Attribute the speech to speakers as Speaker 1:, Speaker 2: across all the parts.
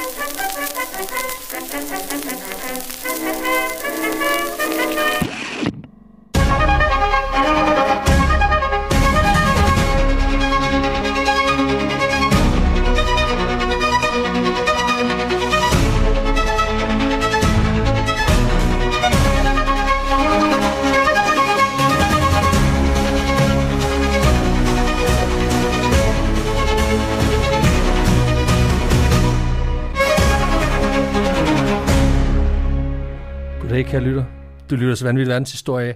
Speaker 1: Thank you. Kære lytter. Du lytter til Vanvittig Verdenshistorie.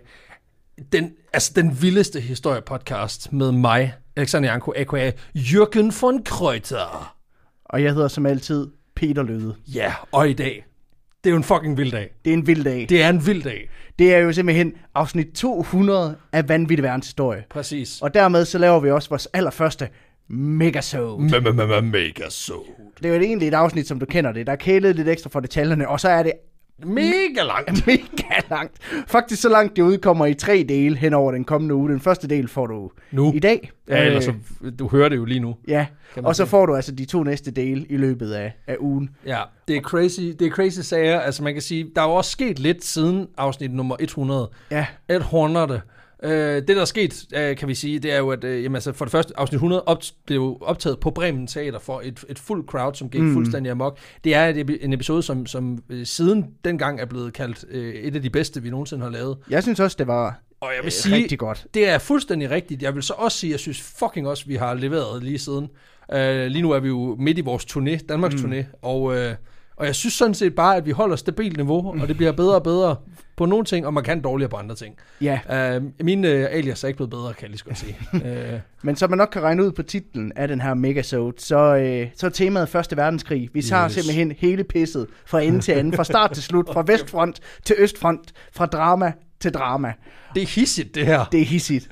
Speaker 1: Den, altså den vildeste historiepodcast med mig, Alexander Janko, a.k.a. Jürgen von Kreuter.
Speaker 2: Og jeg hedder som altid Peter Løde.
Speaker 1: Ja, og i dag, det er jo en fucking vild dag.
Speaker 2: Det er en vild dag. Det,
Speaker 1: er en vild dag.
Speaker 2: det er jo simpelthen afsnit 200 af Vanvittig Verdenshistorie.
Speaker 1: Præcis.
Speaker 2: Og dermed så laver vi også vores allerførste megasode.
Speaker 1: Mega so.
Speaker 2: Det er jo egentlig et afsnit, som du kender det. Der er kælet lidt ekstra for detaljerne, og så er det
Speaker 1: Mega langt.
Speaker 2: mega langt. Faktisk så langt, det udkommer i tre dele hen over den kommende uge. Den første del får du
Speaker 1: Nu.
Speaker 2: i dag.
Speaker 1: Ja, ellers
Speaker 2: Øh,
Speaker 1: så, du hører det jo lige nu.
Speaker 2: Ja, og så får du altså de to næste dele i løbet af, af ugen.
Speaker 1: Ja, det er crazy, det er crazy sager. Altså man kan sige, der er jo også sket lidt siden afsnit nummer 100.
Speaker 2: Ja,
Speaker 1: 100. Øh, det, der er sket, øh, kan vi sige, det er jo, at øh, jamen, altså, for det første, afsnit 100 op, blev optaget på Bremen Teater for et, et fuld crowd, som gik mm. fuldstændig amok. Det er et, en episode, som, som øh, siden dengang er blevet kaldt øh, et af de bedste, vi nogensinde har lavet.
Speaker 2: jeg synes også, det var
Speaker 1: Og jeg vil
Speaker 2: øh,
Speaker 1: sige,
Speaker 2: rigtig godt.
Speaker 1: det er fuldstændig rigtigt. Jeg vil så også sige, at jeg synes fucking også, vi har leveret lige siden. Øh, lige nu er vi jo midt i vores turné, Danmarks mm. turné, og, øh, og jeg synes sådan set bare, at vi holder stabilt niveau, og det bliver bedre og bedre på nogle ting, og man kan dårligere på andre ting.
Speaker 2: Ja,
Speaker 1: Uh, mine uh, alias er ikke blevet bedre, kan jeg lige så godt sige. uh,
Speaker 2: men som man nok kan regne ud på titlen af den her megasode, så, øh, så er temaet Første Verdenskrig. Vi tager
Speaker 1: Yes.
Speaker 2: simpelthen hele pisset fra ende til ende, fra start til slut, fra vestfront til østfront, fra drama til drama.
Speaker 1: det er hissigt, det her.
Speaker 2: Det er hissigt.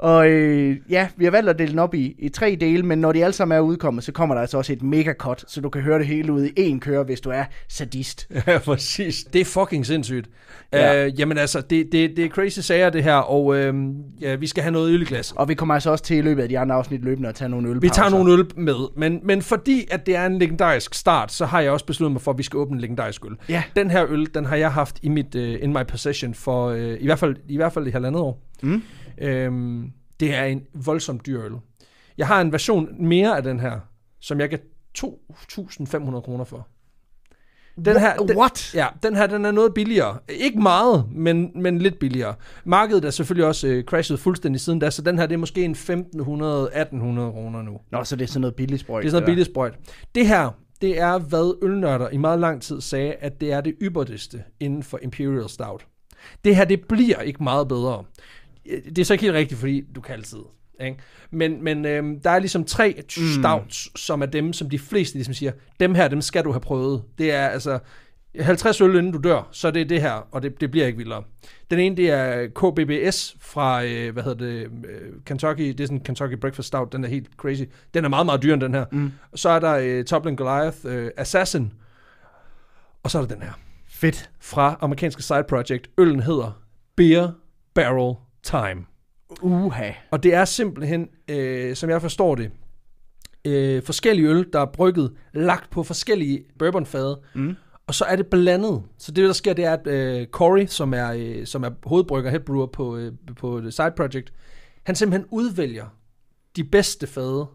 Speaker 2: Og øh, ja, vi har valgt at dele den op i, i tre dele, men når de alle sammen er udkommet, så kommer der altså også et mega cut, så du kan høre det hele ud i én køre, hvis du er sadist.
Speaker 1: Ja, præcis. Det er fucking sindssygt.
Speaker 2: Ja.
Speaker 1: Uh, jamen altså, det, det, det er crazy sager, det her, og uh, ja, vi skal have noget øl i glas.
Speaker 2: Og vi kommer altså også til i løbet af de andre afsnit løbende at tage nogle øl.
Speaker 1: Vi tager nogle øl med, men, men fordi at det er en legendarisk start, så har jeg også besluttet mig for, at vi skal åbne en legendarisk øl.
Speaker 2: Ja.
Speaker 1: Den her øl, den har jeg haft i mit uh, in my possession for uh, i hvert fald i hvert fald i halvandet år.
Speaker 2: Mm.
Speaker 1: Øhm, det er en voldsomt dyr øl. Jeg har en version mere af den her, som jeg gav 2.500 kroner for. Den her, den,
Speaker 2: What?
Speaker 1: Ja, den her den er noget billigere. Ikke meget, men, men lidt billigere. Markedet er selvfølgelig også øh, crashet fuldstændig siden da, så den her det er måske en 1.500-1.800 kroner nu.
Speaker 2: Nå, så det er sådan noget billigt sprøjt.
Speaker 1: Det er sådan noget billigt sprøjt. Det her, det er, hvad ølnørder i meget lang tid sagde, at det er det ypperligste inden for Imperial Stout. Det her, det bliver ikke meget bedre. Det er så ikke helt rigtigt, fordi du kan altid. Ikke? Men, men øhm, der er ligesom tre stouts, som er dem, som de fleste ligesom siger, dem her, dem skal du have prøvet. Det er altså 50 øl, inden du dør, så er det det her, og det, det bliver ikke vildere. Den ene, det er KBBS fra, øh, hvad hedder det, øh, Kentucky, det er sådan en Kentucky Breakfast Stout, den er helt crazy. Den er meget, meget dyrere end den her. Mm. Så er der øh, Toppling Goliath øh, Assassin, og så er der den her,
Speaker 2: Fedt.
Speaker 1: fra amerikanske side project. Øllen hedder Beer Barrel Time.
Speaker 2: Uha.
Speaker 1: Og det er simpelthen, øh, som jeg forstår det, øh, forskellige øl, der er brygget, lagt på forskellige bourbonfade, mm. og så er det blandet. Så det, der sker, det er, at øh, Corey, som er, øh, som er hovedbrygger, headbrewer på, øh, på The Side Project, han simpelthen udvælger de bedste fade,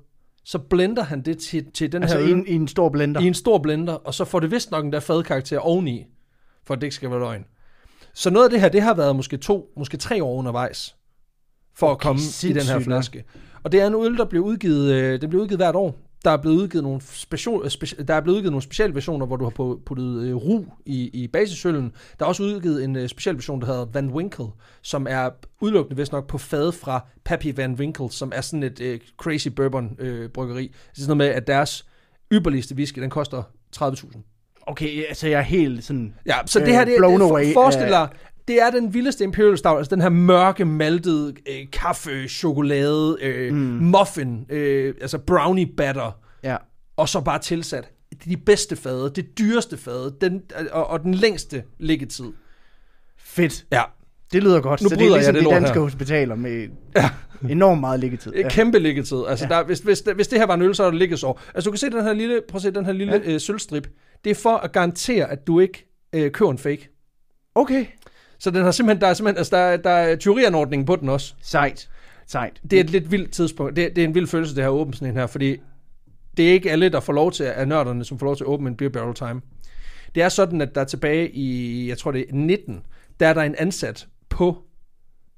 Speaker 1: så blender han det til, til den
Speaker 2: Altså
Speaker 1: her øl
Speaker 2: en, i en stor blender.
Speaker 1: i en stor blender, og så får det vist nok en der fadkarakter oveni, for at det ikke skal være løgn. Så noget af det her, det har været måske to, måske tre år undervejs, for okay, at komme i den her flaske. Og det er en øl, der bliver udgivet, øh, den bliver udgivet hvert år. Der er blevet udgivet nogle, special, speci- der er blevet udgivet nogle specielle versioner, hvor du har puttet øh, ru i, i basisøllen. Der er også udgivet en øh, speciel version, der hedder Van Winkle, som er udelukkende vist nok på fad fra Pappy Van Winkle, som er sådan et øh, crazy bourbon øh, bryggeri. Det er sådan noget med, at deres ypperligste whisky, den koster 30.000.
Speaker 2: Okay, altså jeg er helt sådan...
Speaker 1: Ja, så det
Speaker 2: Øh,
Speaker 1: her, det,
Speaker 2: blown
Speaker 1: det,
Speaker 2: away
Speaker 1: forestil
Speaker 2: af-
Speaker 1: dig, det er den vildeste Imperial Stout, altså den her mørke, maltede øh, kaffe, chokolade, øh, mm. muffin, øh, altså brownie batter,
Speaker 2: Ja.
Speaker 1: og så bare tilsat de bedste fade, det dyreste fade, den, og, og den længste liggetid.
Speaker 2: Fedt.
Speaker 1: Ja,
Speaker 2: Det lyder godt.
Speaker 1: Nu
Speaker 2: så det er
Speaker 1: bryder jeg
Speaker 2: ligesom
Speaker 1: det
Speaker 2: de danske
Speaker 1: her.
Speaker 2: hospitaler med enormt meget liggetid.
Speaker 1: Ja. Kæmpe liggetid. Altså,
Speaker 2: Ja.
Speaker 1: ja. der, hvis, hvis, hvis det her var en øl, så er der ligget så. Altså, du kan se den her lille, prøv at se den her lille
Speaker 2: Ja.
Speaker 1: ja. øh, sølvstrip. Det er for at garantere, at du ikke øh, køber en fake.
Speaker 2: Okay.
Speaker 1: Så den har simpelthen, der er simpelthen, altså, der, er- der er tyverianordningen på den også.
Speaker 2: Sejt. Sejt.
Speaker 1: Det er et lidt vildt tidspunkt. Det er, det er en vild følelse, det her åbne sådan en her, fordi det er ikke alle, der får lov til, af nørderne, som får lov til at åbne en Beer Barrel Time. Det er sådan, at der er tilbage i, jeg tror det er 19, der er der en ansat på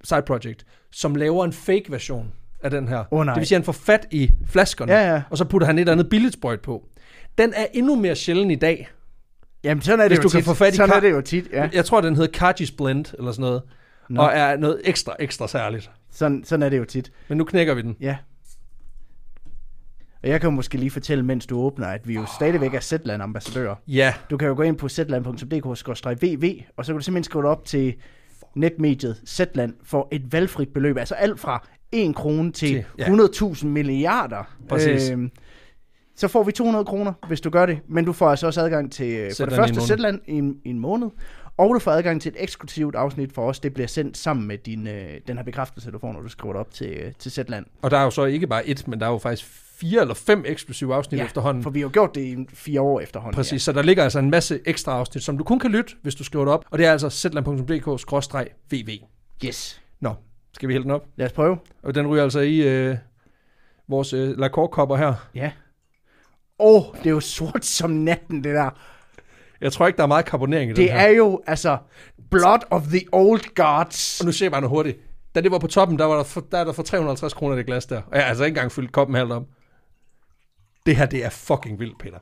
Speaker 1: Side Project, som laver en fake version af den her.
Speaker 2: Åh, nej.
Speaker 1: Det vil sige, at han får fat i flaskerne,
Speaker 2: Ja, ja.
Speaker 1: og så putter han et eller andet billigt sprøjt på. Den er endnu mere sjælden i dag.
Speaker 2: Jamen, sådan er det
Speaker 1: Hvis
Speaker 2: jo
Speaker 1: du kan
Speaker 2: tit.
Speaker 1: få fat i
Speaker 2: sådan er det jo tit, ja.
Speaker 1: Jeg tror, den hedder Kajis Blend, eller sådan noget.
Speaker 2: Nå.
Speaker 1: Og er noget ekstra, ekstra særligt.
Speaker 2: Sådan, sådan er det jo tit.
Speaker 1: Men nu knækker vi den.
Speaker 2: Ja. Og jeg kan jo måske lige fortælle, mens du åbner, at vi jo stadigvæk er Zetland-ambassadører.
Speaker 1: Ja,
Speaker 2: Du kan jo gå ind på zetland.dk-vv, og så kan du simpelthen skrive op til netmediet Zetland for et valgfrit beløb. Altså alt fra 1 krone til
Speaker 1: Til- ja.
Speaker 2: 100.000 milliarder.
Speaker 1: Præcis.
Speaker 2: Øhm, så får vi 200 kroner, hvis du gør det. Men du får altså også adgang til, øh, for det første. Zetland i en, i en måned. Og du får adgang til et eksklusivt afsnit for os. Det bliver sendt sammen med din, øh, den her bekræftelse, du får, når du skriver det op til, øh, til Zetland.
Speaker 1: og der er jo så ikke bare et, men der er jo faktisk fire eller fem eksklusive afsnit ja, efterhånden.
Speaker 2: For vi har jo gjort det i fire år efterhånden.
Speaker 1: Præcis, så der ligger altså en masse ekstra afsnit, som du kun kan lytte, hvis du skriver det op. Og det er altså zland.dk-vv.
Speaker 2: Ja. Yes.
Speaker 1: Nå, skal vi hælde den op?
Speaker 2: Lad os prøve.
Speaker 1: Og den ryger altså i øh, vores øh, lakordkopper her.
Speaker 2: Ja. Åh, oh, det er jo sort som natten, det der.
Speaker 1: Jeg tror ikke, der er meget karbonering i den
Speaker 2: Det
Speaker 1: her.
Speaker 2: er jo, altså, blood of the old gods.
Speaker 1: Og nu ser jeg bare noget hurtigt. Da det var på toppen, der var der for, der er der for 350 kroner det glas der. Og jeg har altså ikke engang fyldt koppen halvt om. Det her, det er fucking vildt, Peter.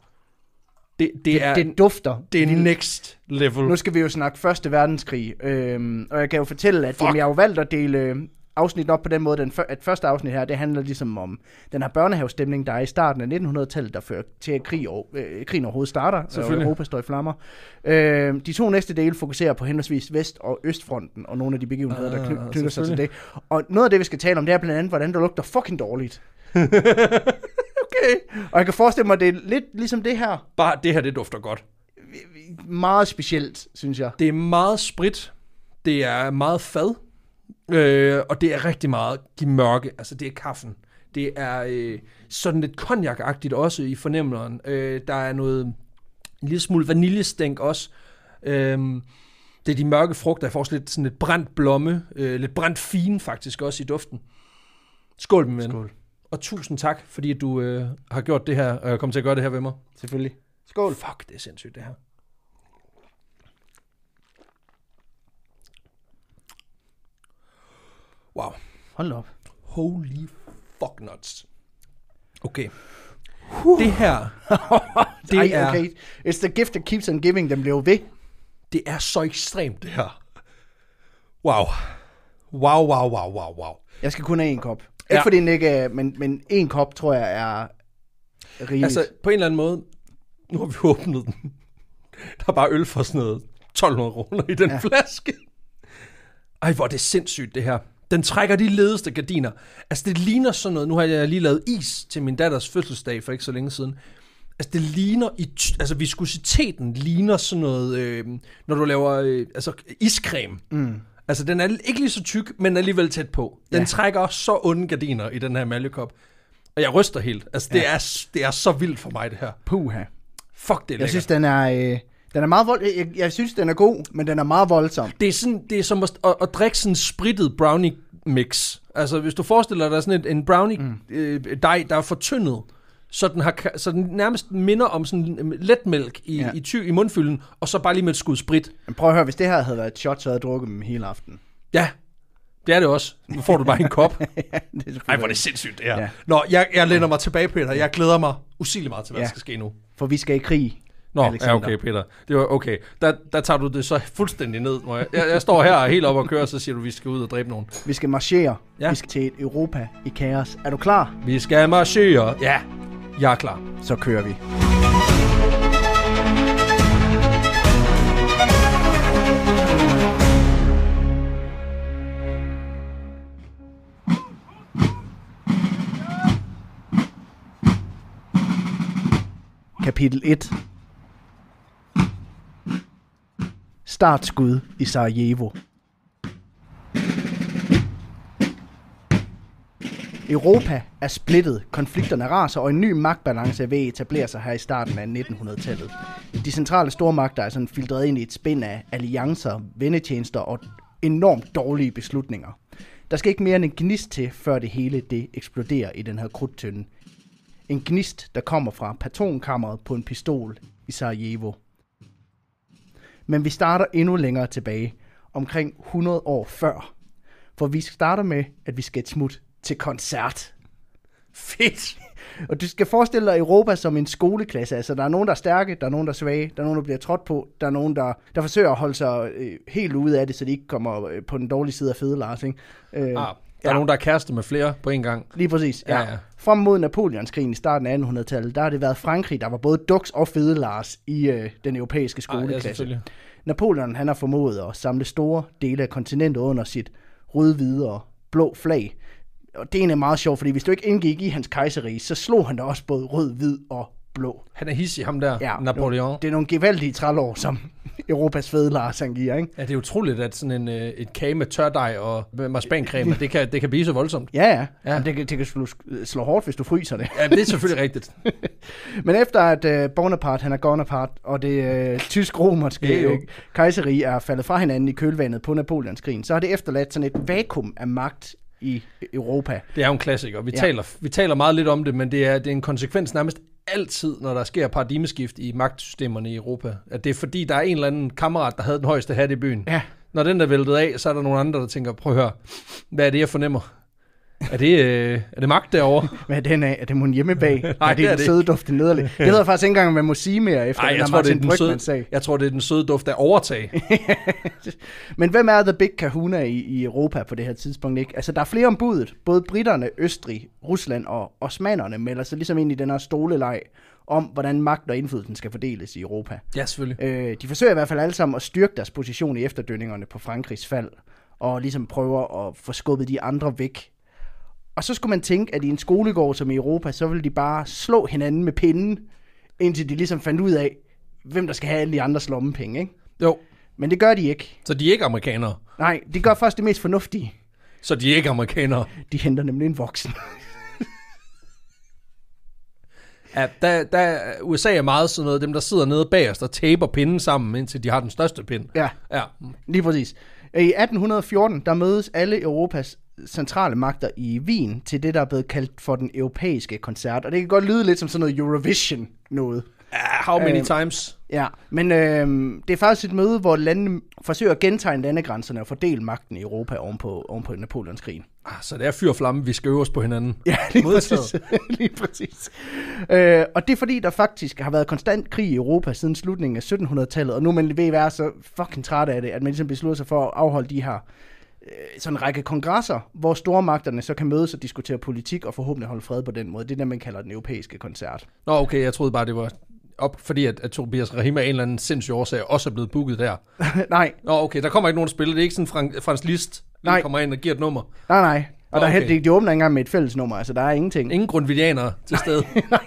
Speaker 1: Det, det, er,
Speaker 2: Det dufter.
Speaker 1: det er next level.
Speaker 2: Nu skal vi jo snakke Første Verdenskrig, øhm, og jeg kan jo fortælle, at
Speaker 1: Fuck.
Speaker 2: jeg har valgt at dele øh, afsnit op på den måde, den fø- at første afsnit her, det handler ligesom om den her børnehavestemning, der er i starten af 1900-tallet, der fører til, at krig over, øh, krigen overhovedet starter, og. Europa står i flammer. Øh, de to næste dele fokuserer på henholdsvis Vest- og Østfronten, og nogle af de begivenheder, der
Speaker 1: Ah,
Speaker 2: kny- knytter sig til det. Og noget af det, vi skal tale om, det er blandt andet, hvordan det lugter fucking dårligt.
Speaker 1: okay.
Speaker 2: Og jeg kan forestille mig, at det er lidt ligesom det her.
Speaker 1: Bare det her, det dufter godt.
Speaker 2: Meget specielt, synes jeg.
Speaker 1: Det er meget sprit. Det er meget fad. Øh, og det er rigtig meget give mørke. Altså, det er kaffen. Det er øh, sådan lidt cognac også i fornemmeren. Øh, der er noget, en lille smule vaniljestænk også. Øh, det er de mørke frugter. Jeg får også lidt, sådan lidt brændt blomme. Øh, lidt brændt fin faktisk også i duften. Skål, min ven.
Speaker 2: Skål.
Speaker 1: Og tusind tak, fordi du øh, har gjort det her, og øh, kommet til at gøre det her ved mig.
Speaker 2: Selvfølgelig.
Speaker 1: Skål. Fuck, det er sindssygt, det her. Wow.
Speaker 2: Hold op.
Speaker 1: Holy fuck nuts. Okay. Det her, det
Speaker 2: Ej,
Speaker 1: er,
Speaker 2: okay. It's the gift that keeps on giving, dem blev ved.
Speaker 1: det er så ekstremt, det her. Wow. Wow, wow, wow, wow, wow.
Speaker 2: Jeg skal kun have en kop. Ikke
Speaker 1: Ja.
Speaker 2: fordi den ikke er, men, men en kop tror jeg er rigeligt.
Speaker 1: Altså, på en eller anden måde, nu har vi åbnet den. Der er bare øl for sådan noget 1200 kroner i den ja. flaske. Ej, hvor er det sindssygt, det her. Den trækker de ledeste gardiner. Altså, det ligner sådan noget. Nu har jeg lige lavet is til min datters fødselsdag for ikke så længe siden. Altså, det ligner i... Altså, viskositeten ligner sådan noget... Øh, når du laver øh, altså, iscreme. Mm. Altså, den er ikke lige så tyk, men alligevel tæt på. Den
Speaker 2: Ja.
Speaker 1: trækker så onde gardiner i den her malkekop. Og jeg ryster helt. Altså, det, er, s- det er så vildt for mig, det her.
Speaker 2: Puha.
Speaker 1: Fuck, det er
Speaker 2: Jeg
Speaker 1: lækkert.
Speaker 2: synes, den er, øh, den er meget vold... jeg, jeg synes, den er god, men den er meget voldsom.
Speaker 1: Det er, sådan, det er som at, at, at drikke sådan en sprittet brownie mix. Altså, hvis du forestiller dig sådan et, en brownie mm. øh, dej, der er fortyndet, så den, har, så den nærmest minder om sådan en letmælk i,
Speaker 2: Ja.
Speaker 1: i, ty, i mundfylden, og så bare lige med et skud sprit.
Speaker 2: Men prøv at høre, hvis det her havde været et shot, så havde jeg drukket dem hele aften.
Speaker 1: Ja, det er det også. Nu får du bare en kop.
Speaker 2: ja, det er
Speaker 1: Ej, hvor er det sindssygt, det her.
Speaker 2: Ja.
Speaker 1: Nå, jeg, jeg lænder mig tilbage, Peter. Jeg glæder mig usigeligt meget til, hvad
Speaker 2: ja.
Speaker 1: der skal ske nu.
Speaker 2: For vi skal i krig.
Speaker 1: Nå,
Speaker 2: Alexander.
Speaker 1: ja, okay, Peter. Det var okay. Der, der tager du det så fuldstændig ned. Hvor jeg, jeg, jeg står her er helt op og kører, og så siger du, vi skal ud og dræbe nogen.
Speaker 2: Vi skal marchere.
Speaker 1: Ja.
Speaker 2: Vi skal til et Europa i kaos. Er du klar?
Speaker 1: Vi skal marchere. Ja, jeg er klar.
Speaker 2: Så kører vi. Kapitel 1 startskud i Sarajevo. Europa er splittet, konflikterne raser, og en ny magtbalance er ved at etablere sig her i starten af 1900-tallet. De centrale stormagter er sådan filtreret ind i et spænd af alliancer, vennetjenester og enormt dårlige beslutninger. Der skal ikke mere end en gnist til, før det hele det eksploderer i den her krudtønde. En gnist, der kommer fra patronkammeret på en pistol i Sarajevo. Men vi starter endnu længere tilbage, omkring 100 år før. For vi starter med, at vi skal et smut til koncert.
Speaker 1: Fedt.
Speaker 2: Og du skal forestille dig Europa som en skoleklasse. Altså, der er nogen, der er stærke, der er nogen, der er svage, der er nogen, der bliver trådt på, der er nogen, der, der forsøger at holde sig øh, helt ude af det, så de ikke kommer øh, på den dårlige side af fede Lars. Ikke? Øh,
Speaker 1: Ah, der er nogen, der er kæreste med flere på en gang.
Speaker 2: Lige præcis, ja.
Speaker 1: Ja,
Speaker 2: ja.
Speaker 1: ja.
Speaker 2: Frem mod Napoleonskrigen i starten af 1800-tallet, der har det været Frankrig, der var både duks og fede Lars i øh, den europæiske
Speaker 1: Ah, ja,
Speaker 2: skoleklasse. Napoleon han har formået at samle store dele af kontinentet under sit rød-hvide og blå flag. Og det er meget sjovt, fordi hvis du ikke indgik i hans kejserige, så slog han da også både rød, hvid og blå.
Speaker 1: Han er hissig, ham der,
Speaker 2: Ja,
Speaker 1: Napoleon.
Speaker 2: Det er nogle gevaldige trælår, som Europas fede Lars han giver, ikke?
Speaker 1: Ja, det er utroligt, at sådan en, øh, et kage med tørdej og med marcipancreme, det kan, det kan blive så voldsomt.
Speaker 2: Ja, ja.
Speaker 1: Ja.
Speaker 2: ja. Det, kan, det kan slå, slå hårdt, hvis du fryser det.
Speaker 1: Ja, det er selvfølgelig rigtigt.
Speaker 2: Men efter at uh, Bonaparte, han er gone apart, og det uh, tysk-romerske uh, kejserige er faldet fra hinanden i kølvandet på Napoleonskrigen, så har det efterladt sådan et vakuum af magt i Europa.
Speaker 1: Det er jo en klassiker. Vi,
Speaker 2: ja.
Speaker 1: taler, vi taler meget lidt om det, men det er, det er en konsekvens nærmest altid, når der sker paradigmeskift i magtsystemerne i Europa. At det er fordi, der er en eller anden kammerat, der havde den højeste hat i byen.
Speaker 2: Ja,
Speaker 1: Når den er væltet af, så er der nogle andre, der tænker, prøv at høre, hvad er det, jeg fornemmer? Er det, øh, er det magt derovre?
Speaker 2: hvad er den af? Er det mon hjemmebag?
Speaker 1: Nej,
Speaker 2: er det,
Speaker 1: det er
Speaker 2: den søde duft nederlig? Det hedder faktisk ikke engang, man må sige mere efter den
Speaker 1: jeg
Speaker 2: her
Speaker 1: tror, det er
Speaker 2: Martin
Speaker 1: den søde, jeg tror, det er den søde duft af overtag.
Speaker 2: Men hvem er The Big Kahuna i, i Europa på det her tidspunkt? Ikke? Altså, der er flere om budet. Både britterne, Østrig, Rusland og osmanerne melder sig ligesom ind i den her stoleleg om, hvordan magt og indflydelsen skal fordeles i Europa.
Speaker 1: Ja, selvfølgelig.
Speaker 2: Øh, de forsøger i hvert fald alle sammen at styrke deres position i efterdønningerne på Frankrigs fald, og ligesom prøver at få skubbet de andre væk. Og så skulle man tænke, at i en skolegård som i Europa, så ville de bare slå hinanden med pinden, indtil de ligesom fandt ud af, hvem der skal have alle de andres lommepenge, ikke?
Speaker 1: Jo,
Speaker 2: Men det gør de ikke.
Speaker 1: så de er ikke amerikanere.
Speaker 2: Nej, de gør først det mest fornuftige.
Speaker 1: Så de er ikke amerikanere.
Speaker 2: De henter nemlig en voksen.
Speaker 1: Ja, der, der, USA er meget sådan noget, dem der sidder nede bagerst og taber pinden sammen, indtil de har den største pind.
Speaker 2: ja,
Speaker 1: Ja,
Speaker 2: lige præcis. I 1814, der mødes alle Europas centrale magter i Wien til det, der er blevet kaldt for den europæiske koncert. Og det kan godt lyde lidt som sådan noget Eurovision noget.
Speaker 1: How many
Speaker 2: Øhm,
Speaker 1: times?
Speaker 2: Ja, men øh, det er faktisk et møde, hvor landene forsøger at gentegne landegrænserne og fordele magten i Europa ovenpå, ovenpå Napoleonskrigen.
Speaker 1: Ah, så det er fyr og flamme, vi skal øve os på hinanden.
Speaker 2: Ja, lige
Speaker 1: Modtaget.
Speaker 2: præcis. lige præcis. Øh, og det er fordi, der faktisk har været konstant krig i Europa siden slutningen af 1700-tallet, og nu er man ved at være så fucking træt af det, at man ligesom beslutter sig for at afholde de her øh, sådan en række kongresser, hvor stormagterne så kan mødes og diskutere politik og forhåbentlig holde fred på den måde. Det er det, man kalder den europæiske koncert.
Speaker 1: Nå, okay, jeg troede bare, det var op, fordi at, at Tobias Rahim af en eller anden sindssyg årsag også er blevet booket der.
Speaker 2: nej,
Speaker 1: Nå, okay, der kommer ikke nogen spiller. Det er ikke sådan Frank, Frans List, der
Speaker 2: Nej.
Speaker 1: kommer ind og giver et nummer.
Speaker 2: nej, nej. Og
Speaker 1: Nå,
Speaker 2: der er,
Speaker 1: okay.
Speaker 2: de, de åbner ikke engang med et fælles nummer, altså der er ingenting.
Speaker 1: Ingen grundvidianere til stede.
Speaker 2: nej,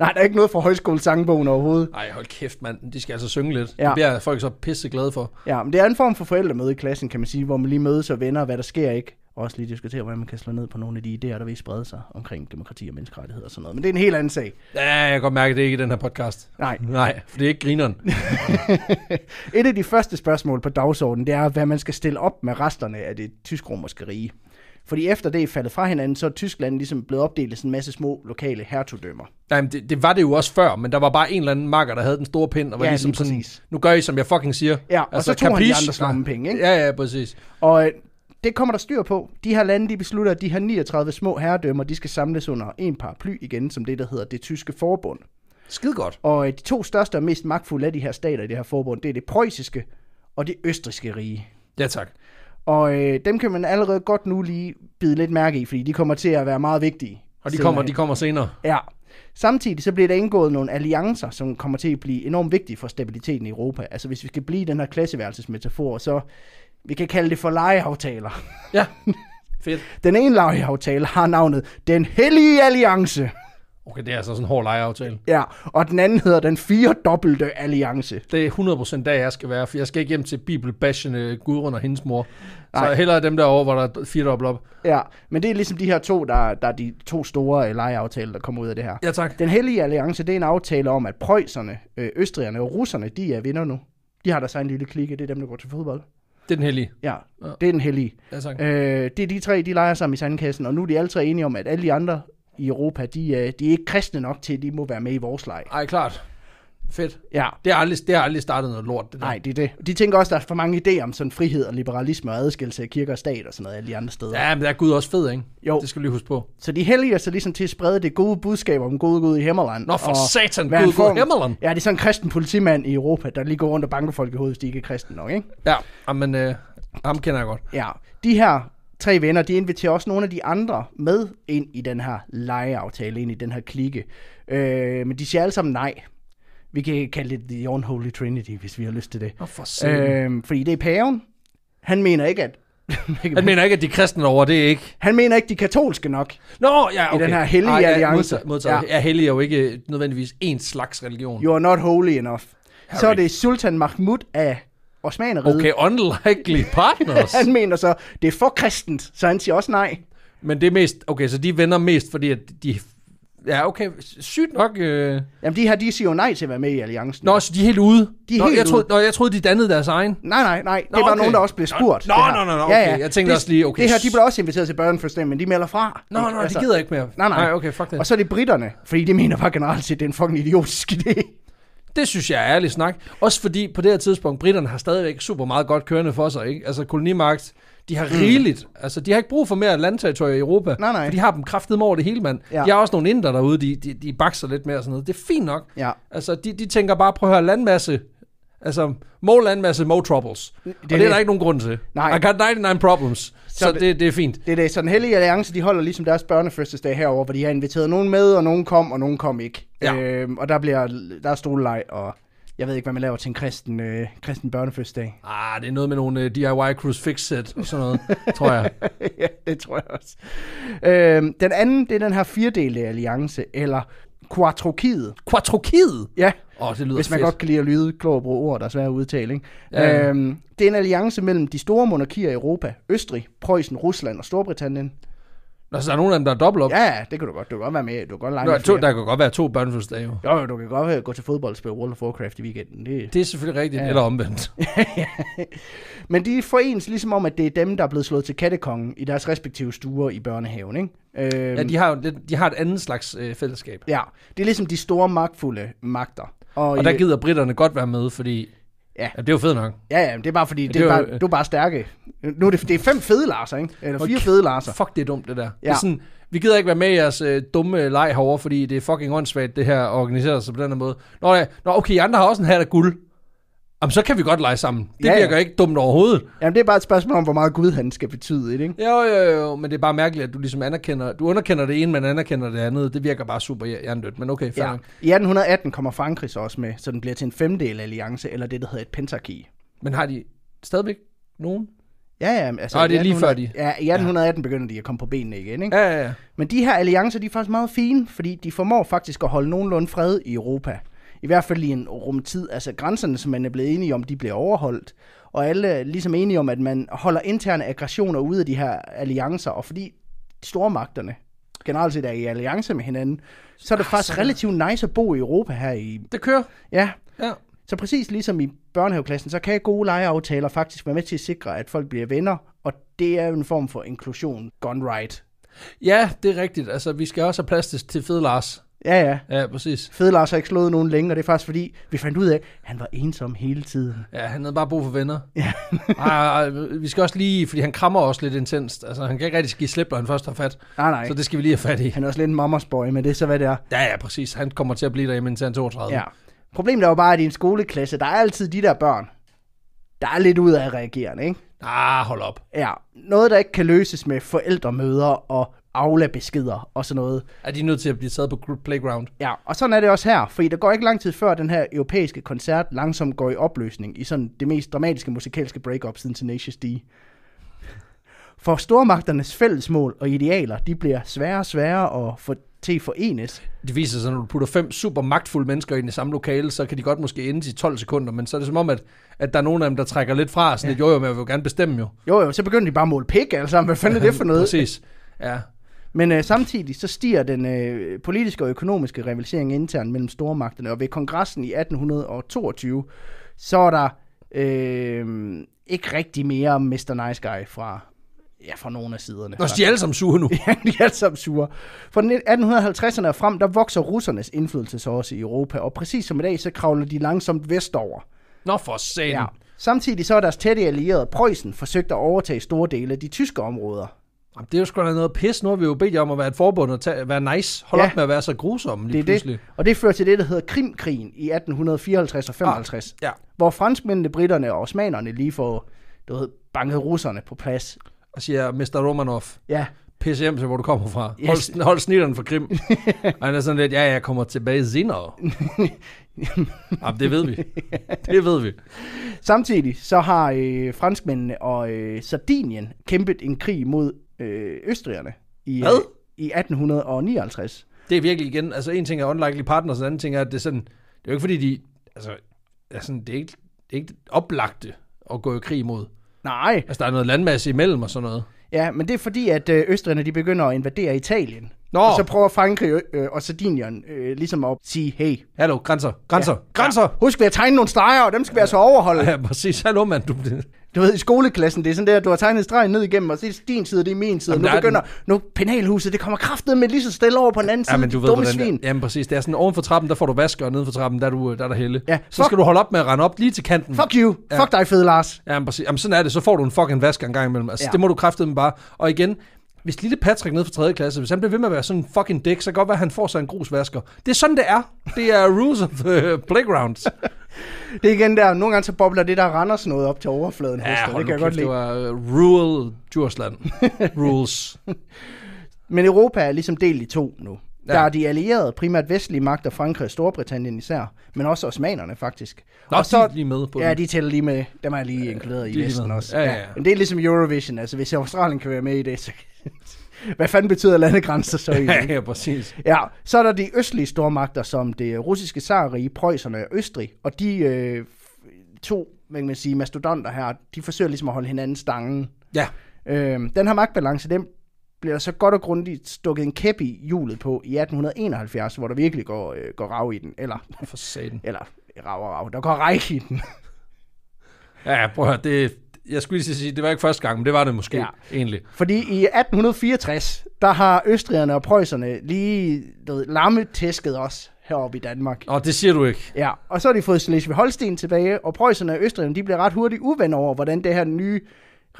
Speaker 2: nej, der er ikke noget fra højskolesangbogen overhovedet.
Speaker 1: Ej, hold kæft, mand. De skal altså synge lidt.
Speaker 2: Ja.
Speaker 1: Det bliver folk så pisse glade for.
Speaker 2: Ja, men det er en form for forældremøde i klassen, kan man sige, hvor man lige mødes og venner, hvad der sker ikke. Og også lige diskutere, hvordan man kan slå ned på nogle af de idéer, der vil sprede sig omkring demokrati og menneskerettigheder og sådan noget. Men det er en helt anden sag.
Speaker 1: Ja, jeg kan godt mærke, at det er ikke i den her podcast.
Speaker 2: Nej.
Speaker 1: Nej, for det er ikke grineren.
Speaker 2: Et af de første spørgsmål på dagsordenen, det er, hvad man skal stille op med resterne af det tysk-romerske rige. Fordi efter det er faldet fra hinanden, så er Tyskland ligesom blevet opdelt i sådan en masse små lokale hertugdømmer.
Speaker 1: Nej, men det, det, var det jo også før, men der var bare en eller anden makker, der havde den store pind, og var
Speaker 2: Ja,
Speaker 1: ligesom
Speaker 2: lige
Speaker 1: sådan,
Speaker 2: præcis.
Speaker 1: nu gør I, som jeg fucking siger.
Speaker 2: Ja, og
Speaker 1: Altså,
Speaker 2: så tog han de
Speaker 1: capiche?
Speaker 2: andres lommepenge, ikke?
Speaker 1: Ja, ja, præcis.
Speaker 2: Og øh, det kommer der styr på. De her lande, de beslutter, at de her 39 små herredømmer, de skal samles under en paraply igen, som det, der hedder det tyske forbund.
Speaker 1: Skide godt.
Speaker 2: Og øh, de to største og mest magtfulde af de her stater i det her forbund, det er det preussiske og det østriske rige.
Speaker 1: Ja, tak.
Speaker 2: Og øh, dem kan man allerede godt nu lige bide lidt mærke i, fordi de kommer til at være meget vigtige.
Speaker 1: Og de kommer,
Speaker 2: hen.
Speaker 1: de kommer senere.
Speaker 2: Ja. Samtidig så bliver der indgået nogle alliancer, som kommer til at blive enormt vigtige for stabiliteten i Europa. Altså hvis vi skal blive den her klasseværelsesmetafor, så vi kan kalde det for lejeaftaler.
Speaker 1: Ja, fedt.
Speaker 2: Den ene lejeaftale har navnet Den Hellige Alliance.
Speaker 1: Okay, det er altså sådan en hård lejeaftale.
Speaker 2: Ja, og den anden hedder den firedobbelte alliance.
Speaker 1: Det er 100% der, jeg skal være, for jeg skal ikke hjem til bibelbashende Gudrun og hendes mor. Så
Speaker 2: Nej.
Speaker 1: hellere dem derovre, hvor der er fire dobbelt op.
Speaker 2: Ja, men det er ligesom de her to, der, der er de to store øh, lejeaftaler, der kommer ud af det her.
Speaker 1: Ja, tak.
Speaker 2: Den hellige alliance, det er en aftale om, at prøjserne, øh, østrigerne og russerne, de er vinder nu. De har deres egen lille klike, det er dem, der går til fodbold.
Speaker 1: Det er den hellige.
Speaker 2: Ja,
Speaker 1: Ja.
Speaker 2: det er den hellige.
Speaker 1: Ja, tak.
Speaker 2: Øh, det er de tre, de leger sammen i sandkassen, og nu er de alle tre enige om, at alle de andre i Europa, de, øh, de er ikke kristne nok til, at de må være med i vores leg.
Speaker 1: Ej, klart. Fedt.
Speaker 2: Ja,
Speaker 1: Det har aldrig, det har aldrig startet noget lort, det der.
Speaker 2: nej, det er det. De tænker også, at der er for mange idéer om sådan frihed og liberalisme og adskillelse af kirke og stat og sådan noget alle de andre steder.
Speaker 1: Ja, men der er Gud også fed, ikke?
Speaker 2: Jo.
Speaker 1: Det skal vi lige huske på.
Speaker 2: Så de helliger sig ligesom til at sprede det gode budskab om gode Gud i Himmerland.
Speaker 1: Nå, for satan, Gud, Gud,
Speaker 2: form-
Speaker 1: Himmerland.
Speaker 2: Ja, det er sådan en kristen politimand i Europa, der lige går rundt og banker folk i hovedet, hvis de ikke er kristne nok, ikke?
Speaker 1: Ja, men øh, ham kender jeg godt.
Speaker 2: Ja, de her tre venner, de inviterer også nogle af de andre med ind i den her lejeaftale, ind i den her klike. Øh, men de siger alle sammen nej. Vi kan kalde det The Unholy Trinity, hvis vi har lyst til det.
Speaker 1: Nå, for.
Speaker 2: Øh, fordi det er paven. Han mener ikke, at...
Speaker 1: Han mener ikke, at de kristne over, det er ikke...
Speaker 2: han mener ikke, de katolske nok.
Speaker 1: Nå, ja, okay.
Speaker 2: den her hellige
Speaker 1: ja,
Speaker 2: alliance.
Speaker 1: Modtaget, modtaget.
Speaker 2: Ja.
Speaker 1: Ja. Er hellig jo ikke nødvendigvis en slags religion.
Speaker 2: You are not holy enough.
Speaker 1: Harry.
Speaker 2: Så er det Sultan Mahmud af Osmaneriet.
Speaker 1: Okay, unlikely partners.
Speaker 2: Han mener så, det er for kristent, så han siger også nej.
Speaker 1: Men det er mest... Okay, så de vender mest, fordi at de... Ja, okay, sygt nok... Øh...
Speaker 2: Jamen de her, de siger jo nej til at være med i alliancen.
Speaker 1: Nå, så de er helt ude?
Speaker 2: De er
Speaker 1: Nå,
Speaker 2: helt
Speaker 1: jeg troede,
Speaker 2: ude.
Speaker 1: Nå, jeg troede, de dannede deres egen.
Speaker 2: Nej, nej, nej. Det
Speaker 1: Nå,
Speaker 2: bare
Speaker 1: okay.
Speaker 2: nogen, der også blev spurgt.
Speaker 1: Nå, nå, nå, nå, okay. Jeg tænkte
Speaker 2: det,
Speaker 1: også lige, okay.
Speaker 2: Det her, de blev også inviteret til børnefødselsdag, men de melder fra.
Speaker 1: Nå, nå, de gider ikke mere.
Speaker 2: Nej, nej.
Speaker 1: nej okay, fuck det.
Speaker 2: Og så er det britterne, fordi de mener bare generelt set, det er en fucking idiotisk idé.
Speaker 1: Det synes jeg er ærlig snak. Også fordi på det her tidspunkt, britterne har stadigvæk super meget godt kørende for sig. Ikke? Altså kolonimagt, de har rigeligt. Altså de har ikke brug for mere landterritorier i Europa.
Speaker 2: Mm. Nej, nej.
Speaker 1: For de har dem kraftigt over det hele, mand.
Speaker 2: Ja.
Speaker 1: De har også nogle inder derude, de, de, de bakser lidt mere og sådan noget. Det er fint nok.
Speaker 2: Ja.
Speaker 1: Altså de, de tænker bare, prøv at høre, landmasse. Altså, more landmasse, more troubles. Det, og det er
Speaker 2: det.
Speaker 1: der ikke nogen grund til.
Speaker 2: Nej.
Speaker 1: I got 99 problems. Så, så
Speaker 2: det-
Speaker 1: det, det er fint.
Speaker 2: Det er det. Så den hellige alliance, de holder ligesom deres børnefødselsdag herover, hvor de har inviteret nogen med, og nogen kom, og nogen kom ikke.
Speaker 1: Ja.
Speaker 2: Øhm, og der bliver der er stoleleg, og jeg ved ikke, hvad man laver til en kristen, øh, kristen børnefødselsdag.
Speaker 1: Ah, det er noget med nogle uh, DIY crucifix set og sådan noget, tror jeg.
Speaker 2: ja, det tror jeg også. Øhm, den anden, det er den her firedelte alliance, eller Quattrokiet.
Speaker 1: Quattrokiet.
Speaker 2: Ja,
Speaker 1: oh, det lyder
Speaker 2: hvis man
Speaker 1: fedt.
Speaker 2: godt kan lide at lyde klog og bruge ord, der er svære at udtale. Ikke?
Speaker 1: Ja.
Speaker 2: Øhm, det er en alliance mellem de store monarkier i Europa, Østrig, Preussen, Rusland og Storbritannien.
Speaker 1: Nå, så der er nogle af dem, der er dobbelt op.
Speaker 2: Ja, det kan du godt. Du kan godt være med. Du kan godt lege
Speaker 1: Nå, to, der kan godt være to børnefødselsdage jo.
Speaker 2: Du kan godt gå til fodbold og spille World of Warcraft i weekenden. Det...
Speaker 1: Det er selvfølgelig rigtigt,
Speaker 2: Ja.
Speaker 1: eller omvendt.
Speaker 2: Men de forenes ligesom om, at det er dem, der er blevet slået til kattekongen i deres respektive stuer i børnehaven. Ikke? Øhm,
Speaker 1: Ja, de har, jo de har et andet slags øh, fællesskab.
Speaker 2: ja, det er ligesom de store magtfulde magter.
Speaker 1: Og
Speaker 2: i-
Speaker 1: der gider britterne godt være med, fordi
Speaker 2: Ja.
Speaker 1: ja, det er jo fedt nok.
Speaker 2: Ja, ja, det er bare fordi, det,
Speaker 1: det
Speaker 2: er
Speaker 1: er jo-
Speaker 2: bare, du er bare stærke. Nu er det, det er fem fede Larser, ikke? Eller fire fede Larser.
Speaker 1: Fuck, det er dumt, det der. Ja. Det
Speaker 2: Ja.
Speaker 1: er sådan, vi gider ikke være med i jeres øh, dumme leg herovre, fordi det er fucking åndssvagt, det her organiseret sig på den her måde. Nå, ja, nå okay, I andre har også en hat af guld. Jamen, så kan vi godt lege sammen. Det
Speaker 2: Ja,
Speaker 1: ja,
Speaker 2: ja.
Speaker 1: virker ikke dumt overhovedet.
Speaker 2: Jamen, det er bare et spørgsmål om, hvor meget Gud han skal betyde, ikke?
Speaker 1: Jo, jo, jo, men det er bare mærkeligt, at du ligesom anerkender, du underkender det ene, men anerkender det andet. Det virker bare super hjernedødt, men okay, fair
Speaker 2: Ja. I 1818 kommer Frankrig så også med, så den bliver til en femdel alliance, eller det, der hedder et pentarki.
Speaker 1: Men har de stadigvæk nogen?
Speaker 2: Ja, ja, altså...
Speaker 1: Nå, det er lige
Speaker 2: 1800
Speaker 1: før de-
Speaker 2: Ja, i 1818 begynder de at komme på benene igen, ikke?
Speaker 1: Ja, ja, ja.
Speaker 2: Men de her alliancer, de er faktisk meget fine, fordi de formår faktisk at holde nogenlunde fred i Europa. I hvert fald i en rumtid. Altså grænserne, som man er blevet enige om, de bliver overholdt. Og alle er ligesom enige om, at man holder interne aggressioner ude af de her alliancer. Og fordi stormagterne generelt set er i alliance med hinanden, så er det faktisk
Speaker 1: så-
Speaker 2: relativt nice at bo i Europa her i...
Speaker 1: Det kører.
Speaker 2: Ja,
Speaker 1: Ja.
Speaker 2: så præcis ligesom i børnehaveklassen, så kan gode legeaftaler faktisk være med til at sikre, at folk bliver venner. Og det er jo en form for inklusion gone right.
Speaker 1: Ja, det er rigtigt. Altså, vi skal også have plads til, til fed Lars.
Speaker 2: Ja, ja.
Speaker 1: Ja, præcis.
Speaker 2: Fede Lars har ikke slået nogen længe, og det er faktisk fordi, vi fandt ud af, at han var ensom hele tiden.
Speaker 1: Ja, han havde bare brug for venner.
Speaker 2: Ja.
Speaker 1: ej, ej, vi skal også lige, fordi han krammer også lidt intenst. Altså, han kan ikke rigtig give slip, når han først har fat.
Speaker 2: Nej, nej.
Speaker 1: Så det skal vi lige have fat i.
Speaker 2: Han er også lidt en mammers boy, men det er så, hvad det er.
Speaker 1: Ja, ja, præcis. Han kommer til at blive derhjemme indtil han er 32.
Speaker 2: Ja. Problemet er jo bare, at i en skoleklasse, der er altid de der børn, der er lidt ud af reagerende, ikke?
Speaker 1: Ah, hold op.
Speaker 2: Ja, noget, der ikke kan løses med forældremøder og Aula-beskeder og sådan noget.
Speaker 1: Er de nødt til at blive taget på group playground?
Speaker 2: Ja, og sådan er det også her, fordi der går ikke lang tid før den her europæiske koncert langsomt går i opløsning i sådan det mest dramatiske musikalske break-up siden Tenacious D. For stormagternes fællesmål og idealer, de bliver sværere og sværere at få til forenes.
Speaker 1: Det viser sig, når du putter fem super magtfulde mennesker ind i samme lokale, så kan de godt måske ende i 12 sekunder, men så er det som om, at, at der er nogen af dem, der trækker lidt fra, sådan ja. lidt, jo jo, men jeg vil jo gerne bestemme jo.
Speaker 2: Jo, jo, så begynder de bare at måle pik, altså. Hvad fanden er det for noget?
Speaker 1: Præcis. Ja.
Speaker 2: Men øh, samtidig så stiger den øh, politiske og økonomiske rivalisering internt mellem stormagterne, og ved kongressen i 1822, så er der øh, ikke rigtig mere Mr. Nice Guy fra, ja, fra nogle af siderne.
Speaker 1: Nå, de er alle sammen sure nu.
Speaker 2: Ja, de er alle sammen sure. Fra 1850'erne og frem, der vokser russernes indflydelse så også i Europa, og præcis som i dag, så kravler de langsomt vestover.
Speaker 1: Nå, for satan.
Speaker 2: Ja. Samtidig så er deres tætte allierede Preussen forsøgt at overtage store dele af de tyske områder.
Speaker 1: Jamen, det er jo sgu da noget pis. Nu har vi jo bedt jer om at være et forbund og tage, være nice. Hold
Speaker 2: Ja.
Speaker 1: op med at være så grusom lige
Speaker 2: Det
Speaker 1: pludselig.
Speaker 2: det. Og det fører til det, der hedder Krimkrigen i 1854 og 55,
Speaker 1: Ja.
Speaker 2: hvor franskmændene, britterne og osmanerne lige får du ved, banket russerne på plads.
Speaker 1: Og siger Mr. Romanov,
Speaker 2: Ja,
Speaker 1: pis hjem til, hvor du kommer fra.
Speaker 2: Yes.
Speaker 1: Hold, hold snitteren for Krim. og han er sådan lidt, ja, jeg kommer tilbage senere. Jamen, det ved vi. Det ved vi.
Speaker 2: Samtidig så har øh, franskmændene og øh, Sardinien kæmpet en krig mod øh, østrigerne i, øh,
Speaker 1: Hvad?
Speaker 2: i 1859.
Speaker 1: Det er virkelig igen, altså en ting er unlikely partners, og en anden ting er, at det er sådan, det er jo ikke fordi de, altså, altså det er ikke, det er ikke oplagte at gå i krig mod.
Speaker 2: Nej,
Speaker 1: Altså der er noget landmasse imellem og sådan noget.
Speaker 2: ja, men det er fordi, at øh, østrigerne de begynder at invadere Italien.
Speaker 1: Nå,
Speaker 2: Og så prøver Frankrig øh, og Sardinien øh, ligesom at sige, hey,
Speaker 1: hallo, grænser, grænser, ja. grænser.
Speaker 2: husk vi at tegne nogle streger, og dem skal vi altså overholde.
Speaker 1: Ja, præcis. Hallo, mand. Du,
Speaker 2: Du ved, i skoleklassen, det er sådan der, du har tegnet stregen ned igennem, og så er det din side, og det er min side.
Speaker 1: Jamen,
Speaker 2: nu
Speaker 1: der er
Speaker 2: begynder, nu penalhuset, det kommer kraftet med lige så stille over på den anden side.
Speaker 1: ja, men du ved,
Speaker 2: dumme svin.
Speaker 1: det, Jamen, præcis. Det er sådan, oven for trappen, der får du vask, og neden for trappen, der er, du, der er der helle.
Speaker 2: Ja,
Speaker 1: Så
Speaker 2: fuck-
Speaker 1: skal du holde op med at rende op lige til kanten.
Speaker 2: Fuck you.
Speaker 1: Ja.
Speaker 2: Fuck dig, fede Lars.
Speaker 1: Ja, men præcis. Jamen, sådan er det. Så får du en fucking vask en gang imellem. Altså,
Speaker 2: Ja.
Speaker 1: det må du kraftedeme bare. Og igen, hvis lille Patrick nede fra 3. klasse, hvis han bliver ved med at være sådan en fucking dick, så kan det godt være, at han får sig en grusvasker. Det er sådan, det er. Det er rules of the playgrounds.
Speaker 2: Det er igen der, nogle gange så bobler det der Randers noget op til overfladen. hos dig.
Speaker 1: ja,
Speaker 2: det
Speaker 1: hold
Speaker 2: kan jeg godt
Speaker 1: det
Speaker 2: lide.
Speaker 1: var uh, rural Djursland. Rules.
Speaker 2: Men Europa er ligesom delt i to nu.
Speaker 1: Ja.
Speaker 2: Der er de allierede, primært vestlige magter, Frankrig og Storbritannien især, men også osmanerne faktisk.
Speaker 1: Nå,
Speaker 2: og
Speaker 1: så, de er lige med på
Speaker 2: Ja, de tæller lige med. Dem er lige inkluderet i Vesten
Speaker 1: med.
Speaker 2: også.
Speaker 1: Ja, ja, ja.
Speaker 2: Men det er ligesom Eurovision. Altså, hvis Australien kan være med i det, så... Hvad fanden betyder landegrænser så egentlig?
Speaker 1: Ja, ja, præcis.
Speaker 2: Ja, så er der de østlige stormagter, som det russiske zarrige, Preusserne og Østrig, og de øh, to, hvad kan man sige, mastodonter her, de forsøger ligesom at holde hinanden stangen.
Speaker 1: Ja,
Speaker 2: Øh, den her magtbalance, den bliver så godt og grundigt stukket en kæp i hjulet på i 1871, hvor der virkelig går, øh, går rav i den, eller,
Speaker 1: for satan.
Speaker 2: eller rav og rav, der går ræk i den.
Speaker 1: Ja, prøv at høre, det, jeg skulle lige sige, det var ikke første gang, men det var det måske
Speaker 2: Ja.
Speaker 1: egentlig.
Speaker 2: Fordi i 1864, der har østrigerne og preusserne lige ved, lammetæsket os heroppe i Danmark.
Speaker 1: Og det siger du ikke.
Speaker 2: Ja, og så har de fået Slesvig-Holsten tilbage, og preusserne og østrigerne, de bliver ret hurtigt uvenner over, hvordan det her nye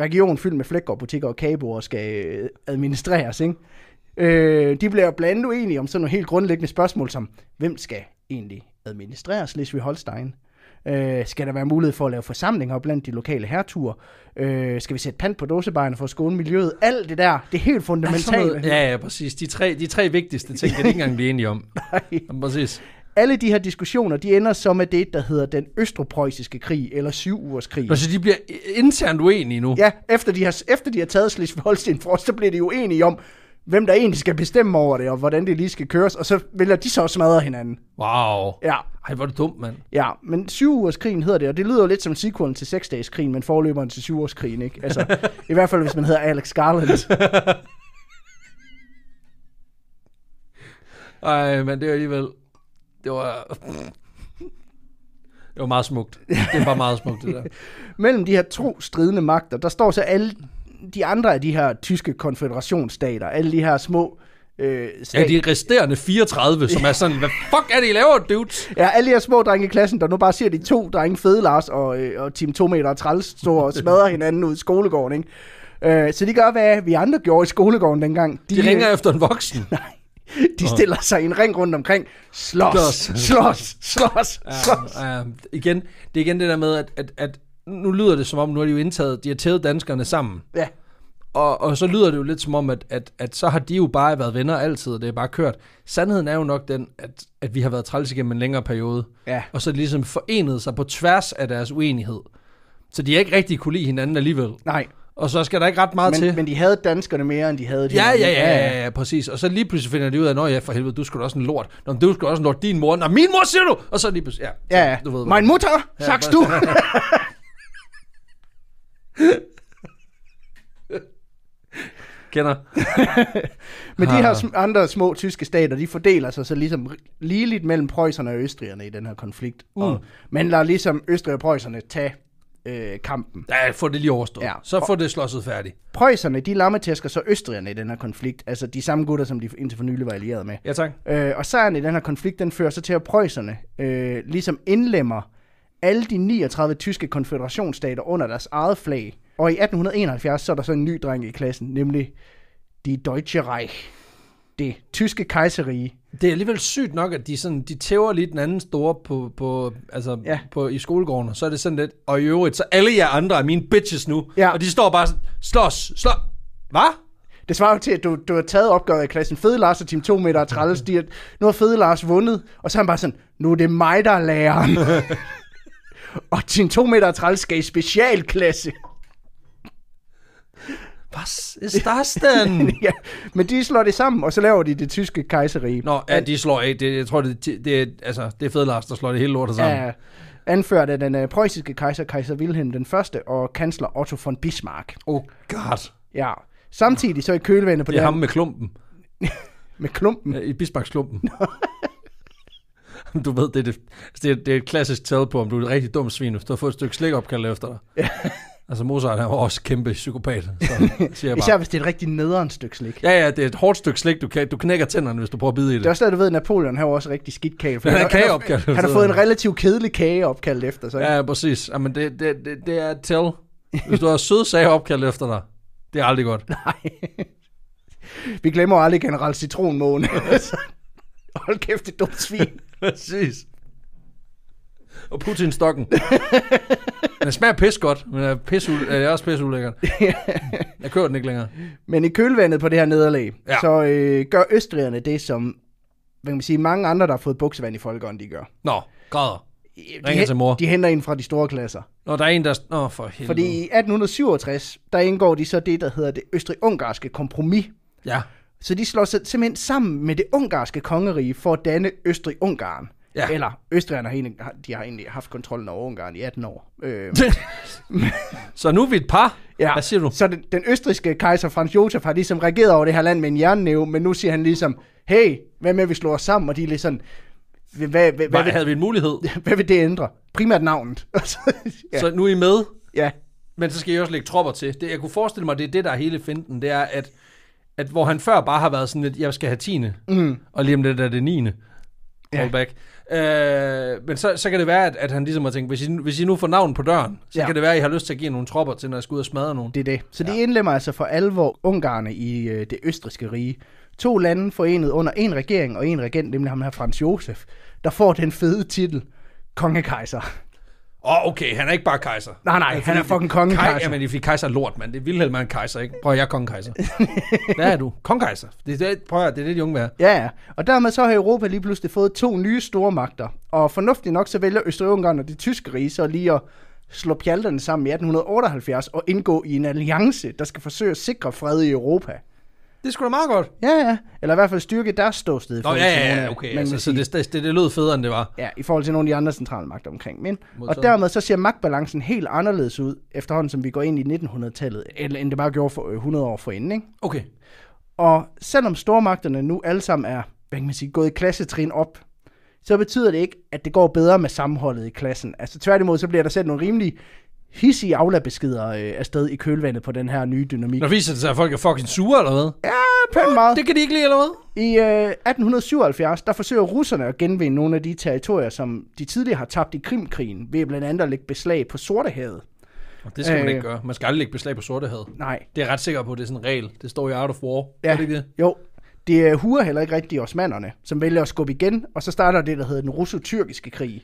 Speaker 2: region fyldt med flækkerbutikker og kagebord skal øh, administreres, ikke? Øh, de bliver blandt andet uenige om sådan nogle helt grundlæggende spørgsmål som, hvem skal egentlig administrere Slesvig-Holstein? Øh, skal der være mulighed for at lave forsamlinger blandt de lokale hertuger? Øh, skal vi sætte pant på dåsebejerne for at skåne miljøet? Alt det der, det er helt fundamentale.
Speaker 1: Ja, ja, præcis. De tre, de tre vigtigste ting kan de ikke engang blive enige om.
Speaker 2: Nej.
Speaker 1: Præcis.
Speaker 2: Alle de her diskussioner, de ender så med det, der hedder den østropreussiske krig, eller syv ugers krig.
Speaker 1: Nå, så de bliver internt uenige nu.
Speaker 2: Ja, efter de har, efter de har taget Slesvig-Holsten for os, så bliver de uenige om, hvem der egentlig skal bestemme over det, og hvordan det lige skal køres, og så vælger de så at smadre hinanden.
Speaker 1: Wow.
Speaker 2: Ja,
Speaker 1: Ej, hvor er det dumt, mand.
Speaker 2: ja, men syv ugers krigen hedder det, og det lyder jo lidt som sequelen til seksdageskrigen, men forløberen til syv ugers krigen, ikke? Altså, i hvert fald hvis man hedder Alex Garland.
Speaker 1: Ej, men det var alligevel... Det var... Det var meget smukt. Det var meget smukt, det der.
Speaker 2: Mellem de her to stridende magter, der står så alle de andre af de her tyske konfederationsstater, alle de her små øh,
Speaker 1: Ja,
Speaker 2: stater.
Speaker 1: de resterende 34, som er sådan, hvad fuck er det, I laver, dudes?
Speaker 2: Ja, alle de her små drenge i klassen, der nu bare siger, de to drenge, Fede Lars og, øh, og Team 2 meter og træls, står og smadrer hinanden ud i skolegården, ikke? Øh, så de gør, hvad vi andre gjorde i skolegården dengang.
Speaker 1: De ringer efter en voksen.
Speaker 2: Nej, de stiller sig i en ring rundt omkring. Slås,
Speaker 1: Slås.
Speaker 2: slås, slås,
Speaker 1: Ja, ja, igen, det er igen det der med, at, at, at nu lyder det som om, nu har de jo indtaget, de har tævet danskerne sammen.
Speaker 2: Ja,
Speaker 1: Og, og så lyder det jo lidt som om, at, at, at så har de jo bare været venner altid, og det er bare kørt. Sandheden er jo nok den, at, at vi har været træls igennem en længere periode.
Speaker 2: ja.
Speaker 1: Og så er de ligesom forenet sig på tværs af deres uenighed. Så de har ikke rigtig kunne lide hinanden alligevel.
Speaker 2: Nej,
Speaker 1: og så skal der ikke ret meget til.
Speaker 2: Men, men de havde danskerne mere, end de havde de
Speaker 1: Ja, ja, ja, ja, ja, præcis. Og så lige pludselig finder de ud af, at ja, for helvede, du skulle også en lort. Nå, men du skulle også en lort. Din mor. Nå, min mor siger du! Og så lige pludselig, ja.
Speaker 2: Ja, ja.
Speaker 1: Så, du ved,
Speaker 2: Min mutter, sagst du?
Speaker 1: Kender.
Speaker 2: Men de
Speaker 1: Ah.
Speaker 2: her sm- andre små tyske stater, de fordeler sig så ligesom ri- ligeligt mellem preusserne og østrigerne i den her konflikt. Mm. Og, men lader ligesom Østrig og preusserne tage øh, kampen.
Speaker 1: Ja, få det lige overstået.
Speaker 2: Ja.
Speaker 1: Så få det slåsset færdigt.
Speaker 2: Preusserne, de lammetæsker så østrigerne i den her konflikt. Altså de samme gutter, som de indtil for nylig var allieret med.
Speaker 1: Ja, tak.
Speaker 2: Øh, og sejren i den her konflikt, den fører så til, at preusserne øh, ligesom indlemmer alle de 39 tyske konfederationsstater under deres eget flag. Og i 1871, så er der så en ny dreng i klassen, nemlig de Deutsche Reich. Det tyske kejserige.
Speaker 1: Det er alligevel sygt nok, at de, sådan, de tæver lige den anden store på, på, altså,
Speaker 2: Ja.
Speaker 1: på, i skolegården, og så er det sådan lidt, og i øvrigt, så alle jer andre er mine bitches nu,
Speaker 2: Ja.
Speaker 1: og de står bare sådan, slås, slå, hvad?
Speaker 2: Det svarer jo til, at du, du har taget opgøret i klassen. Fede Lars og Team 2 meter og træls. De har, nu har Fede Lars vundet, og så er han bare sådan, nu er det mig, der er læreren. og Team 2 meter skal i specialklasse.
Speaker 1: Hvad is das denn?
Speaker 2: ja, men de slår det sammen, og så laver de det tyske kejserige.
Speaker 1: Nå, ja, de slår af. Det, jeg tror, det, det, er, altså, det er fedt Lars, der slår det hele lortet sammen.
Speaker 2: Ja, anført af den uh, preussiske kejser, kejser Wilhelm den første, og kansler Otto von Bismarck.
Speaker 1: Oh god.
Speaker 2: Ja. Samtidig så i kølvandet på
Speaker 1: Det er
Speaker 2: det
Speaker 1: ham med klumpen.
Speaker 2: med klumpen.
Speaker 1: Ja, I Bismarcksklumpen. du ved, det er, det, altså, det, er, det er et klassisk tal på, om du er et rigtig dum svin, hvis du har fået et stykke slik opkaldt efter dig. Ja. Altså Mozart, han var også kæmpe psykopat, så siger jeg
Speaker 2: Især
Speaker 1: bare.
Speaker 2: hvis det er et rigtig nederen stykke slik.
Speaker 1: Ja, ja, det er et hårdt stykke slik, du, kan, du knækker tænderne, hvis du prøver at bide i
Speaker 2: Det er
Speaker 1: det.
Speaker 2: også der, du ved, at Napoleon har også rigtig skidt kage. for
Speaker 1: Han er
Speaker 2: har-
Speaker 1: kageopkaldt.
Speaker 2: Han har fået en relativt kedelig kage opkaldt efter sig.
Speaker 1: Ja, ja, præcis. Jamen, det, det, det, det er et tell. Hvis du har søde sager opkaldt efter dig, det er aldrig godt.
Speaker 2: Vi glemmer aldrig general citronmåne. Hold kæft, det er dumt svin.
Speaker 1: Præcis. Og Putin stokken. Den smager pis godt, men er, pis u- er også pis ulækkert. Jeg kører den ikke længere.
Speaker 2: Men i kølvandet på det her nederlag,
Speaker 1: Ja.
Speaker 2: så øh, gør østrigerne det, som hvad kan man sige, mange andre, der har fået buksevand i folkeånd, de gør.
Speaker 1: Nå, græder.
Speaker 2: De,
Speaker 1: Ringer til mor.
Speaker 2: de henter ind fra de store klasser.
Speaker 1: Nå, der er en, der... Nå, for helvede.
Speaker 2: Fordi i 1867, der indgår de så det, der hedder det østrig-ungarske kompromis.
Speaker 1: Ja,
Speaker 2: Så de slår sig simpelthen sammen med det ungarske kongerige for at danne Østrig-Ungarn.
Speaker 1: Ja.
Speaker 2: Eller Østrigerne har, egentlig, de har egentlig haft kontrollen over Ungarn i 18 år. Øh,
Speaker 1: så nu er vi et par.
Speaker 2: ja.
Speaker 1: Hvad siger du?
Speaker 2: Så den, den østriske kejser Franz Josef har ligesom reageret over det her land med en jernnæve, men nu siger han ligesom, hey, hvad med at vi slår os sammen? Og de er lidt sådan, hvad, hvad, hvad,
Speaker 1: Hvad,
Speaker 2: hvad,
Speaker 1: havde vi en mulighed?
Speaker 2: hvad vil det ændre? Primært navnet. ja.
Speaker 1: Så nu er I med,
Speaker 2: ja.
Speaker 1: men så skal I også lægge tropper til. Det, jeg kunne forestille mig, det er det, der er hele finten. Det er, at, at hvor han før bare har været sådan lidt, jeg skal have 10. Mm. Og lige om lidt er det 9.
Speaker 2: Ja.
Speaker 1: Callback. Øh, men så, så kan det være, at, at han ligesom har tænkt, hvis I, hvis I nu får navn på døren, så ja.
Speaker 2: Ja.
Speaker 1: kan det være, at I har lyst til at give nogle tropper til, når jeg skal ud og smadre nogen.
Speaker 2: Det er det. Så de indlemmer altså for alvor Ungarne i øh, det østriske rige. To lande forenet under en regering og en regent, nemlig ham her Franz Josef, der får den fede titel kongekejser.
Speaker 1: Åh, oh, okay, han er ikke bare kejser.
Speaker 2: Nej, nej, han er fucking kongekejser.
Speaker 1: Kaj, jamen, det er fordi kejser er lort, mand. Det er Vilhelm en kejser, ikke? Prøv, jeg er kongekejser. Hvad er du? Kongekejser. Det, er det, prøv at, det er det, de unge vil.
Speaker 2: Ja, ja. Og dermed så har Europa lige pludselig fået to nye store magter. Og fornuftigt nok så vælger Østrig-Ungarn og det tyske rige så lige at slå pjalterne sammen i 1878 og indgå i en alliance, der skal forsøge at sikre fred i Europa.
Speaker 1: Det er sgu da meget godt.
Speaker 2: Ja, ja. Eller i hvert fald styrke deres ståsted. i
Speaker 1: Nå,
Speaker 2: forhold
Speaker 1: ja,
Speaker 2: til
Speaker 1: ja,
Speaker 2: nogle
Speaker 1: ja,
Speaker 2: af-
Speaker 1: okay.
Speaker 2: man
Speaker 1: Altså,
Speaker 2: vil
Speaker 1: så
Speaker 2: sige.
Speaker 1: det, det, det, det lød federe, end det var.
Speaker 2: Ja, i forhold til nogle af de andre centrale magter omkring. Men,
Speaker 1: Modtaget.
Speaker 2: og dermed så ser magtbalancen helt anderledes ud, efterhånden som vi går ind i 1900-tallet, eller end det bare gjorde for øh, 100 år forinden. Ikke?
Speaker 1: Okay.
Speaker 2: Og selvom stormagterne nu alle sammen er hvad kan man sige, gået i klassetrin op, så betyder det ikke, at det går bedre med sammenholdet i klassen. Altså tværtimod, så bliver der sendt nogle rimelig hissige aflabeskeder øh, afsted i kølvandet på den her nye dynamik.
Speaker 1: Når viser det sig, at folk er fucking sure, eller hvad?
Speaker 2: Ja, pænt meget.
Speaker 1: Det kan de ikke lide, eller hvad?
Speaker 2: I øh, 1877, der forsøger russerne at genvinde nogle af de territorier, som de tidligere har tabt i Krimkrigen, ved blandt andet at lægge beslag på Sortehavet.
Speaker 1: Det skal man
Speaker 2: Øh.
Speaker 1: ikke gøre. Man skal aldrig lægge beslag på sortehed.
Speaker 2: Nej,
Speaker 1: Det er ret sikker på, det er sådan en regel. Det står i Art of War.
Speaker 2: Ja.
Speaker 1: Er det ikke det?
Speaker 2: jo, det øh, huer heller ikke rigtigt osmanderne, som vælger at skubbe igen, og så starter det, der hedder den russo-tyrkiske krig.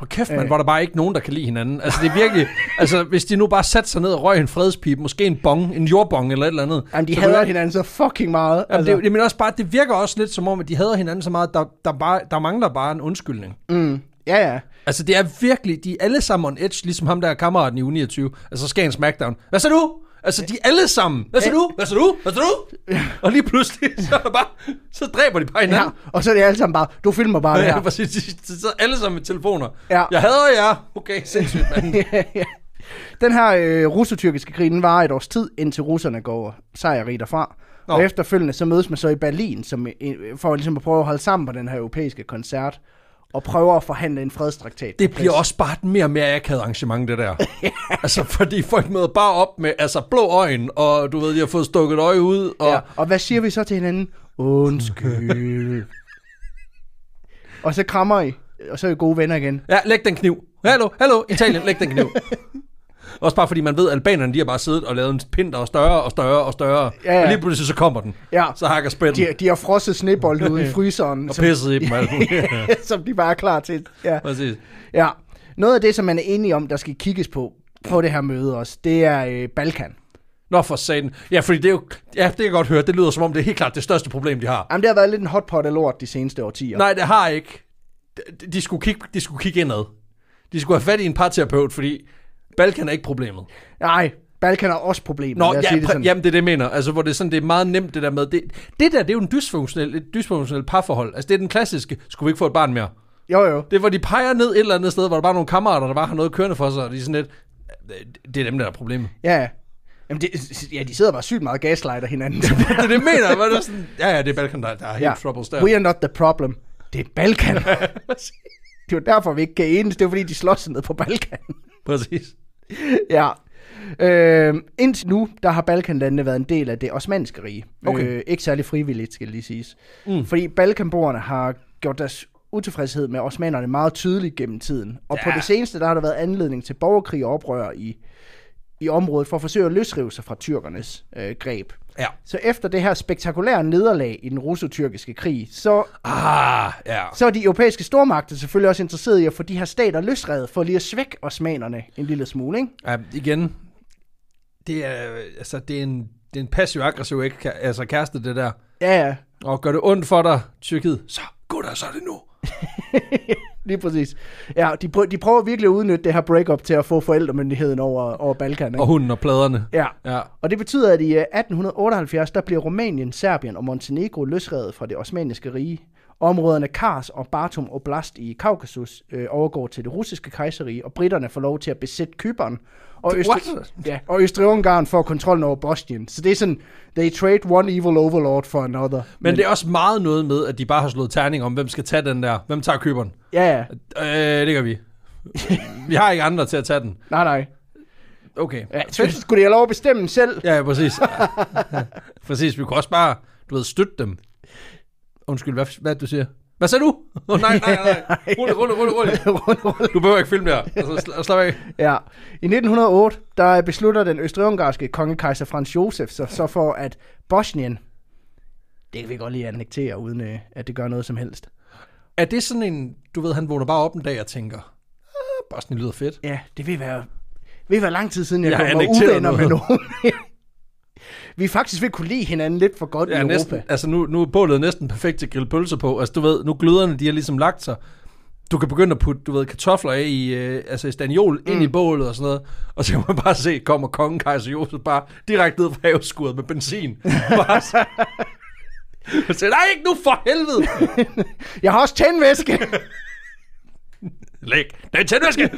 Speaker 1: Hold kæft, man,
Speaker 2: Øh.
Speaker 1: hvor der bare ikke nogen, der kan lide hinanden. Altså, det er virkelig... altså, hvis de nu bare satte sig ned og røg en fredspipe, måske en bong, en jordbong eller et eller andet.
Speaker 2: Jamen, de hader hinanden så fucking meget.
Speaker 1: Jamen, altså. det, mener også bare, det virker også lidt som om, at de hader hinanden så meget, der, der, bare, der mangler bare en undskyldning.
Speaker 2: mm, ja, ja.
Speaker 1: Altså, det er virkelig, de er alle sammen on edge, ligesom ham der er kammeraten i U29. Altså, Skagen Smackdown. Hvad så du? Altså, de alle sammen. Hvad siger du? Hvad siger du? Hvad siger du? Og lige pludselig, så, er der bare, så dræber de bare
Speaker 2: Ja,
Speaker 1: hinanden.
Speaker 2: og så er det alle sammen bare, du filmer bare det
Speaker 1: Ja,
Speaker 2: her.
Speaker 1: præcis. De, sidder alle sammen med telefoner.
Speaker 2: Ja.
Speaker 1: Jeg hader jer. Okay, sindssygt, mand.
Speaker 2: Ja, ja. Den her øh, russo-tyrkiske krig, den varer et års tid, indtil russerne går sejrigt derfra.
Speaker 1: Nå.
Speaker 2: Og efterfølgende så mødes man så i Berlin, som, øh, for ligesom at prøve at holde sammen på den her europæiske koncert, og prøver at forhandle en fredstraktat.
Speaker 1: Det bliver også bare et mere og mere akavet arrangement, det der. altså, fordi folk møder bare op med altså, blå øjne, og du ved, de har fået stukket et øje ud, og...
Speaker 2: Ja, og hvad siger vi så til hinanden? Undskyld. og så krammer I, og så er I gode venner igen.
Speaker 1: Ja, læg den kniv. Hallo, hallo, Italien, læg den kniv. Også bare fordi man ved, at albanerne de har bare siddet og lavet en pind, der er større og større og større.
Speaker 2: Ja, ja.
Speaker 1: Og lige pludselig så kommer den.
Speaker 2: Ja.
Speaker 1: Så hakker spætten.
Speaker 2: De, de har frosset snebolde ude i fryseren,
Speaker 1: og
Speaker 2: som,
Speaker 1: pisset i dem. alt
Speaker 2: som de bare er klar til. Ja.
Speaker 1: Præcis.
Speaker 2: ja. Noget af det, som man er enige om, der skal kigges på, på det her møde også, det er øh, Balkan.
Speaker 1: Nå for satan. Ja, fordi det er jo... Ja, det kan jeg godt høre. Det lyder som om, det er helt klart det største problem, de har.
Speaker 2: Jamen, det har været lidt en hotpot af lort de seneste årtier.
Speaker 1: Nej, det har ikke. De, de, skulle kigge, de skulle kigge indad. De skulle have fat i en parterapeut, fordi Balkan er ikke problemet.
Speaker 2: Nej, Balkan er også problemet.
Speaker 1: Nå, ja,
Speaker 2: sige det sådan.
Speaker 1: jamen det er det, jeg mener. Altså, hvor det er, sådan, det er meget nemt, det der med... Det, det der, det er jo en dysfunktionel, et dysfunktionelt parforhold. Altså, det er den klassiske, skulle vi ikke få et barn mere?
Speaker 2: Jo, jo.
Speaker 1: Det er, hvor de peger ned et eller andet sted, hvor der bare er nogle kammerater, der bare har noget kørende for sig, og de er sådan lidt... Det er dem, der er problemet.
Speaker 2: Ja, ja. Jamen, det, ja, de sidder bare sygt meget gaslighter hinanden.
Speaker 1: det det, jeg mener. Hvor det er sådan, ja, ja, det er Balkan, der, der er helt
Speaker 2: ja.
Speaker 1: troubles der.
Speaker 2: We are not the problem. Det er Balkan. det er jo derfor, vi ikke kan enes. Det er fordi, de slås ned på Balkan.
Speaker 1: Præcis.
Speaker 2: ja. Øh, indtil nu, der har Balkanlandene været en del af det osmanske rige.
Speaker 1: Okay.
Speaker 2: Øh, ikke særlig frivilligt, skal lige siges.
Speaker 1: Mm.
Speaker 2: Fordi Balkanborerne har gjort deres utilfredshed med osmanerne meget tydeligt gennem tiden. Og ja. på det seneste, der har der været anledning til borgerkrig og oprør i, i området for at forsøge at løsrive sig fra tyrkernes øh, greb.
Speaker 1: Ja.
Speaker 2: Så efter det her spektakulære nederlag i den russo-tyrkiske krig, så,
Speaker 1: Ah, ja.
Speaker 2: så er de europæiske stormagter selvfølgelig også interesserede i at få de her stater løsredet, for lige at svække osmanerne en lille smule, ikke?
Speaker 1: ja igen, det er, altså, det er en, det er en passiv-aggressiv ikke, altså, kæreste, det der.
Speaker 2: Ja, ja,
Speaker 1: Og gør det ondt for dig, Tyrkiet, så gå der, så er det nu.
Speaker 2: lige præcis. Ja, de, prøver, de prøver virkelig at udnytte det her breakup til at få forældremyndigheden over, over Balkan, ikke?
Speaker 1: Og hunden og pladerne.
Speaker 2: Ja,
Speaker 1: Ja.
Speaker 2: og det betyder, at i øh, 1878, der bliver Rumænien, Serbien og Montenegro løsredet fra det osmaniske rige. Områderne Kars og Bartum Oblast i Kaukasus øh, overgår til det russiske kejserige, og britterne får lov til at besætte Kypern. Og, Østrig,
Speaker 1: What?
Speaker 2: ja, og Østrig-Ungarn får kontrollen over Bosnien. Så det er sådan, they trade one evil overlord for another.
Speaker 1: Men det er også meget noget med, at de bare har slået terning om, hvem skal tage den der. Hvem tager køberen?
Speaker 2: Ja, ja.
Speaker 1: Øh, det gør vi. vi har ikke andre til at tage den.
Speaker 2: Nej, nej.
Speaker 1: Okay.
Speaker 2: Ja, så skulle de have lov at bestemme selv?
Speaker 1: Ja, ja præcis. præcis, vi kunne også bare, du ved, støtte dem. Undskyld, hvad, hvad du siger? Hvad sagde du? Oh, nej, nej, nej. Rulle, rulle, rulle, rulle. Du behøver ikke filme der. Altså, sl- slap af.
Speaker 2: Ja. I 1908, der beslutter den østrig-ungarske kongekejser Frans Josef så, så for, at Bosnien, det kan vi godt lige annektere, uden øh, at det gør noget som helst.
Speaker 1: Er det sådan en, du ved, han vågner bare op en dag og tænker, ah, Bosnien lyder fedt.
Speaker 2: Ja, det vil være, vil være lang tid siden, jeg,
Speaker 1: Jeg annekteret
Speaker 2: uvenner med
Speaker 1: noget.
Speaker 2: nogen. vi er faktisk ved kunne lide hinanden lidt for godt i
Speaker 1: Ja,
Speaker 2: Europa.
Speaker 1: næsten, altså nu, nu er bålet næsten perfekt til at grille pølser på. Altså du ved, nu gløderne, de har ligesom lagt sig. Du kan begynde at putte, du ved, kartofler af i, øh, altså i staniol mm. ind i bålet og sådan noget. Og så kan man bare se, kommer kongen Kaiser Josef bare direkte ned fra haveskuret med benzin. bare så, og siger, nej, ikke nu for helvede!
Speaker 2: Jeg har også tændvæske.
Speaker 1: Læg, er tændvæske!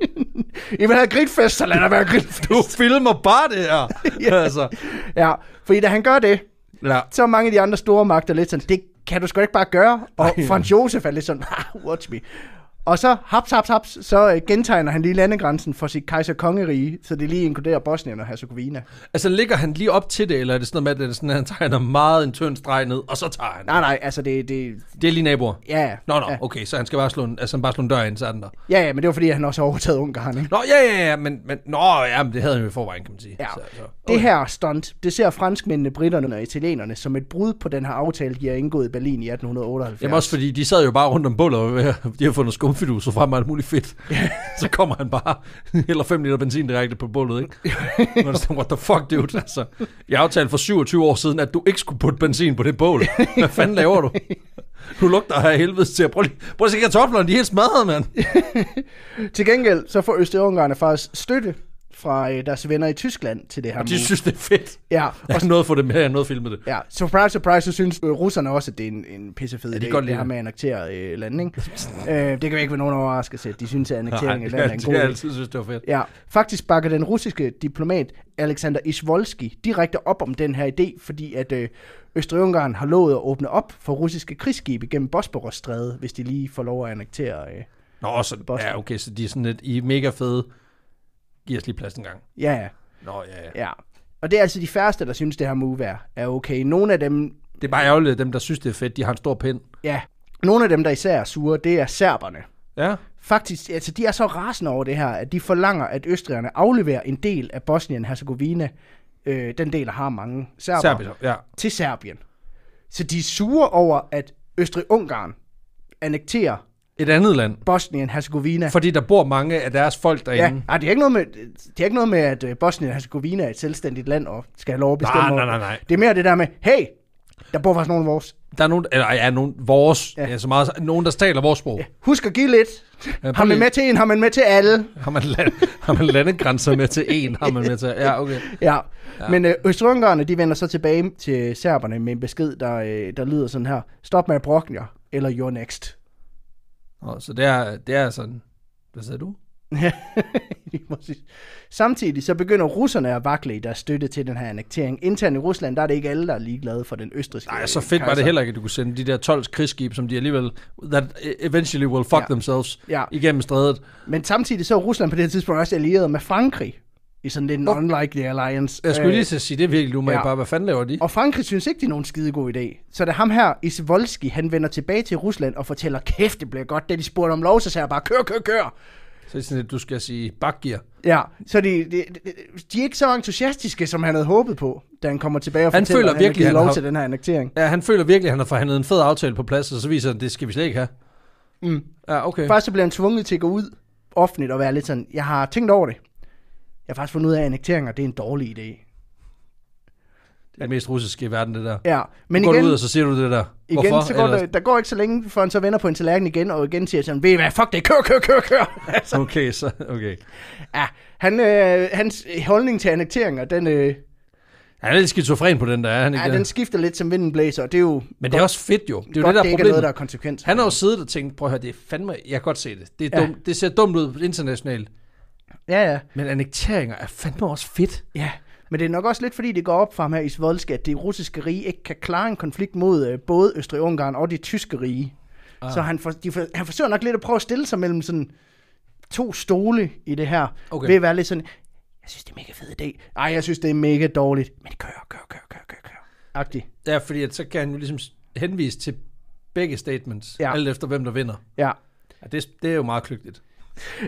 Speaker 2: I vil have grillfest, så lad der være grillfest.
Speaker 1: Du filmer bare det her. ja. Altså,
Speaker 2: Ja, fordi da han gør det,
Speaker 1: ja.
Speaker 2: så er mange af de andre store magter lidt sådan, det kan du sgu ikke bare gøre. Og
Speaker 1: Ej.
Speaker 2: Frans Josef er lidt sådan, "Ah, watch me. Og så, haps, haps, haps, så øh, gentegner han lige landegrænsen for sit kejser kongerige, så det lige inkluderer Bosnien og Herzegovina.
Speaker 1: Altså ligger han lige op til det, eller er det sådan noget med, at det sådan, at han tegner meget en tynd streg ned, og så tager han?
Speaker 2: Nej, nej, altså det, det
Speaker 1: Det er lige naboer.
Speaker 2: ja,
Speaker 1: Nå, nå,
Speaker 2: ja.
Speaker 1: okay, så han skal bare slå en, altså han bare slå en dør ind, så er den der.
Speaker 2: ja, ja, men det var fordi, han også har overtaget Ungarn, ikke?
Speaker 1: Nå, ja, ja, ja, men, men nå, ja, men det havde han jo i forvejen, kan man sige.
Speaker 2: Ja.
Speaker 1: Så, så.
Speaker 2: Det her stunt, det ser franskmændene, britterne og italienerne som et brud på den her aftale, de har indgået i Berlin i 1878.
Speaker 1: Jamen også fordi, de sad jo bare rundt om bålet, og de har fundet skumfiduser frem og alt muligt fedt. så kommer han bare, hælder 5 liter benzin direkte på bålet, ikke? Man er sådan, what the fuck, dude? Altså, jeg aftalte for 27 år siden, at du ikke skulle putte benzin på det bål. Hvad fanden laver du? Du lugter af helvedes til. Prøv lige, prøv at se kartoflerne, de er helt smadret, mand.
Speaker 2: Til gengæld, så får Østrig-Ungarn faktisk støtte fra øh, deres venner i Tyskland til det her
Speaker 1: Og de
Speaker 2: move.
Speaker 1: synes, det er fedt.
Speaker 2: Ja,
Speaker 1: Jeg har noget få det med, jeg har noget at filme det.
Speaker 2: Ja, surprise, surprise, så synes øh, russerne også, at det er en, en pissefed
Speaker 1: Ja,
Speaker 2: idé,
Speaker 1: de
Speaker 2: det
Speaker 1: lide
Speaker 2: her
Speaker 1: det.
Speaker 2: med at annektere øh, landet, ikke? øh, det kan jo ikke være nogen overraskelse, at de synes, at annektering af landet er en
Speaker 1: det
Speaker 2: god
Speaker 1: har jeg
Speaker 2: idé.
Speaker 1: altid synes, det var fedt.
Speaker 2: Ja, faktisk bakker den russiske diplomat Alexander Izvolski direkte op om den her idé, fordi at øh, Østrig-Ungarn har lovet at åbne op for russiske krigsskibe gennem Bosporus-strædet, hvis de lige får lov at annektere. Øh.
Speaker 1: Nå, så,
Speaker 2: Boston.
Speaker 1: ja, okay, så de er sådan lidt, I er mega fede. Giv os lige plads en gang.
Speaker 2: Ja, ja,
Speaker 1: Nå, ja, ja.
Speaker 2: ja. Og det er altså de færreste, der synes, det her move er, er okay. Nogle af dem,
Speaker 1: Det er bare ærgerligt, at dem, der synes, det er fedt, de har en stor pind.
Speaker 2: ja, nogle af dem, der især er sure, det er serberne.
Speaker 1: Ja,
Speaker 2: Faktisk, altså de er så rasende over det her, at de forlanger, at østrigerne afleverer en del af Bosnien-Herzegovina, øh, den del, der har mange serber,
Speaker 1: Serbien, ja.
Speaker 2: til Serbien. Så de er sure over, at Østrig-Ungarn annekterer
Speaker 1: Et andet land.
Speaker 2: Bosnien-Herzegovina.
Speaker 1: Fordi der bor mange af deres folk
Speaker 2: Ja,
Speaker 1: derinde.
Speaker 2: nej, det er ikke noget med, det er ikke noget med at øh, Bosnien-Herzegovina er et selvstændigt land og skal have lov at bestemme.
Speaker 1: Nej, nej, nej, nej.
Speaker 2: Det er mere det der med, hey, der bor faktisk nogen af vores.
Speaker 1: Der er nogen, eller ja, nogen, vores,
Speaker 2: Ja.
Speaker 1: ja. Ja, så meget, nogen, der taler vores sprog.
Speaker 2: Ja, husk at give lidt.
Speaker 1: Ja,
Speaker 2: Har man med til en, har man med til alle.
Speaker 1: Har man, land, har man landegrænser med til en, har man med til, ja, okay.
Speaker 2: Ja, ja. men øh, de vender så tilbage til serberne med en besked, der, øh, der lyder sådan her. Stop med at brokke jer, eller you're next.
Speaker 1: Nå, så det er, det er sådan, hvad sagde du?
Speaker 2: Samtidig så begynder russerne at vakle i deres støtte til den her annektering. Internt i Rusland, der er det ikke alle, der er ligeglade for den østrigske
Speaker 1: Nej, så fedt var det
Speaker 2: kejser.
Speaker 1: heller ikke, at du kunne sende de der 12 krigsskib, som de alligevel, that eventually will fuck
Speaker 2: ja.
Speaker 1: themselves
Speaker 2: Ja.
Speaker 1: igennem strædet.
Speaker 2: Men samtidig så er Rusland på det her tidspunkt også allieret med Frankrig. I sådan lidt en
Speaker 1: Hvor-
Speaker 2: unlikely alliance.
Speaker 1: Jeg skulle
Speaker 2: Øh,
Speaker 1: lige til at sige, det er virkelig du med
Speaker 2: ja.
Speaker 1: bare, hvad fanden laver de?
Speaker 2: Og Frankrig synes ikke, det er nogen skide god idé. Så da ham her, Isvolski, han vender tilbage til Rusland og fortæller, kæft, det bliver godt, da de spurgte om lov, så sagde jeg bare, kør, kør, kør.
Speaker 1: Så er det sådan, at du skal sige bakgear.
Speaker 2: Ja, så de, de, de, de er ikke så entusiastiske, som han havde håbet på, da han kommer tilbage og
Speaker 1: Han
Speaker 2: fortæller,
Speaker 1: føler
Speaker 2: at han har
Speaker 1: virkelig, han
Speaker 2: lov
Speaker 1: har-
Speaker 2: til den her annektering.
Speaker 1: Ja, han føler virkelig, at han har forhandlet en fed aftale på plads, og så viser han, det skal vi slet ikke have.
Speaker 2: Mm.
Speaker 1: Ja, okay.
Speaker 2: Først så bliver han tvunget til at gå ud offentligt og være lidt sådan, jeg har tænkt over det. Jeg har faktisk fundet ud af, at annekteringer, det er en dårlig idé.
Speaker 1: Det er mest russiske i verden, det der.
Speaker 2: Ja, men
Speaker 1: Men går
Speaker 2: igen,
Speaker 1: du ud, og så siger du det der.
Speaker 2: igen
Speaker 1: Hvorfor?
Speaker 2: så går der, der går ikke så længe, før han så vender på en tallerken igen, og igen siger sådan, ved I hvad, fuck det, kør, kør, kør, kør. altså,
Speaker 1: Okay, så, okay.
Speaker 2: ja, han, øh, hans holdning til annekteringer, den, øh,
Speaker 1: Han er lidt skizofren på den der, er han ikke
Speaker 2: ja, den skifter lidt som vinden blæser, og det er jo
Speaker 1: Men det er også fedt jo. Det er jo
Speaker 2: godt,
Speaker 1: det, der
Speaker 2: det
Speaker 1: er
Speaker 2: ikke er noget, der er konsekvens.
Speaker 1: Han har jo siddet og tænkt, prøv at høre, det er fandme, jeg kan godt se det. Det, er
Speaker 2: Ja.
Speaker 1: dumt. det ser dumt ud internationalt.
Speaker 2: Ja, ja.
Speaker 1: Men annekteringer er fandme også fedt.
Speaker 2: Ja, men det er nok også lidt fordi, det går op for ham her i Svolsk, at det russiske rige ikke kan klare en konflikt mod øh, både Østrig-Ungarn og det tyske rige. Ah. Så han, for, de for, han forsøger nok lidt at prøve at stille sig mellem sådan to stole i det her.
Speaker 1: Okay.
Speaker 2: Ved at være lidt sådan, jeg synes, det er mega fed idé. Ej, jeg synes, det er mega dårligt. Men kør, kør, kør, kør, kør, kør. Agtigt.
Speaker 1: Ja, fordi at så kan han jo ligesom henvise til begge statements,
Speaker 2: ja.
Speaker 1: alt efter hvem der vinder.
Speaker 2: Ja.
Speaker 1: Ja, det, det er jo meget kløgtigt.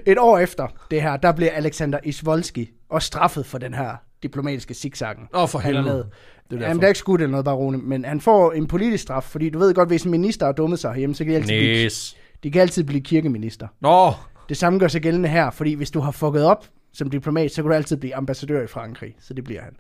Speaker 2: Et år efter det her, der bliver Alexander Isvolski også straffet for den her diplomatiske zigzaggen.
Speaker 1: Åh, for
Speaker 2: Han har
Speaker 1: helvede. Det er
Speaker 2: Jamen, der er ikke skudt eller noget, bare roligt, men han får en politisk straf, fordi du ved godt, hvis en minister har dummet sig hjemme, så kan de altid, blive,
Speaker 1: Næs.
Speaker 2: de kan altid blive kirkeminister.
Speaker 1: Nå,
Speaker 2: Det samme gør sig gældende her, fordi hvis du har fucket op som diplomat, så kan du altid blive ambassadør i Frankrig, så det bliver han.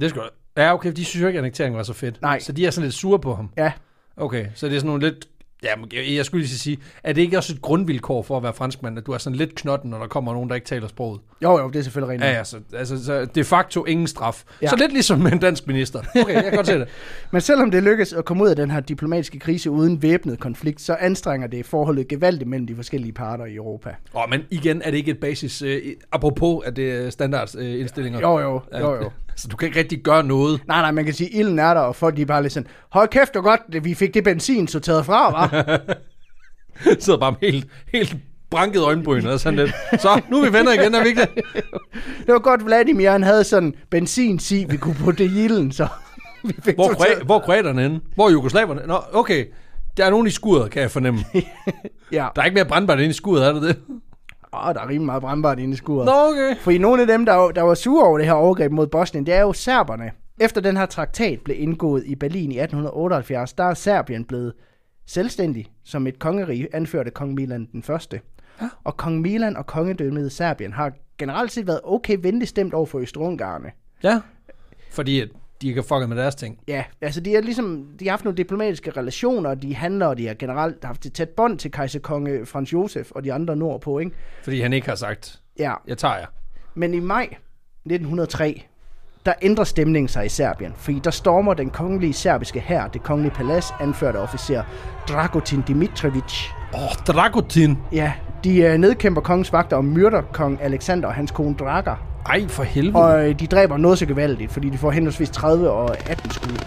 Speaker 1: det skal Ja, okay, de synes jo ikke, at annekteringen var så fedt.
Speaker 2: Nej.
Speaker 1: Så de er sådan lidt sure på ham.
Speaker 2: Ja,
Speaker 1: Okay, så det er sådan nogle lidt... Ja, jeg skulle lige sige, er det ikke også et grundvilkår for at være franskmand, at du er sådan lidt knotten, når der kommer nogen, der ikke taler sproget?
Speaker 2: jo jo, det er selvfølgelig rent.
Speaker 1: Ja, ja, så, altså, så de facto ingen straf.
Speaker 2: Ja.
Speaker 1: Så lidt ligesom med en dansk minister. Okay, jeg kan godt se det.
Speaker 2: Men selvom det lykkes at komme ud af den her diplomatiske krise uden væbnet konflikt, så anstrenger det forholdet gevaldigt mellem de forskellige parter i Europa.
Speaker 1: Åh, men igen, er det ikke et basis... Øh, apropos, at det er standard øh, indstillinger?
Speaker 2: Jo jo, jo jo.
Speaker 1: Så du kan ikke rigtig gøre noget.
Speaker 2: Nej, nej, man kan sige, ilden er der, og folk de er bare lidt sådan, hold kæft, det godt, vi fik det benzin sorteret fra, var.
Speaker 1: sidder bare med helt, helt branket øjenbryn og sådan lidt. Så, nu er vi venner igen, er vi ikke det?
Speaker 2: det var godt, Vladimir, han havde sådan benzin vi kunne putte i ilden, så vi fik
Speaker 1: Hvor, kre, hvor er kroaterne henne? Hvor er jugoslaverne? Nå, okay. Der er nogen i skuret, kan jeg fornemme.
Speaker 2: Ja,
Speaker 1: Der er ikke mere brandbart inde i skuret, er der det?
Speaker 2: Åh, der er rimelig meget brandbart inde i skuret.
Speaker 1: Nå, okay.
Speaker 2: For i nogle af dem, der, der var sure over det her overgreb mod Bosnien, det er jo serberne. Efter den her traktat blev indgået i Berlin i 1878, der er Serbien blevet selvstændig som et kongerige, anført af kong Milan den første. Og kong Milan og kongedømmet Serbien har generelt set været okay venligt stemt over for Østrig-Ungarne.
Speaker 1: Ja. Fordi de ikke har fucket med deres ting.
Speaker 2: Ja, altså de er ligesom, de har haft nogle diplomatiske relationer, de handler, og de har generelt haft et tæt bånd til kejserkonge Frans Josef og de andre nordpå, ikke?
Speaker 1: Fordi han ikke har sagt,
Speaker 2: Ja,
Speaker 1: jeg tager jer.
Speaker 2: Men i maj 1903, der ændrer stemningen sig i Serbien, fordi der stormer den kongelige serbiske hær, det kongelige palads, anført af officer Dragutin Dimitrovic.
Speaker 1: Åh, oh, Dragutin.
Speaker 2: Ja, de øh, nedkæmper kongens vagter og myrder kong Alexander og hans kone Draga.
Speaker 1: Ej, for helvede.
Speaker 2: Og øh, de dræber noget så gevaldigt, fordi de får henholdsvis 30 og 18 skud.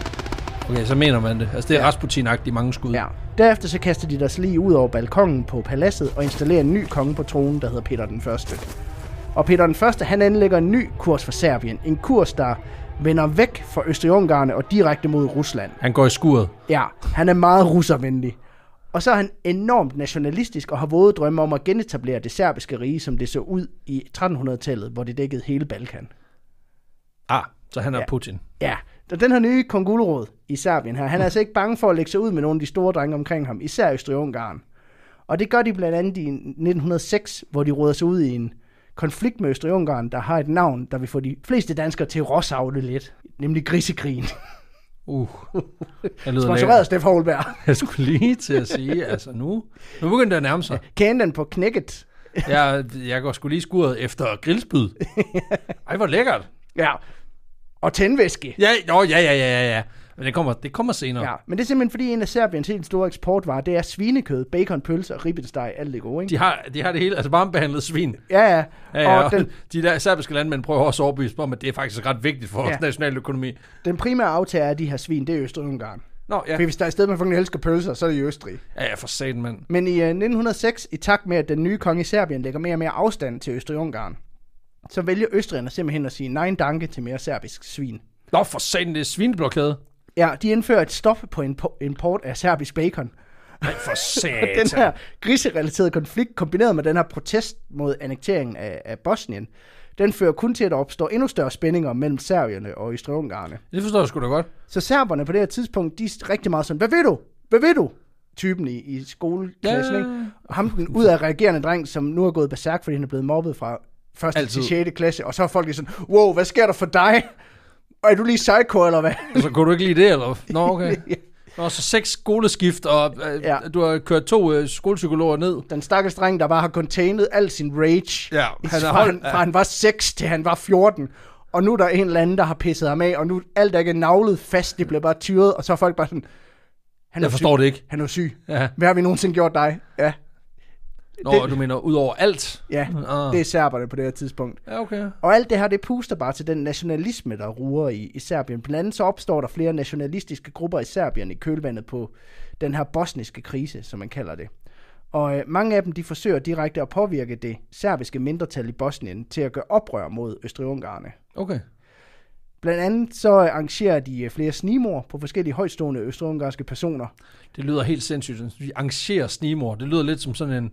Speaker 1: Okay, så mener man det. Altså, det er ja. Rasputin-agtigt mange skud.
Speaker 2: Ja. Derefter så kaster de deres lige ud over balkongen på paladset og installerer en ny konge på tronen, der hedder Peter den Første. Og Peter den Første, han anlægger en ny kurs for Serbien. En kurs, der vender væk fra Østrig-Ungarn og direkte mod Rusland.
Speaker 1: Han går i skuret.
Speaker 2: Ja, han er meget russervenlig. Og så er han enormt nationalistisk og har våde drømme om at genetablere det serbiske rige, som det så ud i 1300-tallet, hvor det dækkede hele Balkan.
Speaker 1: Ah, så han er
Speaker 2: Ja.
Speaker 1: Putin.
Speaker 2: Ja, og den her nye kong Gulerod i Serbien her, han er altså ikke bange for at lægge sig ud med nogle af de store drenge omkring ham, især Østrig-Ungarn. Og det gør de blandt andet i 1906, hvor de råder sig ud i en konflikt med Østrig-Ungarn, der har et navn, der vil få de fleste danskere til at råsavle lidt, nemlig Grisekrigen.
Speaker 1: Uh, jeg lyder
Speaker 2: Sponsoreret af. Steff Holberg.
Speaker 1: Jeg skulle lige til at sige, altså nu, nu begynder det at nærme sig.
Speaker 2: Kende den på knækket.
Speaker 1: Jeg, jeg går sgu lige skuret efter grillspyd. Ej, hvor lækkert.
Speaker 2: Ja. Og tændvæske.
Speaker 1: Ja, ja, ja, ja, ja, ja. Men det kommer, det kommer senere.
Speaker 2: Ja, men det er simpelthen fordi en af Serbiens helt store eksportvarer, det er svinekød, bacon, pølse og ribbesteg, alt det gode, ikke?
Speaker 1: De har, de har det hele, altså varmebehandlet svin.
Speaker 2: Ja, ja.
Speaker 1: Ja, ja,
Speaker 2: Og den,
Speaker 1: de der serbiske landmænd prøver også at overbevise mig om, at det er faktisk ret vigtigt for vores
Speaker 2: Ja.
Speaker 1: nationaløkonomi.
Speaker 2: den primære aftager af de her svin, det er Østrig-Ungarn.
Speaker 1: Nå, ja.
Speaker 2: Fordi hvis der er et sted, man fucking elsker pølser, så er det i Østrig.
Speaker 1: Ja, ja, for satan, mand.
Speaker 2: Men i uh, 1906, i takt med, at den nye konge i Serbien lægger mere og mere afstand til Østrig-Ungarn, så vælger østrigerne simpelthen at sige nej danke til mere serbisk svin.
Speaker 1: Nå, for satan, det er svineblokade.
Speaker 2: Ja, de indfører et stop på impo- import af serbisk bacon.
Speaker 1: Nej, for satan.
Speaker 2: den her griserelaterede konflikt, kombineret med den her protest mod annekteringen af, af Bosnien, den fører kun til, at der opstår endnu større spændinger mellem serbierne og østrig-ungarerne.
Speaker 1: Det forstår jeg sgu da godt.
Speaker 2: Så serberne på det her tidspunkt, de er rigtig meget sådan, hvad ved du? Hvad ved du? Typen i, i skoleklassen,
Speaker 1: Ja.
Speaker 2: ikke? Og ham den ud af reagerende dreng, som nu er gået berserk, fordi han er blevet mobbet fra 1.
Speaker 1: Altid.
Speaker 2: til 6. klasse, og så er folk lige sådan, wow, hvad sker der for dig? Og er du lige psycho, eller hvad?
Speaker 1: Altså, kunne du ikke lide det, eller? Nå, okay. Nå, så seks skoleskift, og øh,
Speaker 2: Ja.
Speaker 1: ja. du har kørt to øh, skolepsykologer ned.
Speaker 2: Den stakkels dreng, der bare har containet al sin rage,
Speaker 1: Ja,
Speaker 2: han fra,
Speaker 1: er
Speaker 2: han,
Speaker 1: holdt-
Speaker 2: fra han var 6 til han var 14. Og nu er der en eller anden, der har pisset ham af, og nu alt er ikke navlet fast, det bliver bare tyret, og så er folk bare sådan, han er
Speaker 1: Jeg forstår
Speaker 2: syg.
Speaker 1: det ikke.
Speaker 2: Han er syg.
Speaker 1: Ja.
Speaker 2: Hvad har vi nogensinde gjort dig? Ja,
Speaker 1: Nå,
Speaker 2: Det-
Speaker 1: du mener ud over alt?
Speaker 2: ja
Speaker 1: Ah.
Speaker 2: det er serberne på det her tidspunkt.
Speaker 1: Ja, okay.
Speaker 2: Og alt det her, det puster bare til den nationalisme, der ruer i, i Serbien. Blandt andet så opstår der flere nationalistiske grupper i Serbien i kølvandet på den her bosniske krise, som man kalder det. Og øh, mange af dem, de forsøger direkte at påvirke det serbiske mindretal i Bosnien til at gøre oprør mod Østrig-Ungarne.
Speaker 1: Okay.
Speaker 2: Blandt andet så arrangerer de øh, flere snimor på forskellige højstående østrig-ungarske personer.
Speaker 1: Det lyder helt sindssygt. Vi arrangerer snimor. Det lyder lidt som sådan en,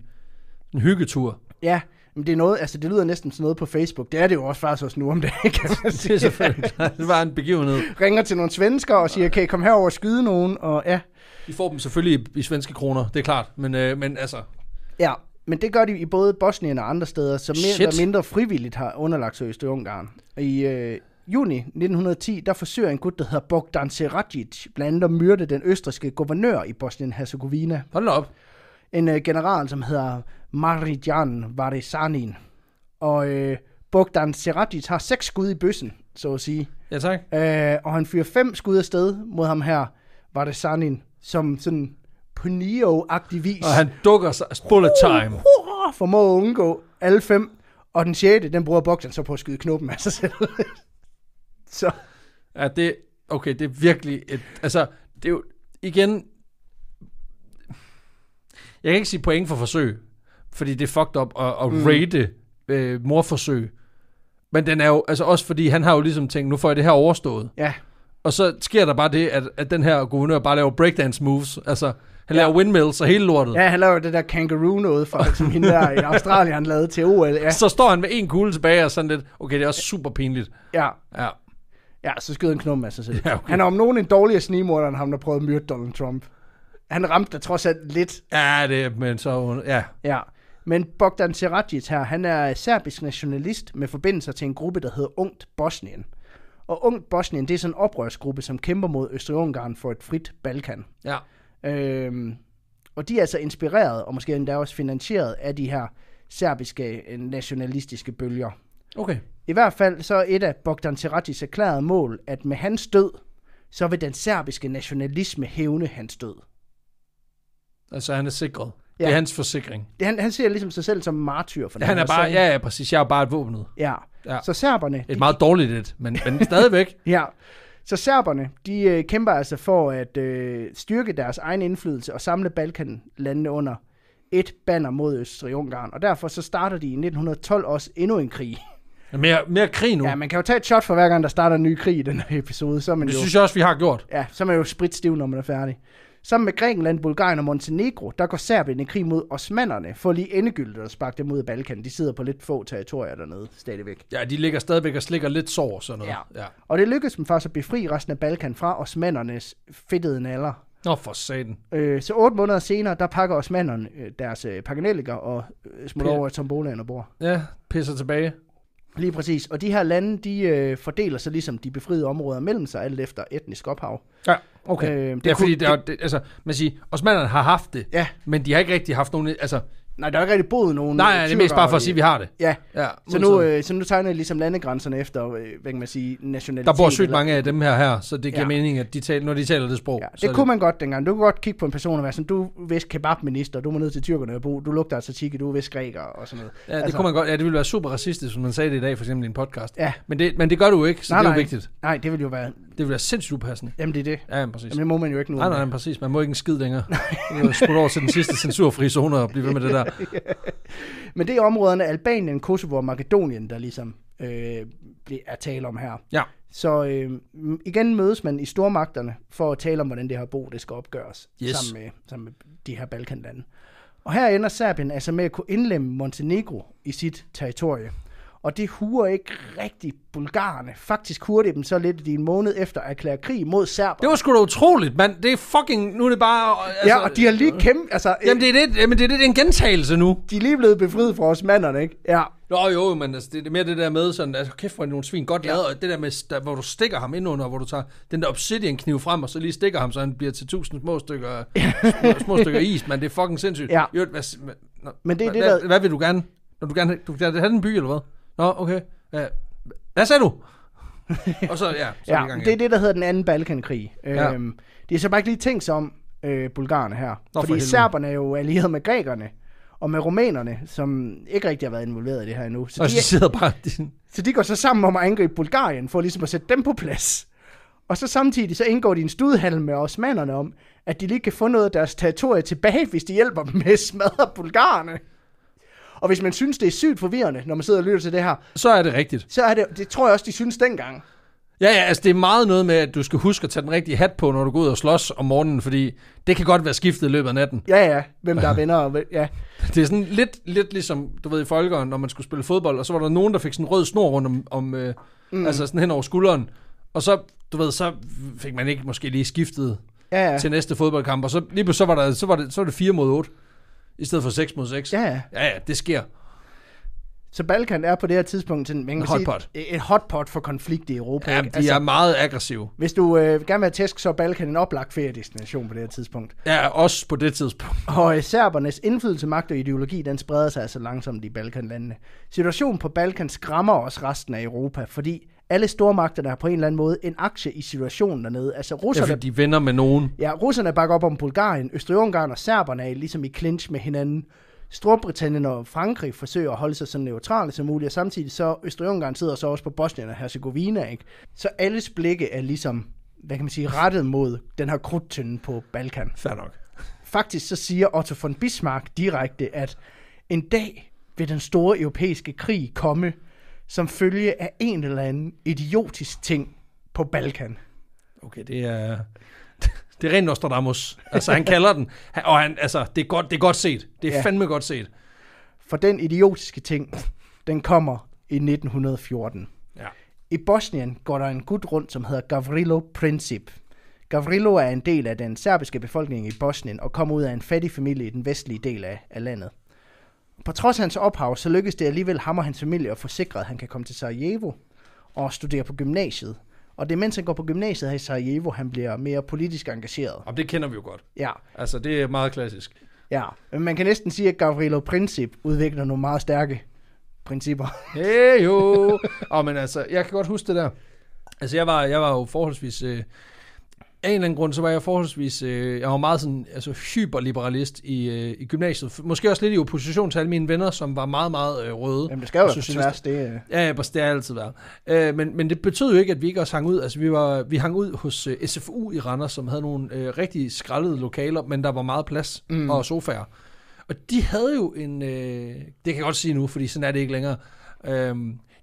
Speaker 1: en hyggetur.
Speaker 2: Ja, men det er noget, altså det lyder næsten som noget på Facebook. Det er det jo også faktisk også nu om dagen, kan man
Speaker 1: Det er selvfølgelig. Det var en begivenhed.
Speaker 2: ringer til nogle svensker og siger, kan I komme herover og skyde nogen? Og ja,
Speaker 1: Vi får dem selvfølgelig i, i svenske kroner, det er klart. Men, øh, men altså,
Speaker 2: ja, men det gør de i både Bosnien og andre steder, som mere
Speaker 1: Shit.
Speaker 2: eller mindre frivilligt har underlagt sig Østrig-Ungarn. I øh, juni 1910, der forsøger en gut, der hedder Bogdan Seradzic, blandt andet at myrde den østriske guvernør i Bosnien-Herzegovina.
Speaker 1: hold op.
Speaker 2: En øh, general, som hedder Marijan Varisanin. Og øh, Bogdan Seradzic har seks skud i bøssen, så at sige.
Speaker 1: Ja, tak.
Speaker 2: Øh, og han fyrer fem skud afsted mod ham her, Varisanin, som sådan på Neo-agtig vis.
Speaker 1: Og han dukker sig. Bullet time.
Speaker 2: Hurra, formår at undgå alle fem. Og den sjette, den bruger Bogdan så på at skyde knuppen af sig selv. så
Speaker 1: Ja, det, okay, det er virkelig et, altså, det er jo, igen, jeg kan ikke sige point for forsøg, fordi det er fucked up at, at mm. rate øh, morforsøg. Men den er jo, altså også fordi han har jo ligesom tænkt, nu får jeg det her overstået.
Speaker 2: ja,
Speaker 1: Og så sker der bare det, at, at den her guvernør bare laver breakdance moves. Altså, han
Speaker 2: Ja.
Speaker 1: laver windmills og hele lortet.
Speaker 2: ja, han laver det der kangaroo noget, fra, som hende der i Australien han lavede til OL. Ja,
Speaker 1: Så står han med en kugle tilbage og sådan lidt, okay, det er også super pinligt.
Speaker 2: ja,
Speaker 1: Ja.
Speaker 2: ja så skyder han knuppen af sig selv.
Speaker 1: Ja, okay.
Speaker 2: Han er om nogen en dårligere snigmorder, end ham, der prøvede at myrde Donald Trump. Han ramte da trods alt lidt
Speaker 1: Ja, det, men så, ja.
Speaker 2: Ja, men Bogdan Seradzic her, han er serbisk nationalist med forbindelser til en gruppe, der hedder Ungt Bosnien. Og Ungt Bosnien, det er sådan en oprørsgruppe, som kæmper mod Østrig-Ungarn for et frit Balkan.
Speaker 1: Ja.
Speaker 2: Øhm, og de er altså inspireret, og måske endda også finansieret af de her serbiske øh, nationalistiske bølger.
Speaker 1: Okay.
Speaker 2: I hvert fald så er et af Bogdan Teratis erklærede mål, at med hans død, så vil den serbiske nationalisme hævne hans død.
Speaker 1: Altså, han er sikret.
Speaker 2: Ja.
Speaker 1: Det er hans forsikring.
Speaker 2: Det, han, han ser ligesom sig selv som martyr for det.
Speaker 1: Han er bare, ja, ja, præcis. Jeg er bare et våbenet.
Speaker 2: ja.
Speaker 1: Ja.
Speaker 2: Så serberne,
Speaker 1: Et meget dårligt et, men, men stadigvæk.
Speaker 2: Ja, så serberne, de øh, kæmper altså for at øh, styrke deres egen indflydelse og samle Balkanlandene under et banner mod Østrig-Ungarn. Og derfor så starter de i 1912 også endnu en krig.
Speaker 1: Mere, mere krig nu.
Speaker 2: Ja, man kan jo tage et shot for hver gang, der starter en ny krig i den her episode. Så er man
Speaker 1: det
Speaker 2: jo,
Speaker 1: synes jeg også, vi har gjort.
Speaker 2: ja, så er man jo spritstiv, når man er færdig. Sammen med Grækenland, Bulgarien og Montenegro, der går Serbien i krig mod osmannerne, for lige endegyldigt at sparke dem ud af Balkan. De sidder på lidt få territorier dernede stadigvæk.
Speaker 1: Ja, de ligger stadigvæk og slikker lidt sår og sådan noget.
Speaker 2: Ja.
Speaker 1: ja.
Speaker 2: Og det lykkedes dem faktisk at befri resten af Balkan fra osmannernes fedtede naller.
Speaker 1: Nå, for satan.
Speaker 2: Øh, så otte måneder senere, der pakker osmanderne øh, deres øh, pakkenelliker og øh, smutter
Speaker 1: Per-
Speaker 2: over i Tombolaen og bor.
Speaker 1: Ja, pisser tilbage.
Speaker 2: Lige præcis. Og de her lande, de øh, fordeler sig ligesom de befriede områder mellem sig, alt efter etnisk ophav.
Speaker 1: Ja, okay.
Speaker 2: Øh, det
Speaker 1: er
Speaker 2: kunne-
Speaker 1: fordi, det, det, altså, man siger, osmanderne har haft det,
Speaker 2: Ja,
Speaker 1: men de har ikke rigtig haft nogen, altså,
Speaker 2: nej, der er ikke rigtig boet nogen...
Speaker 1: nej, det er mest bare for at sige, at vi har det.
Speaker 2: Ja,
Speaker 1: Ja,
Speaker 2: så nu, øh, så nu tegner jeg ligesom landegrænserne efter, øh, hvad kan man sige, nationalitet.
Speaker 1: der bor sygt
Speaker 2: eller-
Speaker 1: mange af dem her her, så det giver
Speaker 2: Ja.
Speaker 1: mening, at de taler, når de taler det sprog.
Speaker 2: Ja,
Speaker 1: så er
Speaker 2: det kunne man godt dengang. Du kunne godt kigge på en person og være sådan, du er vist kebabminister, du må ned til tyrkerne og bo, du lugter altså tiki, du er vist græker og sådan noget.
Speaker 1: Ja, det
Speaker 2: Altså-
Speaker 1: kunne man godt. Ja, det ville være super racistisk, hvis man sagde det i dag, for eksempel i en podcast.
Speaker 2: Ja,
Speaker 1: Men det, men det gør du ikke, så
Speaker 2: Nej,
Speaker 1: det er jo
Speaker 2: nej.
Speaker 1: vigtigt.
Speaker 2: nej, det vil jo være,
Speaker 1: Det ville være sindssygt upassende.
Speaker 2: jamen det er det.
Speaker 1: Ja, præcis.
Speaker 2: Jamen det må man jo ikke nu.
Speaker 1: Nej, nej, nej, præcis. Man må ikke en skid længere. Du smutte over til den sidste censurfri zone og blive ved med det der.
Speaker 2: Men det er områderne Albanien, Kosovo og Makedonien, der ligesom øh, er tale om her.
Speaker 1: Ja.
Speaker 2: Så øh, igen mødes man i stormagterne for at tale om, hvordan det her bo det skal opgøres
Speaker 1: Yes.
Speaker 2: sammen, med, sammen med de her Balkanlande. Og her ender Serbien altså med at kunne indlemme Montenegro i sit territorie. Og det huer ikke rigtig bulgarerne. Faktisk det dem så lidt i en måned efter at erklære krig mod serber.
Speaker 1: Det var sgu da utroligt, mand. Det er fucking... Nu er det bare... Altså,
Speaker 2: ja, og de har lige kæmpet... Altså,
Speaker 1: Jamen, det er, det, jamen, det, er det, det er en gentagelse nu.
Speaker 2: de er lige blevet befriet fra osmanderne, ikke? Ja.
Speaker 1: Nå jo, men altså, det er mere det der med sådan, altså kæft hvor er nogle svin godt lavet, og det der med, der, hvor du stikker ham ind under, hvor du tager den der obsidian kniv frem, og så lige stikker ham, så han bliver til tusind små stykker, små, små stykker is, men det er fucking sindssygt.
Speaker 2: Ja.
Speaker 1: Jo, hvad, hvad,
Speaker 2: Men det er
Speaker 1: hvad,
Speaker 2: det,
Speaker 1: hvad,
Speaker 2: der-
Speaker 1: hvad, vil du gerne? Når du gerne du vil gerne have den by, eller hvad? Nå, okay. Ja. Hvad sagde du? og så, ja, så
Speaker 2: Ja,
Speaker 1: gang
Speaker 2: det er det, der hedder den anden Balkankrig.
Speaker 1: Ja.
Speaker 2: Øhm, det er så bare ikke lige tænkt sig om, øh, bulgarerne her.
Speaker 1: for
Speaker 2: fordi
Speaker 1: helvede.
Speaker 2: serberne er jo allieret med grækerne, og med rumænerne, som ikke rigtig har været involveret i det her endnu. Så
Speaker 1: Og
Speaker 2: de,
Speaker 1: sidder bare...
Speaker 2: Så de går så sammen om at angribe Bulgarien, for ligesom at sætte dem på plads. Og så samtidig så indgår de en studhandel med osmanderne om, at de lige kan få noget af deres territorie tilbage, hvis de hjælper dem med at smadre bulgarerne. Og hvis man synes, det er sygt forvirrende, når man sidder og lytter til det her,
Speaker 1: så er det rigtigt.
Speaker 2: så er det, det tror jeg også, de synes dengang.
Speaker 1: Ja, ja, altså det er meget noget med, at du skal huske at tage den rigtige hat på, når du går ud og slås om morgenen, fordi det kan godt være skiftet i løbet af natten.
Speaker 2: Ja, ja, hvem der er venner. Og, hvem- ja.
Speaker 1: Det er sådan lidt, lidt ligesom, du ved, i folkeren, når man skulle spille fodbold, og så var der nogen, der fik sådan en rød snor rundt om, om øh, mm. altså sådan hen over skulderen. Og så, du ved, så fik man ikke måske lige skiftet
Speaker 2: Ja,
Speaker 1: ja.
Speaker 2: ja.
Speaker 1: til næste fodboldkamp, og så lige pludselig så var, der, så var, det, så var det 4 mod 8, i stedet for 6 mod 6.
Speaker 2: Ja, ja.
Speaker 1: ja, ja det sker.
Speaker 2: Så Balkan er på det her tidspunkt sådan, man kan
Speaker 1: En
Speaker 2: sige,
Speaker 1: hotpot.
Speaker 2: et et hotpot for konflikt i Europa.
Speaker 1: Ja, de altså, er meget aggressive.
Speaker 2: Hvis du øh, gerne vil have tæsk, så er Balkan en oplagt feriedestination på det her tidspunkt.
Speaker 1: Ja, også på det tidspunkt.
Speaker 2: Og øh, serbernes indflydelse, magt og ideologi, den spreder sig altså langsomt i Balkanlandene. Situationen på Balkan skræmmer også resten af Europa, fordi alle stormagterne har på en eller anden måde en aktie i situationen dernede. Altså
Speaker 1: Ja,
Speaker 2: russerne,
Speaker 1: fordi de venner med nogen.
Speaker 2: ja, russerne bakker op om Bulgarien, Østrig-Ungarn og serberne er ligesom i clinch med hinanden. Storbritannien og Frankrig forsøger at holde sig så neutrale som muligt, og samtidig så Østrig-Ungarn sidder så også på Bosnien og Herzegovina, ikke? Så alles blikke er ligesom, hvad kan man sige, rettet mod den her krudtønde på Balkan.
Speaker 1: Fair nok.
Speaker 2: Faktisk så siger Otto von Bismarck direkte, at en dag vil den store europæiske krig komme som følge af en eller anden idiotisk ting på Balkan.
Speaker 1: Okay, det er... Det er rent Nostradamus. Altså, han kalder den. Og han, altså, det er godt, det er godt set. Det er
Speaker 2: ja.
Speaker 1: fandme godt set.
Speaker 2: For den idiotiske ting, den kommer i 1914.
Speaker 1: Ja.
Speaker 2: I Bosnien går der en gut rundt, som hedder Gavrilo Princip. Gavrilo er en del af den serbiske befolkning i Bosnien og kommer ud af en fattig familie i den vestlige del af, af landet. På trods af hans ophav, så lykkes det alligevel ham og hans familie at få sikret, at han kan komme til Sarajevo og studere på gymnasiet. Og det er mens han går på gymnasiet her i Sarajevo, han bliver mere politisk engageret.
Speaker 1: Og det kender vi jo godt.
Speaker 2: Ja,
Speaker 1: Altså, det er meget klassisk.
Speaker 2: ja. Men man kan næsten sige, at Gavrilo Princip udvikler nogle meget stærke principper.
Speaker 1: Hey jo. Oh, men altså, jeg kan godt huske det der. Altså, jeg var, jeg var jo forholdsvis... Øh, af en eller anden grund, så var jeg forholdsvis... Øh, jeg var meget sådan, altså, hyperliberalist i, øh, i gymnasiet. Måske også lidt i opposition til alle mine venner, som var meget, meget øh, røde.
Speaker 2: Jamen, det skal jo være tværs, det øh.
Speaker 1: Ja, ja, det har altid været. Øh, men, men det betød jo ikke, at vi ikke også hang ud. Altså, vi, var, vi hang ud hos øh, SFU i Randers, som havde nogle øh, rigtig skrællede lokaler, men der var meget plads mm. og sofaer. Og de havde jo en... Øh, det kan jeg godt sige nu, fordi sådan er det ikke længere. Øh,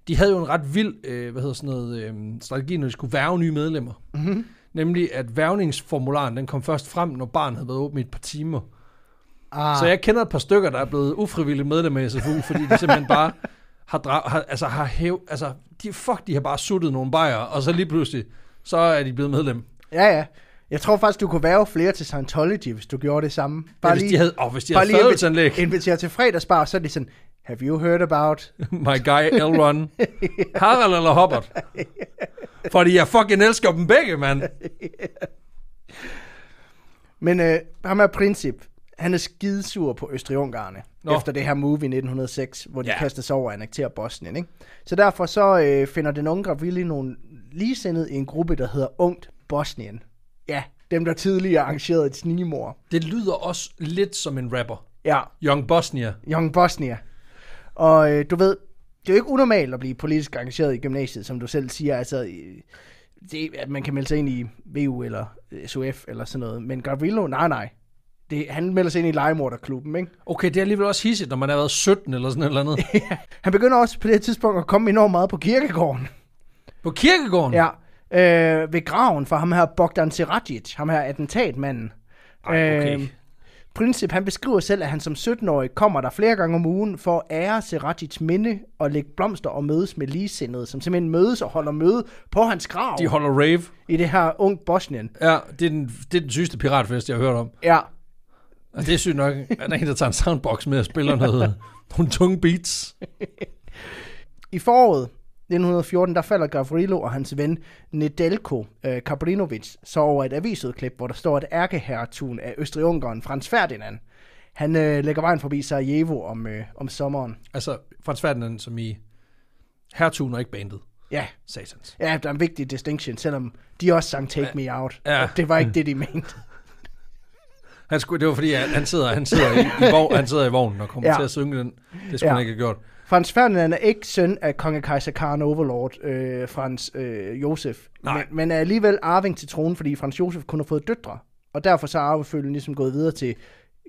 Speaker 1: de havde jo en ret vild øh, hvad hedder sådan noget, øh, strategi, når de skulle værve nye medlemmer.
Speaker 2: Mm-hmm.
Speaker 1: Nemlig, at værvningsformularen den kom først frem, når barnet havde været åbent i et par timer.
Speaker 2: Ah,
Speaker 1: Så jeg kender et par stykker, der er blevet ufrivilligt medlem af SFU, fordi de simpelthen bare har, dra- har, altså har hæv, altså, de, fuck, de har bare suttet nogle bajer, og så lige pludselig, så er de blevet medlem.
Speaker 2: Ja, ja. Jeg tror faktisk, du kunne være flere til Scientology, hvis du gjorde det samme.
Speaker 1: Bare hvis de havde, oh, hvis de havde fadelsanlæg,
Speaker 2: invitere til fredagsbar, så er de sådan, have you heard about?
Speaker 1: my guy Elron, Harald eller Hobbit. Fordi jeg fucking elsker dem begge, mand.
Speaker 2: Men øh, ham er Princip, han er skidesur på Østrig-Ungarne,
Speaker 1: Nå.
Speaker 2: efter det her move i 1906, hvor de
Speaker 1: Ja.
Speaker 2: kastede sig over at annektere Bosnien. Ikke? Så derfor så øh, finder den unge Gravili nogle ligesindede i en gruppe, der hedder Ungt Bosnien. Ja, dem der tidligere arrangerede et snigemor.
Speaker 1: Det lyder også lidt som en rapper.
Speaker 2: Ja,
Speaker 1: Young Bosnia.
Speaker 2: Young Bosnia. Og øh, du ved, det er jo ikke unormalt at blive politisk engageret i gymnasiet, som du selv siger. Altså, det, at man kan melde sig ind i VU eller øh, SUF eller sådan noget. Men Gavrilo, nej, nej. Det, han melder sig ind i legemorderklubben, ikke?
Speaker 1: Okay, det er alligevel også hissigt, når man har været 17 eller sådan et eller andet.
Speaker 2: Han begynder også på det tidspunkt at komme enormt meget på kirkegården.
Speaker 1: På kirkegården?
Speaker 2: Ja. Øh, ved graven for ham her Bogdan Seradzic, ham her attentatmanden.
Speaker 1: Ej, okay.
Speaker 2: Øh, Princip, han beskriver selv, at han som 17-årig kommer der flere gange om ugen for at ære Seradzics minde og lægge blomster og mødes med ligesindede, som simpelthen mødes og holder møde på hans grav
Speaker 1: De holder rave.
Speaker 2: i det her ung Bosnien.
Speaker 1: Ja, det er den, det er den sygeste piratfest, jeg har hørt om.
Speaker 2: Ja,
Speaker 1: Og det er sygt nok, at der er en, der tager en soundbox med og spiller noget, nogle tunge beats.
Speaker 2: I foråret 1914, der falder Gavrilo og hans ven Nedelko øh, Kabrinovic så over et avisudklip, hvor der står, at ærkehertugen af Østrig-Ungarn, Frans Ferdinand, han øh, lægger vejen forbi Sarajevo om, øh, om sommeren.
Speaker 1: Altså, Frans Ferdinand som i hertugen og ikke bandet.
Speaker 2: Ja,
Speaker 1: Satans.
Speaker 2: ja, der er en vigtig distinction, selvom de også sang Take Me Out.
Speaker 1: Ja.
Speaker 2: Og det var ikke det, de mente.
Speaker 1: Han skulle, det var fordi, han sidder, han sidder, i, i, vogn, han sidder i vognen og kommer
Speaker 2: Ja.
Speaker 1: ja. til at synge den. Det skulle
Speaker 2: Ja.
Speaker 1: han ikke have gjort.
Speaker 2: Frans Ferdinand er ikke søn af konge kejser Karen Overlord, øh, Frans øh, Josef,
Speaker 1: Nej.
Speaker 2: men, men er alligevel arving til tronen, fordi Frans Josef kun har fået døtre. Og derfor så er arvefølgen ligesom gået videre til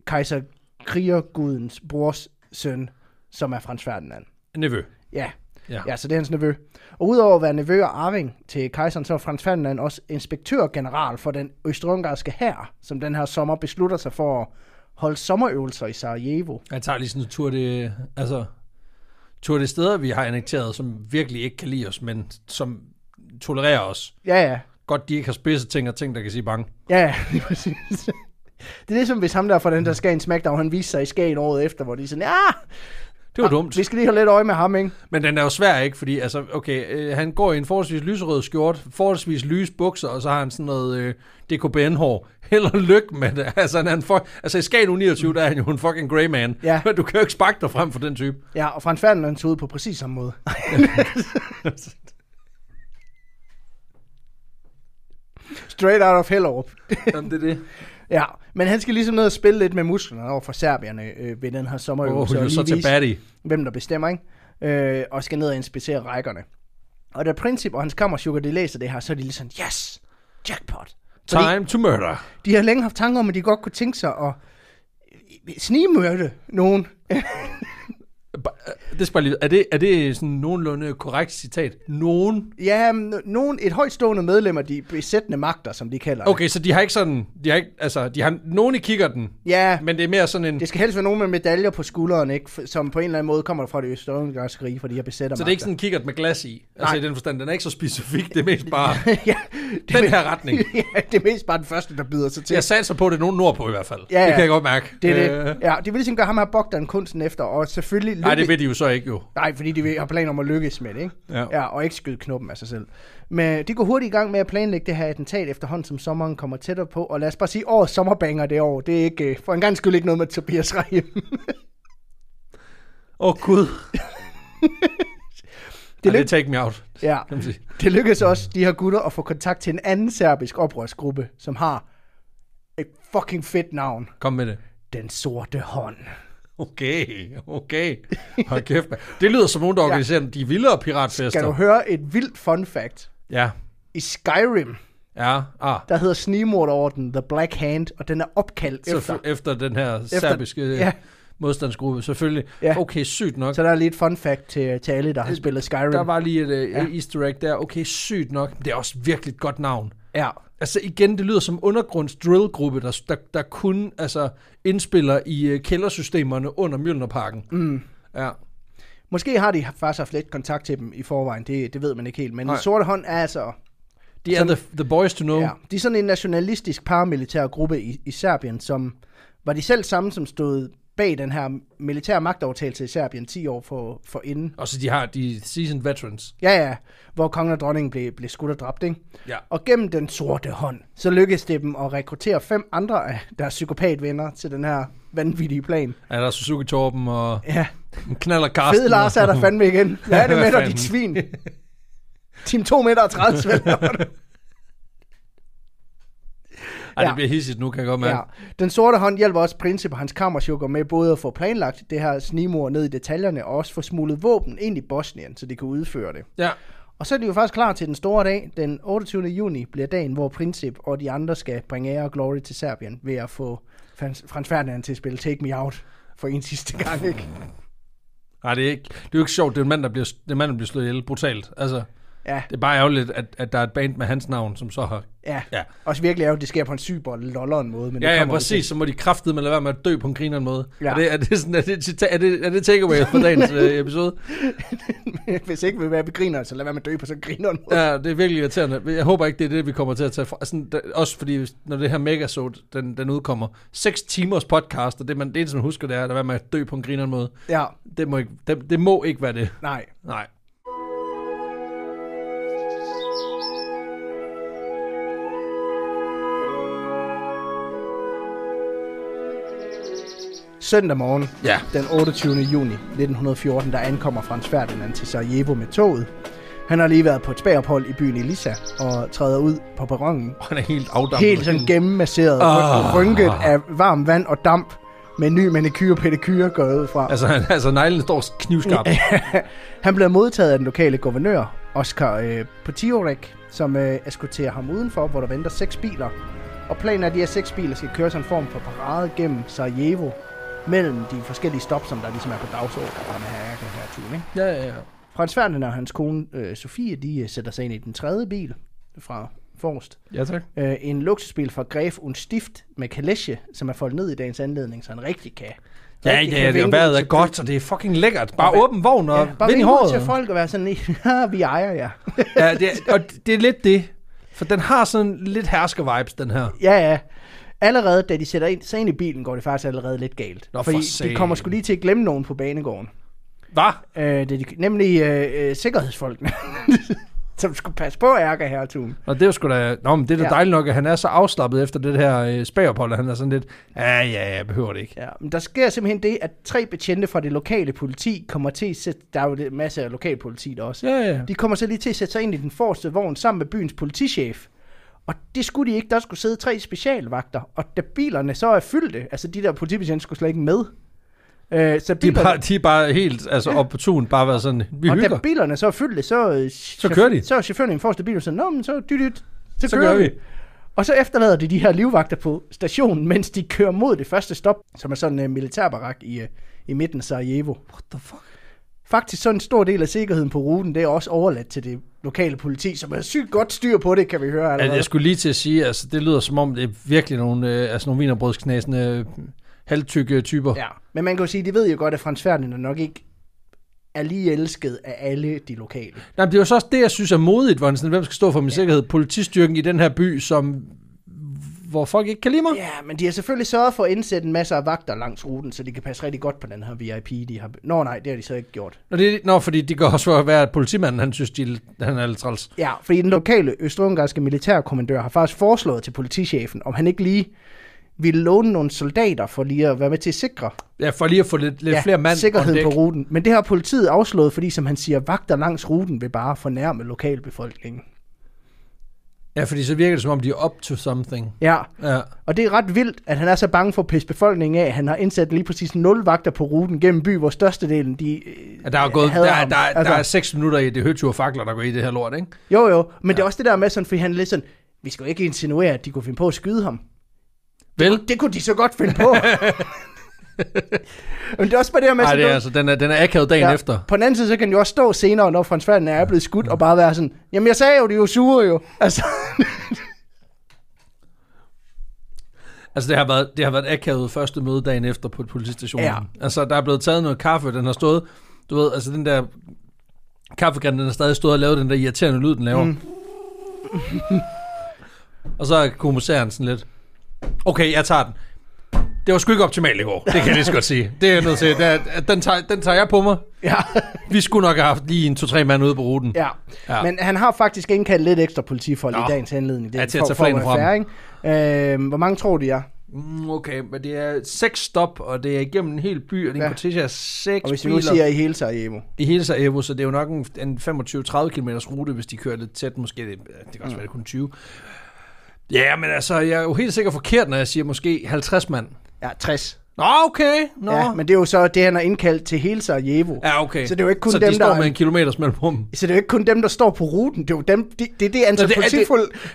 Speaker 2: kejser krigergudens brors søn, som er Frans Ferdinand.
Speaker 1: Nevø.
Speaker 2: Ja,
Speaker 1: Ja.
Speaker 2: ja så det er hans nevø. Og udover at være nevø og arving til kejseren, så er Frans Ferdinand også inspektørgeneral for den østrig hær, som den her sommer beslutter sig for at holde sommerøvelser i Sarajevo.
Speaker 1: Han tager lige sådan en tur det, altså, tur det steder, vi har annekteret, som virkelig ikke kan lide os, men som tolererer os.
Speaker 2: Ja, ja.
Speaker 1: Godt, de ikke har spidse ting og ting, der kan sige bange.
Speaker 2: Ja, ja, lige præcis. Det er ligesom hvis ham der fra den der Skagen Smackdown, han viste sig i Skagen året efter, hvor de er sådan, ja,
Speaker 1: Det var dumt.
Speaker 2: vi skal lige have lidt øje med ham, ikke?
Speaker 1: Men den er jo svær, ikke? Fordi, altså, okay, øh, han går i en forholdsvis lyserød skjort, forholdsvis lys bukser, og så har han sådan noget øh, DKBN-hår. Held og lykke med det. Altså, han er en for, altså i Skag 29, der er han jo en fucking grey man.
Speaker 2: Ja.
Speaker 1: Du kan jo ikke sparke dig frem for den type.
Speaker 2: Ja, og Frans Ferdinand tog ud på præcis samme måde. Straight out of Hellerup.
Speaker 1: Jamen, det er det.
Speaker 2: Ja, men han skal ligesom ned og spille lidt med musklerne over for serbierne øh, ved den her
Speaker 1: Åh,
Speaker 2: sommerøvelse.
Speaker 1: oh,
Speaker 2: og
Speaker 1: så til Batty.
Speaker 2: hvem der bestemmer, ikke? Øh, og skal ned og inspicere rækkerne. Og da Princip og hans kammersugar, de læser det her, så er de lige sådan, yes, jackpot. Fordi
Speaker 1: Time to murder.
Speaker 2: de har længe haft tanker om, at de godt kunne tænke sig at snigemørte nogen.
Speaker 1: Det er, bare lige, er, det, er det sådan nogenlunde korrekt citat? Nogen?
Speaker 2: Ja, nogen, et højtstående medlem af de besættende magter, som de kalder det.
Speaker 1: Okay, så de har ikke sådan, de har ikke, altså, de har nogen i kiggerten,
Speaker 2: Ja,
Speaker 1: men det er mere sådan en,
Speaker 2: det skal helst være nogen med medaljer på skulderen, ikke? Som på en eller anden måde kommer fra det østeuropæiske rige, for de her besætter
Speaker 1: så det er ikke sådan en kikkert med glas i. Altså
Speaker 2: Nej.
Speaker 1: i den forstand, den er ikke så specifik, det er mest bare
Speaker 2: ja, det,
Speaker 1: den her retning.
Speaker 2: ja, det er mest bare den første, der byder sig til.
Speaker 1: Jeg satser på, det er nogen nordpå i hvert fald.
Speaker 2: Ja,
Speaker 1: Det
Speaker 2: ja.
Speaker 1: kan jeg godt mærke.
Speaker 2: Det er
Speaker 1: Øh,
Speaker 2: det. Ja, de vil ligesom gøre ham her Bogdan kunsten efter, og selvfølgelig...
Speaker 1: Nej, det ved de jo så ikke jo.
Speaker 2: Nej, fordi de vil have planer om at lykkes med det, ikke?
Speaker 1: Ja.
Speaker 2: ja og ikke skyde knuppen af sig selv. Men de går hurtigt i gang med at planlægge det her attentat efterhånden, som sommeren kommer tættere på. Og lad os bare sige, årets sommerbanger det år, det er ikke, øh, for en gang skyld ikke noget med Tobias Rahim.
Speaker 1: Åh oh, gud. det,
Speaker 2: lyk-
Speaker 1: take me out,
Speaker 2: Ja, det lykkedes også de her gutter at få kontakt til en anden serbisk oprørsgruppe, som har et fucking fedt navn.
Speaker 1: Kom med det.
Speaker 2: Den Sorte Hånd.
Speaker 1: Okay, okay. Hold kæft. Det lyder som nogen, der organiserer de vildere piratfester.
Speaker 2: Skal du høre et vildt fun fact?
Speaker 1: Ja,
Speaker 2: I Skyrim,
Speaker 1: ja. Ah,
Speaker 2: der hedder snigmorderorden The Black Hand, og den er opkaldt
Speaker 1: så
Speaker 2: efter.
Speaker 1: efter. efter den her serbiske
Speaker 2: ja.
Speaker 1: ja. modstandsgruppe, selvfølgelig.
Speaker 2: Ja.
Speaker 1: Okay, sygt nok.
Speaker 2: Så der er lige et fun fact til, til alle, der har spillet Skyrim.
Speaker 1: Der var lige et
Speaker 2: Ja.
Speaker 1: ja. easter egg der. Okay, sygt nok. Det er også virkelig et godt navn.
Speaker 2: Ja,
Speaker 1: Altså igen, det lyder som undergrunds drillgruppe, der, der, der kun altså, indspiller i uh, kældersystemerne under Mjølnerparken.
Speaker 2: mm.
Speaker 1: Ja.
Speaker 2: Måske har de faktisk haft lidt kontakt til dem i forvejen, det, det ved man ikke helt. Men
Speaker 1: Nej.
Speaker 2: Sorte Hånd er altså...
Speaker 1: De er
Speaker 2: Som-
Speaker 1: the, the boys to know.
Speaker 2: Ja, de er sådan en nationalistisk paramilitær gruppe i, i Serbien, som var de selv samme, som stod bag den her militære magtovertagelse i Serbien 10 år for, for inden.
Speaker 1: Og så de har de seasoned veterans.
Speaker 2: Ja, ja, hvor kongen og dronningen blev, blev skudt og dræbt, ikke?
Speaker 1: Ja.
Speaker 2: Og gennem den sorte hånd, så lykkedes det dem at rekruttere fem andre af deres psykopatvenner til den her vanvittige plan.
Speaker 1: Er der Suzuki Torben og
Speaker 2: Ja,
Speaker 1: knaller Karsten.
Speaker 2: fed Lars er der fandme igen. Hvad er det med dig, dit svin? Team 2 meter og 30, hvad
Speaker 1: Ej, det
Speaker 2: Ja.
Speaker 1: bliver hissigt nu, kan jeg godt mærke.
Speaker 2: Ja. Den sorte hånd hjælper også Princip og hans kammersugar med både at få planlagt det her snimor ned i detaljerne, og også få smuglet våben ind i Bosnien, så de kan udføre det.
Speaker 1: Ja.
Speaker 2: Og så er de jo faktisk klar til den store dag. Den 28. juni bliver dagen, hvor Princip og de andre skal bringe ære og glory til Serbien ved at få Frans Ferdinand til at spille Take Me Out for en sidste gang, ikke?
Speaker 1: Nej, det er, ikke, det er jo ikke sjovt. Det er en mand, der bliver, det er en mand, der bliver slået ihjel brutalt. Altså,
Speaker 2: Ja,
Speaker 1: det er bare ærgerligt, at, at der er et band med hans navn, som så har...
Speaker 2: ja.
Speaker 1: Ja,
Speaker 2: Også virkelig er jo, det sker på en syg lolleren måde. Men det
Speaker 1: ja, ja
Speaker 2: kommer vi
Speaker 1: præcis. Så må de kraftedeme lade være med at dø på en grineren måde.
Speaker 2: Ja.
Speaker 1: Ja. Er, det, er, det sådan, er, det, er, det, er det takeaway for dagens øh, episode?
Speaker 2: Hvis ikke vi vil være begriner, så lad være med at dø på sådan en grineren måde.
Speaker 1: Ja, det er virkelig irriterende. Jeg håber ikke, det er det, vi kommer til at tage fra. Altså, der, også fordi, når det her megasode, den, den udkommer, 6 timers podcast, og det, man, det eneste, man husker, det er at lade være med at dø på en grineren måde.
Speaker 2: Ja,
Speaker 1: Det må ikke, det, det må ikke være det.
Speaker 2: nej.
Speaker 1: Nej.
Speaker 2: Søndag morgen,
Speaker 1: Ja.
Speaker 2: den 28. juni 1914, der ankommer Frans Ferdinand til Sarajevo med toget. Han har lige været på et spagophold i byen Elisa og træder ud på perronen.
Speaker 1: Han er helt afdampet.
Speaker 2: Helt sådan gennemmasseret,
Speaker 1: Ah.
Speaker 2: oh. rynket af varmt vand og damp med ny manikyre og pedikyre går ud fra.
Speaker 1: Altså, han, altså neglen står knivskarp.
Speaker 2: Han bliver modtaget af den lokale guvernør, Oskar øh, Potiorek, som øh, eskorterer ham udenfor, hvor der venter seks biler. Og planen er, at de her seks biler skal køre sådan en form for parade gennem Sarajevo, mellem de forskellige stop, som der ligesom er på dagsordenen her, den her tur. Ikke?
Speaker 1: ja, ja, ja.
Speaker 2: Frans Ferdinand og hans kone øh, Sofie, de øh, sætter sig ind i den tredje bil fra Forrest.
Speaker 1: Ja, tak.
Speaker 2: Øh, en luksusbil fra Gref und Stift med kalesje, som er foldet ned i dagens anledning, så han rigtig kan...
Speaker 1: Ja,
Speaker 2: rigtig
Speaker 1: ja,
Speaker 2: kan
Speaker 1: det er vejret er godt, så det er fucking lækkert. Bare
Speaker 2: Og-
Speaker 1: åben vogn og
Speaker 2: Ja, bare
Speaker 1: vind i håret.
Speaker 2: til folk og være sådan, ja, vi ejer jer.
Speaker 1: Ja, det er, og det er lidt det. For den har sådan lidt hersker-vibes, den her.
Speaker 2: Ja, ja. Allerede, da de sætter ind, sig ind i bilen, går det faktisk allerede lidt galt.
Speaker 1: Nå, for
Speaker 2: fordi de
Speaker 1: satan.
Speaker 2: kommer skulle lige til at glemme nogen på banegården.
Speaker 1: Hvad?
Speaker 2: Øh, det er de, nemlig øh, øh, sikkerhedsfolkene, som skulle passe på Ærker hertugen.
Speaker 1: Og det er jo sgu da... Nå, men det er da
Speaker 2: Ja.
Speaker 1: dejligt nok, at han er så afslappet efter det her øh, spagophold, han er sådan lidt... Ja, ja, jeg behøver det ikke.
Speaker 2: Ja, men der sker simpelthen det, at tre betjente fra det lokale politi kommer til at sætte... Der er jo en masse af lokalpoliti der også.
Speaker 1: Ja, ja.
Speaker 2: De kommer så lige til at sætte sig ind i den forreste vogn sammen med byens politichef. Og det skulle de ikke. Der skulle sidde tre specialvagter. Og da bilerne så er fyldte, altså de der politibetjente skulle slet ikke med. Øh, så
Speaker 1: De er, bare, de er bare helt altså, op på tun, bare været sådan, vi
Speaker 2: og da
Speaker 1: hygger.
Speaker 2: bilerne så er fyldte, så, øh, så
Speaker 1: kører de.
Speaker 2: Så er chaufføren i den forreste bil og sådan, Nå, men så dyt, dyt, så,
Speaker 1: Så
Speaker 2: kører
Speaker 1: gør
Speaker 2: vi.
Speaker 1: vi.
Speaker 2: Og så efterlader de de her livvagter på stationen, mens de kører mod det første stop, som er sådan en uh, militærbarak i, uh, i midten af Sarajevo.
Speaker 1: What the fuck?
Speaker 2: Faktisk så en stor del af sikkerheden på ruten, det er også overladt til det lokale politi, som er sygt godt styr på det, kan vi høre
Speaker 1: Altså,
Speaker 2: allerede.
Speaker 1: jeg skulle lige til at sige, altså, det lyder som om, det er virkelig nogle, øh, altså, nogle vinerbrødsknasende, øh, halvtykke typer.
Speaker 2: Ja, men man kan jo sige, de ved jo godt, at Frans Ferdinand nok ikke er lige elsket af alle de lokale.
Speaker 1: Nej, men det er jo så også det, jeg synes er modigt, hvor sådan, hvem skal stå for min ja. sikkerhed? Politistyrken i den her by, som hvor folk ikke kan lide mig?
Speaker 2: Ja, men de har selvfølgelig sørget for at indsætte en masse af vagter langs ruten, så de kan passe rigtig godt på den her VIP, de har... Nå nej, det har de så ikke gjort.
Speaker 1: Nå, det, nå, fordi det går også være, at politimanden, han synes, de, han er lidt træls.
Speaker 2: Ja, fordi den lokale østungarske militærkommandør har faktisk foreslået til politichefen, om han ikke lige ville låne nogle soldater for lige at være med til at sikre
Speaker 1: Ja, for lige at få lidt, lidt
Speaker 2: ja,
Speaker 1: flere mand
Speaker 2: sikkerhed på ruten. Men det har politiet afslået, fordi som han siger, vagter langs ruten vil bare fornærme lokalbefolkningen.
Speaker 1: Ja, fordi så virker det som om, de er up to something.
Speaker 2: Ja,
Speaker 1: Ja.
Speaker 2: og det er ret vildt, at han er så bange for at pisse befolkningen af. Han har indsat lige præcis 0 vagter på ruten gennem by, hvor størstedelen de øh,
Speaker 1: Ja, der er gået, der, der,
Speaker 2: ham.
Speaker 1: der,
Speaker 2: Altså-
Speaker 1: der er seks minutter i det højtur fakler, der går i det her lort, ikke?
Speaker 2: Jo, jo, men ja. det er også det der med sådan, fordi han er lidt sådan, vi skal jo ikke insinuere, at de kunne finde på at skyde ham.
Speaker 1: Vel?
Speaker 2: Det kunne de så godt finde på. men det er også bare det her med,
Speaker 1: Nej, det er
Speaker 2: du-
Speaker 1: altså, den er, den er akavet dagen ja. efter.
Speaker 2: På den anden side, så kan den jo også stå senere, når Frans Ferdinand er blevet skudt, og bare være sådan, jamen jeg sagde jo, de er jo sure jo. Altså,
Speaker 1: Altså, det har været, det har været akavet første møde dagen efter på politistationen.
Speaker 2: Ja.
Speaker 1: Altså, der er blevet taget noget kaffe, den har stået, du ved, altså den der kaffegræn, den har stadig stået og lavet den der irriterende lyd, den laver. Mm. og så er kommissæren sådan lidt, okay, jeg tager den. Det var sgu ikke optimalt i går, det kan jeg lige så godt sige. Det er jeg nødt til. Det er, at den, tager, den tager jeg på mig.
Speaker 2: ja.
Speaker 1: Vi skulle nok have haft lige en to-tre mand ude på ruten.
Speaker 2: Ja.
Speaker 1: Ja.
Speaker 2: ja, men han har faktisk indkaldt lidt ekstra politifolk
Speaker 1: Nå.
Speaker 2: i dagens anledning. Det
Speaker 1: Ja,
Speaker 2: er
Speaker 1: til at
Speaker 2: for,
Speaker 1: tage
Speaker 2: være
Speaker 1: frem.
Speaker 2: ikke? Øh, hvor mange tror de er?
Speaker 1: Mm, okay, men det er seks stop, og det er igennem en hel by, og det er en
Speaker 2: Ja.
Speaker 1: kortege af seks
Speaker 2: Og hvis vi
Speaker 1: biler.
Speaker 2: nu siger i hele Sarajevo.
Speaker 1: I hele Sarajevo, så det er jo nok en, en 25-30 km rute, hvis de kører lidt tæt. Måske det, det kan også være, det kun 20. Ja, men altså, jeg er jo helt sikkert forkert, når jeg siger måske 50 mand.
Speaker 2: Ja, 60.
Speaker 1: Nå, okay. Nå.
Speaker 2: Ja, men det er jo så det, han har indkaldt til hele Sarajevo.
Speaker 1: ja, okay.
Speaker 2: Så det er jo ikke kun
Speaker 1: så
Speaker 2: dem,
Speaker 1: de står
Speaker 2: der-
Speaker 1: med en kilometers mellemrum.
Speaker 2: Så det er jo ikke kun dem, der står på ruten. Det er jo dem, det, det er det antal
Speaker 1: det-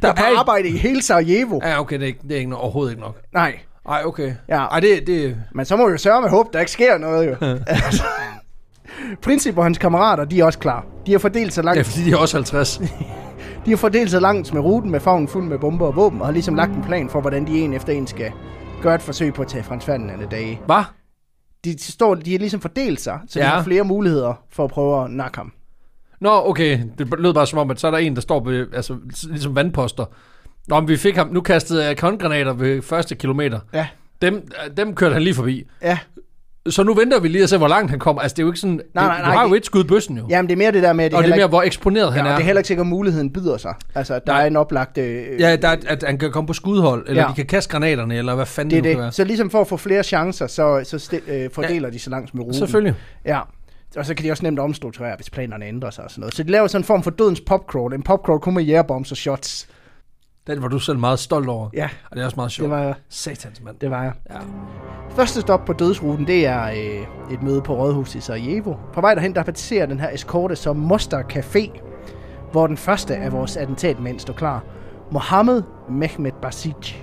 Speaker 2: der er på
Speaker 1: er-
Speaker 2: arbejde i hele Sarajevo.
Speaker 1: Ja, okay, det er, ikke, det er ikke, overhovedet ikke nok.
Speaker 2: Nej,
Speaker 1: Ej, okay.
Speaker 2: Ja.
Speaker 1: Ej, det, det,
Speaker 2: men så må vi jo sørge med håb, der ikke sker noget jo. altså, Princip og hans kammerater, de er også klar. De har fordelt sig langt,
Speaker 1: fordi, de er også 50.
Speaker 2: de har fordelt sig langt med ruten med favnen fuld med bomber og våben, og har ligesom lagt en plan for, hvordan de en efter en skal gøre et forsøg på at tage Frans Ferdinand af dage.
Speaker 1: Hvad?
Speaker 2: De, står, de har ligesom fordelt sig, så. Ja. de har flere muligheder for at prøve at nakke ham.
Speaker 1: Nå, okay. Det lød bare som om, at så er der en, der står ved, altså, ligesom vandposter. Nå, men vi fik ham, nu kastede jeg håndgranater ved første kilometer.
Speaker 2: Ja.
Speaker 1: Dem, dem kørte han lige forbi.
Speaker 2: Ja,
Speaker 1: Så nu venter vi lige og se, hvor langt han kommer. Altså, det er jo ikke sådan...
Speaker 2: Nej,
Speaker 1: det,
Speaker 2: nej,
Speaker 1: du
Speaker 2: nej,
Speaker 1: har jo
Speaker 2: det-
Speaker 1: et skud i bøssen, jo.
Speaker 2: jamen det er mere det der med, at det,
Speaker 1: og det er mere,
Speaker 2: ikke,
Speaker 1: hvor eksponeret han
Speaker 2: ja,
Speaker 1: er.
Speaker 2: det er heller ikke sikkert, at muligheden byder sig. Altså, at der
Speaker 1: Nej.
Speaker 2: er en oplagt... Øh,
Speaker 1: Ja, der, er- at han kan komme på skudhold, eller
Speaker 2: Ja.
Speaker 1: de kan kaste granaterne, eller hvad fanden
Speaker 2: det er
Speaker 1: det, kan være.
Speaker 2: Så ligesom for at få flere chancer, så, så stil, øh, fordeler ja. de så langt med ruten.
Speaker 1: Selvfølgelig.
Speaker 2: Ja. Og så kan de også nemt omstrukturere, hvis planerne ændrer sig og sådan noget. Så de laver sådan en form for dødens popcrawl. En popcrawl kun med jægerbombs og shots.
Speaker 1: Den var du selv meget stolt over.
Speaker 2: Ja,
Speaker 1: Og det er også meget
Speaker 2: det
Speaker 1: sjovt.
Speaker 2: var,
Speaker 1: Satans, mand.
Speaker 2: det var jeg.
Speaker 1: Ja.
Speaker 2: Første stop på dødsruten, det er øh, et møde på Rådhuset i Sarajevo. På vej derhen, der passerer den her eskorte som Mostar Café, hvor den første af vores attentatmænd står klar. Mohammed Mehmet Basic.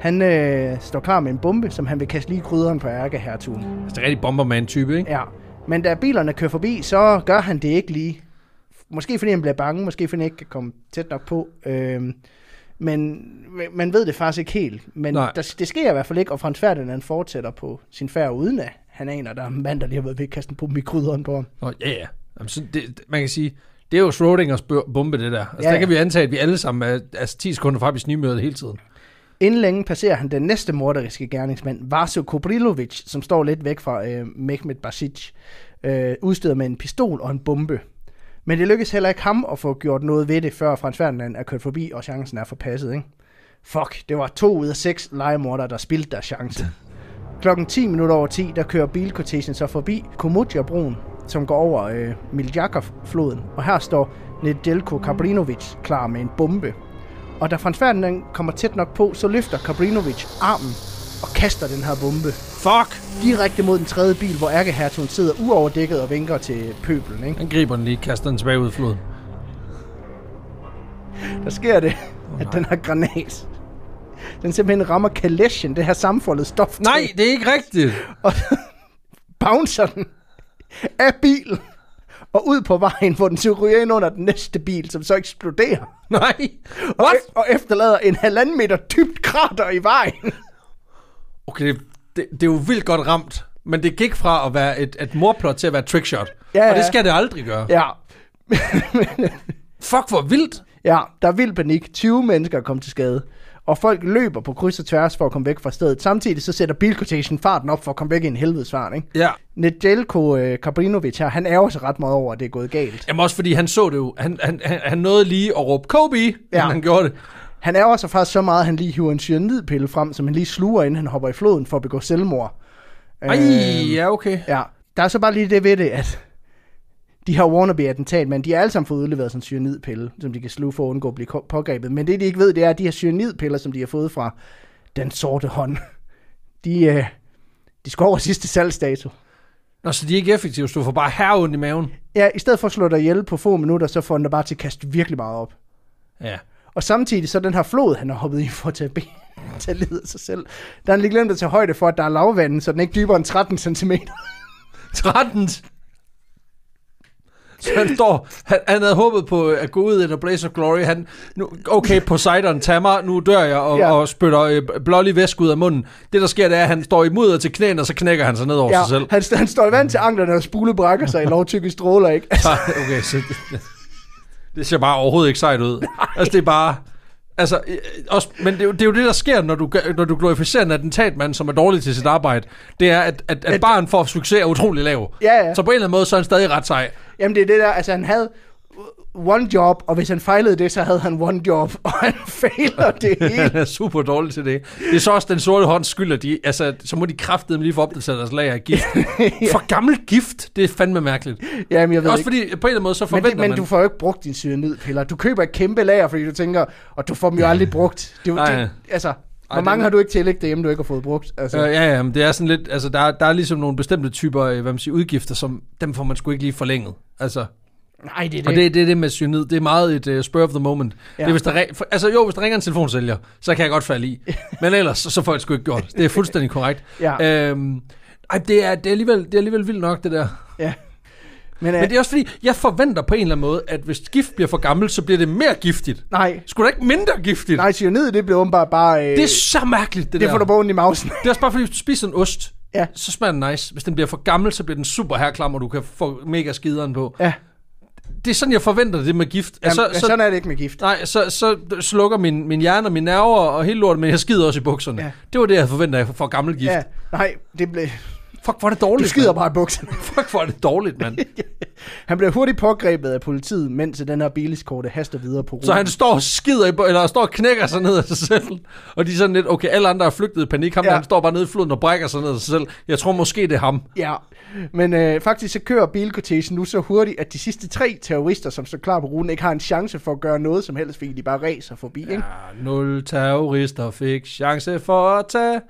Speaker 2: Han øh, står klar med en bombe, som han vil kaste lige krydderen på ærkehertugen.
Speaker 1: Altså, det er rigtig bomberman-type, ikke?
Speaker 2: Ja, men da bilerne kører forbi, så gør han det ikke lige. Måske fordi han bliver bange, måske fordi han ikke kan komme tæt nok på. Øhm, men man ved det faktisk ikke helt. Men
Speaker 1: Nej.
Speaker 2: der, det sker i hvert fald ikke, og Frans Ferdinand fortsætter på sin færd uden at han aner, der er en mand, der lige har været ved at kaste en bombe i krydderen på ham.
Speaker 1: Nå, ja, ja. Jamen, så det, man kan sige, det er jo Schrödingers bør- bombe, det der. Altså,
Speaker 2: Ja,
Speaker 1: ja, der kan vi antage, at vi alle sammen er altså, 10 sekunder fra i snimødet hele tiden.
Speaker 2: Inden længe passerer han den næste morderiske gerningsmand, Vaso Kobrilovic, som står lidt væk fra øh, Mehmet Basic, øh, udstyret med en pistol og en bombe. Men det lykkes heller ikke ham at få gjort noget ved det, før Frans Ferdinand er kørt forbi, og chancen er forpasset, ikke? Fuck, det var to ud af seks legemordere, der spildte deres chance. Klokken 10 minutter over 10, der kører bilkortesen så forbi Komodja-broen, som går over øh, Miljakov-floden. Og her står Nedelko Kabrinovic klar med en bombe. Og da Frans Ferdinand kommer tæt nok på, så løfter Kabrinovic armen og kaster den her bombe
Speaker 1: Fuck!
Speaker 2: direkte mod den tredje bil, hvor ærkehertugen sidder uoverdækket og vinker til pøbelen. Ikke?
Speaker 1: Han griber den lige, kaster den tilbage ud i floden.
Speaker 2: Der sker det, at den her granat, den simpelthen rammer kalesjen, det her sammenfoldet stof.
Speaker 1: Nej, det er ikke rigtigt!
Speaker 2: Og bouncer den af bilen og ud på vejen, hvor den så ryger ind under den næste bil, som så eksploderer.
Speaker 1: Nej!
Speaker 2: Og,
Speaker 1: What?
Speaker 2: og efterlader en halvanden meter dybt krater i vejen.
Speaker 1: Okay, det, det, det er jo vildt godt ramt. Men det gik fra at være et, et morplot til at være et trickshot.
Speaker 2: Ja,
Speaker 1: Og det skal det aldrig gøre.
Speaker 2: Ja.
Speaker 1: Fuck, hvor vildt!
Speaker 2: ja, der er vild panik. 20 mennesker er kommet til skade. Og folk løber på kryds og tværs for at komme væk fra stedet. Samtidig så sætter bilkortagen farten op for at komme væk i en helvedesfart, ikke?
Speaker 1: Ja.
Speaker 2: Nedelko øh, Kabrinovic her, han ærger sig ret meget over, at det er gået galt.
Speaker 1: Jamen også fordi han så det jo. Han, han, han, han nåede lige at råbe Kobe. Ja. han gjorde det.
Speaker 2: Han er også faktisk så meget, at han lige hiver en cyanidpille frem, som han lige sluger, inden han hopper i floden for at begå selvmord.
Speaker 1: Ej,
Speaker 2: Øh,
Speaker 1: ja, okay.
Speaker 2: Ja, der er så bare lige det ved det, at de her wannabe-attentat, men de har alle sammen fået udleveret sådan en cyanidpille, som de kan sluge for at undgå at blive pågrebet. Men det, de ikke ved, det er, at de her cyanidpiller, som de har fået fra den sorte hånd, de, øh, de skal over sidste salgsdato.
Speaker 1: Nå, så de er ikke effektive, så du får bare herreondt i maven.
Speaker 2: Ja, i stedet for at slå dig ihjel på få minutter, så får den dig bare til at kaste virkelig meget op.
Speaker 1: Ja.
Speaker 2: Og samtidig så den her flod, han har hoppet i for at tage, ben, tage livet af sig selv, der har han lige glemt at tage højde for, at der er lavvand, så den er ikke dybere end 13 cm.
Speaker 1: 13. Så han står, han, han havde håbet på at gå ud i the blaze of glory. Han, nu, okay, Poseidon, tag mig, nu dør jeg, og,
Speaker 2: Ja.
Speaker 1: ja. og spytter øh, blålig væske ud af munden. Det, der sker, det er, at han står i mudder til knæene, og så knækker han sig ned over
Speaker 2: Ja,
Speaker 1: sig selv.
Speaker 2: han, han står i vand til anklerne, og spule brækker sig i lovtykke stråler, ikke? Altså,
Speaker 1: Okay, så det, ser bare overhovedet ikke sejt ud. Altså, det er bare... Altså, også, men det er, jo, det er jo det, der sker, når du, når du glorificerer en attentatmand, som er dårlig til sit arbejde. Det er, at, at, at
Speaker 2: At-
Speaker 1: barn for succes er utrolig lav.
Speaker 2: Ja, ja.
Speaker 1: Så på en eller anden måde, så er han stadig ret sej.
Speaker 2: Jamen det er det der, altså han havde one job, og hvis han fejlede det, så havde han one job, og han fejler det hele.
Speaker 1: Han er super dårlig til det. Det er så også den sorte hånds skyld, at de, altså, så må de kraftedeme lige få opdateret deres lager af gift. For gammel gift, det er fandme mærkeligt.
Speaker 2: Jamen jeg ved
Speaker 1: Også
Speaker 2: ikke.
Speaker 1: fordi, på en eller anden måde, så
Speaker 2: Men,
Speaker 1: forventer
Speaker 2: det, men
Speaker 1: man...
Speaker 2: du får jo ikke brugt din cyanidpiller. Du køber et kæmpe lager, fordi du tænker, og du får dem jo aldrig brugt. Det,
Speaker 1: Nej.
Speaker 2: det, altså, hvor mange har du ikke tillægt derhjemme, du ikke har fået brugt? Altså,
Speaker 1: Øh, ja, ja, men det er sådan lidt, altså der, er- der er ligesom nogle bestemte typer, øh, hvad man siger, udgifter, som dem får man sgu ikke lige forlænget. Altså,
Speaker 2: nej, det er det.
Speaker 1: og det, det er det med cyanid, det er meget et uh, spur of the moment. Ja. Det er, hvis der, for, altså jo, hvis der ringer en telefonsælger, så kan jeg godt falde i. Men ellers, så, får jeg det sgu ikke gjort. Det er fuldstændig korrekt.
Speaker 2: Ja.
Speaker 1: Øhm, ej, det er, det, er alligevel, det er alligevel vildt nok, det der.
Speaker 2: ja. Men, uh,
Speaker 1: Men det er også fordi, jeg forventer på en eller anden måde, at hvis gift bliver for gammelt, så bliver det mere giftigt.
Speaker 2: nej,
Speaker 1: Skulle da ikke mindre giftigt?
Speaker 2: nej, cyanid, det bliver åbenbart bare... Øh,
Speaker 1: Det er så mærkeligt, det,
Speaker 2: det
Speaker 1: der.
Speaker 2: får du bare ondt i mausen.
Speaker 1: Det er også bare fordi, hvis du spiser en ost,
Speaker 2: Ja.
Speaker 1: så smager den nice. Hvis den bliver for gammel, så bliver den super herklam, og du kan få mega skideren på.
Speaker 2: ja,
Speaker 1: Det er sådan, jeg forventer det med gift.
Speaker 2: Jamen,
Speaker 1: Altså,
Speaker 2: så,
Speaker 1: så,
Speaker 2: sådan er det ikke med gift.
Speaker 1: nej, så, så slukker min, min hjerne og mine nerver og hele lortet, men jeg skider også i bukserne.
Speaker 2: Ja.
Speaker 1: Det var det, jeg forventer for gammel gift.
Speaker 2: Ja, nej, det blev...
Speaker 1: Fuck, hvor er det dårligt.
Speaker 2: Du skider
Speaker 1: mand.
Speaker 2: bare i bukserne.
Speaker 1: Fuck, hvor er det dårligt, mand.
Speaker 2: Han bliver hurtigt pågrebet af politiet, mens den her biliskorte haster videre på ruten.
Speaker 1: Så han står og skider i, bu- eller står og knækker sig ned af sig selv. Og de er sådan lidt, okay, alle andre er flygtet i panik. Ham
Speaker 2: Ja.
Speaker 1: ja. han står bare nede i floden og brækker sig ned af sig selv. Jeg tror måske, det er ham.
Speaker 2: Ja, men øh, faktisk så kører bilkortegen nu så hurtigt, at de sidste tre terrorister, som står klar på ruten, ikke har en chance for at gøre noget som helst, fordi de bare racer forbi, ikke?
Speaker 1: Ja, nul terrorister fik chance for at tage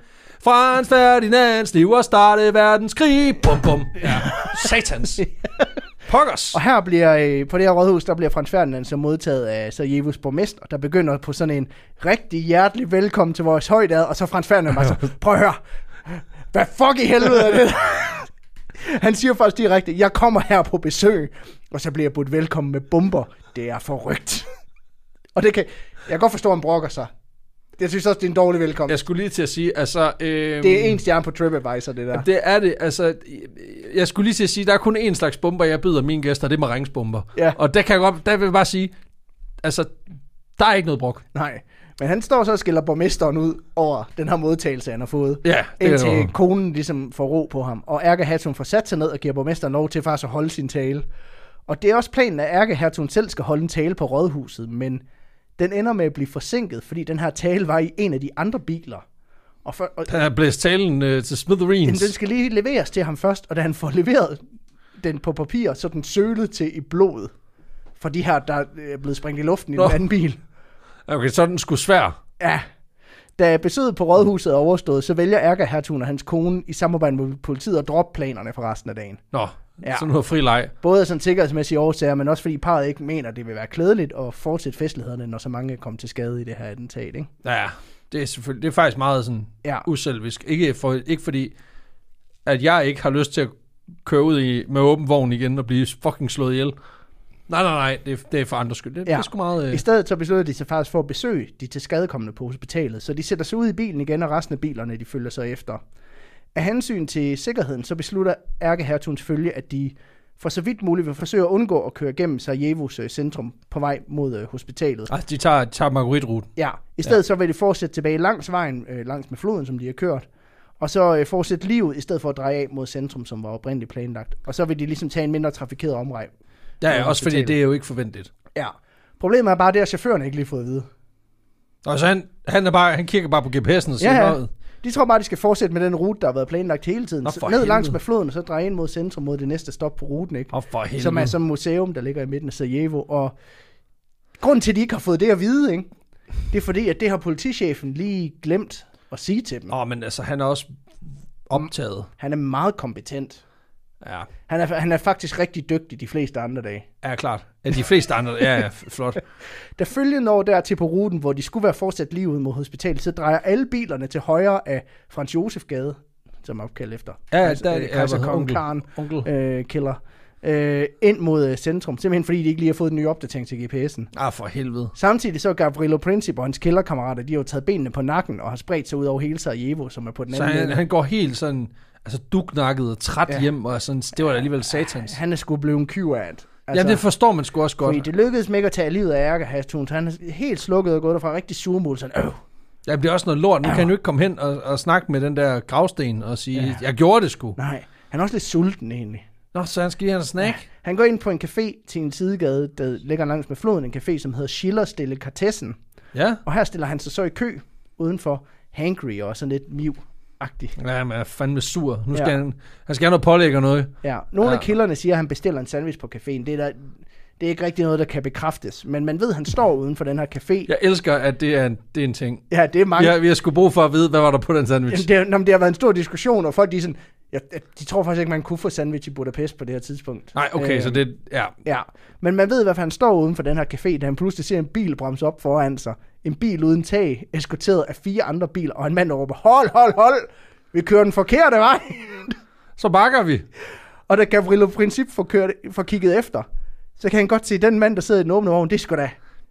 Speaker 1: Frans Ferdinands liv og starte verdenskrig. Bum, bum. Ja. Satans. Pokkers.
Speaker 2: Og her bliver, øh, på det her rådhus, der bliver Frans Ferdinand så modtaget af Sarajevos borgmester, der begynder på sådan en rigtig hjertelig velkommen til vores højdad, og så Frans Ferdinand bare så, prøv at høre, hvad fuck i helvede er det? Han siger faktisk direkte, jeg kommer her på besøg, og så bliver jeg budt velkommen med bomber. Det er forrygt. og det kan, jeg kan godt forstå, at han brokker sig. Jeg synes også, det er en dårlig velkommen.
Speaker 1: Jeg skulle lige til at sige, altså... Øhm,
Speaker 2: Det er en stjerne på TripAdvisor, det der.
Speaker 1: Det er det, altså, jeg skulle lige til at sige, der er kun én slags bomber, jeg byder mine gæster, det er maringsbomber.
Speaker 2: Ja.
Speaker 1: Og der kan jeg godt, der vil jeg bare sige, altså, der er ikke noget brok.
Speaker 2: Nej. Men han står så og skiller borgmesteren ud over den her modtagelse, han har fået.
Speaker 1: Ja, det er
Speaker 2: Indtil
Speaker 1: noget.
Speaker 2: konen ligesom får ro på ham. Og ærkehertugen får sat sig ned og giver borgmesteren lov til faktisk at holde sin tale. Og det er også planen, at ærkehertugen selv skal holde en tale på rådhuset, men den ender med at blive forsinket, fordi den her tale var i en af de andre biler. Og, for, og
Speaker 1: Han har blæst talen øh, til
Speaker 2: den,
Speaker 1: Smithereens.
Speaker 2: den skal lige leveres til ham først, og da han får leveret den på papir, så er den sølet til i blodet. For de her, der er blevet sprængt i luften i
Speaker 1: Nå.
Speaker 2: den anden bil.
Speaker 1: Okay, så er den skulle svær.
Speaker 2: Ja. Da besøget på rådhuset er overstået, så vælger ærkehertugen og hans kone i samarbejde med politiet at droppe planerne for resten af dagen.
Speaker 1: Nå,
Speaker 2: Ja.
Speaker 1: ja. så nu er fri leg.
Speaker 2: Både af sådan sikkerhedsmæssige årsager, men også fordi parret ikke mener, det vil være klædeligt at fortsætte festlighederne, når så mange kommer til skade i det her attentat. Ikke?
Speaker 1: Ja, det er selvfølgelig, det er faktisk meget sådan
Speaker 2: Ja.
Speaker 1: uselvisk. Ikke, for, ikke fordi, at jeg ikke har lyst til at køre ud i, med åben vogn igen og blive fucking slået ihjel. Nej, nej, nej, det er, det er for andres skyld. Det, ja. det er sgu meget...
Speaker 2: I
Speaker 1: Øh,
Speaker 2: stedet så beslutter de sig faktisk for at besøge de til skadekommende på hospitalet, så de sætter sig ud i bilen igen, og resten af bilerne de følger sig efter. Af hensyn til sikkerheden, så beslutter ærkehertugens følge, at de for så vidt muligt vil forsøge at undgå at køre gennem Sarajevos øh, centrum på vej mod øh, hospitalet.
Speaker 1: altså, de tager, tager Marguerite-ruten.
Speaker 2: Ja, i stedet ja. så vil de fortsætte tilbage langs vejen, øh, langs med floden, som de har kørt. Og så øh, fortsætte livet, i stedet for at dreje af mod centrum, som var oprindeligt planlagt. Og så vil de ligesom tage en mindre trafikeret omvej.
Speaker 1: Ja, ja, også fordi det er jo ikke forventet.
Speaker 2: Ja. Problemet er bare det, at chaufføren ikke lige fået at vide.
Speaker 1: Og så han, han, er bare, han kigger bare på GPS'en og siger,
Speaker 2: Ja,
Speaker 1: ja.
Speaker 2: De tror bare, de skal fortsætte med den rute, der har været planlagt hele tiden.
Speaker 1: Nå,
Speaker 2: ned langs
Speaker 1: helvede.
Speaker 2: med floden, og så dreje ind mod centrum, mod det næste stop på ruten, ikke?
Speaker 1: Og for helvede.
Speaker 2: som er som museum, der ligger i midten af Sarajevo. Og grunden til, at de ikke har fået det at vide, ikke? det er fordi, at det har politichefen lige glemt at sige til dem.
Speaker 1: Åh, oh, men altså, han er også optaget.
Speaker 2: Han er meget kompetent.
Speaker 1: Ja,
Speaker 2: Han er, han er faktisk rigtig dygtig de fleste andre dage.
Speaker 1: ja klart. Ja, de fleste andre, ja, ja, flot.
Speaker 2: Da følgen når dertil på ruten, hvor de skulle være fortsat lige ud mod hospitalet, så drejer alle bilerne til højre af Frans Josef Gade, som er opkaldt efter.
Speaker 1: Ja, der er
Speaker 2: øh.
Speaker 1: Ja,
Speaker 2: Kejser Kong
Speaker 1: onkel?
Speaker 2: Karen
Speaker 1: Onkel.
Speaker 2: øh, killer. Øh, ind mod øh, centrum, simpelthen fordi de ikke lige har fået en ny opdatering til GPS'en.
Speaker 1: Ah, for helvede.
Speaker 2: Samtidig så er Gavrilo Princip og hans killerkammerater, de har jo taget benene på nakken og har spredt sig ud over hele Sarajevo, som er på den
Speaker 1: Så
Speaker 2: anden
Speaker 1: han,
Speaker 2: ende.
Speaker 1: han går helt sådan, altså duknakket og træt
Speaker 2: Ja.
Speaker 1: ja. hjem, og sådan, det var da alligevel satans.
Speaker 2: Han er sgu blevet en QAD. Altså,
Speaker 1: Jamen, det forstår man sgu også godt.
Speaker 2: fordi det lykkedes mig ikke at tage livet af Ærke Hastun, så han er helt slukket og gået derfra rigtig surmul, sådan, øh,
Speaker 1: Ja, det bliver også noget lort. Nu kan han jo ikke komme hen og, og snakke med den der gravsten og sige,
Speaker 2: Ja.
Speaker 1: ja. jeg gjorde det sgu.
Speaker 2: nej. Han er også lidt sulten egentlig.
Speaker 1: Nå, så han skal lige have en snack.
Speaker 2: Han går ind på en café til en sidegade, der ligger langs med floden, en café, som hedder Schillers Delikatessen.
Speaker 1: Ja.
Speaker 2: Og her stiller han sig så i kø udenfor, hangry og sådan lidt miv-agtig.
Speaker 1: Ja, men er fandme sur. Nu skal
Speaker 2: Ja.
Speaker 1: ja. han, han skal have noget pålæg og noget.
Speaker 2: Ja, nogle ja.
Speaker 1: Ja.
Speaker 2: af kilderne siger, at han bestiller en sandwich på caféen. Det er, der, det er ikke rigtig noget, der kan bekræftes. Men man ved, at han står uden for den her café.
Speaker 1: Jeg elsker, at det er en, det er en ting.
Speaker 2: Ja, det er mange.
Speaker 1: Har, vi har sgu brug for at vide, hvad var der på den sandwich.
Speaker 2: Jamen, det, er, nå, men det har været en stor diskussion, og folk de er sådan, ja, de tror faktisk ikke, man kunne få sandwich i Budapest på det her tidspunkt.
Speaker 1: Nej, okay,
Speaker 2: Øh,
Speaker 1: så det, ja.
Speaker 2: Ja, men man ved i hvert fald, han står uden for den her café, da han pludselig ser en bil bremse op foran sig. En bil uden tag, eskorteret af fire andre biler, og en mand råber, hold, hold, hold, vi kører den forkerte vej.
Speaker 1: Så bakker vi.
Speaker 2: og da Gavrilo Princip får, kørt, får kigget efter, så kan han godt se, den mand, der sidder i den åbne vogn, det sgu da,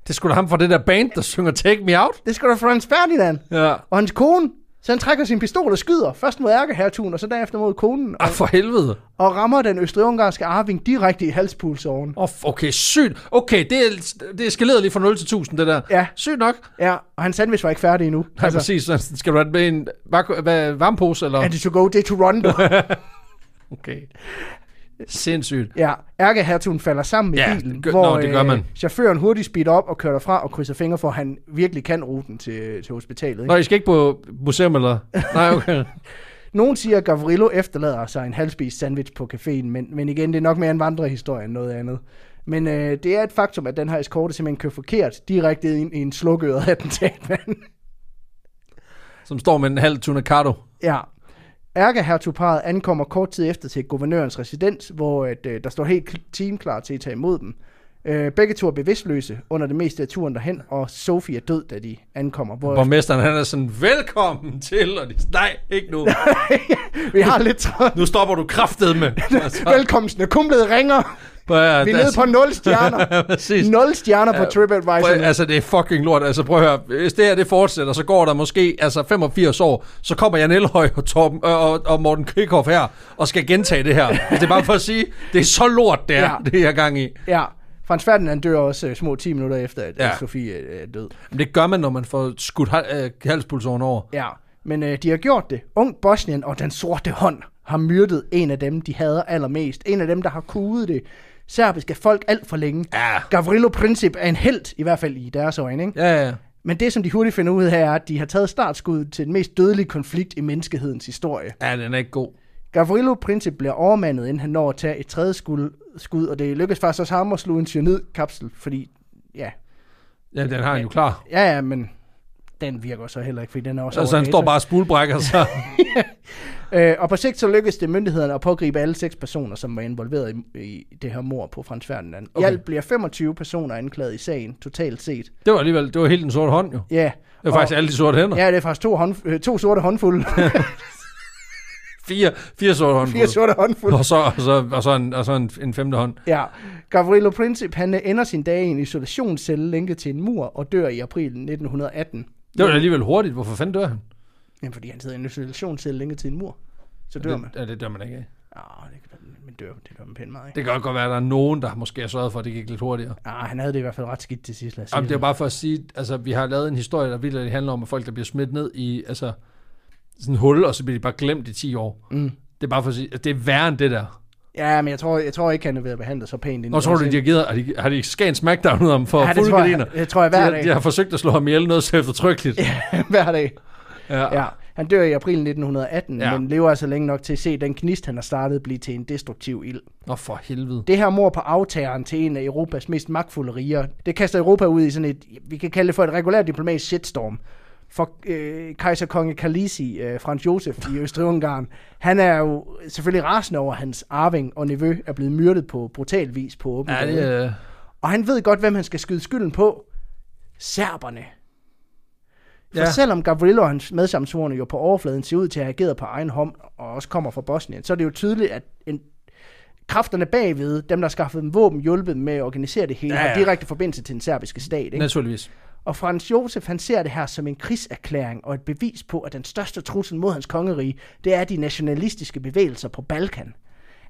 Speaker 1: Det skulle da ham fra det der band, der synger Take Me Out.
Speaker 2: det sgu da Frans Ferdinand.
Speaker 1: Ja.
Speaker 2: Og hans kone, så han trækker sin pistol og skyder, først mod ærkehertugen, og så derefter mod konen, og,
Speaker 1: Ah, for helvede.
Speaker 2: og rammer den østrig-ungarske arving direkte i halspulsåren.
Speaker 1: Oh, okay, sygt. Okay, det, er, det eskalerer lige fra 0 til 1000, det der.
Speaker 2: Ja.
Speaker 1: Sygt nok.
Speaker 2: Ja, og hans sandwich var ikke færdig endnu.
Speaker 1: Nej, altså, præcis. Så skal du have med en varmepose, eller?
Speaker 2: And to go, det er Toronto.
Speaker 1: Okay. Sindssygt.
Speaker 2: ja, ærkehertugen falder sammen med
Speaker 1: Ja,
Speaker 2: bilen,
Speaker 1: gør-
Speaker 2: hvor
Speaker 1: nå, det gør
Speaker 2: øh,
Speaker 1: man.
Speaker 2: chaufføren hurtigt speeder op og kører derfra og krydser fingre for, at han virkelig kan ruten til, til hospitalet. Ikke?
Speaker 1: Nå, I skal ikke på museum, eller? Nej, okay.
Speaker 2: Nogen siger, at Gavrilo efterlader sig en halvspist sandwich på caféen, men, men igen, det er nok mere en vandrehistorie end noget andet. Men øh, det er et faktum, at den her eskorte simpelthen kører forkert direkte ind i en slukøret attentatmand.
Speaker 1: Som står med en halv tunacato.
Speaker 2: ja. Ærkehertugparet ankommer kort tid efter til guvernørens residens, hvor at, øh, der står helt kl- team klar til at tage imod dem. Øh, begge to er bevidstløse under det meste af turen derhen, og Sophie er død, da de ankommer. Hvor
Speaker 1: Borgmesteren, han er sådan, velkommen til, og de, nej, ikke nu.
Speaker 2: vi har lidt travlt.
Speaker 1: Nu stopper du kraftet med.
Speaker 2: Velkomsten er kun blevet ringer. Vi er nede på 0 stjerner.
Speaker 1: Præcis.
Speaker 2: 0 stjerner på
Speaker 1: Ja,
Speaker 2: TripAdvisor.
Speaker 1: Prøv, altså, det er fucking lort. Altså, prøv at høre. Hvis det her, det fortsætter, så går der måske altså 85 år, så kommer Jan Elhøj og, Torben, øh, og, og Morten Krikhoff her, og skal gentage det her. Det er bare for at sige, det er så lort, det er,
Speaker 2: Ja.
Speaker 1: ja. det er jeg gang i.
Speaker 2: Ja, Frans Ferdinand dør også øh, små 10 minutter efter, at ja.
Speaker 1: Ja.
Speaker 2: Sofie øh, er død.
Speaker 1: Men det gør man, når man får skudt øh, halspulsåren over.
Speaker 2: Ja, men øh, de har gjort det. Ung Bosnien og den sorte hånd har myrdet en af dem, de hader allermest. En af dem, der har kuget det serbiske folk alt for længe.
Speaker 1: Ja.
Speaker 2: Gavrilo Princip er en held, i hvert fald i deres øjne. Ikke?
Speaker 1: Ja, ja.
Speaker 2: Men det, som de hurtigt finder ud af, er, at de har taget startskuddet til den mest dødelige konflikt i menneskehedens historie.
Speaker 1: Ja, den er ikke god.
Speaker 2: Gavrilo Princip bliver overmandet, inden han når at tage et tredje skud, skud og det lykkes faktisk også ham at slå en cyanidkapsel, fordi, ja,
Speaker 1: Ja, den har han jo klar.
Speaker 2: ja, ja, men den virker så heller ikke, fordi den er også
Speaker 1: Altså,
Speaker 2: over
Speaker 1: han står bare og spulbrækker sig.
Speaker 2: Øh, og på sigt så lykkedes det myndighederne at pågribe alle seks personer, som var involveret i, i det her mor på Frans Ferdinand. Okay. I alt bliver 25 personer anklaget i sagen, totalt set.
Speaker 1: Det var alligevel, det var helt den sorte hånd jo.
Speaker 2: Ja,
Speaker 1: Det var faktisk alle de sorte hænder.
Speaker 2: ja det er faktisk to, hånd, øh, to sorte håndfulde.
Speaker 1: Fire, fire sorte hånd.
Speaker 2: Fire sorte håndfulde.
Speaker 1: Og så, og så, og så, en, og så en, en femte hånd.
Speaker 2: Ja, Gavrilo Princip, han øh, ender sin dag i en isolationscelle lænket til en mur og dør i april 1918.
Speaker 1: Det var alligevel hurtigt. Hvorfor fanden dør han?
Speaker 2: Jamen, fordi han sidder i en isolationscelle lænket til en mur. Så dør man.
Speaker 1: Det, ja, det dør man ikke af.
Speaker 2: Ja, det, men dør, det dør man pænt meget, ikke?
Speaker 1: Det kan godt være, at der er nogen, der måske har sørget for, at det gik lidt hurtigere.
Speaker 2: Ja, han havde det i hvert fald ret skidt til sidst, lad
Speaker 1: Jamen, det er bare for at sige, altså vi har lavet en historie, der vildt handler om, at folk, der bliver smidt ned i altså, sådan en hul, og så bliver de bare glemt i 10 år.
Speaker 2: Mm.
Speaker 1: Det er bare for at sige, at det er værre end det der.
Speaker 2: Ja, men jeg tror, jeg tror ikke, han er ved at behandle så pænt.
Speaker 1: Nå, tror du, de har, givet, har de, har de skæret smackdown ud af ham for
Speaker 2: Ja,
Speaker 1: fulde
Speaker 2: tror jeg, det tror jeg hver
Speaker 1: de,
Speaker 2: dag.
Speaker 1: har- de har forsøgt at slå ham ihjel noget så eftertrykkeligt. Ja.
Speaker 2: hver dag.
Speaker 1: Ja.
Speaker 2: Ja, han dør i april 1918,
Speaker 1: Ja.
Speaker 2: men lever altså længe nok til at se den knist, han har startet, blive til en destruktiv ild.
Speaker 1: Nå, for helvede.
Speaker 2: Det her mor på aftageren til en af Europas mest magtfulde riger, det kaster Europa ud i sådan et, vi kan kalde det for et regulært diplomatisk shitstorm. For øh, kejserkonge Kalisi, øh, Frans Josef i Østrig-Ungarn, han er jo selvfølgelig rasende over, at hans arving og nevø er blevet myrdet på brutal vis på åben
Speaker 1: Ja, det, øh,
Speaker 2: Og han ved godt, hvem han skal skyde skylden på. Serberne. For
Speaker 1: Ja.
Speaker 2: selvom Gavrilo og hans medsamsvorene jo på overfladen ser ud til at have ageret på egen hånd, og også kommer fra Bosnien, så er det jo tydeligt, at en, kræfterne bagved, dem der skaffede dem våben, hjulpet med at organisere det hele,
Speaker 1: Ja,
Speaker 2: ja, har direkte forbindelse til den serbiske stat. Ikke?
Speaker 1: naturligvis.
Speaker 2: Og Frans Josef, han ser det her som en krigserklæring og et bevis på, at den største trussel mod hans kongerige, det er de nationalistiske bevægelser på Balkan.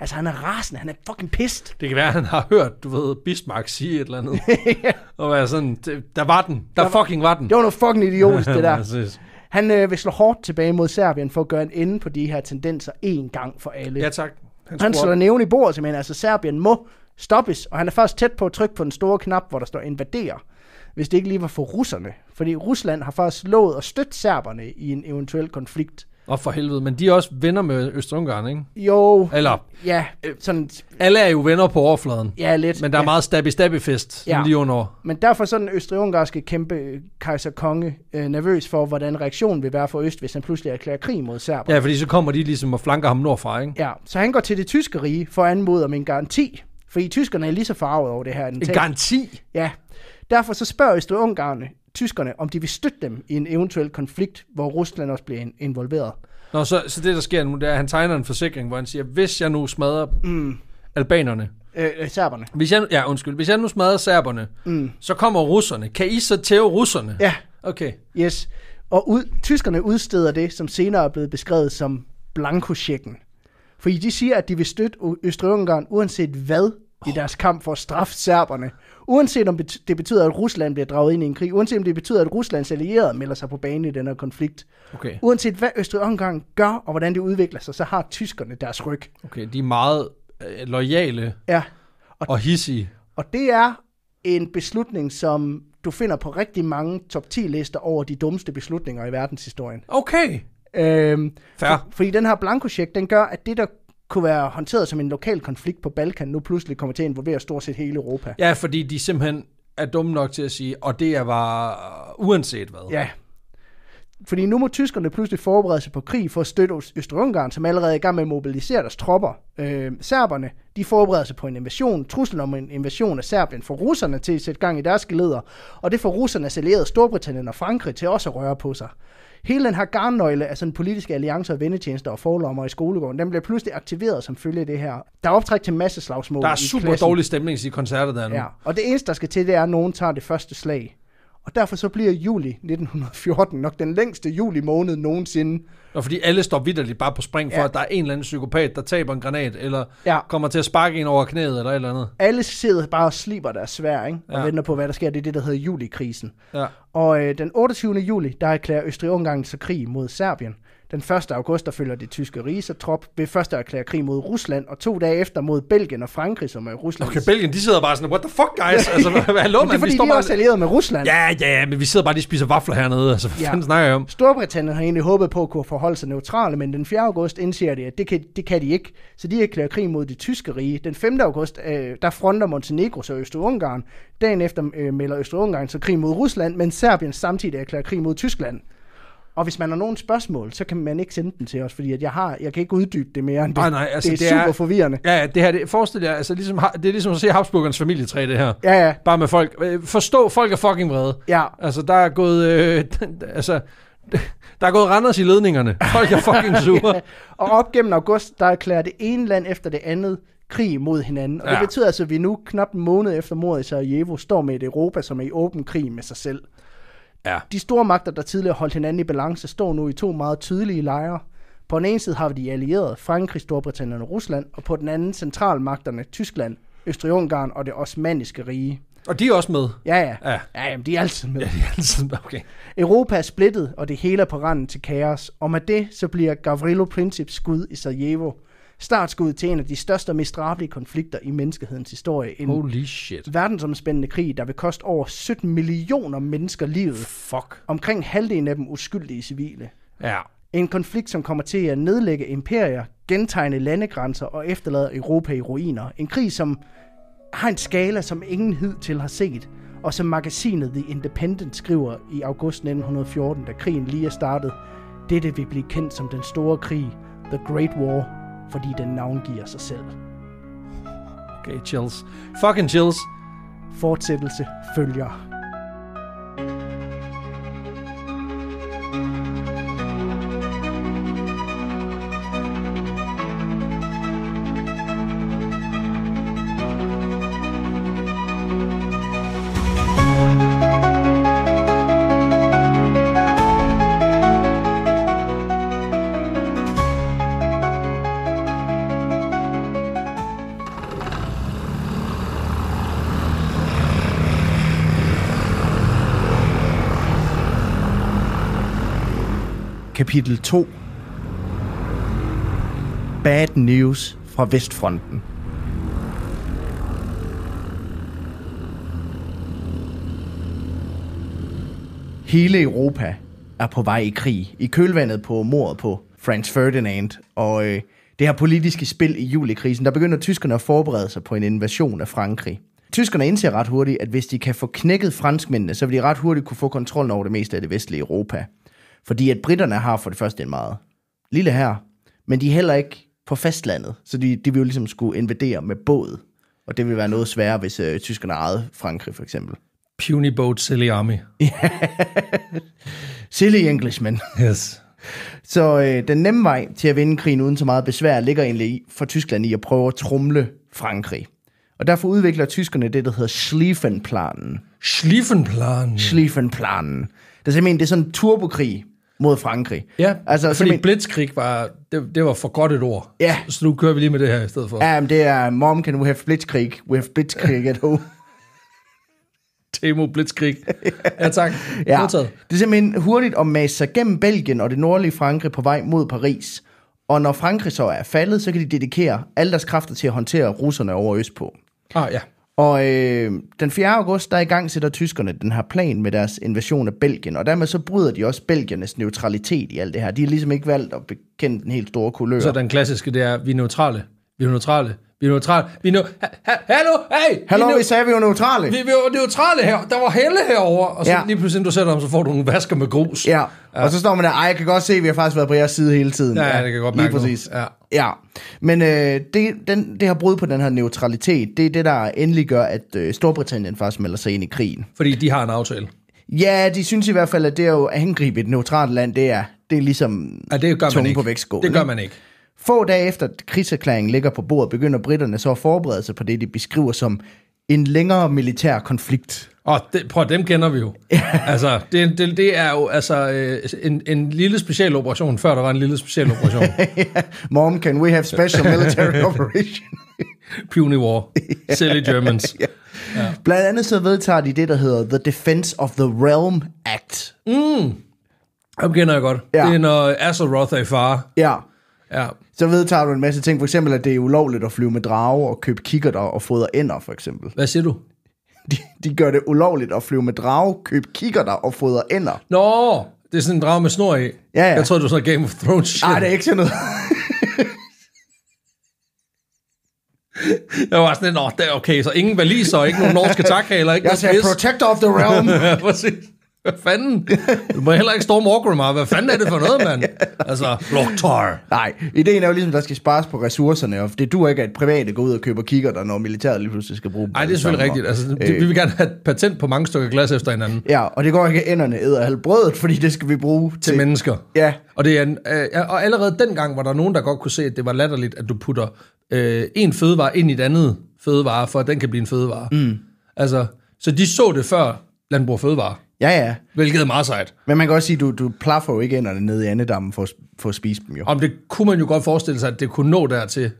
Speaker 2: Altså, han er rasende, han er fucking pissed.
Speaker 1: Det kan være, han har hørt, du ved, Bismarck sige et eller andet. Og være sådan, "Det- der var den. Der,
Speaker 2: Der-
Speaker 1: fucking var den.
Speaker 2: Det var noget fucking idiotisk, det der. Han øh, vil slå hårdt tilbage mod Serbien for at gøre en ende på de her tendenser en gang for alle.
Speaker 1: Ja, tak. Han,
Speaker 2: han slår næven i bordet simpelthen. Altså Serbien må stoppes, og han er først tæt på at trykke på den store knap, hvor der står invadere, hvis det ikke lige var for russerne. Fordi Rusland har faktisk lovet at støtte serberne i en eventuel konflikt.
Speaker 1: Åh, for helvede. Men de er også venner med Østrig-Ungarn, ikke?
Speaker 2: Jo,
Speaker 1: Eller,
Speaker 2: ja, sådan,
Speaker 1: alle er jo venner på overfladen.
Speaker 2: ja lidt.
Speaker 1: Men der er
Speaker 2: ja.
Speaker 1: meget stabby-stabby-fest
Speaker 2: Ja.
Speaker 1: ja. lige under.
Speaker 2: Men derfor er sådan østrig-ungarske kæmpe øh, kejser konge øh, nervøs for, hvordan reaktionen vil være for Øst, hvis han pludselig erklærer krig mod serberne.
Speaker 1: Ja, fordi så kommer de ligesom og flanker ham nordfra, ikke?
Speaker 2: Ja, så han går til det tyske rige for at anmode om en garanti. Fordi tyskerne er lige så farvet over det her.
Speaker 1: En garanti.
Speaker 2: Ja. Derfor så spørger Østrig-Ungarne tyskerne, om de vil støtte dem i en eventuel konflikt, hvor Rusland også bliver in- involveret.
Speaker 1: Nå, så, så det, der sker nu, det er, at han tegner en forsikring, hvor han siger, hvis jeg nu smadrer
Speaker 2: Mm.
Speaker 1: albanerne,
Speaker 2: Øh, øh, serberne.
Speaker 1: hvis jeg, ja, undskyld, hvis jeg nu smadrer serberne,
Speaker 2: Mm.
Speaker 1: så kommer russerne. Kan I så tæve russerne?
Speaker 2: Ja,
Speaker 1: Okay.
Speaker 2: yes. Og ud, tyskerne udsteder det, som senere er blevet beskrevet som blankochecken. Fordi de siger, at de vil støtte Østrig-Ungarn uanset hvad i deres kamp for at straffe serberne. Uanset om det betyder, at Rusland bliver draget ind i en krig. Uanset om det betyder, at Ruslands allierede melder sig på banen i den her konflikt.
Speaker 1: Okay.
Speaker 2: Uanset hvad Østrig-Ungarn gør, og hvordan det udvikler sig, så har tyskerne deres ryg.
Speaker 1: Okay, de er meget øh, lojale
Speaker 2: Ja,
Speaker 1: og hissige.
Speaker 2: og det er en beslutning, som du finder på rigtig mange top 10 lister over de dummeste beslutninger i verdenshistorien.
Speaker 1: Okay.
Speaker 2: Øhm,
Speaker 1: Fair.
Speaker 2: fordi den her blankocheck, den gør, at det, der kunne være håndteret som en lokal konflikt på Balkan, nu pludselig kommer til at involvere stort set hele Europa.
Speaker 1: Ja, fordi de simpelthen er dumme nok til at sige, og det er bare uanset hvad.
Speaker 2: Ja. Fordi nu må tyskerne pludselig forberede sig på krig for at støtte Østrig-Ungarn, som allerede er i gang med at mobilisere deres tropper. Øh, serberne, de forbereder sig på en invasion, truslen om en invasion af Serbien, for russerne til at sætte gang i deres geleder, og det får russernes allierede Storbritannien og Frankrig til også at røre på sig. Hele den her garnnøgle af sådan politiske alliancer og vendetjenester og forlommer i skolegården, den bliver pludselig aktiveret som følge af det her. Der er optræk til masse slagsmål
Speaker 1: Der er super
Speaker 2: klassen.
Speaker 1: dårlig stemning i koncerter der nu.
Speaker 2: Ja, og det eneste, der skal til, det er, at nogen tager det første slag. Og derfor så bliver juli 1914 nok den længste juli måned nogensinde.
Speaker 1: Og fordi alle står vidderligt bare på spring for,
Speaker 2: Ja.
Speaker 1: at der er en eller anden psykopat, der taber en granat, eller
Speaker 2: Ja.
Speaker 1: kommer til at sparke en over knæet, eller et eller andet.
Speaker 2: Alle sidder bare og sliber deres svær, ikke? Og
Speaker 1: Ja.
Speaker 2: venter på, hvad der sker. Det er det, der hedder julikrisen.
Speaker 1: Ja.
Speaker 2: Og øh, den 28. juli, der erklærer Østrig-Ungarn så krig mod Serbien. Den 1. august, der følger det tyske rige så trop, vil først erklære krig mod Rusland, og to dage efter mod Belgien og Frankrig, som er Ruslands...
Speaker 1: Okay, Belgien, de sidder bare sådan, what the fuck, guys? Altså, hvad, hvad hallo,
Speaker 2: Men det er
Speaker 1: man?
Speaker 2: fordi,
Speaker 1: Vi står
Speaker 2: de er
Speaker 1: bare...
Speaker 2: også allieret med Rusland.
Speaker 1: Ja, ja, men vi sidder bare lige og spiser vafler hernede. Altså, hvad
Speaker 2: Ja.
Speaker 1: fanden snakker jeg om?
Speaker 2: Storbritannien har egentlig håbet på at kunne forholde sig neutrale, men den 4. august indser de, at det kan, det kan de ikke. Så de erklærer krig mod det tyske rige. Den 5. august, øh, der fronter Montenegro så Østrig-Ungarn. Dagen efter øh, melder Østrig-Ungarn så krig mod Rusland, men Serbien samtidig erklærer krig mod Tyskland. Og hvis man har nogle spørgsmål, så kan man ikke sende dem til os, fordi at jeg, har, jeg kan ikke uddybe det mere end det.
Speaker 1: Nej, nej, altså,
Speaker 2: det er
Speaker 1: det
Speaker 2: super
Speaker 1: er-
Speaker 2: forvirrende.
Speaker 1: Ja, ja, det her, det, forestil jer, altså, ligesom, det er ligesom at se Habsburgernes familietræ, det her.
Speaker 2: Ja, ja,
Speaker 1: Bare med folk. Øh, Forstå, folk er fucking vrede.
Speaker 2: ja.
Speaker 1: Altså, der er gået... Øh, altså, der er gået Randers i ledningerne. Folk er fucking sure.
Speaker 2: Og op gennem august, der erklærer det ene land efter det andet krig mod hinanden. Og ja.
Speaker 1: Ja.
Speaker 2: det betyder altså, at vi nu knap en måned efter mordet i Sarajevo står med et Europa, som er i åben krig med sig selv.
Speaker 1: Ja.
Speaker 2: De store magter, der tidligere holdt hinanden i balance, står nu i to meget tydelige lejre. På den ene side har vi de allierede, Frankrig, Storbritannien og Rusland, og på den anden centralmagterne, Tyskland, Østrig-Ungarn og det osmanniske rige.
Speaker 1: Og de er også med.
Speaker 2: Ja, ja.
Speaker 1: Ja.
Speaker 2: Ja, jamen, de er altid med.
Speaker 1: Ja, de er altid med. Okay.
Speaker 2: Europa er splittet, og det hele er på randen til kaos. Og med det, så bliver Gavrilo Princips skud i Sarajevo startskud til en af de største og mest drabelige konflikter i menneskehedens historie. En
Speaker 1: Holy shit.
Speaker 2: verdensomspændende krig, der vil koste over 17 millioner mennesker livet.
Speaker 1: Fuck.
Speaker 2: Omkring halvdelen af dem uskyldige civile.
Speaker 1: Ja.
Speaker 2: En konflikt, som kommer til at nedlægge imperier, gentegne landegrænser og efterlade Europa i ruiner. En krig, som har en skala, som ingen hidtil har set, og som magasinet The Independent skriver i august 1914, da krigen lige er startet. Dette vil blive kendt som den store krig, The Great War, fordi den navngiver sig selv.
Speaker 1: Okay, chills. Fucking chills.
Speaker 2: Fortsættelse følger. Kapitel 2 Bad News fra Vestfronten Hele Europa er på vej i krig i kølvandet på mordet på Franz Ferdinand og øh, det her politiske spil i julekrisen, der begynder tyskerne at forberede sig på en invasion af Frankrig. Tyskerne indser ret hurtigt, at hvis de kan få knækket franskmændene, så vil de ret hurtigt kunne få kontrollen over det meste af det vestlige Europa. Fordi at britterne har for det første en meget lille her, men de er heller ikke på fastlandet, så de, de vil jo ligesom skulle invadere med båd. Og det vil være noget sværere, hvis øh, tyskerne ejede Frankrig for eksempel.
Speaker 1: Puny Boat Silly Army.
Speaker 2: Silly Englishmen.
Speaker 1: Yes.
Speaker 2: Så øh, den nemme vej til at vinde krigen uden så meget besvær ligger egentlig i- for Tyskland i at prøve at trumle Frankrig. Og derfor udvikler tyskerne det, der hedder Schlieffenplanen.
Speaker 1: Schlieffenplan.
Speaker 2: Schlieffenplanen. Det er simpelthen det er sådan en turbokrig mod Frankrig.
Speaker 1: Ja,
Speaker 2: Altså,
Speaker 1: fordi
Speaker 2: simpelthen-
Speaker 1: blitzkrig var, det, det var for godt et ord.
Speaker 2: Ja.
Speaker 1: Så, så nu kører vi lige med det her i stedet for. Ja.
Speaker 2: Men det er, mom, can we have blitzkrig? We have blitzkrig at home.
Speaker 1: Temo blitzkrig. Ja, tak.
Speaker 2: Ja,
Speaker 1: Modtaget.
Speaker 2: det er simpelthen hurtigt at mase sig gennem Belgien og det nordlige Frankrig på vej mod Paris. Og når Frankrig så er faldet, så kan de dedikere alle deres kræfter til at håndtere russerne over østpå.
Speaker 1: Ah, ja.
Speaker 2: Og øh, den 4. august, der i gang sætter tyskerne den her plan med deres invasion af Belgien, og dermed så bryder de også Belgiernes neutralitet i alt det her. De har ligesom ikke valgt at bekende den helt store kulør.
Speaker 1: Så den klassiske, det er, vi er neutrale. Vi er neutrale. Vi er neutrale. Vi er nu... Ha, ha, hallo, hey!
Speaker 2: Hallo,
Speaker 1: vi,
Speaker 2: vi
Speaker 1: er
Speaker 2: sagde, vi var neutrale.
Speaker 1: nu- vi, vi er neutrale her. Der var helle herover Og så
Speaker 2: Ja.
Speaker 1: ja. lige pludselig, du sætter dem, så får du nogle vasker med grus.
Speaker 2: Ja, og så står man der, ej, jeg kan godt se, at vi har faktisk været på jeres side hele tiden.
Speaker 1: Ja, ja, det kan godt
Speaker 2: Lige
Speaker 1: mærke nu.
Speaker 2: præcis.
Speaker 1: Ja.
Speaker 2: Ja, men øh, det, den, det her brud på den her neutralitet, det er det, der endelig gør, at øh, Storbritannien faktisk melder sig ind i krigen.
Speaker 1: Fordi de har en aftale.
Speaker 2: Ja, de synes i hvert fald, at det er jo at angribe et neutralt land, det er, det er ligesom
Speaker 1: Ja, det gør man ikke.
Speaker 2: på vægtskålen.
Speaker 1: Det gør man ikke.
Speaker 2: Få dage efter at krigserklæringen ligger på bordet, begynder britterne så at forberede sig på det, de beskriver som en længere militær konflikt.
Speaker 1: Og det, prøv, dem kender vi jo. altså, det, det, det er jo altså, øh, en, en lille specialoperation, før der var en lille specialoperation.
Speaker 2: Mom, can we have special military operation?
Speaker 1: Puny War. Silly Germans.
Speaker 2: Blandt andet så vedtager de det, der hedder The Defense of the Realm Act.
Speaker 1: Dem kender jeg godt.
Speaker 2: Ja.
Speaker 1: Det er, når Azeroth er i fare.
Speaker 2: Ja,
Speaker 1: Ja.
Speaker 2: så vedtager du en masse ting. For eksempel, at det er ulovligt at flyve med drager og købe kikkerter og fodre ender, for eksempel.
Speaker 1: Hvad siger du?
Speaker 2: De, de gør det ulovligt at flyve med drage, købe kikkerter og fodre ender.
Speaker 1: Nå, det er sådan en drag med snor i.
Speaker 2: Ja, ja.
Speaker 1: Jeg var sådan noget Game of Thrones shit.
Speaker 2: Nej, det er ikke sådan noget.
Speaker 1: Jeg var sådan, er okay, så ingen valiser, ikke nogen norske takhaler, ikke
Speaker 2: Jeg sagde
Speaker 1: pis.
Speaker 2: Protector of the Realm.
Speaker 1: ja, præcis. Hvad fanden? Du må heller ikke storme Orgrimmar. Hvad fanden er det for noget, mand? Altså, Loktar.
Speaker 2: Nej, ideen er jo ligesom, at der skal spares på ressourcerne, og det duer ikke, at private går ud og køber kikkerter, når militæret lige pludselig skal bruge dem.
Speaker 1: Nej, det er selvfølgelig rigtigt. Altså, det, vi vil gerne have patent på mange stykker glas efter hinanden
Speaker 2: Ja, og det går ikke, at enderne æder halv brødet, fordi det skal vi bruge til...
Speaker 1: til mennesker.
Speaker 2: Ja,
Speaker 1: Og, det er en, øh, og allerede dengang var der nogen, der godt kunne se, at det var latterligt, at du putter øh, en fødevare ind i et andet fødevare, for at den kan blive en fødevare. Mm. Altså, så de så det før Landbrug Fødevare,
Speaker 2: ja, ja.
Speaker 1: hvilket er meget sejt.
Speaker 2: Men man kan også sige, du, du plaffer jo ikke enderne ned i andedammen for, at- for at spise dem jo.
Speaker 1: Om det kunne man jo godt forestille sig, at det kunne nå dertil.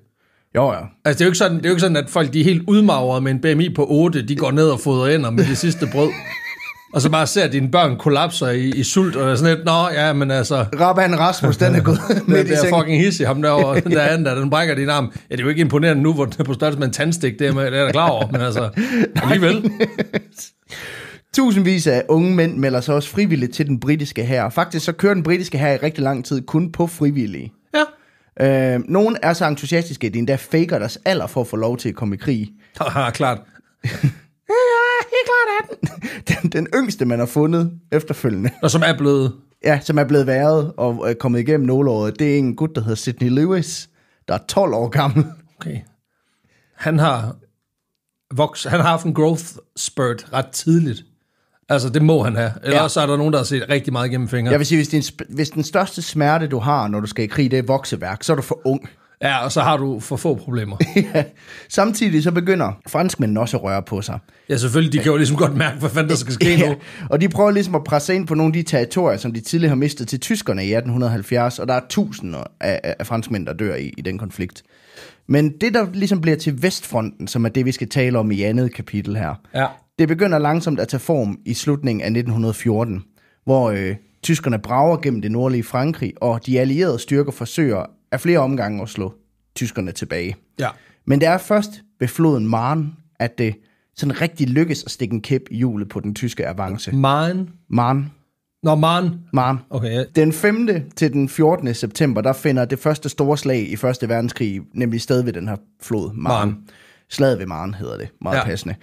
Speaker 2: Jo, ja.
Speaker 1: Altså, det er jo ikke sådan, det er jo ikke sådan at folk de er helt udmagrede med en BMI på 8, de går ned og fodrer ender med det sidste brød. og så bare ser, at dine børn kollapser i, i sult, og er sådan lidt, nå, ja, men altså...
Speaker 2: Rabban Rasmus, den er gået midt
Speaker 1: Det er fucking hissig, ham derovre, den der anden der, den brækker din arm. Ja, det er jo ikke imponerende nu, hvor den er på størrelse med en tandstik, det er, med, det er jeg da klar over, men altså, alligevel.
Speaker 2: Tusindvis af unge mænd melder sig også frivilligt til den britiske hær. Faktisk så kører den britiske hær i rigtig lang tid kun på frivillige.
Speaker 1: Ja.
Speaker 2: Øh, nogle er så entusiastiske, at de endda faker deres alder for at få lov til at komme i krig.
Speaker 1: Ja, klart.
Speaker 2: Den, den yngste, man har fundet efterfølgende,
Speaker 1: Og som er blevet...
Speaker 2: ja, som er blevet været og er kommet igennem nåleåret, det er en gut, der hedder Sidney Lewis, der er 12 år gammel.
Speaker 1: Okay. Han har, voks, han har haft en growth spurt ret tidligt. Altså, det må han have. Ellers
Speaker 2: Ja.
Speaker 1: så er der nogen, der har set rigtig meget gennem fingre.
Speaker 2: Jeg vil sige, hvis, din, hvis den største smerte, du har, når du skal i krig, det er vokseværk, så er du for ung.
Speaker 1: Ja, og så har du for få problemer.
Speaker 2: ja. Samtidig så begynder franskmændene også at røre på sig.
Speaker 1: Ja, selvfølgelig, de kan jo ligesom godt mærke, hvad fanden der skal ske nu.
Speaker 2: Ja, og de prøver ligesom at presse ind på nogle af de territorier, som de tidligere har mistet til tyskerne i 1870, og der er tusinder af, af- af franskmænd, der dør i, i den konflikt. Men det, der ligesom bliver til Vestfronten, som er det, vi skal tale om i andet kapitel her,
Speaker 1: Ja.
Speaker 2: Det begynder langsomt at tage form i slutningen af 1914, hvor øh, tyskerne brager gennem det nordlige Frankrig, og de allierede styrker forsøger af flere omgange at slå tyskerne tilbage.
Speaker 1: Ja.
Speaker 2: Men det er først ved floden Marne, at det sådan rigtig lykkes at stikke en kæp i hjulet på den tyske avance.
Speaker 1: Maren.
Speaker 2: Marne.
Speaker 1: Nå, Maren.
Speaker 2: Marne.
Speaker 1: Okay, ja.
Speaker 2: Den 5. til den 14. september, der finder det første store slag i Første Verdenskrig, nemlig sted ved den her flod, Marne.
Speaker 1: Marne.
Speaker 2: Slaget ved Marne hedder det, meget
Speaker 1: ja.
Speaker 2: passende.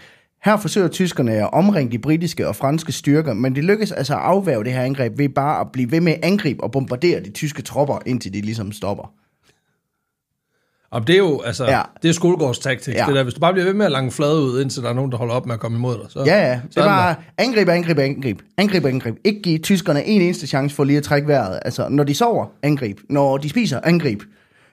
Speaker 2: Her forsøger tyskerne at omringe de britiske og franske styrker, men det lykkes altså at afværge det her angreb ved bare at blive ved med at angribe og bombardere de tyske tropper, indtil de ligesom stopper.
Speaker 1: Og det er jo, altså, ja. Det er skolegårdstaktik. Ja. Det der, hvis du bare bliver ved med at lange flade ud, indtil der er nogen, der holder op med at komme imod dig. Så,
Speaker 2: Ja, ja. Det
Speaker 1: er
Speaker 2: var angreb, angreb, angreb. Angreb, angreb. Ikke give tyskerne en eneste chance for lige at trække vejret. Altså, når de sover, angreb. Når de spiser, angreb.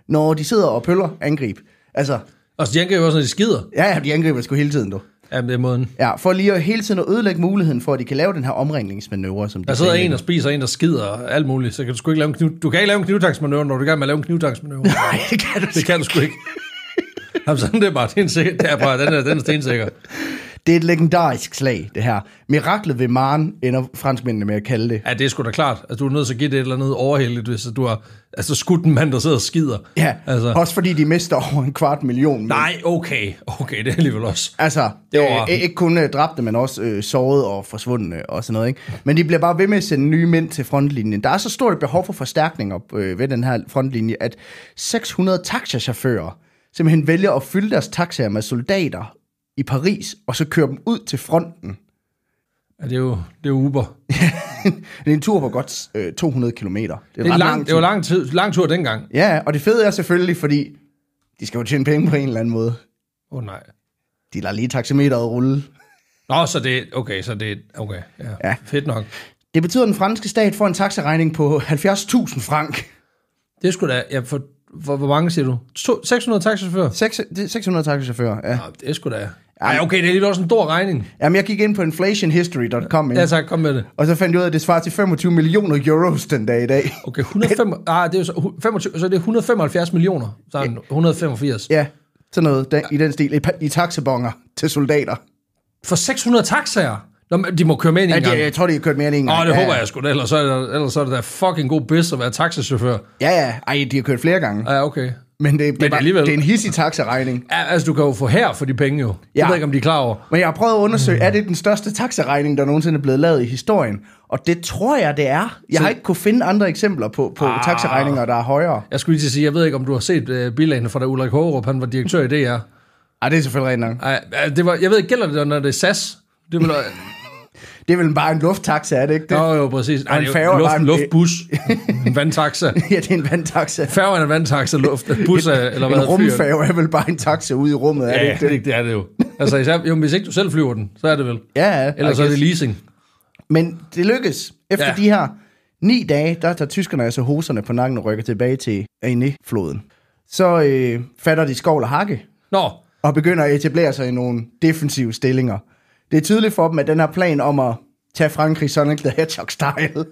Speaker 2: Når de sidder og pøller, angreb. Altså.
Speaker 1: Og så de angriber også, når de skider.
Speaker 2: ja, ja, de angriber sgu hele tiden, du.
Speaker 1: Ja, det er måden.
Speaker 2: Ja, for lige at hele tiden at ødelægge muligheden for, at de kan lave den her omringningsmanøvre, som de
Speaker 1: Der sidder en og spiser, en der skider og alt muligt, så kan du sgu ikke lave en kniv... Du kan ikke lave en knivtangsmanøvre, når du er i gang med at lave en knivtangsmanøvre.
Speaker 2: Nej, det kan du
Speaker 1: Det kan du sgu ikke. Jamen, sådan det er bare, det er, en sikker, det er bare, den er, den er stensikker.
Speaker 2: Det er et legendarisk slag, det her. Miraklet ved Maren ender franskmændene med at kalde det.
Speaker 1: Ja, det er sgu da klart. Altså, du er nødt til at give det et eller andet overhældigt, hvis du har altså, skudt en mand, der sidder og skider.
Speaker 2: Ja,
Speaker 1: Altså,
Speaker 2: også fordi de mister over en kvart million.
Speaker 1: nej, okay. Okay, det er alligevel også.
Speaker 2: Altså,
Speaker 1: Det var...
Speaker 2: øh, ikke kun øh, dræbte, men også øh, såret og forsvundne og sådan noget. Ikke? Men de bliver bare ved med at sende nye mænd til frontlinjen. Der er så stort et behov for forstærkninger øh, ved den her frontlinje, at 600 taxachauffører simpelthen vælger at fylde deres taxaer med soldater i Paris, og så køre dem ud til fronten.
Speaker 1: Ja, det er jo, det er jo Uber.
Speaker 2: Det er en tur på godt øh, 200 km. Det er,
Speaker 1: Det, er
Speaker 2: ret
Speaker 1: lang, det var lang, tid, lang tur dengang.
Speaker 2: Ja, og det fede er selvfølgelig, fordi de skal jo tjene penge på en eller anden måde.
Speaker 1: Åh oh, nej.
Speaker 2: De lader lige taxameteret rulle.
Speaker 1: Nå, så det okay, så det okay, ja.
Speaker 2: Ja.
Speaker 1: Fedt nok.
Speaker 2: Det betyder, at den franske stat får en taxaregning på 70.000 frank.
Speaker 1: Det skulle da, ja, for, for, hvor mange siger du? To, 600 taxachauffører?
Speaker 2: Seks- det er 600 taxachauffører, ja.
Speaker 1: Ja, det skulle da. Ej, okay, det er alligevel også en stor regning.
Speaker 2: Jamen, jeg gik ind på inflationhistory.com,
Speaker 1: Ja, tak, kom med det.
Speaker 2: og så fandt jeg ud af, at det svarer til 25 millioner euros den dag i dag.
Speaker 1: Okay, 105, ah, det er jo så, hu- 25, så det er 175 millioner. Så er den 185.
Speaker 2: Ja, sådan noget den, i den stil. I, i taxabonger til soldater.
Speaker 1: For 600 taxaer? Nå, de må køre med en
Speaker 2: Ja,
Speaker 1: gang.
Speaker 2: de, jeg tror, de har kørt mere end en
Speaker 1: Åh,
Speaker 2: gang.
Speaker 1: det
Speaker 2: ja,
Speaker 1: håber jeg sgu da, ellers så er ellers så er det da fucking god bis at være taxachauffør.
Speaker 2: Ja, ja. Ej, de har kørt flere gange.
Speaker 1: Ja, okay.
Speaker 2: Men det, det, er, bare, det er en hissig taxaregning.
Speaker 1: Ja, altså, du kan jo få her for de penge jo. Jeg
Speaker 2: Ja.
Speaker 1: ved ikke, om de er klar over.
Speaker 2: Men jeg har prøvet at undersøge, er det den største taxaregning, der nogensinde er blevet lavet i historien? Og det tror jeg, det er. Jeg
Speaker 1: Så-
Speaker 2: har ikke kunne finde andre eksempler på, på
Speaker 1: Ah.
Speaker 2: taxaregninger, der er højere.
Speaker 1: Jeg skulle lige til at sige, jeg ved ikke, om du har set uh, bilagene fra da Ulrik Hågerup, han var direktør i DR.
Speaker 2: Ej, det er selvfølgelig rent nok.
Speaker 1: Ej, det var, jeg ved ikke, gælder det, når det er SAS? Det vil,
Speaker 2: Det er vel bare en lufttaxa, er det ikke det?
Speaker 1: Nå, jo, præcis. Nej,
Speaker 2: en
Speaker 1: det er
Speaker 2: færge
Speaker 1: jo
Speaker 2: er
Speaker 1: luft, en luftbus. En vandtaxa.
Speaker 2: ja, det er en vandtaxa.
Speaker 1: Færge er en vandtaxa, luft, bus er, eller hvad
Speaker 2: En rumfærge er vel bare en taxa ude i rummet, er
Speaker 1: Ja,
Speaker 2: det
Speaker 1: ja,
Speaker 2: ikke det?
Speaker 1: det, det er det jo. Altså, især, jo, hvis ikke du selv flyver den, så er det vel.
Speaker 2: Ja, ja.
Speaker 1: Ellers så er det leasing.
Speaker 2: Men det lykkes. Efter
Speaker 1: ja.
Speaker 2: de her ni dage, der tager tyskerne altså hoserne på nakken og rykker tilbage til Aine-floden. Så øh, fatter de skovl og hakke,
Speaker 1: Nå,
Speaker 2: og begynder at etablere sig i nogle defensive stillinger. Det er tydeligt for dem, at den her plan om at tage Frankrig Sonic the Hedgehog-style,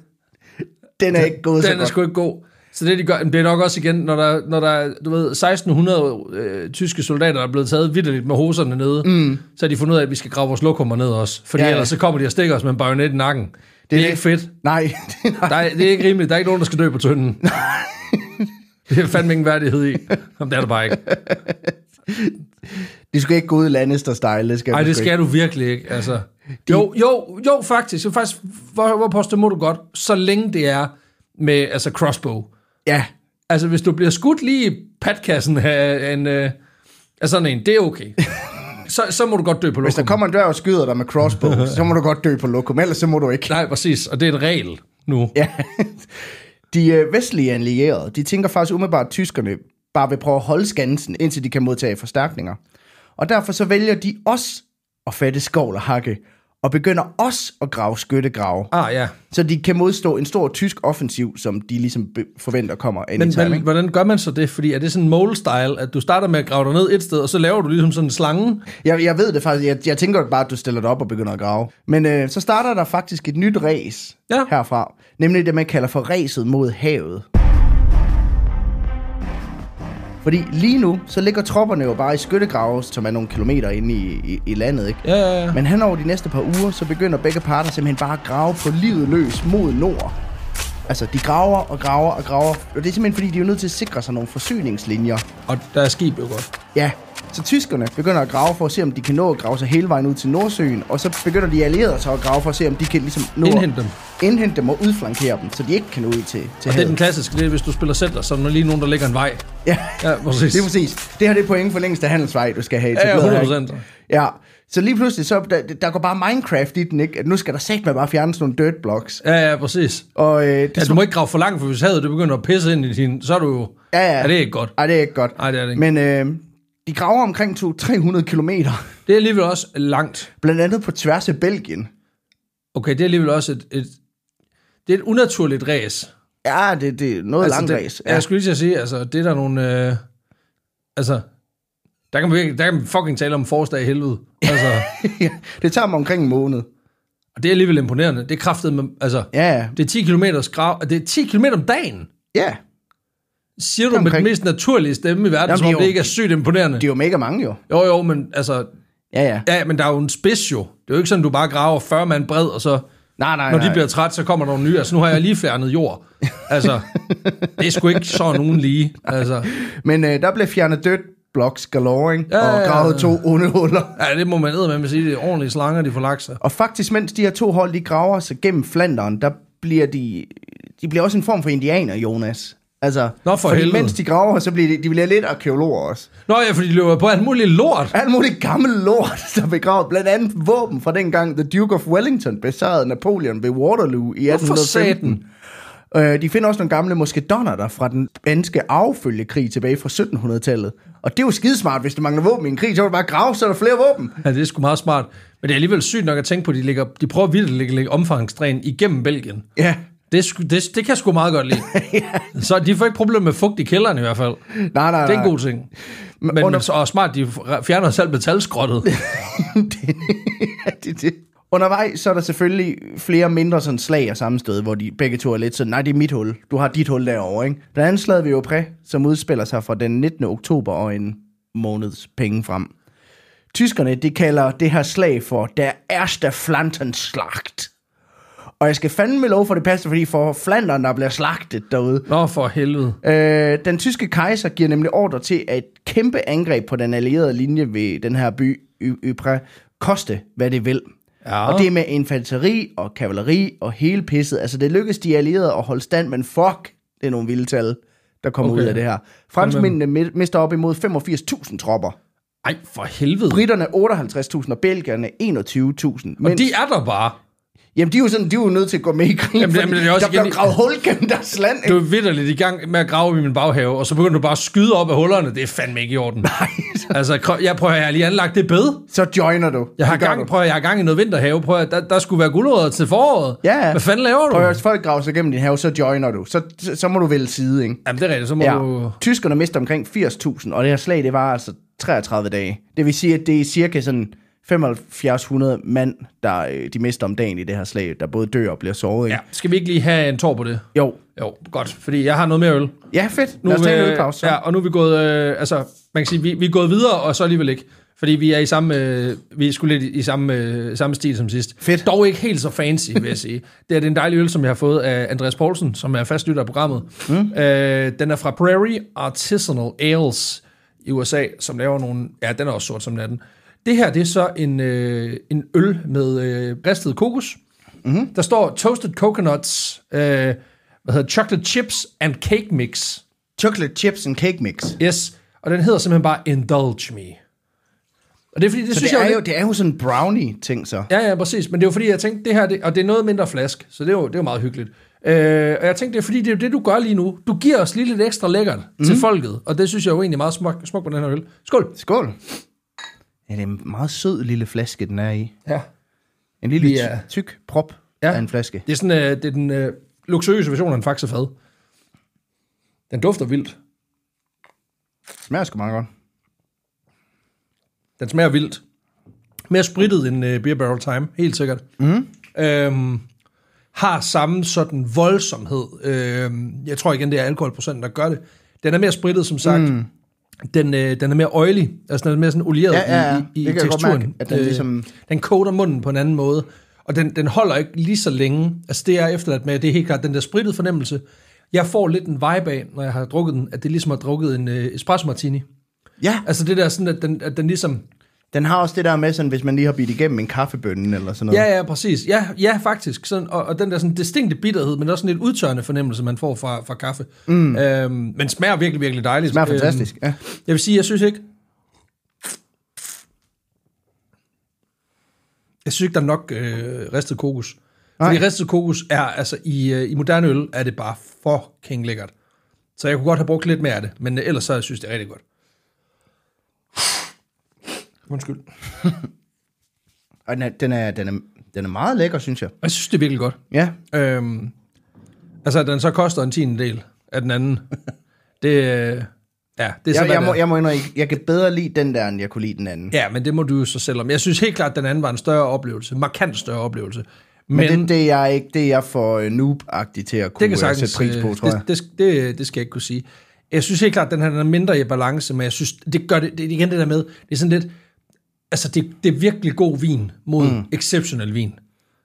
Speaker 2: den er ikke gået så
Speaker 1: den er
Speaker 2: godt.
Speaker 1: sgu ikke god. Så det, de gør, det er nok også igen, når der, når der er, du ved, 1600 øh, tyske soldater, der er blevet taget vidderligt med hoserne nede, mm. så har de fundet ud af, at vi skal grave vores lokummer ned også. Fordi
Speaker 2: Ja,
Speaker 1: ja, ellers så kommer de og stikker os med en bajonet i nakken. Det, det er
Speaker 2: det.
Speaker 1: ikke fedt.
Speaker 2: Nej,
Speaker 1: Der er, det er ikke rimeligt. Der er ikke nogen, der skal dø på tynden. det er fandme ingen værdighed i. Jamen, det er der bare ikke.
Speaker 2: de skal ikke gå ud i Lannister-style. Det skal
Speaker 1: Nej, det skal du virkelig ikke. Altså. Jo, jo, jo, faktisk. Jo, faktisk hvor, hvor påstår må du godt, så længe det er med altså crossbow.
Speaker 2: Ja,
Speaker 1: Altså, hvis du bliver skudt lige i patkassen af en, øh, af sådan en, det er okay. så, så må du godt dø på
Speaker 2: hvis der
Speaker 1: lokum.
Speaker 2: kommer en dværg og skyder dig med crossbow, så må du godt dø på lokum, ellers så må du ikke.
Speaker 1: Nej, præcis. Og det er en regel nu.
Speaker 2: Ja. De øh, vestlige allierede, de tænker faktisk umiddelbart, at tyskerne bare vil prøve at holde skansen, indtil de kan modtage forstærkninger. Og derfor så vælger de også at fatte skovl og hakke, og begynder også at grave skyttegrave,
Speaker 1: Ah, ja.
Speaker 2: så de kan modstå en stor tysk offensiv, som de ligesom forventer kommer
Speaker 1: Men,
Speaker 2: anytime.
Speaker 1: men
Speaker 2: ikke?
Speaker 1: hvordan gør man så det? Fordi er det sådan mole-style, at du starter med at grave dig ned et sted, og så laver du ligesom sådan en slange?
Speaker 2: Jeg, jeg ved det faktisk. Jeg, jeg tænker bare, at du stiller dig op og begynder at grave. Men øh, så starter der faktisk et nyt race
Speaker 1: Ja.
Speaker 2: herfra. Nemlig det, man kalder for racet mod havet. Fordi lige nu, så ligger tropperne jo bare i skyttegrave, som er nogle kilometer inde i, i, i landet, ikke?
Speaker 1: Ja, ja, ja.
Speaker 2: Men hen over de næste par uger, så begynder begge parter simpelthen bare at grave på livet løs mod nord. Altså, de graver og graver og graver. Og det er simpelthen fordi, de er nødt til at sikre sig nogle forsyningslinjer.
Speaker 1: Og der er skib jo godt.
Speaker 2: Ja, så tyskerne begynder at grave for at se, om de kan nå at grave sig hele vejen ud til Nordsøen, og så begynder de allierede så at grave for at se, om de kan ligesom nå
Speaker 1: Indhente dem.
Speaker 2: Indhente dem og udflankere dem, så de ikke kan nå ud til, til
Speaker 1: Og det er
Speaker 2: havet.
Speaker 1: den klassiske, det er, hvis du spiller center, så er der lige nogen, der lægger en vej.
Speaker 2: Ja,
Speaker 1: Ja, præcis.
Speaker 2: det er præcis. Det her det er point for længste handelsvej, du skal have.
Speaker 1: Ja, ja,
Speaker 2: etableret her,
Speaker 1: 100%.
Speaker 2: ikke? Ja, så lige pludselig, så der, der går bare Minecraft i den, ikke? At nu skal der sagt med bare fjerne sådan nogle dirt blocks.
Speaker 1: Ja, ja, præcis.
Speaker 2: Og øh, det
Speaker 1: Ja, du må ikke grave for langt, for hvis havet det begynder at pisse ind i din, så er du jo...
Speaker 2: Ja, ja.
Speaker 1: Ja, det er ikke godt.
Speaker 2: Ej, det er ikke godt.
Speaker 1: Nej, det er det ikke.
Speaker 2: Men øh, de graver omkring to- 300 kilometer,
Speaker 1: Det er alligevel også langt.
Speaker 2: blandt andet på tværs af Belgien.
Speaker 1: Okay, det er alligevel også et... et det er et unaturligt ræs.
Speaker 2: Ja, det, det er noget altså, lang
Speaker 1: det,
Speaker 2: race.
Speaker 1: Ja. Jeg skulle lige til at sige, altså, det er der nogle... Øh, altså, der kan, man, virkelig- der kan man fucking tale om forårsdag i helvede. Altså,
Speaker 2: det tager mig omkring en måned.
Speaker 1: og det er alligevel imponerende. Det er kraftet med... Altså,
Speaker 2: Ja, ja.
Speaker 1: det er 10 km grav... Det er 10 km om dagen.
Speaker 2: Ja,
Speaker 1: Siger du med den mest naturlige stemme i verden,
Speaker 2: Jamen,
Speaker 1: som
Speaker 2: det
Speaker 1: om det
Speaker 2: jo-
Speaker 1: ikke er sygt imponerende.
Speaker 2: de er jo mega mange jo.
Speaker 1: Jo, jo, men altså...
Speaker 2: Ja, ja.
Speaker 1: Ja, men der er jo en spids jo. Det er jo ikke sådan, du bare graver 40 mand bred, og så...
Speaker 2: Nej, nej,
Speaker 1: Når
Speaker 2: nej.
Speaker 1: de bliver træt, så kommer der nogle nye. Altså, nu har jeg lige fjernet jord. Altså, det er sgu ikke så nogen lige. Altså,
Speaker 2: Men øh, der blev fjernet dirt blocks galore, ikke?
Speaker 1: Ja, ja,
Speaker 2: og
Speaker 1: ja,
Speaker 2: gravet
Speaker 1: ja.
Speaker 2: to onde huller.
Speaker 1: ja, det må man med at sige. Det er ordentlige slanger, de får lagt sig.
Speaker 2: Og faktisk, mens de her to hold, de graver sig gennem Flanderen, der bliver de... De bliver også en form for indianer, Jonas. Altså,
Speaker 1: Nå, for
Speaker 2: fordi
Speaker 1: helvede.
Speaker 2: mens de graver, så bliver de, de bliver lidt arkeologer også.
Speaker 1: Nå ja, fordi de løber på alt muligt lort.
Speaker 2: Alt muligt gammel lort, der er begravet. Blandt andet våben fra dengang The Duke of Wellington besejrede Napoleon ved Waterloo i
Speaker 1: Hvorfor
Speaker 2: 1815. Øh, de finder også nogle gamle muskedonner der fra den danske arvefølgekrig tilbage fra 1700-tallet. Og det er jo skidesmart, hvis du mangler våben i en krig, så kan du bare grave, så er der flere våben.
Speaker 1: Ja, det er sgu meget smart. Men det er alligevel sygt nok at tænke på, at de, ligger, de prøver vildt at lægge, lægge omfangstræen igennem Belgien.
Speaker 2: Ja,
Speaker 1: Det, det, det kan jeg sgu meget godt lide. Så de får ikke problemer med fugt i kælderen i hvert fald.
Speaker 2: nej, nej, nej.
Speaker 1: Det er en god ting. Men, men og smart, de fjerner selv metalskrottet.
Speaker 2: det, det. Undervejs så er der selvfølgelig flere mindre sådan slag og sammenstød, hvor de begge to er lidt sådan, nej, det er mit hul. Du har dit hul derovre, ikke? Den anden slag ved Opræ, som udspiller sig fra den 19. oktober og en måneds penge frem. Tyskerne, de kalder det her slag for der erste Flantenslagt. Og jeg skal fandme lov for det passer, fordi for Flandern, der bliver slagtet derude.
Speaker 1: Nå, for helvede.
Speaker 2: Øh, den tyske kejser giver nemlig ordre til, at et kæmpe angreb på den allierede linje ved den her by, Ypres, koste, hvad det vil.
Speaker 1: Ja.
Speaker 2: Og det med infanteri og kavaleri og hele pisset. Altså, det lykkedes de allierede at holde stand, men fuck, det er nogle vilde tal, der kommer
Speaker 1: Okay.
Speaker 2: ud af det her. Franskmændene mi- mister op imod 85.000 tropper.
Speaker 1: Ej, for helvede.
Speaker 2: Britterne 58.000 og belgierne 21.000. Men
Speaker 1: Og de er der bare.
Speaker 2: Jamen, de er jo sådan, de er jo nødt til at gå med i krigen,
Speaker 1: Jamen, jamen, det er også
Speaker 2: der bliver
Speaker 1: igen-
Speaker 2: gravet hul gennem deres land.
Speaker 1: Du
Speaker 2: ikke?
Speaker 1: er vidderligt i gang med at grave i min baghave, og så begynder du bare at skyde op af hullerne. Det er fandme ikke i orden.
Speaker 2: Nej,
Speaker 1: Altså, jeg prøver, jeg har lige anlagt det bed.
Speaker 2: så joiner du.
Speaker 1: Jeg har,
Speaker 2: Det
Speaker 1: gang,
Speaker 2: du.
Speaker 1: prøv, jeg har gang i noget vinterhave. Prøv, at- der, der skulle være guldrødder til foråret.
Speaker 2: Ja, ja.
Speaker 1: Hvad fanden laver du?
Speaker 2: Prøv at høre, hvis folk graver sig gennem din have, så joiner du. Så, så, så må du vælge side, ikke?
Speaker 1: Jamen, det er rigtigt. Så må
Speaker 2: Ja.
Speaker 1: du...
Speaker 2: Tyskerne mister omkring 80.000, og det her slag, det var altså 33 dage. Det vil sige, at det er cirka sådan 7500 mand, der øh, de mister om dagen i det her slag, der både dør og bliver såret.
Speaker 1: Ja.
Speaker 2: Ikke?
Speaker 1: Skal vi ikke lige have en tår på det?
Speaker 2: Jo.
Speaker 1: Jo, godt, fordi jeg har noget mere øl.
Speaker 2: Ja, fedt.
Speaker 1: Nu,
Speaker 2: Lad os tage en
Speaker 1: øh,
Speaker 2: ølpause.
Speaker 1: Ja, og nu er vi gået, øh, altså, man kan sige, vi, vi er gået videre, og så alligevel ikke. Fordi vi er i samme, øh, vi er sgu lidt i, samme, øh, samme stil som sidst.
Speaker 2: Fedt.
Speaker 1: Dog ikke helt så fancy, vil jeg sige. Det er en dejlig øl, som jeg har fået af Andreas Poulsen, som er fast lytter af programmet. Mm. Øh, den er fra Prairie Artisanal Ales i USA, som laver nogle... Ja, den er også sort som natten. Det her, det er så en, øh, en øl med øh, ristet kokos. Mm-hmm. Der står toasted coconuts, øh, hvad hedder chocolate chips and cake mix.
Speaker 2: Chocolate chips and cake mix. Så
Speaker 1: Yes, og den hedder simpelthen bare Indulge Me. Og det er fordi, det,
Speaker 2: det
Speaker 1: synes
Speaker 2: er,
Speaker 1: jeg
Speaker 2: jo, det er jo sådan en brownie-ting så.
Speaker 1: Ja, ja, præcis. Men det er jo fordi, jeg tænkte, det her, det, og det er noget mindre flask, så det er jo, det er jo meget hyggeligt. Øh, og jeg tænkte, det er fordi, det er jo det, du gør lige nu. Du giver os lige lidt ekstra lækkert mm. til folket, og det synes jeg jo egentlig er meget smuk, smuk på den her øl. Skål!
Speaker 2: Skål. Ja, det er en meget sød lille flaske, den er i.
Speaker 1: Ja.
Speaker 2: En lille
Speaker 1: Vi
Speaker 2: ty- tyk prop
Speaker 1: Ja.
Speaker 2: ja. af en flaske.
Speaker 1: Det er, sådan, øh, det er den øh, luksuriøse version af en faxefad. Den dufter vildt.
Speaker 2: Smager sgu meget godt.
Speaker 1: Den smager vildt. Mere sprittet end øh, Beer Barrel Time, helt sikkert. Mm. Øhm, har samme sådan voldsomhed. Øhm, jeg tror igen, det er alkoholprocenten, der gør det. Den er mere sprittet, som sagt. Mm. Den, øh, den er mere oily, altså den er mere sådan olieret
Speaker 2: Ja, ja, ja.
Speaker 1: i, i, i teksturen.
Speaker 2: mærke, at den ligesom-
Speaker 1: den coater munden på en anden måde. Og den, den holder ikke lige så længe. Altså det er efterladt med, det er helt klart den der sprittede fornemmelse. Jeg får lidt en vibe af, når jeg har drukket den, at det ligesom har drukket en øh, espresso martini.
Speaker 2: Ja,
Speaker 1: Altså det der sådan, at den, at den ligesom...
Speaker 2: den har også det der med, sådan, hvis man lige har bidt igennem en kaffebønne eller sådan noget.
Speaker 1: Ja, ja, præcis. Ja, ja faktisk. Sådan, og, og den der sådan distinkte bitterhed, men også sådan lidt udtørrende fornemmelse, man får fra, fra kaffe. Mm. Øhm, men smager virkelig, virkelig dejligt.
Speaker 2: Smager fantastisk. Ja.
Speaker 1: Øhm, jeg vil sige, jeg synes ikke... Jeg synes ikke, der er nok øh, ristet kokos. Fordi
Speaker 2: Nej.
Speaker 1: ristet kokos er, altså i, øh, i moderne øl, er det bare fucking lækkert. Så jeg kunne godt have brugt lidt mere af det, men ellers så synes jeg, det er rigtig godt. Undskyld.
Speaker 2: Og den er, den, er, den, er, den er meget lækker, synes jeg.
Speaker 1: Jeg synes, det er virkelig godt.
Speaker 2: Ja,
Speaker 1: Øhm, altså, at den så koster en tiende del af den anden. det, øh, ja, det er så,
Speaker 2: jeg, jeg, må, jeg, må indrømme, jeg kan bedre lide den der, end jeg kunne lide den anden.
Speaker 1: Ja, men det må du jo så selv om. Jeg synes helt klart, at den anden var en større oplevelse. Markant større oplevelse. Men,
Speaker 2: Men, det, det, er jeg ikke, det er jeg for uh, noob-agtig til at kunne
Speaker 1: det kan
Speaker 2: øh,
Speaker 1: sagtens,
Speaker 2: sætte pris på,
Speaker 1: øh,
Speaker 2: tror jeg.
Speaker 1: det, det, det, det skal jeg ikke kunne sige. Jeg synes helt klart, at den her den er mindre i balance, men jeg synes, det gør det, det er igen det der med, det er sådan lidt, altså det, det er virkelig god vin mod mm. exceptionel vin.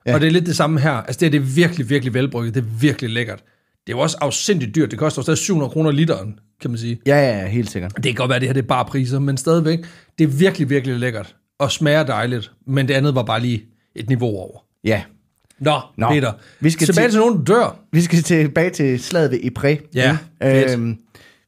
Speaker 1: Ja. Og det er lidt det samme her. Altså det er det virkelig, virkelig velbrygget. Det er virkelig lækkert. Det er jo også afsindigt dyrt. Det koster jo stadig 700 kroner literen, kan man sige.
Speaker 2: Ja, ja, ja, helt sikkert.
Speaker 1: Det kan godt være, at det her det er bare priser, men stadigvæk, det er virkelig, virkelig lækkert. Og smager dejligt. Men det andet var bare lige et niveau over.
Speaker 2: Ja.
Speaker 1: Nå, Nå. Peter.
Speaker 2: Vi skal
Speaker 1: Tilbage
Speaker 2: til-
Speaker 1: til nogen, der dør.
Speaker 2: Vi skal tilbage til slaget ved Ypres.
Speaker 1: Ja,
Speaker 2: øhm,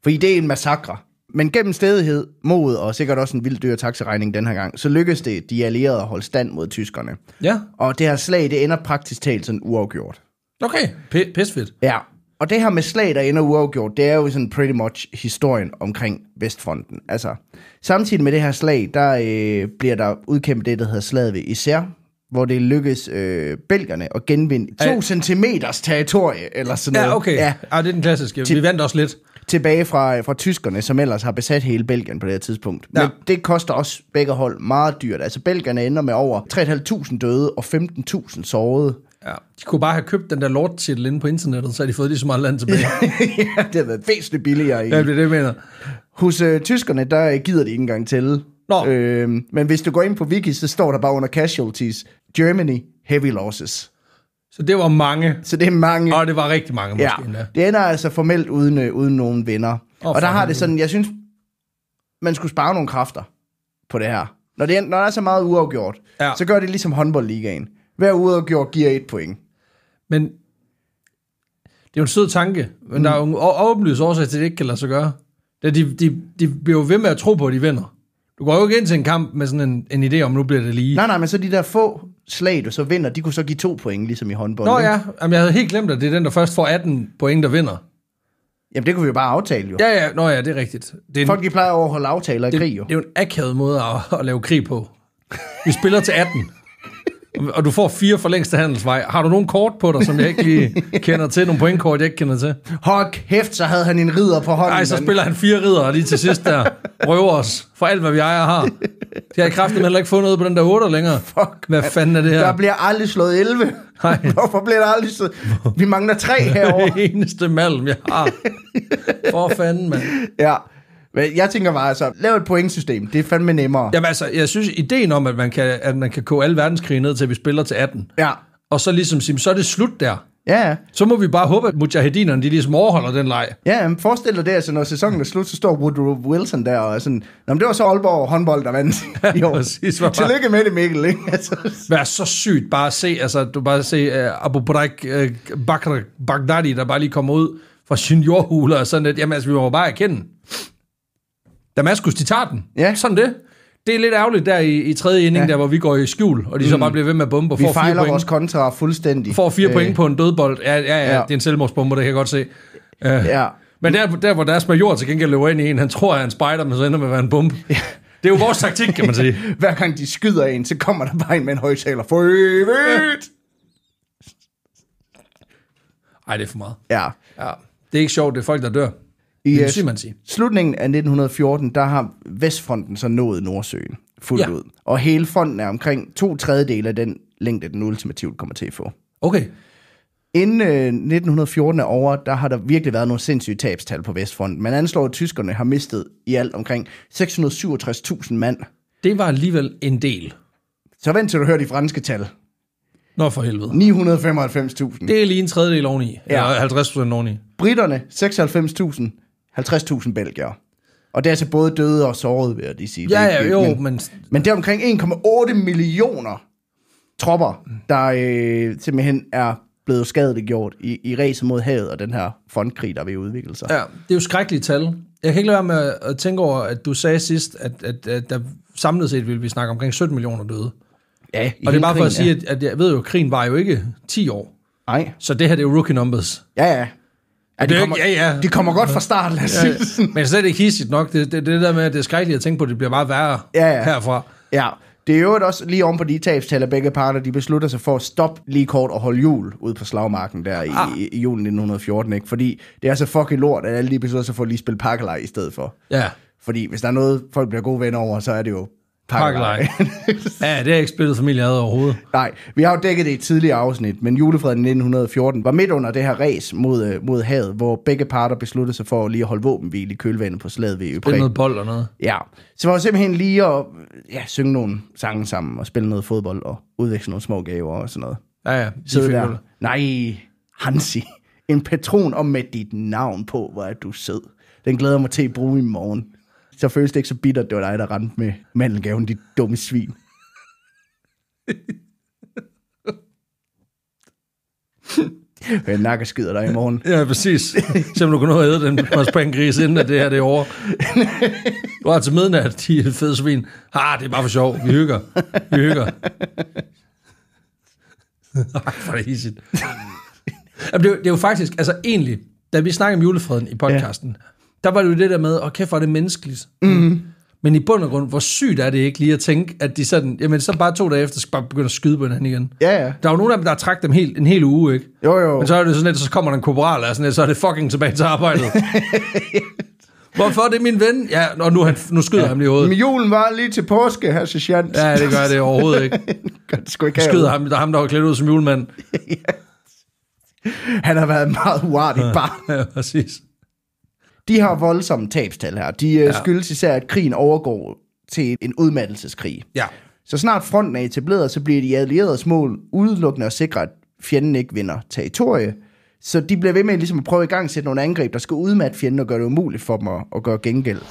Speaker 2: fordi det er en massakre. Men gennem stedighed, mod og sikkert også en vild dyr taxaregning den her gang, så lykkedes det de allierede at holde stand mod tyskerne.
Speaker 1: Ja,
Speaker 2: Og det her slag, det ender praktisk talt sådan uafgjort.
Speaker 1: okay. P- pisfedt.
Speaker 2: Ja, og det her med slag, der ender uafgjort, det er jo sådan pretty much historien omkring Vestfronten. Altså, samtidig med det her slag, der øh, bliver der udkæmpet det, der hedder slaget ved Isère, hvor det lykkes øh, belgerne at genvinde to
Speaker 1: Ej.
Speaker 2: centimeters territorie, eller sådan noget.
Speaker 1: Ja, okay. Ja. Ah, det er den klassiske. Vi vandt også lidt.
Speaker 2: Tilbage fra, fra tyskerne, som ellers har besat hele Belgien på det her tidspunkt. Men
Speaker 1: Ja.
Speaker 2: det koster også begge hold meget dyrt. Altså, belgerne ender med over 3.500 døde og 15.000 sårede.
Speaker 1: Ja. De kunne bare have købt den der lord-titel inde på internettet, så har de fået lige så meget land tilbage.
Speaker 2: ja, det har været væsentligt billigere. I.
Speaker 1: ja, det er det, jeg mener.
Speaker 2: Hos øh, tyskerne, der øh, gider de ikke engang til.
Speaker 1: Nå.
Speaker 2: Øh, men hvis du går ind på wiki, så står der bare under casualties, Germany, heavy losses.
Speaker 1: Så det var mange.
Speaker 2: Så det er mange.
Speaker 1: Og det var rigtig mange, måske
Speaker 2: ja,
Speaker 1: endda.
Speaker 2: det ender altså formelt uden, øh, uden nogen venner.
Speaker 1: Åh,
Speaker 2: og der har det sådan, jeg synes, man skulle spare nogle kræfter på det her. Når det er, når der er så meget uafgjort,
Speaker 1: Ja.
Speaker 2: så gør det ligesom håndboldligaen. Hver uafgjort giver et point.
Speaker 1: Men det er jo en sød tanke, men mm. der er jo en å- åbenlyst årsag til, at det ikke kan lade sig gøre. Det de, de, de bliver jo ved med at tro på, at de vinder. Du går jo ikke ind til en kamp med sådan en, en idé om, nu bliver det lige.
Speaker 2: Nej, nej, men så de der få slag, du så vinder, de kunne så give to point, ligesom i håndbold.
Speaker 1: Nå
Speaker 2: ikke?
Speaker 1: ja, Jamen, jeg havde helt glemt, at det er den, der først får 18 point, der vinder.
Speaker 2: Jamen, det kunne vi jo bare aftale jo.
Speaker 1: Ja, ja, nå ja, det er rigtigt. Det er en,
Speaker 2: Folk, de plejer at overholde aftaler i
Speaker 1: det,
Speaker 2: krig jo.
Speaker 1: det er jo en akavet måde at, at lave krig på. Vi spiller til 18. Og du får fire for længste handelsvej. Har du nogle kort på dig, som jeg ikke lige kender til? Nogle pointkort, jeg ikke kender til?
Speaker 2: Hold kæft, så havde han en ridder på hånden.
Speaker 1: Nej, så spiller han fire ridder lige til sidst der. Røver os for alt, hvad vi ejer har. De har i kraften heller ikke fået noget på den der 8 længere.
Speaker 2: Fuck,
Speaker 1: Hvad fanden er det her?
Speaker 2: Der bliver aldrig slået 11.
Speaker 1: Nej.
Speaker 2: Hvorfor bliver der aldrig slået? Vi mangler tre herovre.
Speaker 1: det eneste malm, jeg har. For fanden, mand.
Speaker 2: ja. Jeg tænker bare, altså, lav et pointsystem. Det er fandme nemmere.
Speaker 1: Jamen altså, jeg synes, ideen om, at man kan, at man kan koge alle verdenskrige ned til, at vi spiller til 18,
Speaker 2: Ja.
Speaker 1: og så ligesom sige, så er det slut der.
Speaker 2: Ja, ja.
Speaker 1: Så må vi bare håbe, at mujahedinerne, de ligesom overholder den leg.
Speaker 2: Ja, men forestil dig det, altså, når sæsonen er slut, så står Woodrow Wilson der og er sådan, Nå, men det var så Aalborg håndbold, der vandt i år.
Speaker 1: præcis. Var bare-
Speaker 2: Tillykke med det, Mikkel, ikke? Altså,
Speaker 1: Vær så sygt bare at se, altså du bare se uh, Abu Bakr uh, Bakr Baghdadi, der bare lige kommer ud fra sin jordhule og sådan lidt. Jamen altså, vi må bare erkende. Damaskus, de tager den.
Speaker 2: Ja.
Speaker 1: Sådan det. Det er lidt ærgerligt der i, i tredje inning, ja.
Speaker 2: Ja.
Speaker 1: der hvor vi går i skjul, og de så bare bliver ved med at bombe og
Speaker 2: vi
Speaker 1: får fire
Speaker 2: fejler
Speaker 1: point.
Speaker 2: vores kontra fuldstændig.
Speaker 1: får fire
Speaker 2: Øh,
Speaker 1: point på en dødbold. Ja, ja, ja,
Speaker 2: Ja.
Speaker 1: det er en selvmordsbombe, det kan jeg godt se. Uh,
Speaker 2: Ja.
Speaker 1: Men der, der, hvor deres major til gengæld løber ind i en, han tror, at han er spider, men så ender med at være en bombe. Det er jo vores taktik, kan man sige.
Speaker 2: Hver gang de skyder en, så kommer der bare en med en højtaler. For evigt!
Speaker 1: Ej, det er for meget.
Speaker 2: Ja.
Speaker 1: Ja. Det er ikke sjovt, det er folk, der dør.
Speaker 2: I
Speaker 1: Det
Speaker 2: øh,
Speaker 1: er sygt, man sige.
Speaker 2: slutningen af 1914, der har Vestfronten så nået Nordsøen fuldt
Speaker 1: Ja.
Speaker 2: ud. Og hele fronten er omkring to tredjedele af den længde, den ultimativt kommer til at få.
Speaker 1: Okay.
Speaker 2: Inden øh, 1914 er over, der har der virkelig været nogle sindssyge tabstal på Vestfronten. Man anslår, at tyskerne har mistet i alt omkring 667.000 mand.
Speaker 1: Det var alligevel en del.
Speaker 2: Så vent til du hører de franske tal.
Speaker 1: Nå for helvede.
Speaker 2: 995.000.
Speaker 1: Det er lige en tredjedel oveni. Ja.
Speaker 2: Ja.
Speaker 1: Eller 50 procent oveni.
Speaker 2: Britterne 96.000. 50.000 belgiere. Og det er altså både døde og sårede, vil jeg lige sige.
Speaker 1: Ja, ja, jo,
Speaker 2: Men,
Speaker 1: men...
Speaker 2: men det er omkring 1,8 millioner tropper, der øh, simpelthen er blevet skadeliggjort i, i ræset mod havet og den her frontkrig, der vil udvikle sig.
Speaker 1: Ja, det er jo skrækkelige tal. Jeg kan ikke lade være med at tænke over, at du sagde sidst, at, at, at der samlet set ville vi snakke omkring 17 millioner døde.
Speaker 2: Ja,
Speaker 1: Og det er bare for at sige, at, at jeg ved jo, at krigen var jo ikke 10 år.
Speaker 2: Nej,
Speaker 1: Så det her, det er jo rookie numbers.
Speaker 2: ja, ja. Ja,
Speaker 1: det
Speaker 2: de,
Speaker 1: er
Speaker 2: kommer,
Speaker 1: ja, ja.
Speaker 2: de kommer godt fra start, lad os
Speaker 1: Ja,
Speaker 2: det sådan.
Speaker 1: men slet ikke hissigt nok. Det, det, det der med, at det er skrækkeligt at tænke på, at det bliver bare værre
Speaker 2: Ja, ja.
Speaker 1: herfra.
Speaker 2: Ja, det er jo også lige om på de tabstal af begge parter, de beslutter sig for at stoppe lige kort og holde jul ude på slagmarken der i,
Speaker 1: Ah.
Speaker 2: i, i julen 1914, ikke? Fordi det er så fucking lort, at alle de beslutter sig for at lige spille pakkelej i stedet for.
Speaker 1: Ja,
Speaker 2: Fordi hvis der er noget, folk bliver gode venner over, så er det jo
Speaker 1: pakkelej. ja, det har ikke spillet familie ad overhovedet.
Speaker 2: Nej, vi har jo dækket det i et tidligere afsnit, men julefreden 1914 var midt under det her race mod, øh, mod havet, hvor begge parter besluttede sig for lige at holde våbenhvile i kølvandet på slaget ved
Speaker 1: Det er
Speaker 2: Ypres.
Speaker 1: noget bold og noget.
Speaker 2: Ja, så var det simpelthen lige at ja, synge nogle sange sammen og spille noget fodbold og udveksle nogle små gaver og sådan noget.
Speaker 1: Ja, ja. De
Speaker 2: Sidde
Speaker 1: fik
Speaker 2: der. Nej, Hansi. En patron om med dit navn på, hvor er du sød. Den glæder mig til at bruge i morgen. Så føles det ikke så bittert, det var dig, der rendte med mandelgaven, dit dumme svin. Jeg nakker skider dig i morgen.
Speaker 1: Ja, præcis. Så du kan nå at æde den marspangris, inden at det her det er over. Du har til midnat, de fede svin. Ah, det er bare for sjov. Vi hygger. Vi hygger. Ej, for det er hissigt. Jamen, det, er jo- det er jo faktisk, altså egentlig, da vi snakkede om julefreden i podcasten, ja. Der var det jo det der med, åh kæft, hvor er det menneskeligt. Mm. Men i bund og grund, hvor sygt er det ikke lige at tænke, at de sådan, jamen så bare to dage efter, skal bare begynde at skyde på hinanden igen.
Speaker 2: Ja, ja.
Speaker 1: Der er jo nogle af dem, der har trækket dem helt, en hel uge, ikke?
Speaker 2: Jo, jo.
Speaker 1: Men så er det sådan lidt, så kommer der en korporal, og sådan lidt, så er det fucking tilbage til arbejdet. Hvorfor det er min ven? Ja, og nu, han, nu skyder ja. han lige i hovedet.
Speaker 2: Men julen var lige til påske, her sergeant.
Speaker 1: Ja, det gør det overhovedet ikke.
Speaker 2: Gør det sgu ikke
Speaker 1: Skyder ham, der er ham, der var klædt ud som julemand.
Speaker 2: Han har været meget uartig barn.
Speaker 1: Ja, præcis.
Speaker 2: De har voldsomme tabstal her. De ja. skyldes især, at krigen overgår til en udmattelseskrig.
Speaker 1: Ja.
Speaker 2: Så snart fronten er etableret, så bliver de allieredes mål udelukkende at sikre, at fjenden ikke vinder territorie. Så de bliver ved med ligesom at prøve i gang sætte nogle angreb, der skal udmatte fjenden og gøre det umuligt for dem at, at gøre gengæld.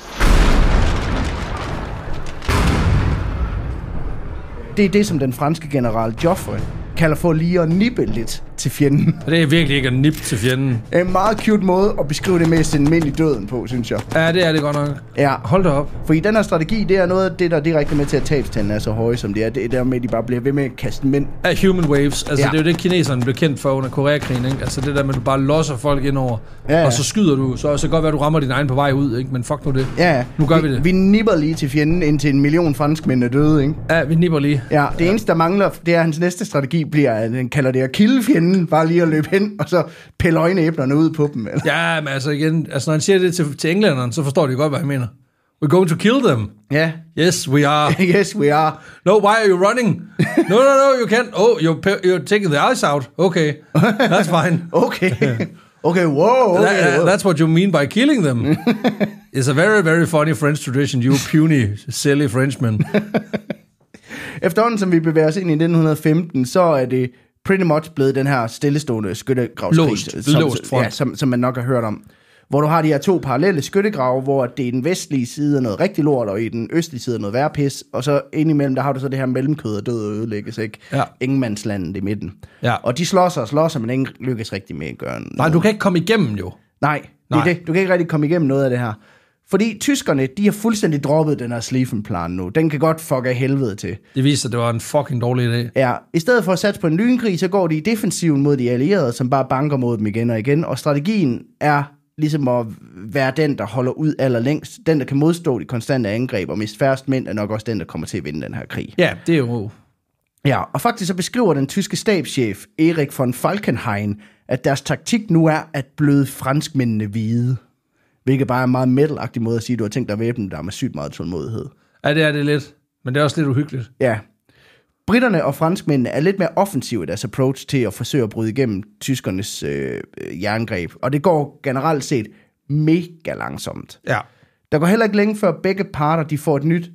Speaker 2: Det er det, som den franske general Joffre kalder for lige at nippe lidt til fjenden.
Speaker 1: Det er virkelig ikke at nip til fjenden.
Speaker 2: En meget cute måde at beskrive det mest i døden på, synes jeg.
Speaker 1: Ja, det er det godt nok.
Speaker 2: Ja,
Speaker 1: Hold da op.
Speaker 2: fordi den her strategi, det er noget af det, der er direkte med til, at tabstanden er så høje, som det er. Det er der med, at de bare bliver ved med at kaste mænd.
Speaker 1: Af human waves. Altså,
Speaker 2: Ja.
Speaker 1: ja. det er jo det, kineserne blev kendt for under Koreakrigen, ikke? Altså, det der med, at du bare losser folk ind over,
Speaker 2: Ja, ja.
Speaker 1: og så skyder du, så, så kan godt være, at du rammer din egen på vej ud, ikke? Men fuck nu det.
Speaker 2: Ja, ja.
Speaker 1: Nu gør vi det.
Speaker 2: Vi nipper lige til fjenden, indtil en million franskmænd er døde, ikke?
Speaker 1: Ja, vi nipper lige.
Speaker 2: Ja, det eneste, der mangler, det er, at hans næste strategi bliver, at han kalder det at kilde fjenden, bare lige at løbe hen, og så pille øjneæblerne ud på dem. Eller?
Speaker 1: Ja, men altså igen, altså når han siger det til, til englænderne, så forstår de godt, hvad han mener. We're going to kill them.
Speaker 2: Ja.
Speaker 1: Yes, we are.
Speaker 2: yes, we are.
Speaker 1: No, why are you running? No, no, no, you can't. Oh, you're, you're taking the eyes out. Okay, that's fine.
Speaker 2: Okay. Okay, wow. Okay,
Speaker 1: That,
Speaker 2: wow.
Speaker 1: that's what you mean by killing them. It's a very, very funny French tradition, you puny, silly Frenchman.
Speaker 2: Efterhånden, som vi bevæger os ind i 1915, så er det pretty much blevet den her stillestående skyttegravskrig.
Speaker 1: Låst.
Speaker 2: som,
Speaker 1: Låst front.
Speaker 2: Ja, som, som man nok har hørt om. Hvor du har de her to parallelle skyttegrave, hvor det i den vestlige side er noget rigtig lort, og i den østlige side er noget værre pis. Og så indimellem, der har du så det her mellemkød og død og ødelægges, ikke?
Speaker 1: Ja.
Speaker 2: Ingenmandslandet i midten.
Speaker 1: Ja.
Speaker 2: Og de slås og slås, men ingen lykkes rigtig med at gøre en-
Speaker 1: Nej, du kan ikke komme igennem jo.
Speaker 2: Nej, det er
Speaker 1: Nej.
Speaker 2: det. Du kan ikke rigtig komme igennem noget af det her. Fordi tyskerne, de har fuldstændig droppet den her Schlieffen-plan nu. Den kan godt fuck af helvede til.
Speaker 1: Det viser, at det var en fucking dårlig idé.
Speaker 2: Ja, i stedet for at satse på en lynkrig, så går de i defensiven mod de allierede, som bare banker mod dem igen og igen. Og strategien er ligesom at være den, der holder ud allerlængst. Den, der kan modstå de konstante angreb, og mest færrest mænd er nok også den, der kommer til at vinde den her krig.
Speaker 1: Ja, det er jo...
Speaker 2: Ja, og faktisk så beskriver den tyske stabschef Erik von Falkenhayn, at deres taktik nu er at bløde franskmændene hvide. Hvilket bare er en meget metal måde at sige, at du har tænkt dig at væbne dig med sygt meget tålmodighed.
Speaker 1: Ja, det er det lidt. Men det er også lidt uhyggeligt.
Speaker 2: Ja. Britterne og franskmændene er lidt mere offensive i deres approach til at forsøge at bryde igennem tyskernes øh, jerngreb. Og det går generelt set mega langsomt.
Speaker 1: Ja.
Speaker 2: Der går heller ikke længe før begge parter de får et nyt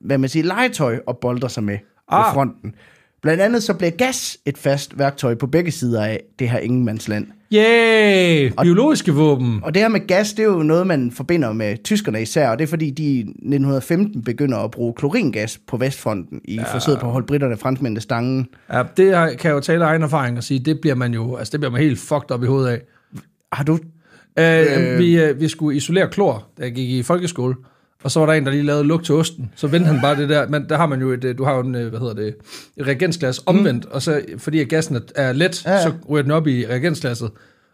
Speaker 2: hvad man siger, legetøj og bolder sig med ah. På fronten. Blandt andet så bliver gas et fast værktøj på begge sider af det her ingenmandsland.
Speaker 1: Yay! Biologiske våben.
Speaker 2: Og det her med gas, det er jo noget, man forbinder med tyskerne især, og det er fordi, de i 1915 begynder at bruge kloringas på Vestfronten i ja. forsøget på at holde britterne og franskmændene stangen.
Speaker 1: Ja, det kan jeg jo tale af egen erfaring og sige, det bliver man jo, altså det bliver man helt fucked op i hovedet af.
Speaker 2: Har du...
Speaker 1: Øh, øh. Vi, øh, vi skulle isolere klor, da jeg gik i folkeskole, og så var der en, der lige lavede lugt til osten. Så vendte han bare det der, men der har man jo et, øh, du har jo en, øh, hvad hedder det, et reagensglas omvendt, mm. og så fordi at gassen er, er let,
Speaker 2: ja.
Speaker 1: ja. så ryger den op i reagensglasset.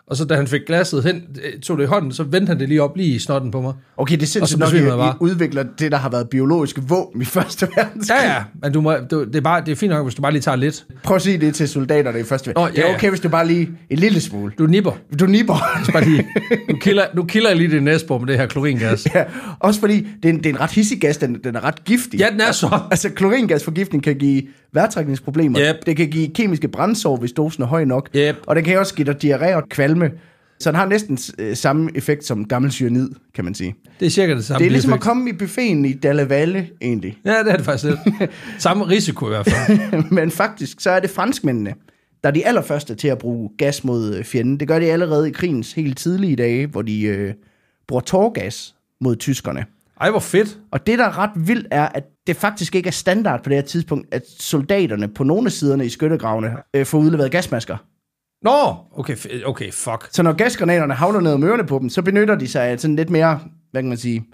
Speaker 1: Og så da han fik glasset hen, øh, tog det i hånden, så vendte han det lige op lige i snotten på mig.
Speaker 2: Okay, det er sindssygt nok, at
Speaker 1: jeg
Speaker 2: I udvikler det, der har været biologiske våben i Første Verdenskrig.
Speaker 1: Ja, ja, men du må, du, det, er bare, det er fint nok, hvis du bare lige tager lidt.
Speaker 2: Prøv at sige det til soldaterne i Første Verdenskrig. Det
Speaker 1: ja,
Speaker 2: er
Speaker 1: ja.
Speaker 2: okay, hvis du bare lige en lille smule.
Speaker 1: Du nipper.
Speaker 2: Du nipper.
Speaker 1: Bare lige, du, kilder, du kilder lige din næsbord med det her kloringas.
Speaker 2: ja, også fordi det er, en, det er en ret hissig gas, den, den er ret giftig.
Speaker 1: Ja, den er så.
Speaker 2: Altså, kloringasforgiftning kan give vejrtrækningsproblemer.
Speaker 1: Yep.
Speaker 2: Det kan give kemiske brændsår, hvis dosen er høj nok.
Speaker 1: Yep.
Speaker 2: Og den kan også give dig diarré og kvalme. Så den har næsten øh, samme effekt som gammel cyanid, kan man sige.
Speaker 1: Det er cirka det samme.
Speaker 2: Det er ligesom at
Speaker 1: bieffekt.
Speaker 2: komme i buffeten i Dalle Valle, egentlig.
Speaker 1: Ja, det er det faktisk lidt. Samme risiko i hvert fald.
Speaker 2: Men faktisk, så er det franskmændene, der er de allerførste til at bruge gas mod øh, fjenden. Det gør de allerede i krigens helt tidlige dage, hvor de øh, bruger tårgas mod tyskerne.
Speaker 1: Ej, hvor fedt.
Speaker 2: Og det, der er ret vildt, er, at det faktisk ikke er standard på det her tidspunkt, at soldaterne på nogle af siderne i skyttegravene øh, får udleveret gasmasker.
Speaker 1: Nå, okay, okay, fuck.
Speaker 2: Så når gasgranaterne havler ned om ørerne på dem, så benytter de sig af sådan lidt mere, hvad kan man sige,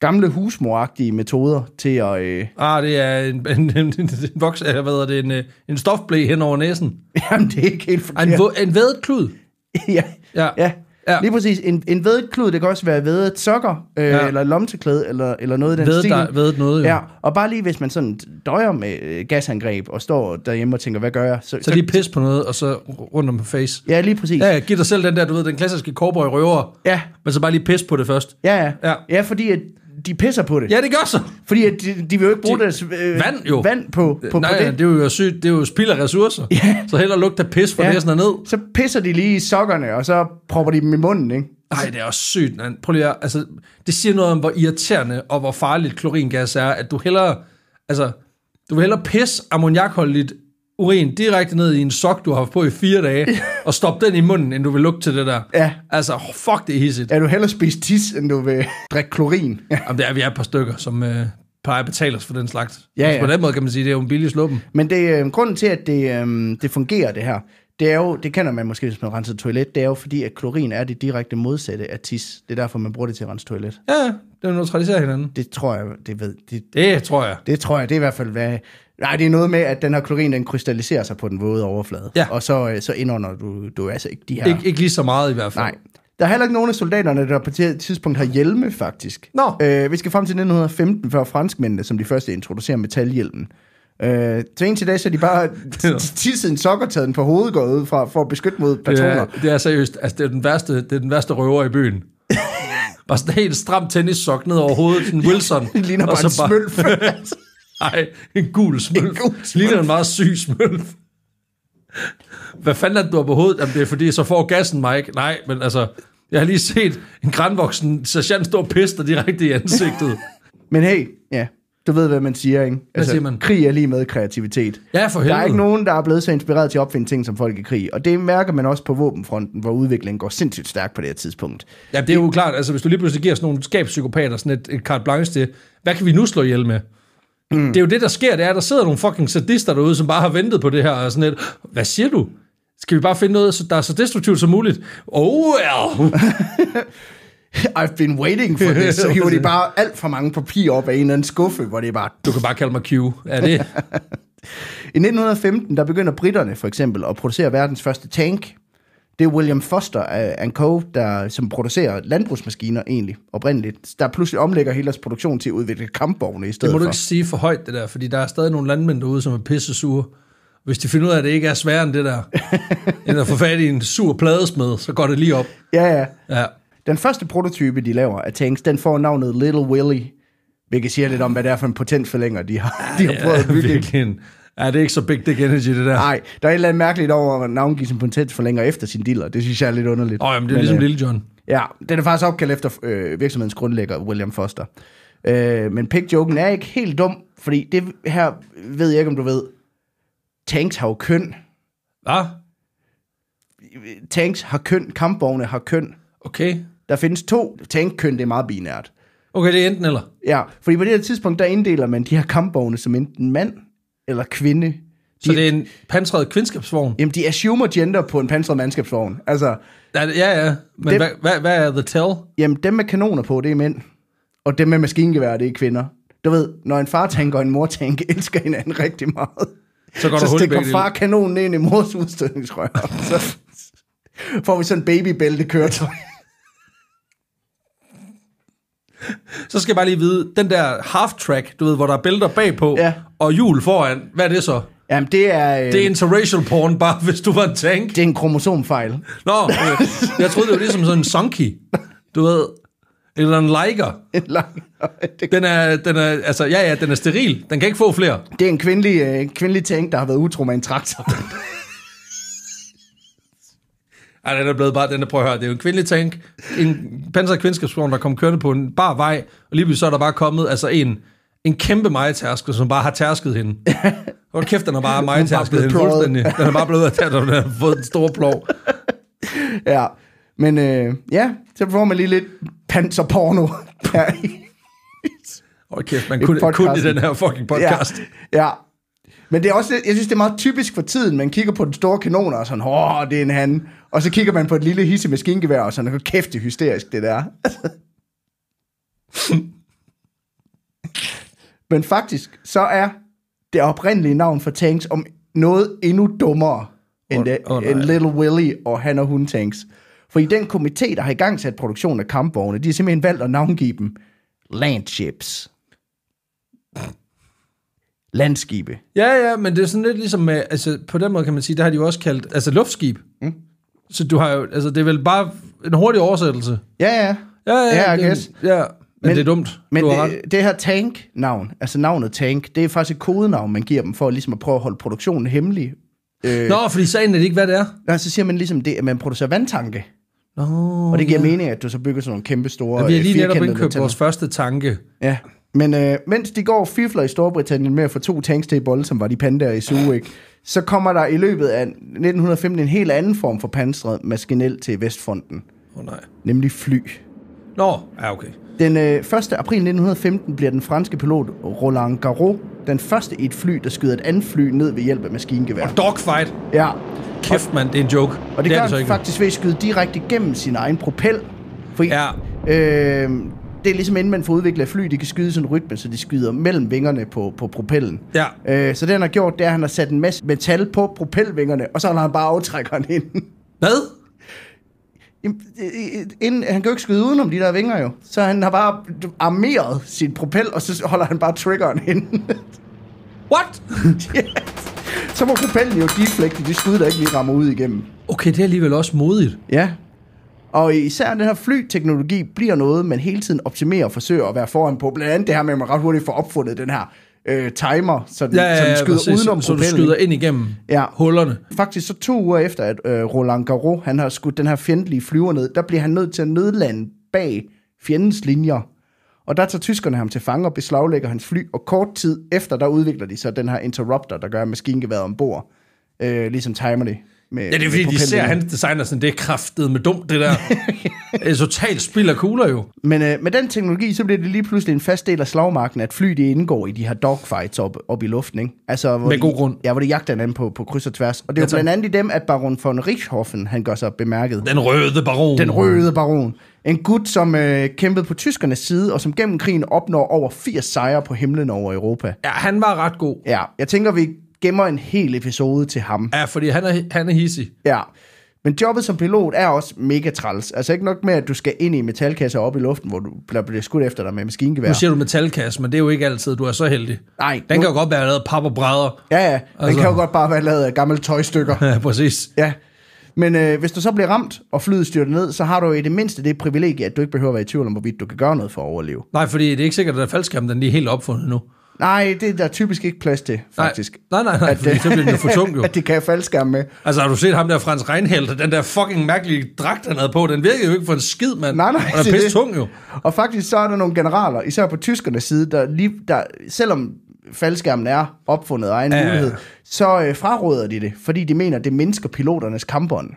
Speaker 2: gamle husmoragtige metoder til at... Øh,
Speaker 1: Ah, det er en, en, en, en, en voks, eller hvad hedder det, en, øh, en stofblæ hen over næsen.
Speaker 2: jamen, det er ikke helt
Speaker 1: En,
Speaker 2: forkert.
Speaker 1: en vædet klud.
Speaker 2: ja,
Speaker 1: Ja.
Speaker 2: ja.
Speaker 1: Ja.
Speaker 2: Lige præcis. En, en klud, det kan også være vædet sokker, øh,
Speaker 1: Ja.
Speaker 2: eller lomteklæde, eller, eller noget i den
Speaker 1: Vædet,
Speaker 2: stil.
Speaker 1: der, vædet noget, jo.
Speaker 2: Ja, og bare lige hvis man sådan døjer med øh, gasangreb, og står derhjemme og tænker, hvad gør jeg?
Speaker 1: Så lige pis på noget, og så rundt om på face.
Speaker 2: Ja, lige præcis.
Speaker 1: Ja, ja, giv dig selv den der, du ved, den klassiske cowboy røver,
Speaker 2: Ja,
Speaker 1: men så bare lige pis på det først.
Speaker 2: ja, ja.
Speaker 1: Ja.
Speaker 2: ja fordi at de pisser på det.
Speaker 1: Ja, det gør så.
Speaker 2: Fordi at de, de vil jo ikke bruge
Speaker 1: De-
Speaker 2: deres øh,
Speaker 1: Vand, jo.
Speaker 2: vand på, på,
Speaker 1: Nej,
Speaker 2: på det.
Speaker 1: det er jo sygt, det er jo spild af ressourcer.
Speaker 2: Ja.
Speaker 1: Så hellere lugte af pis fra
Speaker 2: Ja.
Speaker 1: næsen ned.
Speaker 2: Så pisser de lige i sokkerne, og så propper de dem i munden, ikke?
Speaker 1: Nej, det er også sygt. Man. Prøv lige at, altså, det siger noget om, hvor irriterende og hvor farligt kloringas er, at du hellere, altså, du vil hellere pisse ammoniakholdigt urin direkte ned i en sok, du har haft på i fire dage, og stoppe den i munden, end du vil lugte til det der.
Speaker 2: Ja.
Speaker 1: Altså, fuck, det er hissigt.
Speaker 2: Er du hellere spise tis, end du vil drikke klorin? Ja.
Speaker 1: Jamen, det er, vi er et par stykker, som øh, plejer at betale os for den slags.
Speaker 2: Ja,
Speaker 1: Altså,
Speaker 2: ja.
Speaker 1: på den måde kan man sige, det er jo en billig sluppen.
Speaker 2: Men det, øh, grunden til, at det, øh, det fungerer, det her, Det er jo, det kender man måske, hvis man renser toilet, det er jo fordi, at klorin er det direkte modsatte af tis. Det er derfor, man bruger det til at rense toilet.
Speaker 1: Ja, det er neutraliserer hinanden.
Speaker 2: Det tror jeg, det ved, det,
Speaker 1: Det tror jeg.
Speaker 2: det tror jeg, det er i hvert fald, hvad... Nej, det er noget med, at den her klorin, den krystalliserer sig på den våde overflade.
Speaker 1: Ja.
Speaker 2: Og så, øh, så indånder du, du altså ikke de her...
Speaker 1: Ikke, ikke lige så meget i hvert fald.
Speaker 2: Nej. Der er heller ikke nogen af soldaterne, der på det tidspunkt har hjelme, faktisk.
Speaker 1: Nå.
Speaker 2: Øh, vi skal frem til 1915, før franskmændene, som de første introducerer metalhjelmen. Øh, til en til dag, så er de bare tisset en sok og taget den på hovedet gået ud fra, for at beskytte mod
Speaker 1: Det
Speaker 2: patroner.
Speaker 1: er, det er seriøst. Altså, det er den værste, det er den værste røver i byen. Bare sådan en helt stram tennissok ned over hovedet, sådan en Wilson.
Speaker 2: Det ligner
Speaker 1: Og
Speaker 2: bare en
Speaker 1: så
Speaker 2: smølf.
Speaker 1: Nej, en gul smølf.
Speaker 2: En gul smølf.
Speaker 1: Ligner en meget syg smølf. Hvad fanden er du har på hovedet? Jamen, det er fordi, så får gassen mig ikke. Nej, men altså, jeg har lige set en grænvoksen sergeant stå og piste direkte i ansigtet.
Speaker 2: Men hey, ja, du ved, hvad man siger, ikke? Altså,
Speaker 1: siger man?
Speaker 2: Krig er lige med kreativitet.
Speaker 1: Ja, for
Speaker 2: Der
Speaker 1: helvede.
Speaker 2: er ikke nogen, der er blevet så inspireret til at opfinde ting som folk i krig. Og det mærker man også på våbenfronten, hvor udviklingen går sindssygt stærkt på det her tidspunkt.
Speaker 1: Ja, det er jo klart, altså hvis du lige pludselig giver sådan nogle skabspsykopater sådan et, et carte blanche til, hvad kan vi nu slå ihjel med? Mm. Det er jo det, der sker, det er, at der sidder nogle fucking sadister derude, som bare har ventet på det her, og sådan et, hvad siger du? Skal vi bare finde noget, så- der er så destruktivt som muligt? Oh well!
Speaker 2: I've been waiting for this. Så hiver de bare alt for mange papirer op af en eller anden skuffe, hvor det er bare...
Speaker 1: Du kan bare kalde mig Q. Er det?
Speaker 2: I 1915, der begynder britterne for eksempel at producere verdens første tank. Det er William Foster and Co., der, som producerer landbrugsmaskiner egentlig oprindeligt. Der pludselig omlægger hele deres produktion til at udvikle kampvogne i
Speaker 1: Det
Speaker 2: stedet
Speaker 1: må du
Speaker 2: for.
Speaker 1: ikke sige for højt, det der, fordi der er stadig nogle landmænd derude, som er pisse sure. Hvis de finder ud af, at det ikke er sværere end det der, end at få fat i en sur pladesmed, så går det lige op.
Speaker 2: Ja, ja.
Speaker 1: Ja.
Speaker 2: Den første prototype, de laver af tanks, den får navnet Little Willie. Hvilket siger lidt om, hvad det er for en potensforlænger, de har, de har prøvet at bygge.
Speaker 1: virkelig. en- Ja, det er ikke så big dick energy, det der.
Speaker 2: Nej, der er et eller andet mærkeligt over at navngive sin potensforlænger efter sin dealer. Det synes jeg er lidt underligt.
Speaker 1: Åh, oh, jamen, det er ligesom
Speaker 2: øh,
Speaker 1: Lille John.
Speaker 2: Ja, den er faktisk opkaldt efter øh, virksomhedens grundlægger, William Foster. Øh, men pig-joken er ikke helt dum, fordi det her ved jeg ikke, om du ved. Tanks har jo køn.
Speaker 1: Hvad?
Speaker 2: Tanks har køn. Kampvogne har køn.
Speaker 1: Okay.
Speaker 2: Der findes to tankkøn, det er meget binært.
Speaker 1: Okay, det er enten eller.
Speaker 2: Ja, fordi på det her tidspunkt, der inddeler man de her kampvogne som enten mand eller kvinde.
Speaker 1: Så
Speaker 2: De-
Speaker 1: det er en pansret kvindskabsvogn?
Speaker 2: Jamen, de assumer gender på en pansret mandskabsvogn. Altså,
Speaker 1: Ja, ja. Men
Speaker 2: Det-
Speaker 1: hvad, hvad, hvad er the tell?
Speaker 2: jamen, dem med kanoner på, det er mænd. Og dem med maskingevær, det er kvinder. Du ved, når en fartank og en mortank elsker hinanden rigtig meget,
Speaker 1: Så går
Speaker 2: så
Speaker 1: der i
Speaker 2: stikker far kanonen ind i mors udstødningsrør. så får vi sådan en babybælte køretøj.
Speaker 1: Så skal jeg bare lige vide, den der half-track, du ved, hvor der er bælter bagpå,
Speaker 2: Ja.
Speaker 1: Og hjul foran, hvad er det så?
Speaker 2: Jamen, det er, øh,
Speaker 1: Det er interracial porn, bare hvis du var en tank.
Speaker 2: det er en kromosomfejl.
Speaker 1: Nå, øh, jeg troede, det var ligesom sådan en sonky. Du ved, eller en liker.
Speaker 2: En det,
Speaker 1: Den er, den er, altså, ja, ja, den er steril. Den kan ikke få flere.
Speaker 2: det er en kvindelig, øh, kvindelig tank, der har været utro med en traktor.
Speaker 1: Ej, den er blevet bare, den er, prøv at høre, det er jo en kvindelig tank, en pansret kvindskabsvogn, der kom kørende på en bar vej, og lige pludselig så er der bare kommet, altså en, en kæmpe majtærsker, som bare har tærsket hende. Hold kæft, den har bare majtærsket hende fuldstændig. Den er bare blevet tæt, og den har fået en stor plov.
Speaker 2: ja, men øh, ja, så får man lige lidt panserporno her i
Speaker 1: Hold kæft, man kunne kun i den her fucking podcast.
Speaker 2: Ja, ja. Men det er også, jeg synes, det er meget typisk for tiden. Man kigger på den store kanoner og sådan, åh, det er en han. Og så kigger man på et lille hisse maskingevær og sådan, kæft, det er hysterisk, det der. Men faktisk, så er det oprindelige navn for tanks om noget endnu dummere end,
Speaker 1: Åh,
Speaker 2: det,
Speaker 1: nej.
Speaker 2: end Little Willie og han og hun tanks. For i den komité, der har i gang sat produktion af kampvogne, de har simpelthen valgt at navngive dem landships. Landskibe.
Speaker 1: Ja, ja, men det er sådan lidt ligesom med, altså på den måde kan man sige, der har de jo også kaldt, altså luftskib. Mm. Så du har jo, altså det er vel bare en hurtig oversættelse.
Speaker 2: Ja, ja.
Speaker 1: Ja, ja,
Speaker 2: Ja, I
Speaker 1: det,
Speaker 2: guess.
Speaker 1: ja men,
Speaker 2: Men-
Speaker 1: det er dumt.
Speaker 2: Men
Speaker 1: du har
Speaker 2: det, det her tank-navn, altså navnet tank, det er faktisk et kodenavn, man giver dem for ligesom at prøve at holde produktionen hemmelig. Øh,
Speaker 1: Nå, fordi sagen er det ikke, hvad det er.
Speaker 2: og så siger man ligesom, det, at man producerer vandtanke.
Speaker 1: Nå,
Speaker 2: Og det giver mening, at du så bygger sådan nogle kæmpe store...
Speaker 1: ja, vi har
Speaker 2: øh,
Speaker 1: lige netop
Speaker 2: firkantede
Speaker 1: indkøbt vores første tanke.
Speaker 2: Ja, men øh, mens de går fifler i Storbritannien med at få to tanks til i bold, som var de pandaer i Zurich, så kommer der i løbet af 1915 en helt anden form for pansret maskinel til Vestfronten,
Speaker 1: Åh oh, nej.
Speaker 2: nemlig fly.
Speaker 1: Nå, ja okay.
Speaker 2: Den øh, 1. april 1915 bliver den franske pilot Roland Garros den første i et fly, der skyder et andet fly ned ved hjælp af maskingevær.
Speaker 1: Og dogfight.
Speaker 2: Ja,
Speaker 1: Kæft, mand, det er en joke.
Speaker 2: og det,
Speaker 1: er
Speaker 2: gør
Speaker 1: det så
Speaker 2: han
Speaker 1: ikke.
Speaker 2: faktisk ved at skyde direkte gennem sin egen propel. For
Speaker 1: Ja.
Speaker 2: øh, det er ligesom inden man får udviklet et fly, de kan skyde sådan en rytme, så de skyder mellem vingerne på, på propellen.
Speaker 1: Ja.
Speaker 2: Øh, så det han har gjort, det er, at han har sat en masse metal på propelvingerne, og så har han bare aftrækkeren ind.
Speaker 1: Hvad?
Speaker 2: Øh, øh, inden, han kan jo ikke skyde udenom de der vinger jo. Så han har bare armeret sin propel, og så holder han bare triggeren ind.
Speaker 1: What?
Speaker 2: så må propellen jo deflecte de skud, der ikke lige rammer ud igennem.
Speaker 1: Okay, det er alligevel også modigt.
Speaker 2: Ja. Og især den her flyteknologi bliver noget, man hele tiden optimerer og forsøger at være foran på. Blandt andet det her med, at man ret hurtigt får opfundet den her øh, timer, så den,
Speaker 1: Ja, ja,
Speaker 2: så den
Speaker 1: ja,
Speaker 2: skyder
Speaker 1: præcis.
Speaker 2: udenom
Speaker 1: så, så du
Speaker 2: propellen.
Speaker 1: skyder ind igennem
Speaker 2: Ja.
Speaker 1: hullerne.
Speaker 2: Faktisk så to uger efter, at øh, Roland Garros han har skudt den her fjendtlige flyver ned, der bliver han nødt til at nødlande bag fjendens linjer. Og der tager tyskerne ham til fange og beslaglægger hans fly, og kort tid efter, der udvikler de så den her interrupter, der gør maskingeværet ombord. Øh, ligesom timer det. Med,
Speaker 1: Ja, det er fordi, de ser hans designer sådan, det er kraftet med dumt, det der. det er totalt spild af kugler jo.
Speaker 2: Men øh, med den teknologi, så bliver det lige pludselig en fast del af slagmarken, at fly de indgår i de her dogfights op, op i luften. Ikke? Altså, hvor
Speaker 1: Med
Speaker 2: de,
Speaker 1: god grund.
Speaker 2: Ja, hvor de jagter hinanden på, på kryds og tværs. Og det er
Speaker 1: Ja,
Speaker 2: jo blandt andet i dem, at baron von Richthofen, han gør sig bemærket.
Speaker 1: Den røde baron.
Speaker 2: Den røde baron. En gut, som øh, kæmpede på tyskernes side, og som gennem krigen opnår over 80 sejre på himlen over Europa.
Speaker 1: Ja, han var ret god.
Speaker 2: Ja, jeg tænker, vi gemmer en hel episode til ham.
Speaker 1: Ja, fordi han er, han er hissig.
Speaker 2: Ja. Men jobbet som pilot er også mega træls. Altså ikke nok med, at du skal ind i metalkasser op i luften, hvor du bliver skudt efter dig med maskingevær.
Speaker 1: Nu siger du metalkasse, men det er jo ikke altid, du er så heldig.
Speaker 2: Nej,
Speaker 1: Den
Speaker 2: nu-
Speaker 1: kan jo godt være lavet af pap og brædder.
Speaker 2: Ja, ja. Den
Speaker 1: Altså-
Speaker 2: kan jo godt bare være lavet af gamle tøjstykker.
Speaker 1: Ja, præcis.
Speaker 2: ja. Men øh, hvis du så bliver ramt, og flyet styrter ned, så har du i det mindste det privilegie, at du ikke behøver at være i tvivl om, hvorvidt du kan gøre noget for at overleve.
Speaker 1: Nej, fordi det er ikke sikkert, at der er faldskærmen, den lige er helt opfundet nu.
Speaker 2: Nej, det er der typisk ikke plads til, faktisk.
Speaker 1: Nej, nej, nej, fordi så bliver den jo for tung jo.
Speaker 2: at det kan faldskærme med.
Speaker 1: Altså, har du set ham der Frans Reinfeldt, den der fucking mærkelige dragt, han havde på, den virkede jo ikke for en skid, mand.
Speaker 2: Nej, nej,
Speaker 1: Og den er pisse tung jo.
Speaker 2: Og faktisk så er der nogle generaler, især på tyskernes side, der, lige, der selvom faldskærmen er opfundet af egen
Speaker 1: Ja,
Speaker 2: mulighed, så øh, fraråder de det, fordi de mener, at det mindsker piloternes kampånd.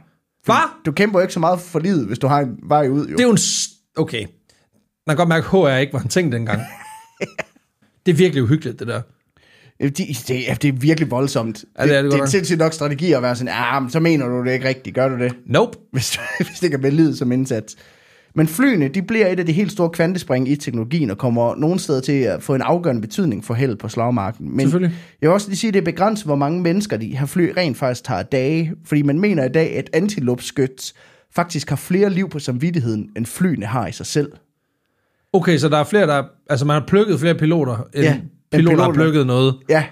Speaker 1: Hvad?
Speaker 2: Du kæmper ikke så meget for livet, hvis du har en vej ud, jo.
Speaker 1: Det er jo en... Okay. Man kan godt mærke, at HR ikke var en ting dengang. det er virkelig uhyggeligt, det der.
Speaker 2: De, det, er, det er virkelig voldsomt.
Speaker 1: Ja, det er det
Speaker 2: det,
Speaker 1: godt
Speaker 2: er
Speaker 1: nok.
Speaker 2: sindssygt nok strategi at være sådan, ja, men så mener du det ikke rigtigt, gør du det?
Speaker 1: Nope.
Speaker 2: Hvis, hvis det kan være livet som indsats. Men flyene, de bliver et af de helt store kvantespring i teknologien, og kommer nogle steder til at få en afgørende betydning for held på slagmarken. Men
Speaker 1: Selvfølgelig.
Speaker 2: jeg vil også lige sige, at det er begrænset, hvor mange mennesker de her fly rent faktisk tager dage, fordi man mener i dag, at antilopskyts faktisk har flere liv på samvittigheden, end flyene har i sig selv.
Speaker 1: Okay, så der er flere, der... Altså, man har plukket flere piloter, end
Speaker 2: Ja,
Speaker 1: piloter har plukket noget.
Speaker 2: Ja.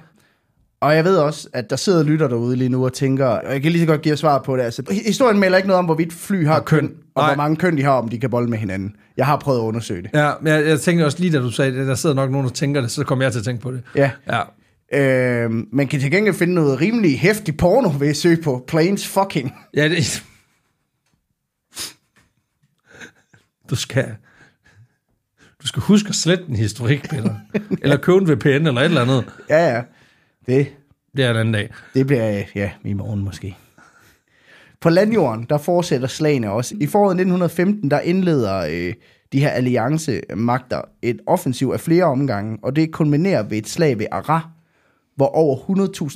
Speaker 2: Og jeg ved også, at der sidder lytter derude lige nu og tænker, og jeg kan lige så godt give svaret på det. Altså, historien melder ikke noget om, hvorvidt fly har
Speaker 1: køn.
Speaker 2: køn, og
Speaker 1: Nej.
Speaker 2: hvor mange køn de har, om de kan bolde med hinanden. Jeg har prøvet at undersøge det.
Speaker 1: Ja, men jeg, jeg tænkte også lige, da du sagde det, der sidder nok nogen, der tænker det, så kommer jeg til at tænke på det.
Speaker 2: Ja.
Speaker 1: Ja.
Speaker 2: Øh, man kan til gengæld finde noget rimelig hæftig porno ved at søge på planes fucking.
Speaker 1: Ja, det... Du skal... Skal huske at slette en historik, Peter. eller købe en VPN eller et eller andet.
Speaker 2: Ja, ja. Det,
Speaker 1: Det er en anden dag.
Speaker 2: det bliver, ja, i morgen måske. På landjorden, der fortsætter slagene også. I foråret 1915, der indleder øh, de her alliancemagter et offensiv af flere omgange, og det kulminerer ved et slag ved Arras, hvor over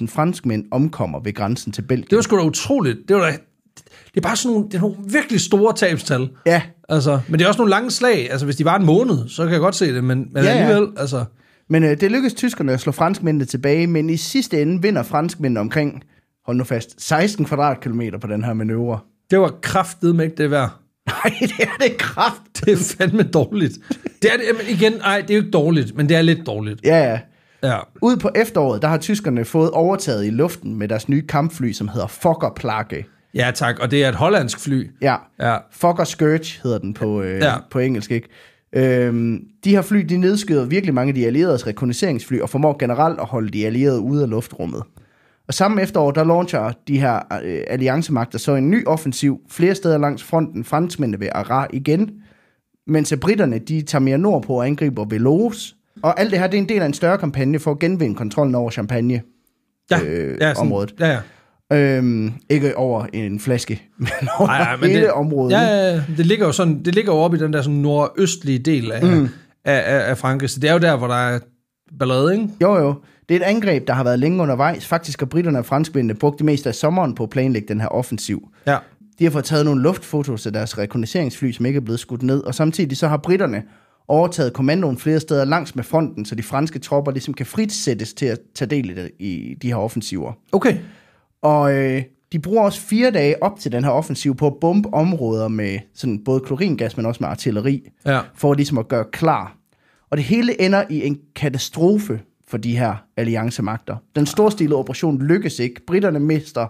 Speaker 2: 100.000 franskmænd omkommer ved grænsen til Belgien.
Speaker 1: Det var sgu da utroligt. Det var da... Det er bare sådan nogle, det er nogle virkelig store tabstal.
Speaker 2: Ja,
Speaker 1: Altså, men det er også nogle lange slag. Altså, hvis de var en måned, så kan jeg godt se det, men, men Ja,
Speaker 2: ja,
Speaker 1: alligevel, altså...
Speaker 2: men øh, det lykkedes tyskerne at slå franskmændene tilbage, men i sidste ende vinder franskmændene omkring, hold nu fast, 16 kvadratkilometer på den her manøvre.
Speaker 1: Det var kraftedeme ikke det værd.
Speaker 2: Nej, det er det kraft.
Speaker 1: Det er fandme dårligt. Det er det, men igen, nej, det er jo ikke dårligt, men det er lidt dårligt.
Speaker 2: Ja, ja.
Speaker 1: Ja.
Speaker 2: Ud på efteråret, der har tyskerne fået overtaget i luften med deres nye kampfly, som hedder Fokker-Plage.
Speaker 1: Ja, tak. Og det er et hollandsk fly.
Speaker 2: Ja,
Speaker 1: Ja.
Speaker 2: Fokker Scourge hedder den på, øh,
Speaker 1: Ja.
Speaker 2: på engelsk, ikke? Øhm, de her fly, de nedskyder virkelig mange af de allieredes rekognosceringsfly, og formår generelt at holde de allierede ude af luftrummet. Og samme efterår, der launcher de her øh, alliancemagter så en ny offensiv flere steder langs fronten, franskmændene ved Arras igen, mens britterne, de tager mere nordpå og angriber ved Loos. Og alt det her, det er en del af en større kampagne for at genvinde kontrollen over Champagne.
Speaker 1: Ja,
Speaker 2: Øh,
Speaker 1: ja, sådan,
Speaker 2: området.
Speaker 1: Ja, ja.
Speaker 2: Øhm, ikke over en flaske, men over
Speaker 1: Ej, ej,
Speaker 2: men hele
Speaker 1: det,
Speaker 2: området.
Speaker 1: Ja, ja, det ligger jo sådan, det ligger jo oppe i den der sådan nordøstlige del af, mm. af, af, af Frankrig. Så det er jo der, hvor der er ballade, ikke?
Speaker 2: Jo, jo. Det er et angreb, der har været længe undervejs. Faktisk har britterne og franskmændene brugt det meste af sommeren på at planlægge den her offensiv.
Speaker 1: Ja.
Speaker 2: De har fået taget nogle luftfotos af deres rekognosceringsfly, som ikke er blevet skudt ned, og samtidig så har britterne overtaget kommandoen flere steder langs med fronten, så de franske tropper ligesom kan fritsættes til at tage del i, det, i de her offensiver.
Speaker 1: Okay.
Speaker 2: Og øh, de bruger også fire dage op til den her offensiv på at bombe områder med sådan både kloringas, men også med artilleri,
Speaker 1: Ja.
Speaker 2: for ligesom at gøre klar. Og det hele ender i en katastrofe for de her alliancemagter. Den storstilede operation lykkes ikke. Britterne mister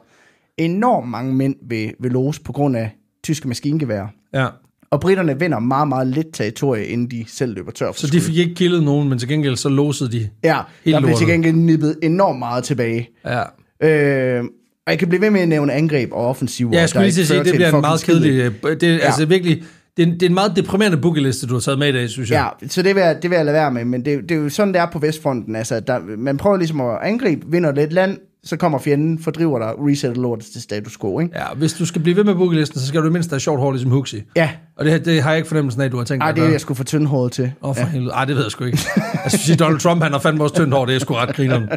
Speaker 2: enormt mange mænd ved, ved Los på grund af tyske maskingeværer.
Speaker 1: Ja.
Speaker 2: Og britterne vinder meget, meget lidt territorie, inden de selv løber tør for
Speaker 1: Så de fik ikke killet nogen, men til gengæld så låsede de.
Speaker 2: Ja, der blev til gengæld nippet enormt meget tilbage.
Speaker 1: Ja.
Speaker 2: Øh, og jeg kan blive ved med at nævne angreb og offensiver.
Speaker 1: Ja, jeg skulle lige sige, det bliver en meget kedelig... øh, Det er ja. altså virkelig... Det er, en, det er en meget deprimerende bookeliste, du har taget med i dag, synes jeg.
Speaker 2: Ja, så det vil, jeg, det vil jeg lade være med, men det, det er jo sådan, det er på Vestfronten. Altså, der, man prøver ligesom at angribe, vinder lidt land, så kommer fjenden, fordriver dig, resetter lortet til status quo, ikke?
Speaker 1: Ja, hvis du skal blive ved med bookelisten, så skal du mindst have sjovt hår ligesom Huxi.
Speaker 2: Ja,
Speaker 1: Og det, det har jeg ikke fornemmelsen af, at du har tænkt
Speaker 2: Ej,
Speaker 1: dig
Speaker 2: det er jeg skulle få tyndhåret til.
Speaker 1: Åh, oh, for ja. helvede. Ej, det ved jeg sgu ikke. Jeg synes, at Donald Trump, han har fandme også tyndt hår. Det er sgu ret grineren.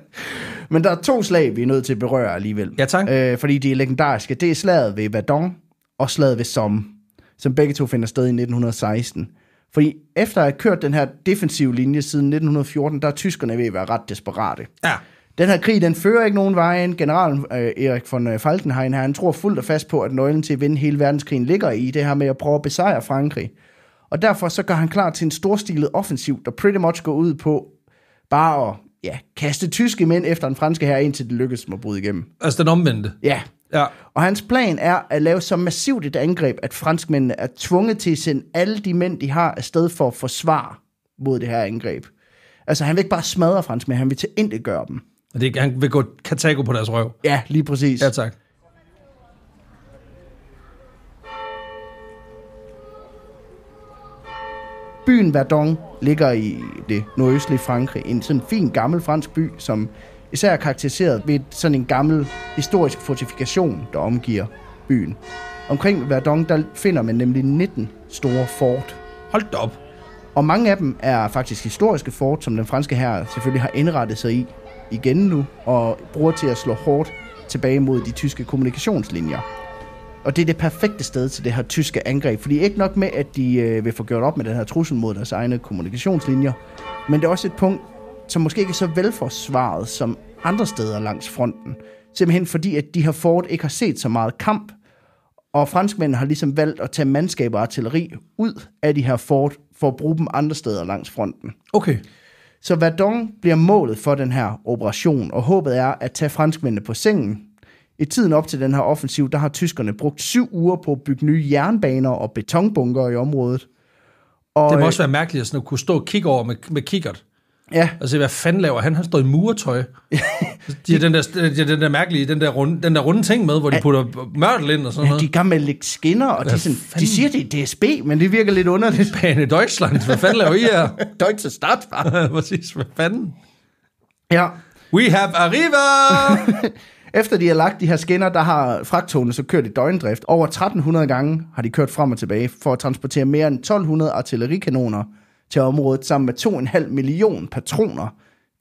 Speaker 2: Men der er to slag, vi er nødt til at berøre alligevel.
Speaker 1: Ja, tak.
Speaker 2: Øh, fordi de er legendariske. Det er slaget ved Verdun og slaget ved Somme, som begge to finder sted i 1916. Fordi efter at have kørt den her defensive linje siden 1914, der er tyskerne ved at være ret desperate.
Speaker 1: Ja.
Speaker 2: Den her krig, den fører ikke nogen vejen. Generalen øh, Erik von øh, Falkenhayn her, han tror fuldt og fast på, at nøglen til at vinde hele verdenskrigen ligger i det her med at prøve at besejre Frankrig. Og derfor så gør han klar til en storstilet offensiv, der pretty much går ud på bare at ja, kaste tyske mænd efter en franske her, indtil det lykkes med at bryde igennem.
Speaker 1: Altså den omvendte.
Speaker 2: Ja,
Speaker 1: Ja.
Speaker 2: og hans plan er at lave så massivt et angreb, at franskmændene er tvunget til at sende alle de mænd, de har, afsted for at forsvare mod det her angreb. Altså, han vil ikke bare smadre franskmænd, han vil til gøre dem.
Speaker 1: Og det, han vil gå Katago på deres røv.
Speaker 2: Ja, lige præcis.
Speaker 1: Ja, tak.
Speaker 2: Byen Verdun ligger i det nordøstlige Frankrig. En sådan fin gammel fransk by, som især er karakteriseret ved sådan en gammel historisk fortifikation, der omgiver byen. Omkring Verdun, der finder man nemlig 19 store fort.
Speaker 1: Hold da op.
Speaker 2: Og mange af dem er faktisk historiske fort, som den franske her selvfølgelig har indrettet sig i igen nu, og bruger til at slå hårdt tilbage mod de tyske kommunikationslinjer. Og det er det perfekte sted til det her tyske angreb, fordi ikke nok med, at de øh, vil få gjort op med den her trussel mod deres egne kommunikationslinjer, men det er også et punkt, som måske ikke er så velforsvaret som andre steder langs fronten. Simpelthen fordi, at de her fort ikke har set så meget kamp, og franskmændene har ligesom valgt at tage mandskab og artilleri ud af de her fort, for at bruge dem andre steder langs fronten.
Speaker 1: Okay.
Speaker 2: Så Verdun bliver målet for den her operation, og håbet er at tage franskmændene på sengen. I tiden op til den her offensiv, der har tyskerne brugt syv uger på at bygge nye jernbaner og betonbunker i området. Og,
Speaker 1: Det må også være mærkeligt at, sådan at kunne stå og kigge over med, med kikkert.
Speaker 2: Ja,
Speaker 1: Og se, hvad fanden laver han? Han står i murtøj. De har den der, de har den der mærkelige, den der, runde, den der runde ting med, hvor de putter mørtel ind og sådan
Speaker 2: ja,
Speaker 1: noget.
Speaker 2: de er gamle med at lægge skinner, og de, er sådan,
Speaker 1: fanden?
Speaker 2: de siger, det er DSB, men det virker lidt underligt.
Speaker 1: Bane Deutschland, hvad fanden laver I her?
Speaker 2: Deutsche Stadtfahrt.
Speaker 1: Præcis, hvad fanden?
Speaker 2: Ja.
Speaker 1: We have Arriva!
Speaker 2: Efter de har lagt de her skinner, der har fragtogene så kørt i døgndrift. Over 1300 gange har de kørt frem og tilbage for at transportere mere end 1200 artillerikanoner til området, sammen med 2,5 million patroner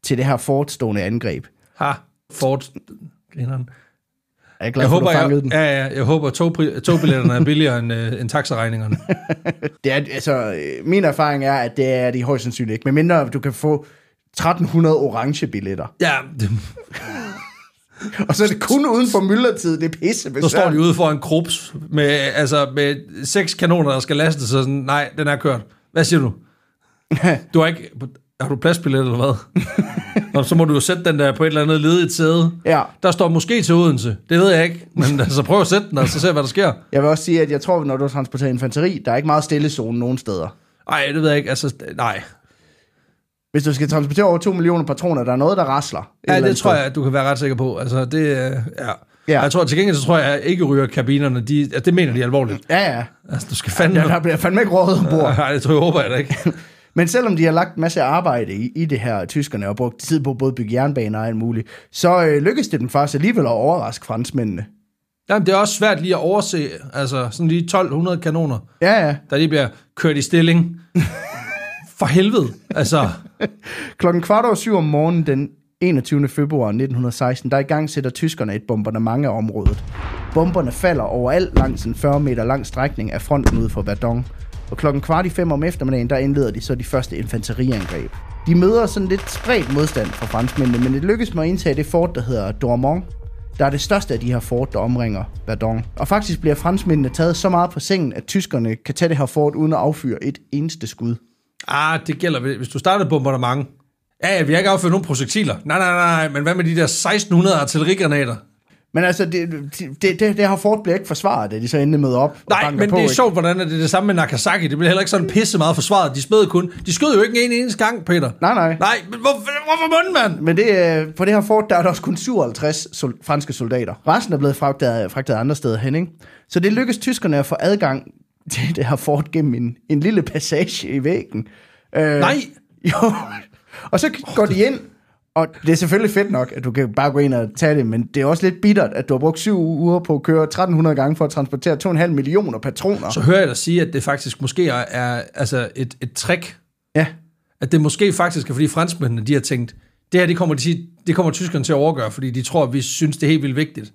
Speaker 2: til det her fortstående angreb.
Speaker 1: ha, Ford. Grineren.
Speaker 2: Er jeg glad
Speaker 1: Jeg
Speaker 2: for,
Speaker 1: håber, jeg,
Speaker 2: den?
Speaker 1: ja, ja, jeg håber, togpri- togbilletterne er billigere end, øh, end taxaregningerne.
Speaker 2: Det er, altså, min erfaring er, at det er de højst sandsynligt ikke. Men mindre du kan få 1300 orange billetter.
Speaker 1: Ja, det,
Speaker 2: Og så er det kun uden for myldretid, det er pisse
Speaker 1: så står de ude for en krups med, altså, med seks kanoner, der skal lastes, så sådan, nej, den er kørt. Hvad siger du? Du har ikke... Har du pladsbillet eller hvad? Nå, så må du jo sætte den der på et eller andet ledigt sæde.
Speaker 2: Ja.
Speaker 1: Der står måske til Odense. Det ved jeg ikke. Men altså, prøv at sætte den, og så se, hvad der sker.
Speaker 2: Jeg vil også sige, at jeg tror, når du transporterer infanteri, der er ikke meget stillezone nogen steder.
Speaker 1: Nej, det ved jeg ikke. Altså, nej.
Speaker 2: Hvis du skal transportere over 2 millioner patroner, der er noget, der rasler.
Speaker 1: Ja, det tror
Speaker 2: sted.
Speaker 1: jeg, du kan være ret sikker på. Altså, det, øh, ja.
Speaker 2: Ja.
Speaker 1: Jeg tror til gengæld, så tror jeg, at ikke ryger kabinerne. De, altså, det mener de alvorligt.
Speaker 2: Ja, ja.
Speaker 1: Altså, du skal fandme...
Speaker 2: Ja, der bliver fandme ikke råd ombord.
Speaker 1: Nej, det tror jeg, håber jeg da ikke.
Speaker 2: Men selvom de har lagt en masse arbejde i, i det her, tyskerne, og brugt tid på både at bygge jernbaner og alt muligt, så øh, lykkedes det dem faktisk alligevel at overraske franskmændene.
Speaker 1: Jamen, det er også svært lige at overse, altså sådan lige 1200 kanoner,
Speaker 2: Ja, ja.
Speaker 1: der lige bliver kørt i stilling. For helvede, altså.
Speaker 2: Klokken kvart over syv om morgenen den 21. februar 1916, der i gang sætter tyskerne et bombardement af området. Bomberne falder overalt langs en 40 meter lang strækning af fronten ud for Verdun. Og klokken kvart i fem om eftermiddagen, der indleder de så de første infanteriangreb. De møder sådan lidt spredt modstand fra franskmændene, men det lykkes med at indtage det fort, der hedder Dormont, der er det største af de her fort, der omringer Verdun. Og faktisk bliver franskmændene taget så meget på sengen, at tyskerne kan tage det her fort uden at affyre et eneste skud.
Speaker 1: Ah, det gælder, hvis du starter bombardement. Ja, ja, vi har ikke affyret nogen projektiler. Nej, nej, nej, men hvad med de der 1600 artillerigranater?
Speaker 2: Men altså, det, det, det, det her fort bliver ikke forsvaret, da de så endelig møder op
Speaker 1: Nej, men
Speaker 2: på,
Speaker 1: det er
Speaker 2: ikke?
Speaker 1: sjovt, hvordan er det det samme med Nagasaki. Det bliver heller ikke sådan pisse meget forsvaret. De spæde kun. De skød jo ikke en eneste gang, Peter.
Speaker 2: Nej, nej.
Speaker 1: Nej, men hvorfor, hvorfor munden, mand?
Speaker 2: Men det, øh, på det her fort, der er der også kun 57 sol- franske soldater. Resten er blevet fragtet, fragtet andre steder hen, ikke? Så det lykkedes tyskerne at få adgang til det her fort gennem en, en lille passage i væggen. Øh,
Speaker 1: Nej.
Speaker 2: Jo. Og så går de ind, og det er selvfølgelig fedt nok, at du kan bare gå ind og tage det, men det er også lidt bittert, at du har brugt syv uger på at køre 1300 gange for at transportere 2,5 millioner patroner.
Speaker 1: Så hører jeg dig sige, at det faktisk måske er, altså et, et trick.
Speaker 2: Ja.
Speaker 1: At det måske faktisk er, fordi franskmændene de har tænkt, det her det kommer, de, det kommer tyskerne til at overgøre, fordi de tror, at vi synes, det er helt vildt vigtigt.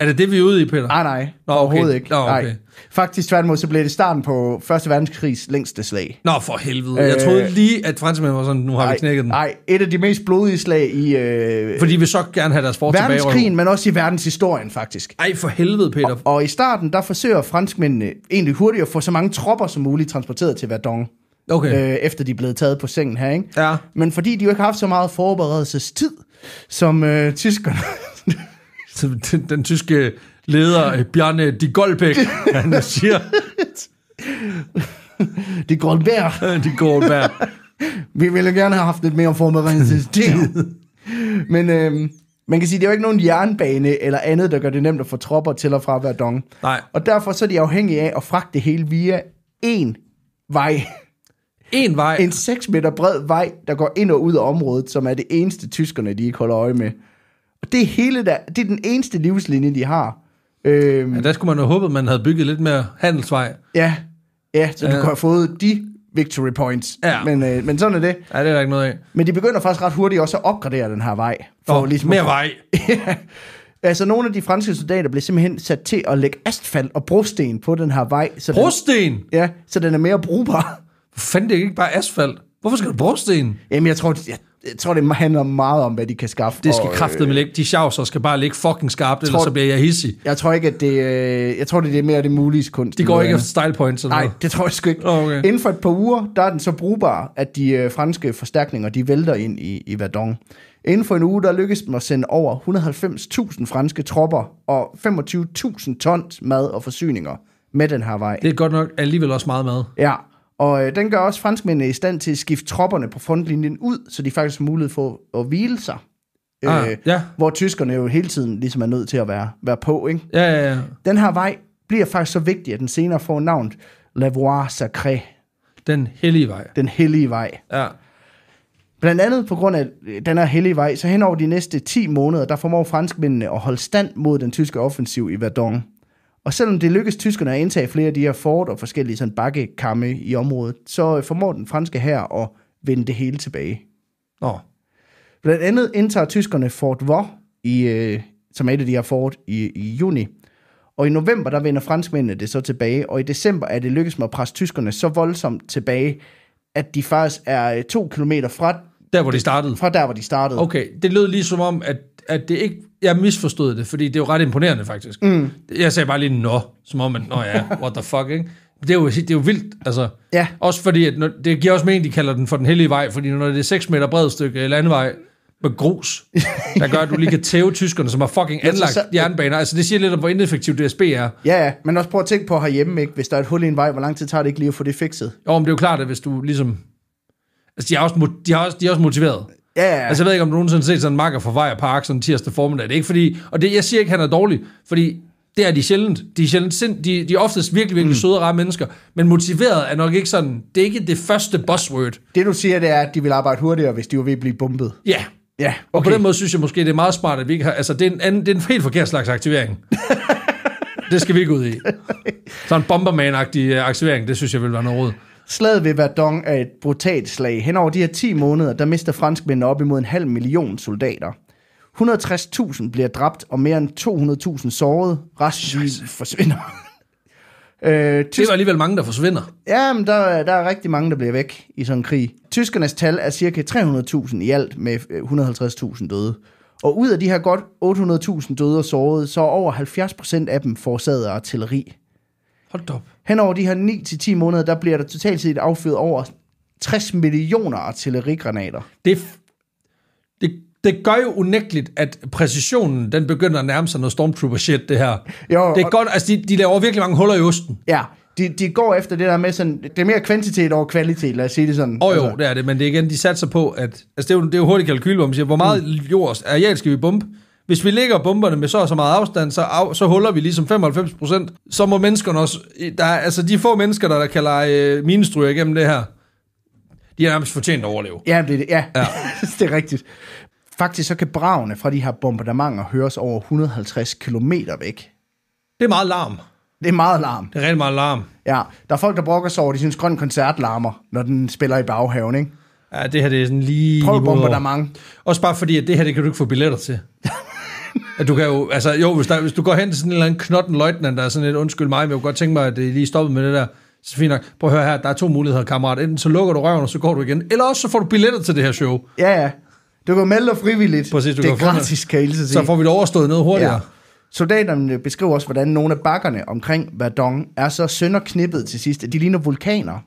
Speaker 1: Er det det, vi er ude i, Peter?
Speaker 2: Nej, nej.
Speaker 1: Nå, okay.
Speaker 2: Overhovedet ikke.
Speaker 1: Nå, okay.
Speaker 2: Nej. Faktisk tværtimod, så blev det starten på Første Verdenskrigs længste slag.
Speaker 1: Nå, for helvede. Jeg troede lige, at franskmændene var sådan, nu har vi knækket den.
Speaker 2: Øh. Nej, et af de mest blodige slag i øh,
Speaker 1: Fordi vi så gerne have deres fort tilbage.
Speaker 2: verdenskrigen, men også i verdenshistorien faktisk.
Speaker 1: Ej, for helvede, Peter.
Speaker 2: Og i starten, der forsøger franskmændene egentlig hurtigt at få så mange tropper som muligt transporteret til Verdun,
Speaker 1: Okay.
Speaker 2: øh, efter de er blevet taget på sengen her, ikke?
Speaker 1: Ja.
Speaker 2: Men fordi de jo ikke har haft så meget forberedelsestid, som øh, tyskerne...
Speaker 1: Den, den tyske leder, øh, Bjarne de Goldbæk, han siger,
Speaker 2: de
Speaker 1: øh, de går der.
Speaker 2: Vi ville gerne have haft lidt mere forberedelsestid. Men øh, man kan sige, det er jo ikke nogen jernbane eller andet, der gør det nemt at få tropper til og fra Verdun.
Speaker 1: Nej,
Speaker 2: Og derfor så er de afhængige af at fragte det hele via én vej.
Speaker 1: en vej.
Speaker 2: En 6 meter bred vej, der går ind og ud af området, som er det eneste tyskerne, de ikke holder øje med. Det er, hele der, det er den eneste livslinje, de har. Øhm,
Speaker 1: Ja, der skulle man jo håbe, at man havde bygget lidt mere handelsvej.
Speaker 2: ja, ja, så du
Speaker 1: Ja.
Speaker 2: kan have fået de victory points.
Speaker 1: Ja.
Speaker 2: Men, øh, men sådan er det.
Speaker 1: Ja, det er der ikke noget af.
Speaker 2: Men de begynder faktisk ret hurtigt også at opgradere den her vej. For
Speaker 1: For
Speaker 2: ligesom
Speaker 1: mere
Speaker 2: at,
Speaker 1: vej.
Speaker 2: altså nogle af de franske soldater blev simpelthen sat til at lægge asfalt og brosten på den her vej. Så den,
Speaker 1: Brosten!
Speaker 2: ja, så den er mere brugbar.
Speaker 1: Hvor fanden det er ikke bare asfalt? Hvorfor skal du brosten?
Speaker 2: Jamen jeg tror, jeg, jeg tror, det handler meget om, hvad de kan skaffe.
Speaker 1: Det skal
Speaker 2: og, øh,
Speaker 1: kraftedeme ligge. De sjavser skal bare ligge fucking skarpt, ellers
Speaker 2: Tror-
Speaker 1: så bliver jeg hissig.
Speaker 2: Jeg tror ikke, at det, øh, jeg tror, det er mere det mulige kunst.
Speaker 1: De går ikke efter style points eller
Speaker 2: Nej, det tror jeg sgu ikke.
Speaker 1: Okay.
Speaker 2: Inden for et par uger, der er den så brugbar, at de øh, franske forstærkninger, de vælter ind i, i Verdun. Inden for en uge, der lykkedes dem at sende over 190.000 franske tropper og 25.000 tons mad og forsyninger med den her vej.
Speaker 1: Det er godt nok alligevel også meget mad.
Speaker 2: Ja, og øh, den gør også franskmændene i stand til at skifte tropperne på frontlinjen ud, så de faktisk har mulighed for at hvile sig.
Speaker 1: Ah, ja.
Speaker 2: Hvor tyskerne jo hele tiden ligesom er nødt til at være, være på, ikke?
Speaker 1: Ja, ja, ja.
Speaker 2: Den her vej bliver faktisk så vigtig, at den senere får navnet La Voie Sacrée,
Speaker 1: Den hellige vej.
Speaker 2: den hellige vej.
Speaker 1: Ja.
Speaker 2: Blandt andet på grund af øh, den her hellige vej, så hen over de næste 10 måneder, der formår franskmændene at holde stand mod den tyske offensiv i Verdun. Og selvom det lykkes tyskerne at indtage flere af de her fort og forskellige sådan bakkekamme i området, så øh, formår den franske her at vende det hele tilbage.
Speaker 1: Nå.
Speaker 2: Blandt andet indtager tyskerne Fort Vaux, i, øh, som er et af de her fort, i, i juni. Og i november, der vender franskmændene det så tilbage, og i december er det lykkedes med at presse tyskerne så voldsomt tilbage, at de faktisk er øh, to kilometer fra,
Speaker 1: Der, hvor de startede.
Speaker 2: fra der, hvor de startede.
Speaker 1: Okay, det lød lige som om, at, at det ikke... Jeg misforstod det, fordi det er jo ret imponerende, faktisk. Mm. Jeg sagde bare lige, nå, som om, at, nå ja, what the fuck, ikke? Det er jo, det er jo vildt, altså.
Speaker 2: Ja.
Speaker 1: Også fordi, at når, det giver også mening, de kalder den for den hellige vej, fordi når det er 6 meter bred stykke landevej med grus, der gør, at du lige kan tæve tyskerne, som har fucking
Speaker 2: Ja, så-
Speaker 1: anlagt
Speaker 2: så-
Speaker 1: jernbaner. Altså, det siger lidt om, hvor ineffektivt DSB er.
Speaker 2: Ja, ja, men også prøv at tænke på herhjemme, ikke? hvis der er et hul i en vej, hvor lang tid tager det ikke lige at få det fikset?
Speaker 1: Jo, men det er jo klart, at hvis du ligesom... Altså, de er også, de har også, de er også motiveret.
Speaker 2: Ja, ja,
Speaker 1: Altså, jeg ved ikke, om du nogensinde har set sådan en makker fra Vej og Park sådan tirsdag formiddag. Det er ikke fordi... Og det, jeg siger ikke, han er dårlig, fordi Det er de sjældent. De er, sjældent sind, de, de er oftest virkelig, virkelig mm. søde og rare mennesker, men motiveret er nok ikke sådan, det er ikke det første buzzword.
Speaker 2: Det du siger, det er, at de vil arbejde hurtigere, hvis de var ved at blive bumpet.
Speaker 1: Ja,
Speaker 2: Ja,
Speaker 1: og
Speaker 2: okay.
Speaker 1: på den måde synes jeg måske, det er meget smart, at vi ikke har, altså det er en, anden, det er en helt forkert slags aktivering. det skal vi ikke ud i. Sådan en bomberman-agtig øh, aktivering, det synes jeg vil være noget råd.
Speaker 2: Slaget ved Verdun er et brutalt slag. Hen over de her 10 måneder, der mister franskmændene op imod en halv million soldater. 160.000 bliver dræbt, og mere end 200.000 såret. Resten de forsvinder. øh,
Speaker 1: Det
Speaker 2: tysk...
Speaker 1: er alligevel mange, der forsvinder.
Speaker 2: Ja, men der, er- der er rigtig mange, der bliver væk i sådan en krig. Tyskernes tal er cirka 300.000 i alt, med øh, 150.000 døde. Og ud af de her godt 800.000 døde og sårede, så er over 70% af dem forårsaget af artilleri.
Speaker 1: Hold op.
Speaker 2: Hen over de her 9-10 måneder, der bliver der totalt set affyret over 60 millioner artillerigranater.
Speaker 1: Det, det, det gør jo unægteligt, at præcisionen, den begynder at nærme sig noget stormtrooper shit, det her.
Speaker 2: Jo,
Speaker 1: det er godt, altså de, de laver virkelig mange huller i osten.
Speaker 2: Ja, de, de går efter det der med sådan, det er mere kvantitet over kvalitet, lad os sige det sådan.
Speaker 1: Og jo, det er det, men det er igen, de satser på, at, altså det er jo, det er jo hurtigt kalkyl, hvor man siger, hvor meget mm. jords areal skal vi bombe? Hvis vi lægger bomberne med så og så meget afstand, så, af, så huller vi ligesom 95 procent. Så må menneskerne også, der er, altså de få mennesker, der, der kan lege øh, minestryger igennem det her, de er nærmest fortjent at overleve.
Speaker 2: Ja, det er det. Ja,
Speaker 1: Ja.
Speaker 2: det er rigtigt. Faktisk så kan bragene fra de her bombardementer høres over 150 km væk.
Speaker 1: Det er meget larm.
Speaker 2: Det er meget larm.
Speaker 1: Det er rigtig meget larm.
Speaker 2: Ja, der er folk, der brokker sig over, de synes, grøn koncert larmer, når den spiller i baghaven, ikke?
Speaker 1: Ja, det her det er sådan lige...
Speaker 2: Prøv
Speaker 1: niveauet over.
Speaker 2: bombardement.
Speaker 1: Også bare fordi, at det her, det kan du ikke få billetter til. at du kan jo, altså jo, hvis, der, hvis du går hen til sådan en eller anden knotten løjtnant, der er sådan lidt, undskyld mig, men jeg kunne godt tænke mig, at det lige stoppede med det der. Så fint nok. Prøv at høre her, der er to muligheder, kammerat. Enten så lukker du røven, og så går du igen. Eller også så får du billetter til det her show.
Speaker 2: Ja, ja. Du kan melde dig frivilligt.
Speaker 1: Præcis, du
Speaker 2: det er
Speaker 1: kan
Speaker 2: gratis, kan jeg
Speaker 1: Så får vi det overstået noget hurtigere.
Speaker 2: Ja. Soldaterne beskriver også, hvordan nogle af bakkerne omkring Verdun er så sønderknippet til sidst, at de ligner vulkaner.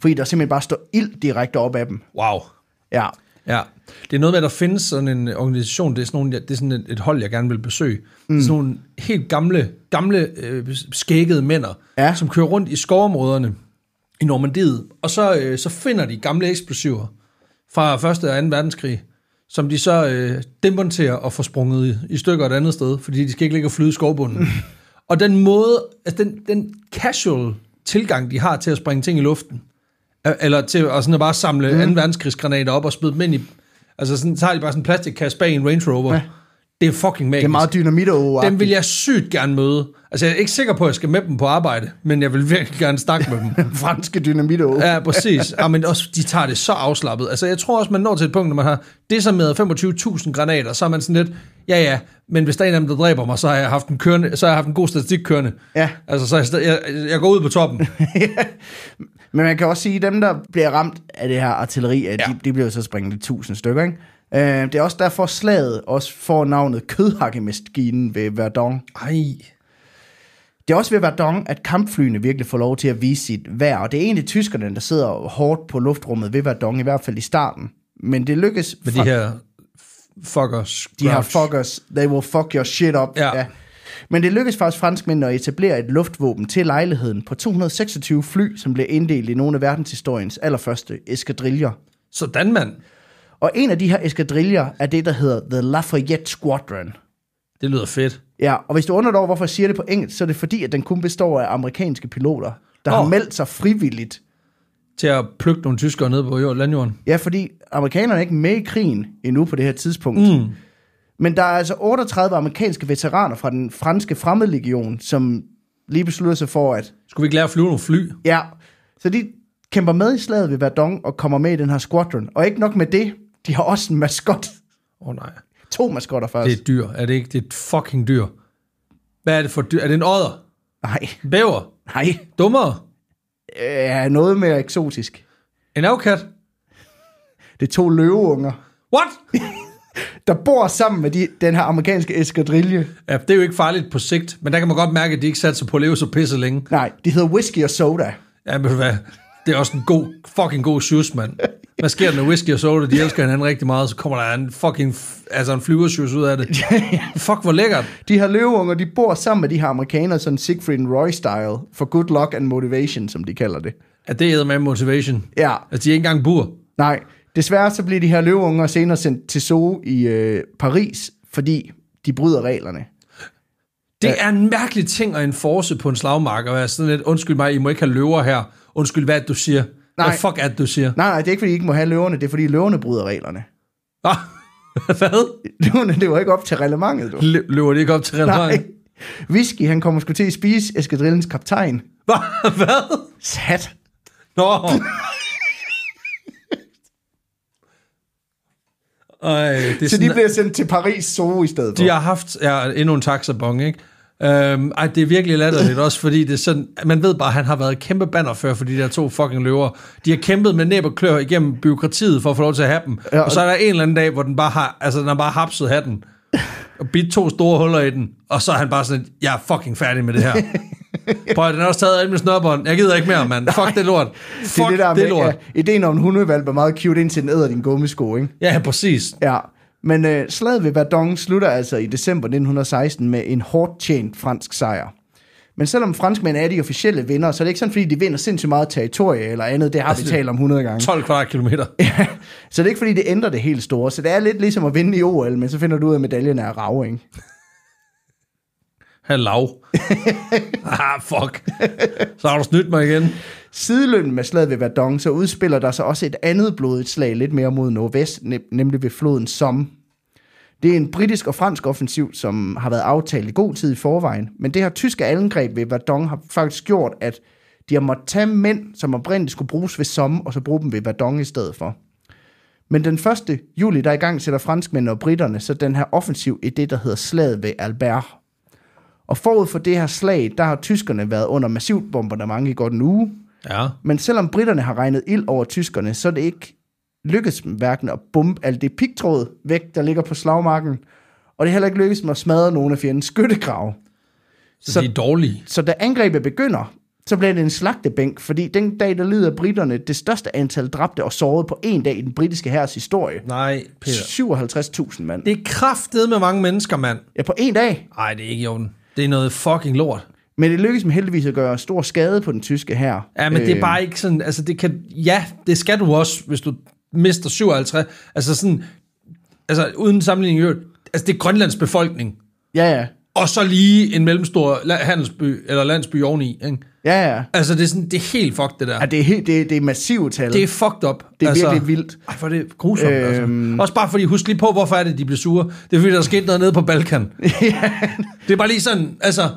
Speaker 2: Fordi der simpelthen bare står ild direkte op af dem.
Speaker 1: Wow.
Speaker 2: Ja.
Speaker 1: Ja, det er noget med, at der findes sådan en organisation, det er sådan, nogle, det er sådan et, et hold, jeg gerne vil besøge. Mm. Sådan nogle helt gamle, gamle øh, skækkede mænder,
Speaker 2: Ja.
Speaker 1: som kører rundt i skovområderne i Normandiet, og så, øh, så finder de gamle eksplosiver fra 1. og 2. verdenskrig, som de så øh, demonterer og får sprunget i, i stykker et andet sted, fordi de skal ikke ligge og flyde i skovbunden. og den måde, altså den, den casual tilgang, de har til at springe ting i luften, eller til at, sådan at bare samle mm. 2. verdenskrigsgranater op og smide dem ind i... Altså sådan, så har de bare sådan en plastikkasse bag en Range Rover. Ja. Det er fucking magisk.
Speaker 2: Det er meget dynamit og
Speaker 1: Dem vil jeg sygt gerne møde. Altså, jeg er ikke sikker på, at jeg skal med dem på arbejde, men jeg vil virkelig gerne snakke med dem.
Speaker 2: franske dynamit og
Speaker 1: Ja, præcis. Ja, men også, de tager det så afslappet. Altså, jeg tror også, man når til et punkt, når man har desarmeret 25.000 granater, så er man sådan lidt, ja ja, men hvis der er en af dem, der dræber mig, så har jeg haft en, kørende, så har jeg haft en god statistik kørende.
Speaker 2: Ja.
Speaker 1: Altså, så jeg, jeg, jeg går ud på toppen.
Speaker 2: Men man kan også sige, at dem, der bliver ramt af det her artilleri, ja.
Speaker 1: Ja.
Speaker 2: de, de bliver jo så sprængt i tusind stykker, ikke? Øh, det er også derfor slaget også får navnet kødhakkemaskinen ved Verdun.
Speaker 1: Ej.
Speaker 2: Det er også ved Verdun, at kampflyene virkelig får lov til at vise sit værd, og det er egentlig tyskerne, der sidder hårdt på luftrummet ved Verdun, i hvert fald i starten. Men det lykkes...
Speaker 1: Med de her fuckers.
Speaker 2: de her fuckers, they will fuck your shit up.
Speaker 1: Ja.
Speaker 2: Men det lykkedes faktisk franskmændene at etablere et luftvåben til lejligheden på 226 fly, som blev inddelt i nogle af verdenshistoriens allerførste eskadriller.
Speaker 1: Sådan, mand.
Speaker 2: Og en af de her eskadriller er det, der hedder The Lafayette Squadron.
Speaker 1: Det lyder fedt.
Speaker 2: Ja, og hvis du undrer dig over, hvorfor jeg siger det på engelsk, så er det fordi, at den kun består af amerikanske piloter, der oh. har meldt sig frivilligt.
Speaker 1: Til at plukke nogle tyskere ned på jord, landjorden.
Speaker 2: Ja, fordi amerikanerne er ikke med i krigen endnu på det her tidspunkt. Mm. Men der er altså 38 amerikanske veteraner fra den franske fremmedlegion, som lige beslutter sig for, at
Speaker 1: Skulle vi ikke lære at flyve nogle fly?
Speaker 2: ja, så de kæmper med i slaget ved Verdun og kommer med i den her squadron. Og ikke nok med det, de har også en maskot.
Speaker 1: Åh oh, nej.
Speaker 2: To maskotter først.
Speaker 1: Det er et dyr. Er det ikke? Det er et fucking dyr. Hvad er det for dyr? Er det en odder?
Speaker 2: Nej,
Speaker 1: bæver?
Speaker 2: nej.
Speaker 1: Dummere?
Speaker 2: Er noget mere eksotisk.
Speaker 1: En afkat?
Speaker 2: Det er to løveunger,
Speaker 1: What?
Speaker 2: der bor sammen med de, den her amerikanske eskadrille.
Speaker 1: Ja, det er jo ikke farligt på sigt, men der kan man godt mærke, at de ikke satte sig på at leve så pisse længe.
Speaker 2: Nej, de hedder Whisky og Soda.
Speaker 1: Ja, men hvad? Det er også en god, fucking god shoes, mand. Hvad sker der, når whisky og soda, de elsker hinanden rigtig meget, så kommer der en fucking, altså en flyvershoes ud af det. Fuck, hvor lækkert.
Speaker 2: De her løveunger, de bor sammen med de her amerikanere, sådan Siegfried and Roy-style, for good luck and motivation, som de kalder det.
Speaker 1: At det er med motivation.
Speaker 2: Ja,
Speaker 1: Altså, de er ikke engang bur.
Speaker 2: nej. Desværre så bliver de her løveunger senere sendt til zoo i øh, Paris, fordi de bryder reglerne.
Speaker 1: Det er en mærkelig ting at enforce på en slagmark, og være sådan lidt, undskyld mig, I må ikke have løver her. Undskyld, hvad du siger? Nej. Hvad fuck er det, du siger?
Speaker 2: Nej, nej, det er ikke, fordi I ikke må have løverne, det er, fordi løverne bryder reglerne.
Speaker 1: Ah, hvad?
Speaker 2: Løverne, det var ikke op til reglementet, du.
Speaker 1: Lø- Løber det ikke op til
Speaker 2: Nej.
Speaker 1: relevanten?
Speaker 2: Whisky, han kommer sgu til at spise eskadrillens kaptajn.
Speaker 1: Hva- Hvad?
Speaker 2: Sat.
Speaker 1: Nå. Ej, det er
Speaker 2: Så de
Speaker 1: sådan,
Speaker 2: bliver sendt til Paris Zoo i stedet for.
Speaker 1: de har haft ja, endnu en taxabong, ikke? Øhm, ej, det er virkelig latterligt også, fordi det er sådan, man ved bare, at han har været kæmpe bannerfører for de der to fucking løver. De har kæmpet med næb og klør igennem byråkratiet for at få lov til at have dem.
Speaker 2: Ja, og-
Speaker 1: og så er der en eller anden dag, hvor den bare har, altså den har bare hapset hatten og bidt to store huller i den, og så er han bare sådan, jeg er fucking færdig med det her. Prøv den har også taget alle mine snørbånd. Jeg gider ikke mere, mand. Fuck det lort. Fuck
Speaker 2: det er det der
Speaker 1: det
Speaker 2: med,
Speaker 1: lort.
Speaker 2: ja, ideen om en hundevalp er meget cute, indtil den æder din gummisko, ikke?
Speaker 1: Ja, præcis.
Speaker 2: Ja, men øh, slaget ved Verdun slutter altså i december 1916 med en hårdt tjent fransk sejr. Men selvom franskmænd er de officielle vinder, så er det ikke sådan, fordi de vinder sindssygt meget territorie eller andet. Det har vi
Speaker 1: Altså,
Speaker 2: talt om 100 gange.
Speaker 1: 12 kvadratkilometer.
Speaker 2: Ja, så det er ikke, fordi det ændrer det helt store. Så det er lidt ligesom at vinde i OL, men så finder du ud af, at medaljen er rav, ikke?
Speaker 1: Hallo. ah, fuck. Så har du snydt mig igen.
Speaker 2: Sideløbende med slaget ved Verdun, så udspiller der sig også et andet blodigt slag lidt mere mod nordvest, nem- nemlig ved floden Somme. Det er en britisk og fransk offensiv, som har været aftalt i god tid i forvejen, men det her tyske angreb ved Verdun har faktisk gjort, at de har måttet tage mænd, som oprindeligt skulle bruges ved Somme, og så bruge dem ved Verdun i stedet for. Men den 1. juli, der i gang sætter franskmændene og britterne så den her offensiv i det, der hedder slaget ved Albert. Og forud for det her slag, der har tyskerne været under massivt bombardement i godt en uge,
Speaker 1: Ja.
Speaker 2: men selvom britterne har regnet ild over tyskerne, så er det ikke lykkedes dem hverken at bombe alt det pigtråd væk, der ligger på slagmarken, og det er heller ikke lykkedes dem at smadre nogle af fjendens skyttegrave.
Speaker 1: Så,
Speaker 2: Så-
Speaker 1: så de er dårlige.
Speaker 2: Så da angrebet begynder, så bliver det en slagtebænk, fordi den dag, der lider britterne det største antal dræbte og sårede på en dag i den britiske hærs historie.
Speaker 1: Nej, Peter.
Speaker 2: 57.000 mand.
Speaker 1: Det er kraftet med mange mennesker, mand.
Speaker 2: Ja, på en dag.
Speaker 1: Nej, det er ikke i orden. Det er noget fucking lort.
Speaker 2: Men det lykkedes dem heldigvis at gøre stor skade på den tyske hær.
Speaker 1: Ja, men øh. det er bare ikke sådan, altså det kan, ja, det skal du også, hvis du mister 57, altså sådan, altså uden sammenligning i øvrigt, altså det er Grønlands befolkning,
Speaker 2: Ja, ja.
Speaker 1: og så lige en mellemstor handelsby, eller landsby oveni, ikke?
Speaker 2: Ja, ja.
Speaker 1: Altså det er sådan, det er helt fucked det der.
Speaker 2: ja det, er helt, det, er, det er massive tal.
Speaker 1: Det er fucked up.
Speaker 2: det er
Speaker 1: altså,
Speaker 2: virkelig vildt.
Speaker 1: Ej, for det er grusomt, øhm.
Speaker 2: Øhm.
Speaker 1: altså. Også bare fordi, husk lige på, hvorfor er det, de blev sure. Det er fordi, der er sket noget nede på Balkan. Det er bare lige sådan, altså...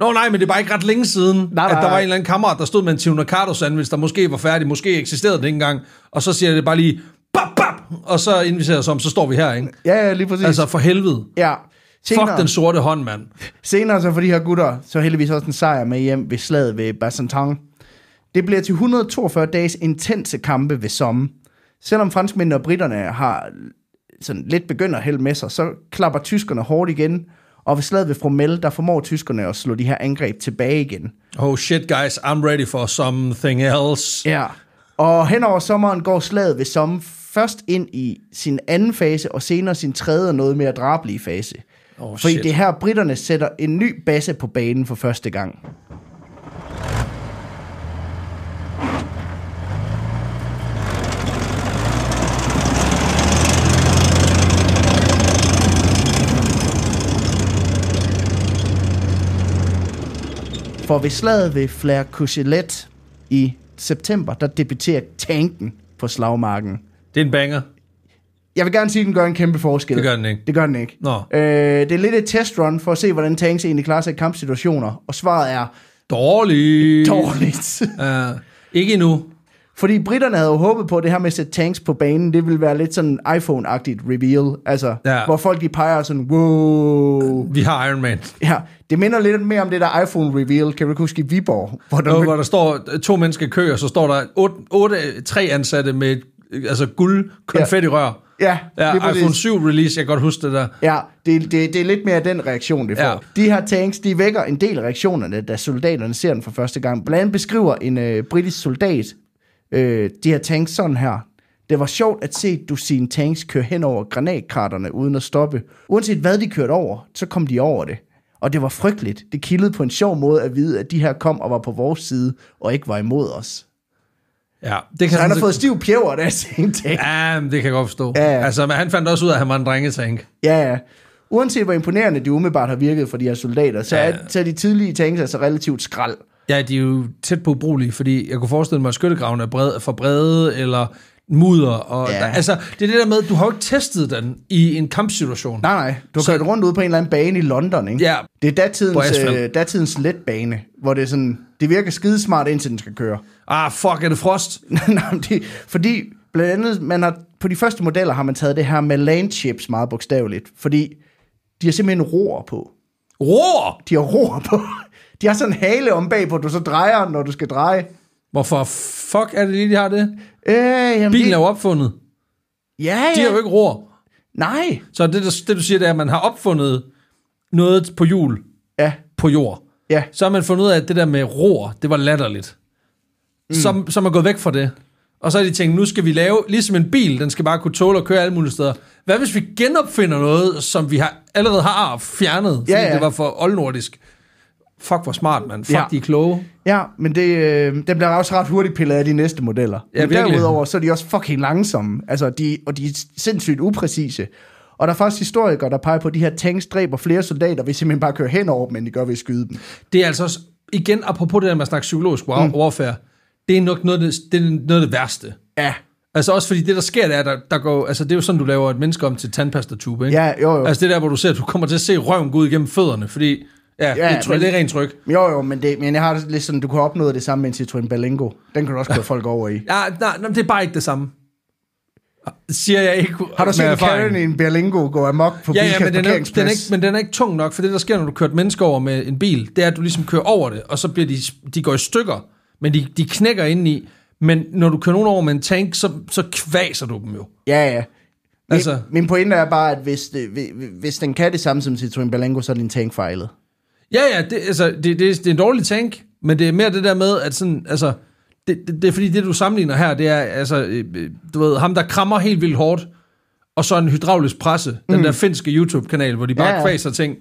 Speaker 1: Nå nej, men det er bare ikke ret længe siden, nej,
Speaker 2: Nej,
Speaker 1: at der var en eller anden kammerat, der stod med en Tino Cardo sandwich, der måske var færdig, måske eksisterede det ikke engang, og så siger det bare lige, bap, bap, og så vi ser os om, så står vi her, ikke?
Speaker 2: Ja, ja, lige præcis.
Speaker 1: Altså for helvede.
Speaker 2: ja.
Speaker 1: Fuck den sorte hånd, mand.
Speaker 2: Senere så for de her gutter, så heldigvis også en sejr med hjem ved slaget ved Basantan. Det bliver til 142 dages intense kampe ved Somme. Selvom franskmændene og britterne har sådan lidt begynder at hælde med sig, så klapper tyskerne hårdt igen, og ved slaget ved Fromel, der formår tyskerne at slå de her angreb tilbage igen.
Speaker 1: Oh shit, guys, I'm ready for something else.
Speaker 2: Ja. Og hen over sommeren går slaget ved Somme først ind i sin anden fase, og senere sin tredje og noget mere drabelige fase.
Speaker 1: Oh
Speaker 2: Fordi
Speaker 1: shit.
Speaker 2: det her, britterne sætter en ny base på banen for første gang. For ved slaget ved Flair Cochelet i september, der debuterer tanken på slagmarken.
Speaker 1: Det er en banger.
Speaker 2: Jeg vil gerne sige, at den gør en kæmpe forskel.
Speaker 1: Det gør den ikke.
Speaker 2: Det gør den ikke.
Speaker 1: Nå.
Speaker 2: Øh, det er lidt et testrun for at se, hvordan tanks egentlig klarer sig i kampsituationer. Og svaret er
Speaker 1: Dårligt.
Speaker 2: dårligt.
Speaker 1: Uh, ikke endnu.
Speaker 2: Fordi britterne havde jo håbet på, at det her med at sætte tanks på banen, det ville være lidt sådan iPhone-agtigt reveal. Altså,
Speaker 1: Ja.
Speaker 2: hvor folk de peger sådan, wow.
Speaker 1: Vi har Iron Man.
Speaker 2: Ja, det minder lidt mere om det der iPhone-reveal, kan du huske i Viborg? Hvor der,
Speaker 1: Hvor, hvor der står to mennesker i kø, og så står der otte, otte tre ansatte med altså guld konfettirør.
Speaker 2: ja,
Speaker 1: Ja,
Speaker 2: lige præcis.
Speaker 1: iPhone 7 release, jeg kan godt huske det der.
Speaker 2: Ja, det, det, det er lidt mere den reaktion, det får.
Speaker 1: Ja.
Speaker 2: Ja. De her tanks, de vækker en del af reaktionerne, da soldaterne ser den for første gang. Blandt andet beskriver en øh, britisk soldat øh, de her tanks sådan her. Det var sjovt at se du tanks køre hen over granatkraterne uden at stoppe. Uanset hvad de kørte over, så kom de over det. Og det var frygteligt. Det kildede på en sjov måde at vide, at de her kom og var på vores side, og ikke var imod os.
Speaker 1: Ja, det kan
Speaker 2: Så han har
Speaker 1: så-
Speaker 2: fået stiv pjæver, da jeg en tank.
Speaker 1: Ja, det kan jeg godt forstå.
Speaker 2: Ja, ja.
Speaker 1: Altså, men han fandt også ud af, at han var en drengetank.
Speaker 2: Ja, ja. uanset hvor imponerende de umiddelbart har virket for de her soldater, så,
Speaker 1: Ja.
Speaker 2: er, så er de tidlige tanks altså relativt skrald.
Speaker 1: Ja, de er jo tæt på ubrugelige, fordi jeg kunne forestille mig, at skyttegravene er brede, for brede, eller mudder. Og
Speaker 2: Ja.
Speaker 1: altså, det er det der med, du har jo ikke testet den i en kampsituation.
Speaker 2: Nej, nej. Du har
Speaker 1: Så-
Speaker 2: kørt rundt ude på en eller anden bane i London, ikke?
Speaker 1: Ja,
Speaker 2: Det er datidens, øh, datidens letbane, hvor det er sådan, det virker skidesmart, indtil den skal køre.
Speaker 1: ah, fuck, er det frost?
Speaker 2: Nej, det, fordi blandt andet, man har, på de første modeller har man taget det her med lane chips meget bogstaveligt, fordi de har simpelthen roer på.
Speaker 1: Roar!
Speaker 2: De har roer på. De har sådan en hale om bagpå, du så drejer, når du skal dreje.
Speaker 1: Hvorfor fuck er det lige, de har det?
Speaker 2: Øh, jamen,
Speaker 1: Bilen
Speaker 2: de,
Speaker 1: er jo opfundet.
Speaker 2: Ja,
Speaker 1: De
Speaker 2: ja.
Speaker 1: har jo ikke roer.
Speaker 2: Nej.
Speaker 1: Så det, der- det du siger, det er, at man har opfundet noget på hjul
Speaker 2: Ja,
Speaker 1: på jord.
Speaker 2: ja.
Speaker 1: Så har man fundet ud af, at det der med roer, det var latterligt. Mm. Så, så er man gået væk fra det. Og så har de tænkt, nu skal vi lave, ligesom en bil, den skal bare kunne tåle at køre alle mulige steder. Hvad hvis vi genopfinder noget, som vi har, allerede har fjernet, fordi
Speaker 2: Ja, ja.
Speaker 1: det var for oldnordisk? Fuck, hvor smart, mand. Fuck,
Speaker 2: Ja.
Speaker 1: de er kloge.
Speaker 2: Ja, men det, øh, den bliver også ret hurtigt pillet af de næste modeller.
Speaker 1: Ja,
Speaker 2: men
Speaker 1: virkelig.
Speaker 2: derudover, så er de også fucking langsomme. Altså, de, og de er sindssygt upræcise. Og der er faktisk historikere, der peger på, at de her tanks dræber flere soldater, hvis simpelthen bare kører hen over dem, end de gør ved at skyde dem.
Speaker 1: Det er altså også, igen, apropos det der med at snakke psykologisk mm. warfare, det er nok noget, det er noget af det værste.
Speaker 2: Ja,
Speaker 1: Altså også fordi det, der sker, det er, der, der går, altså det er jo sådan, du laver et menneske om til tandpastatube, ikke?
Speaker 2: ja jo jo.
Speaker 1: Altså det der, hvor du ser, at du kommer til at se røven gå ud igennem fødderne, fordi ja, ja det, er tryk,
Speaker 2: men-
Speaker 1: det er rent tryk.
Speaker 2: Jo jo, men, det, men jeg har det lidt sådan, du kunne opnå det samme med en Citroën Berlingo. Den kan du også køre folk over i.
Speaker 1: Ja, nej, nej, det er bare ikke det samme. Siger jeg ikke
Speaker 2: Har du set. Karen i en Berlingo gå amok på
Speaker 1: Ja, ja, men den, er, den er ikke, men den er ikke tung nok, for det, der sker, når du kører et menneske over med en bil, det er, at du ligesom kører over det, og så bliver de, de går i stykker, men de, de knækker indeni. Men når du kører nogen over med en tank, så, så kvaser du dem jo.
Speaker 2: Ja, ja. Min,
Speaker 1: Altså-
Speaker 2: min pointe er bare, at hvis, det, hvis den kan det samme som Citroën Berlingo, så er din tank fejlet.
Speaker 1: Ja, ja, det, altså, det, det, det er en dårlig tank, men det er mere det der med, at sådan, altså, det, det, det er fordi, det du sammenligner her, det er, altså, øh, du ved, ham der krammer helt vildt hårdt, og så en hydraulisk presse, mm. den der finske YouTube-kanal, hvor de bare
Speaker 2: Ja,
Speaker 1: ja,
Speaker 2: ja.
Speaker 1: ja. kvaser ting.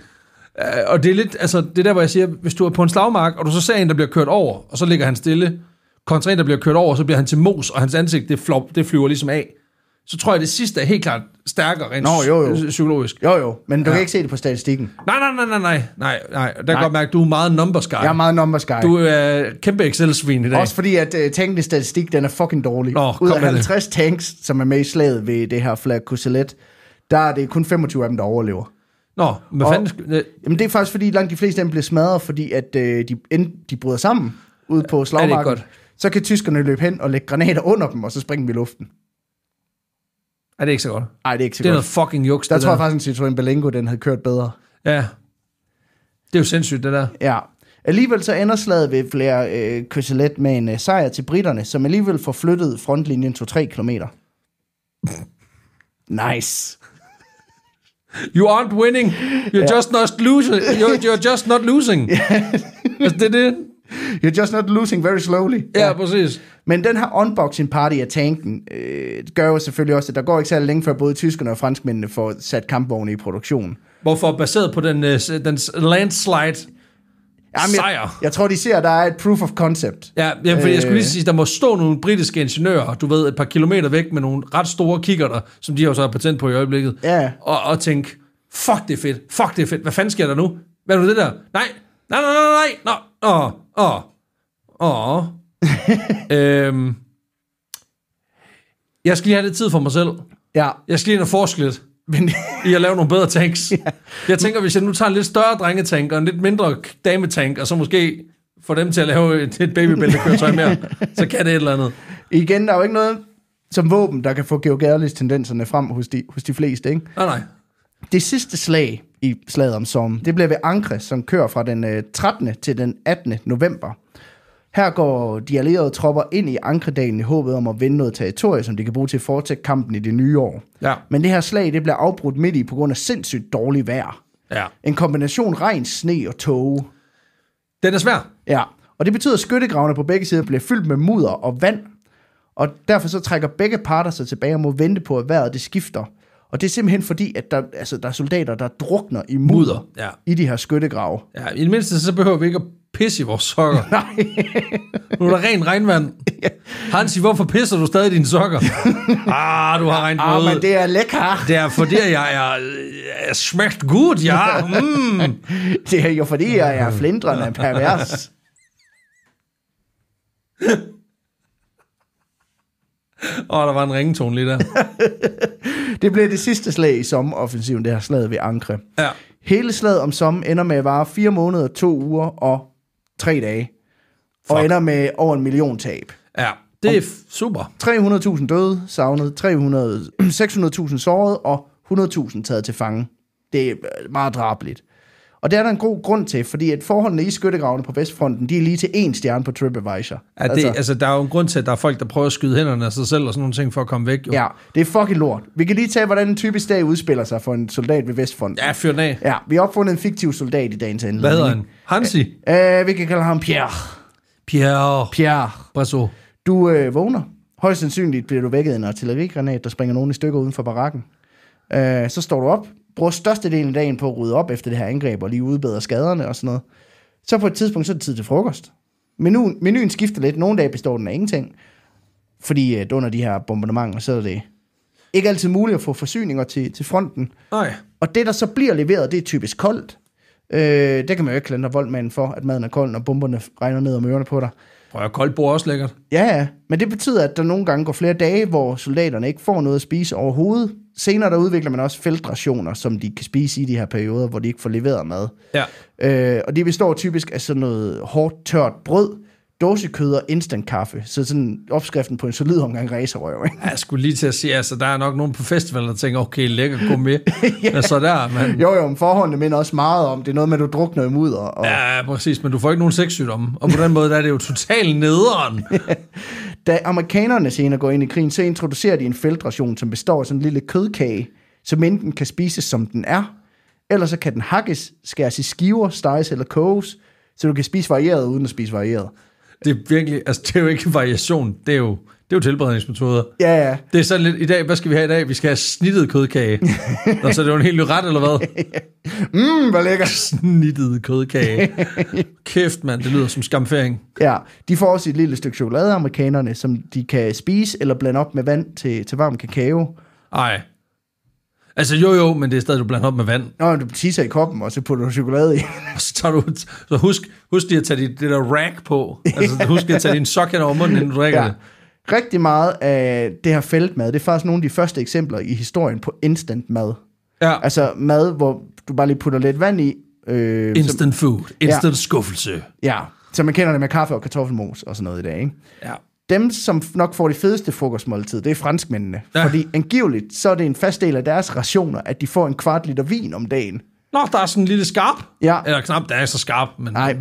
Speaker 1: Øh, og det er lidt, altså, det er der, hvor jeg siger, hvis du er på en slagmark, og du så ser en, der bliver kørt over, og så ligger han stille, kontra en, der bliver kørt over, så bliver han til mos, og hans ansigt, det, flop, det flyver ligesom af. Så tror jeg, det sidste er helt klart stærkere rent
Speaker 2: Nå, jo, jo.
Speaker 1: psy- psykologisk.
Speaker 2: Jo jo, men du
Speaker 1: Ja.
Speaker 2: kan ikke se det på statistikken.
Speaker 1: Nej, nej, nej, nej, nej, nej, nej. Der kan
Speaker 2: Nej.
Speaker 1: godt mærke, at du er meget numbers guy.
Speaker 2: Jeg er meget numbers guy.
Speaker 1: Du er kæmpe Excel-svin i dag.
Speaker 2: Også fordi, at uh, tankens statistik, den er fucking dårlig.
Speaker 1: Nå,
Speaker 2: Ud af
Speaker 1: med det.
Speaker 2: 50 tanks, som er med i slaget ved det her Flag Courcelette, der er det kun 25 af dem, der overlever.
Speaker 1: Nå, hvad
Speaker 2: Og-
Speaker 1: fanden... øh,
Speaker 2: Jamen det er faktisk fordi, langt de fleste af dem bliver smadret, fordi at uh, de, end, de bryder sammen ude på slagmarken.
Speaker 1: godt?
Speaker 2: Så kan tyskerne løbe hen og lægge granater under dem, og så springe dem i luften.
Speaker 1: Er det ikke så godt?
Speaker 2: Nej, det er ikke så
Speaker 1: Det er
Speaker 2: godt.
Speaker 1: noget fucking juks,
Speaker 2: Der
Speaker 1: det
Speaker 2: tror
Speaker 1: der.
Speaker 2: jeg faktisk, en Citroën Berlingo, den havde kørt bedre.
Speaker 1: Ja. Det er jo sindssygt, det der.
Speaker 2: Ja. Alligevel så ender slaget ved flere øh, Courcelette med en øh, sejr til britterne, som alligevel får flyttet frontlinjen 2-3 kilometer. Nice.
Speaker 1: You aren't winning. You're just not losing. You're, you're just not losing. altså, det er det.
Speaker 2: You're just not losing very slowly.
Speaker 1: Ja, ja, præcis.
Speaker 2: Men den her unboxing party af tanken, øh, gør jo selvfølgelig også, at der går ikke særlig længe før både tyskerne og franskmændene får sat kampvogne i produktion.
Speaker 1: Hvorfor baseret på den, øh, den landslide
Speaker 2: Jamen, jeg,
Speaker 1: sejr.
Speaker 2: jeg tror, de ser, at der er et proof of concept.
Speaker 1: Ja, jamen, fordi jeg skulle lige
Speaker 2: Øh.
Speaker 1: sige, der må stå nogle britiske ingeniører, du ved, et par kilometer væk med nogle ret store kikkerter, som de har jo så har patent på i øjeblikket,
Speaker 2: Ja.
Speaker 1: og, og tænke, fuck det er fedt, fuck det er fedt, hvad fanden sker der nu? Hvad er nu det der? Nej, nej, nej, nej, nej, nå, åh, åh, åh. øhm, jeg skal lige have lidt tid for mig selv.
Speaker 2: Ja,
Speaker 1: Jeg skal lige ind og forske lidt
Speaker 2: men
Speaker 1: i at lave nogle bedre tanks. Jeg tænker, hvis jeg nu tager en lidt større drengetank og en lidt mindre dametank, og så måske får dem til at lave et, et babybæltekøretøj mere, så kan det et eller andet.
Speaker 2: igen, der er jo ikke noget som våben, der kan få Georg tendenserne frem hos de, hos de fleste. Ikke?
Speaker 1: Nej, nej.
Speaker 2: Det sidste slag i slaget om Somme, det bliver ved Ankre, som kører fra den øh, 13. til den 18. november. Her går de allierede tropper ind i Ankredalen i håbet om at vinde noget territorie, som de kan bruge til at fortsætte kampen i det nye år.
Speaker 1: Ja,
Speaker 2: Men det her slag, det bliver afbrudt midt i på grund af sindssygt dårlig vejr.
Speaker 1: ja.
Speaker 2: En kombination regn, sne og tåge.
Speaker 1: Den er svær.
Speaker 2: Ja, og det betyder, at skyttegravene på begge sider bliver fyldt med mudder og vand, og derfor så trækker begge parter sig tilbage og må vente på, at vejret det skifter. Og det er simpelthen fordi, at der, altså, der er soldater, der drukner i mudder,
Speaker 1: Mudder, ja.
Speaker 2: i de her skyttegrave.
Speaker 1: Ja, i det mindste så behøver vi ikke at pisse i vores sokker.
Speaker 2: Nej,
Speaker 1: Nu er der ren regnvand. Hansi, hvorfor pisser du stadig dine sokker? ah, du har regnet
Speaker 2: Ah, men det er lækker.
Speaker 1: Det er fordi, jeg er, er smagt godt, ja. Mm.
Speaker 2: Det er jo fordi, jeg er flindrende pervers.
Speaker 1: Åh, der var en ringetone lige der.
Speaker 2: Det blev det sidste slag i sommeroffensiven, det her slaget ved Ankre.
Speaker 1: Ja.
Speaker 2: Hele slaget om som ender med at vare fire måneder, to uger og tre dage. Og
Speaker 1: Fuck.
Speaker 2: ender med over en million tab.
Speaker 1: Ja, det er super.
Speaker 2: 300.000 døde, savnet, 300 600.000 såret og 100.000 taget til fange. Det er meget drabeligt. Og det er der en god grund til, fordi at forholdene i skyttegravene på Vestfronten, de er lige til én stjerne på TripAdvisor.
Speaker 1: Ja, det, altså, altså, der er jo en grund til, at der er folk, der prøver at skyde hænderne af sig selv og sådan nogle ting for at komme væk. Jo.
Speaker 2: ja, det er fucking lort. Vi kan lige tage, hvordan en typisk dag udspiller sig for en soldat ved Vestfronten.
Speaker 1: ja fyr den af.
Speaker 2: Ja, vi har opfundet en fiktiv soldat i dagens anledning.
Speaker 1: Hvad hedder han? Hansi?
Speaker 2: Uh, vi kan kalde ham Pierre.
Speaker 1: Pierre
Speaker 2: Pierre.
Speaker 1: Brasso.
Speaker 2: Du øh, vågner. Højst sandsynligt bliver du vækket af en artillerigranat, der springer nogen i stykker uden for barakken. Øh, så står du op, bruger størstedelen af dagen på at rydde op efter det her angreb og lige udbedre skaderne og sådan noget. Så på et tidspunkt, så er det tid til frokost. Menuen, menuen skifter lidt. Nogle dage består den af ingenting. Fordi øh, under de her bombardementer, så er det ikke altid muligt at få forsyninger til, til fronten.
Speaker 1: Nej.
Speaker 2: Og det, der så bliver leveret, det er typisk koldt. Øh, det kan man jo ikke klandre voldmanden for, at maden er kold, når bomberne regner ned om ørerne på dig.
Speaker 1: Prøv at koldt bord også lækkert.
Speaker 2: Ja, ja. Men det betyder, at der nogle gange går flere dage, hvor soldaterne ikke får noget at spise overhovedet. Senere der udvikler man også feltrationer, som de kan spise i de her perioder, hvor de ikke får leveret mad.
Speaker 1: Ja.
Speaker 2: Øh, og det består typisk af sådan noget hårdt, tørt brød, dåsekød og instant kaffe. Så sådan opskriften på en solid omgang racerrøv, ikke?
Speaker 1: Jeg skulle lige til at sige, altså der er nok nogen på festivalen, der tænker, okay, lækker, gå med. ja. Men så der, man...
Speaker 2: Jo, jo, men forholdene minder også meget om, det er noget med, at du drukner i mudder. Og
Speaker 1: Ja, præcis, men du får ikke nogen sexsygdomme. Og på den måde, der er det jo totalt nederen.
Speaker 2: Da amerikanerne senere går ind i krigen, så introducerer de en feltration, som består af sådan en lille kødkage, som enten kan spises som den er, eller så kan den hakkes, skæres i skiver, steges eller koges, så du kan spise varieret uden at spise varieret.
Speaker 1: Det er virkelig, altså det er jo ikke variation, det er jo, det er jo tilberedningsmetoder.
Speaker 2: Ja, ja.
Speaker 1: Det er sådan lidt, i dag, hvad skal vi have i dag? Vi skal have snittet kødkage. Nå, så det er jo en helt ny ret, eller hvad?
Speaker 2: Mm, hvor lækkert.
Speaker 1: Snittet kødkage. Kæft, mand, det lyder som skamfering.
Speaker 2: Ja, de får også et lille stykke chokolade, amerikanerne, som de kan spise eller blande op med vand til, til varm kakao.
Speaker 1: Ej. Altså jo jo, men det er stadig, du blander op med vand.
Speaker 2: Nå, du tisser i koppen, og så putter du chokolade i.
Speaker 1: Og så tager du, så husk, husk lige at tage dit, det der rack på. Altså husk lige at tage din sok hen over munden, inden du drikker ja. Det.
Speaker 2: Rigtig meget af det her feltmad, det er faktisk nogle af de første eksempler i historien på instant mad.
Speaker 1: Ja.
Speaker 2: Altså mad, hvor du bare lige putter lidt vand i. Øh, som,
Speaker 1: Instant food. Instant ja. skuffelse.
Speaker 2: ja, så man kender det med kaffe og kartoffelmos og sådan noget i dag, ikke?
Speaker 1: Ja.
Speaker 2: Dem, som nok får det fedeste frokostmåltid, det er franskmændene.
Speaker 1: Ja.
Speaker 2: Fordi angiveligt, så er det en fast del af deres rationer, at de får en kvart liter vin om dagen.
Speaker 1: Nå, der er sådan en lille skarp.
Speaker 2: Ja.
Speaker 1: Eller knap, der er så skarp, men...
Speaker 2: Nej,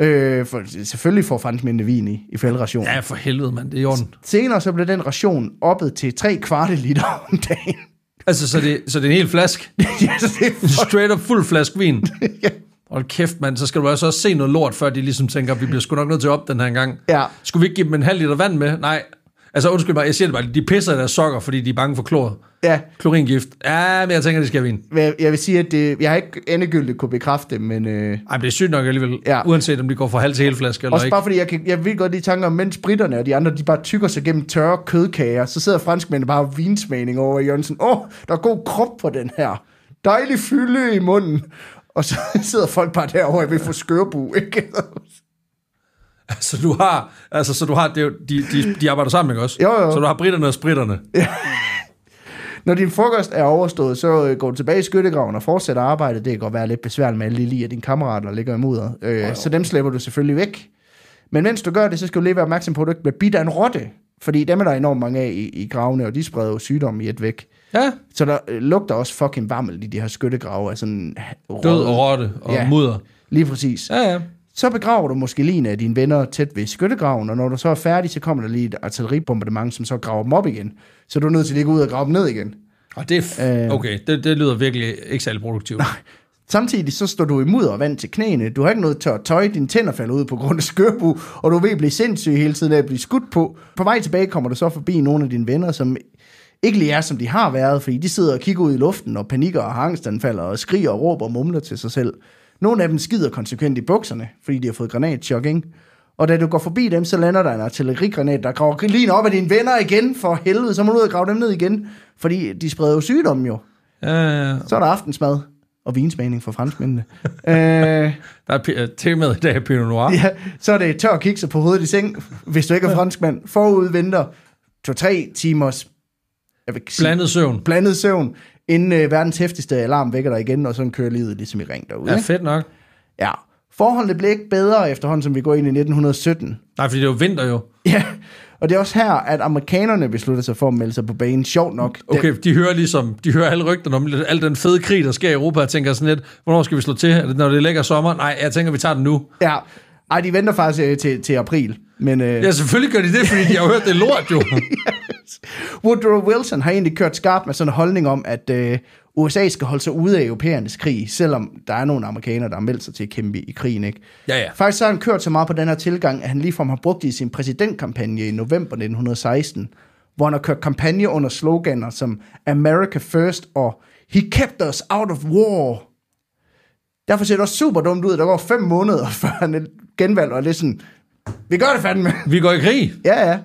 Speaker 2: øh, for, selvfølgelig får franskmændene vin i, i fældrationen.
Speaker 1: Ja, for helvede, mand. Det er i orden.
Speaker 2: Senere så blev den ration oppet til 3 kvarte liter om dagen.
Speaker 1: Altså, så det, så det er en hel flaske.
Speaker 2: ja, så det er
Speaker 1: Straight up fuld flaske vin.
Speaker 2: ja.
Speaker 1: Hold kæft, mand. Så skal du altså også se noget lort, før de ligesom tænker, vi bliver sgu nok nødt til op den her gang.
Speaker 2: Ja.
Speaker 1: Skulle vi ikke give dem en halv liter vand med? Nej. Altså, undskyld mig, jeg siger det bare. De pisser i deres sokker, fordi de er bange for klor.
Speaker 2: Ja,
Speaker 1: Kloringift. Ja, men jeg tænker, det skal have vin.
Speaker 2: men jeg- jeg vil sige, at det, jeg har ikke endegyldigt kunne bekræfte det, men øh,
Speaker 1: Ej, men det er sygt nok alligevel.
Speaker 2: Ja.
Speaker 1: Uanset om de går fra halv til hel flaske eller
Speaker 2: også
Speaker 1: ikke.
Speaker 2: bare fordi, jeg, kan, jeg vil godt lige tanke om, mens britterne og de andre, de bare tykker sig gennem tørre kødkager, så sidder franskmændene bare og vinsmagning over Jørgensen. Åh, oh, der er god krop på den her. Dejlig fylde i munden. Og så sidder folk bare derovre vil få skørbu, ikke?
Speaker 1: Så du har, altså, så du har, det jo, de, de, de arbejder sammen, ikke også?
Speaker 2: Jo, jo.
Speaker 1: Så du har britterne og spritterne.
Speaker 2: Når din frokost er overstået, så øh, går du tilbage i skyttegraven og fortsætter arbejdet. Det kan godt være lidt besværligt med alle de lige, at dine kammerater ligger i mudder. Øh, så dem slipper du selvfølgelig væk. Men mens du gør det, så skal du lige være opmærksom på, at du ikke bliver bidt af en rotte. Fordi dem er der enormt mange af i, i gravene, og de spreder jo sygdom i et væk.
Speaker 1: Ja.
Speaker 2: Så der øh, lugter også fucking vammel i de her skyttegrave af sådan...
Speaker 1: Død og rotte og
Speaker 2: Ja.
Speaker 1: mudder.
Speaker 2: Lige præcis.
Speaker 1: Ja, ja.
Speaker 2: Så begraver du måske lige af dine venner tæt ved skyttegraven, og når du så er færdig, så kommer der lige et artilleribombardement, som så graver dem op igen. Så du er nødt til at gå ud og grave dem ned igen.
Speaker 1: Og det er, f-
Speaker 2: Øh.
Speaker 1: okay, det, det lyder virkelig ikke særlig produktivt.
Speaker 2: Samtidig så står du i mudder og vand til knæene. Du har ikke noget tørt tøj, dine tænder falder ud på grund af skørbu, og du er ved at blive sindssyg hele tiden af at blive skudt på. På vej tilbage kommer du så forbi nogle af dine venner, som ikke lige er, som de har været, fordi de sidder og kigger ud i luften og panikker og har angstanfalder og skriger og råber og mumler til sig selv. Nogle af dem skider konsekvent i bukserne, fordi de har fået granatchok, ikke? Og da du går forbi dem, så lander der en artillerigranat, der graver lige op af dine venner igen, for helvede, så må du ud og grave dem ned igen. Fordi de spreder jo sygdommen jo.
Speaker 1: Ja, ja, ja.
Speaker 2: Så er der aftensmad og vinsmagning for franskmændene. øh,
Speaker 1: Der er pi- temaet i dag er Pinot Noir.
Speaker 2: ja, så er det tør kikser på hovedet i seng, hvis du ikke er franskmand. Forud venter to-tre timers jeg vil sige,
Speaker 1: Blandet søvn.
Speaker 2: blandet søvn, inden øh, verdens hæftigste alarm vækker dig igen, og sådan kører livet ligesom i ring derude.
Speaker 1: Ja, fedt nok.
Speaker 2: Ja. Forholdene blev ikke bedre efterhånden, som vi går ind i 1917.
Speaker 1: Nej, fordi det er jo vinter jo.
Speaker 2: Ja, og det er også her, at amerikanerne beslutter sig for at melde sig på banen. Sjovt nok.
Speaker 1: Okay, de hører ligesom, de hører alle rygterne om al den fede krig, der sker i Europa, og tænker sådan lidt, hvornår skal vi slå til? Er det, når det ligger sommer? Nej, jeg tænker, vi tager den nu.
Speaker 2: Ja. Ej, de venter faktisk øh, til, til april. Men øh,
Speaker 1: Ja, selvfølgelig gør de det, fordi de har hørt det lort jo.
Speaker 2: Woodrow Wilson har egentlig kørt skarpt med sådan en holdning om, at øh, USA skal holde sig ude af europæernes krig, selvom der er nogle amerikanere, der har meldt sig til at kæmpe i krigen. Ikke?
Speaker 1: Ja, ja.
Speaker 2: Faktisk så har han kørt så meget på den her tilgang, at han ligefrem har brugt det i sin præsidentkampagne i november 1916, hvor han har kørt kampagne under sloganer som America First og He kept us out of war. Derfor ser det også super dumt ud, der går fem måneder, før han er genvalgt, og det er sådan, vi gør det fandme.
Speaker 1: Vi går i krig.
Speaker 2: Ja, ja.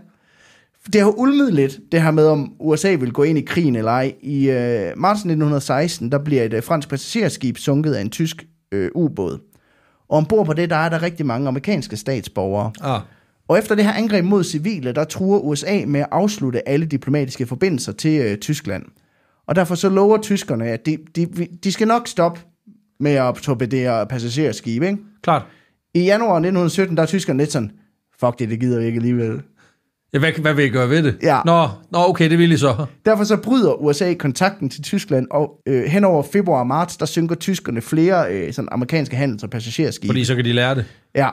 Speaker 2: Det har ulmet lidt, det her med, om USA vil gå ind i krigen eller ej. I øh, marts 1916, der bliver et øh, fransk passagerskib sunket af en tysk øh, ubåd. Og ombord på det, der er der rigtig mange amerikanske statsborgere.
Speaker 1: Ah,
Speaker 2: Og efter det her angreb mod civile, der truer USA med at afslutte alle diplomatiske forbindelser til øh, Tyskland. Og derfor så lover tyskerne, at de, de, de skal nok stoppe med at torpedere passagerskib, ikke?
Speaker 1: klart.
Speaker 2: I januar 1917, der er tyskerne lidt sådan, fuck det, det gider vi ikke alligevel.
Speaker 1: Ja, hvad, hvad vil I gøre ved det?
Speaker 2: Ja.
Speaker 1: Nå, nå, okay, det vil I så.
Speaker 2: Derfor så bryder USA kontakten til Tyskland, og øh, hen over februar og marts, der synker tyskerne flere øh, sådan amerikanske handels- og passagerskibe.
Speaker 1: Fordi så kan de lære det.
Speaker 2: Ja.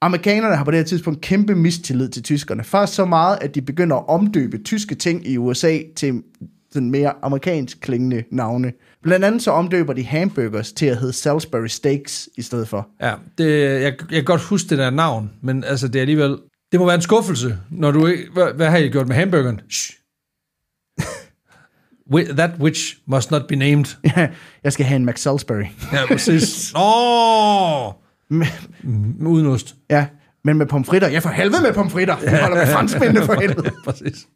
Speaker 2: Amerikanerne har på det her tidspunkt kæmpe mistillid til tyskerne. Faktisk så meget, at de begynder at omdøbe tyske ting i USA til sådan mere amerikansk klingende navne. Blandt andet så omdøber de hamburgers til at hedde Salisbury Steaks i stedet for.
Speaker 1: Ja, det, jeg, jeg kan godt huske det der navn, men altså, det er alligevel... Det må være en skuffelse, når du ikke... Hvad, hvad har I gjort med hamburgeren? Shh. That which must not be named.
Speaker 2: Jeg skal have en McSalisbury.
Speaker 1: Ja, præcis. Mm, Uden ost.
Speaker 2: Ja, men med pomfritter. Ja, for helvede med pomfritter. Jeg holder med franskmændene for helvede.
Speaker 1: præcis.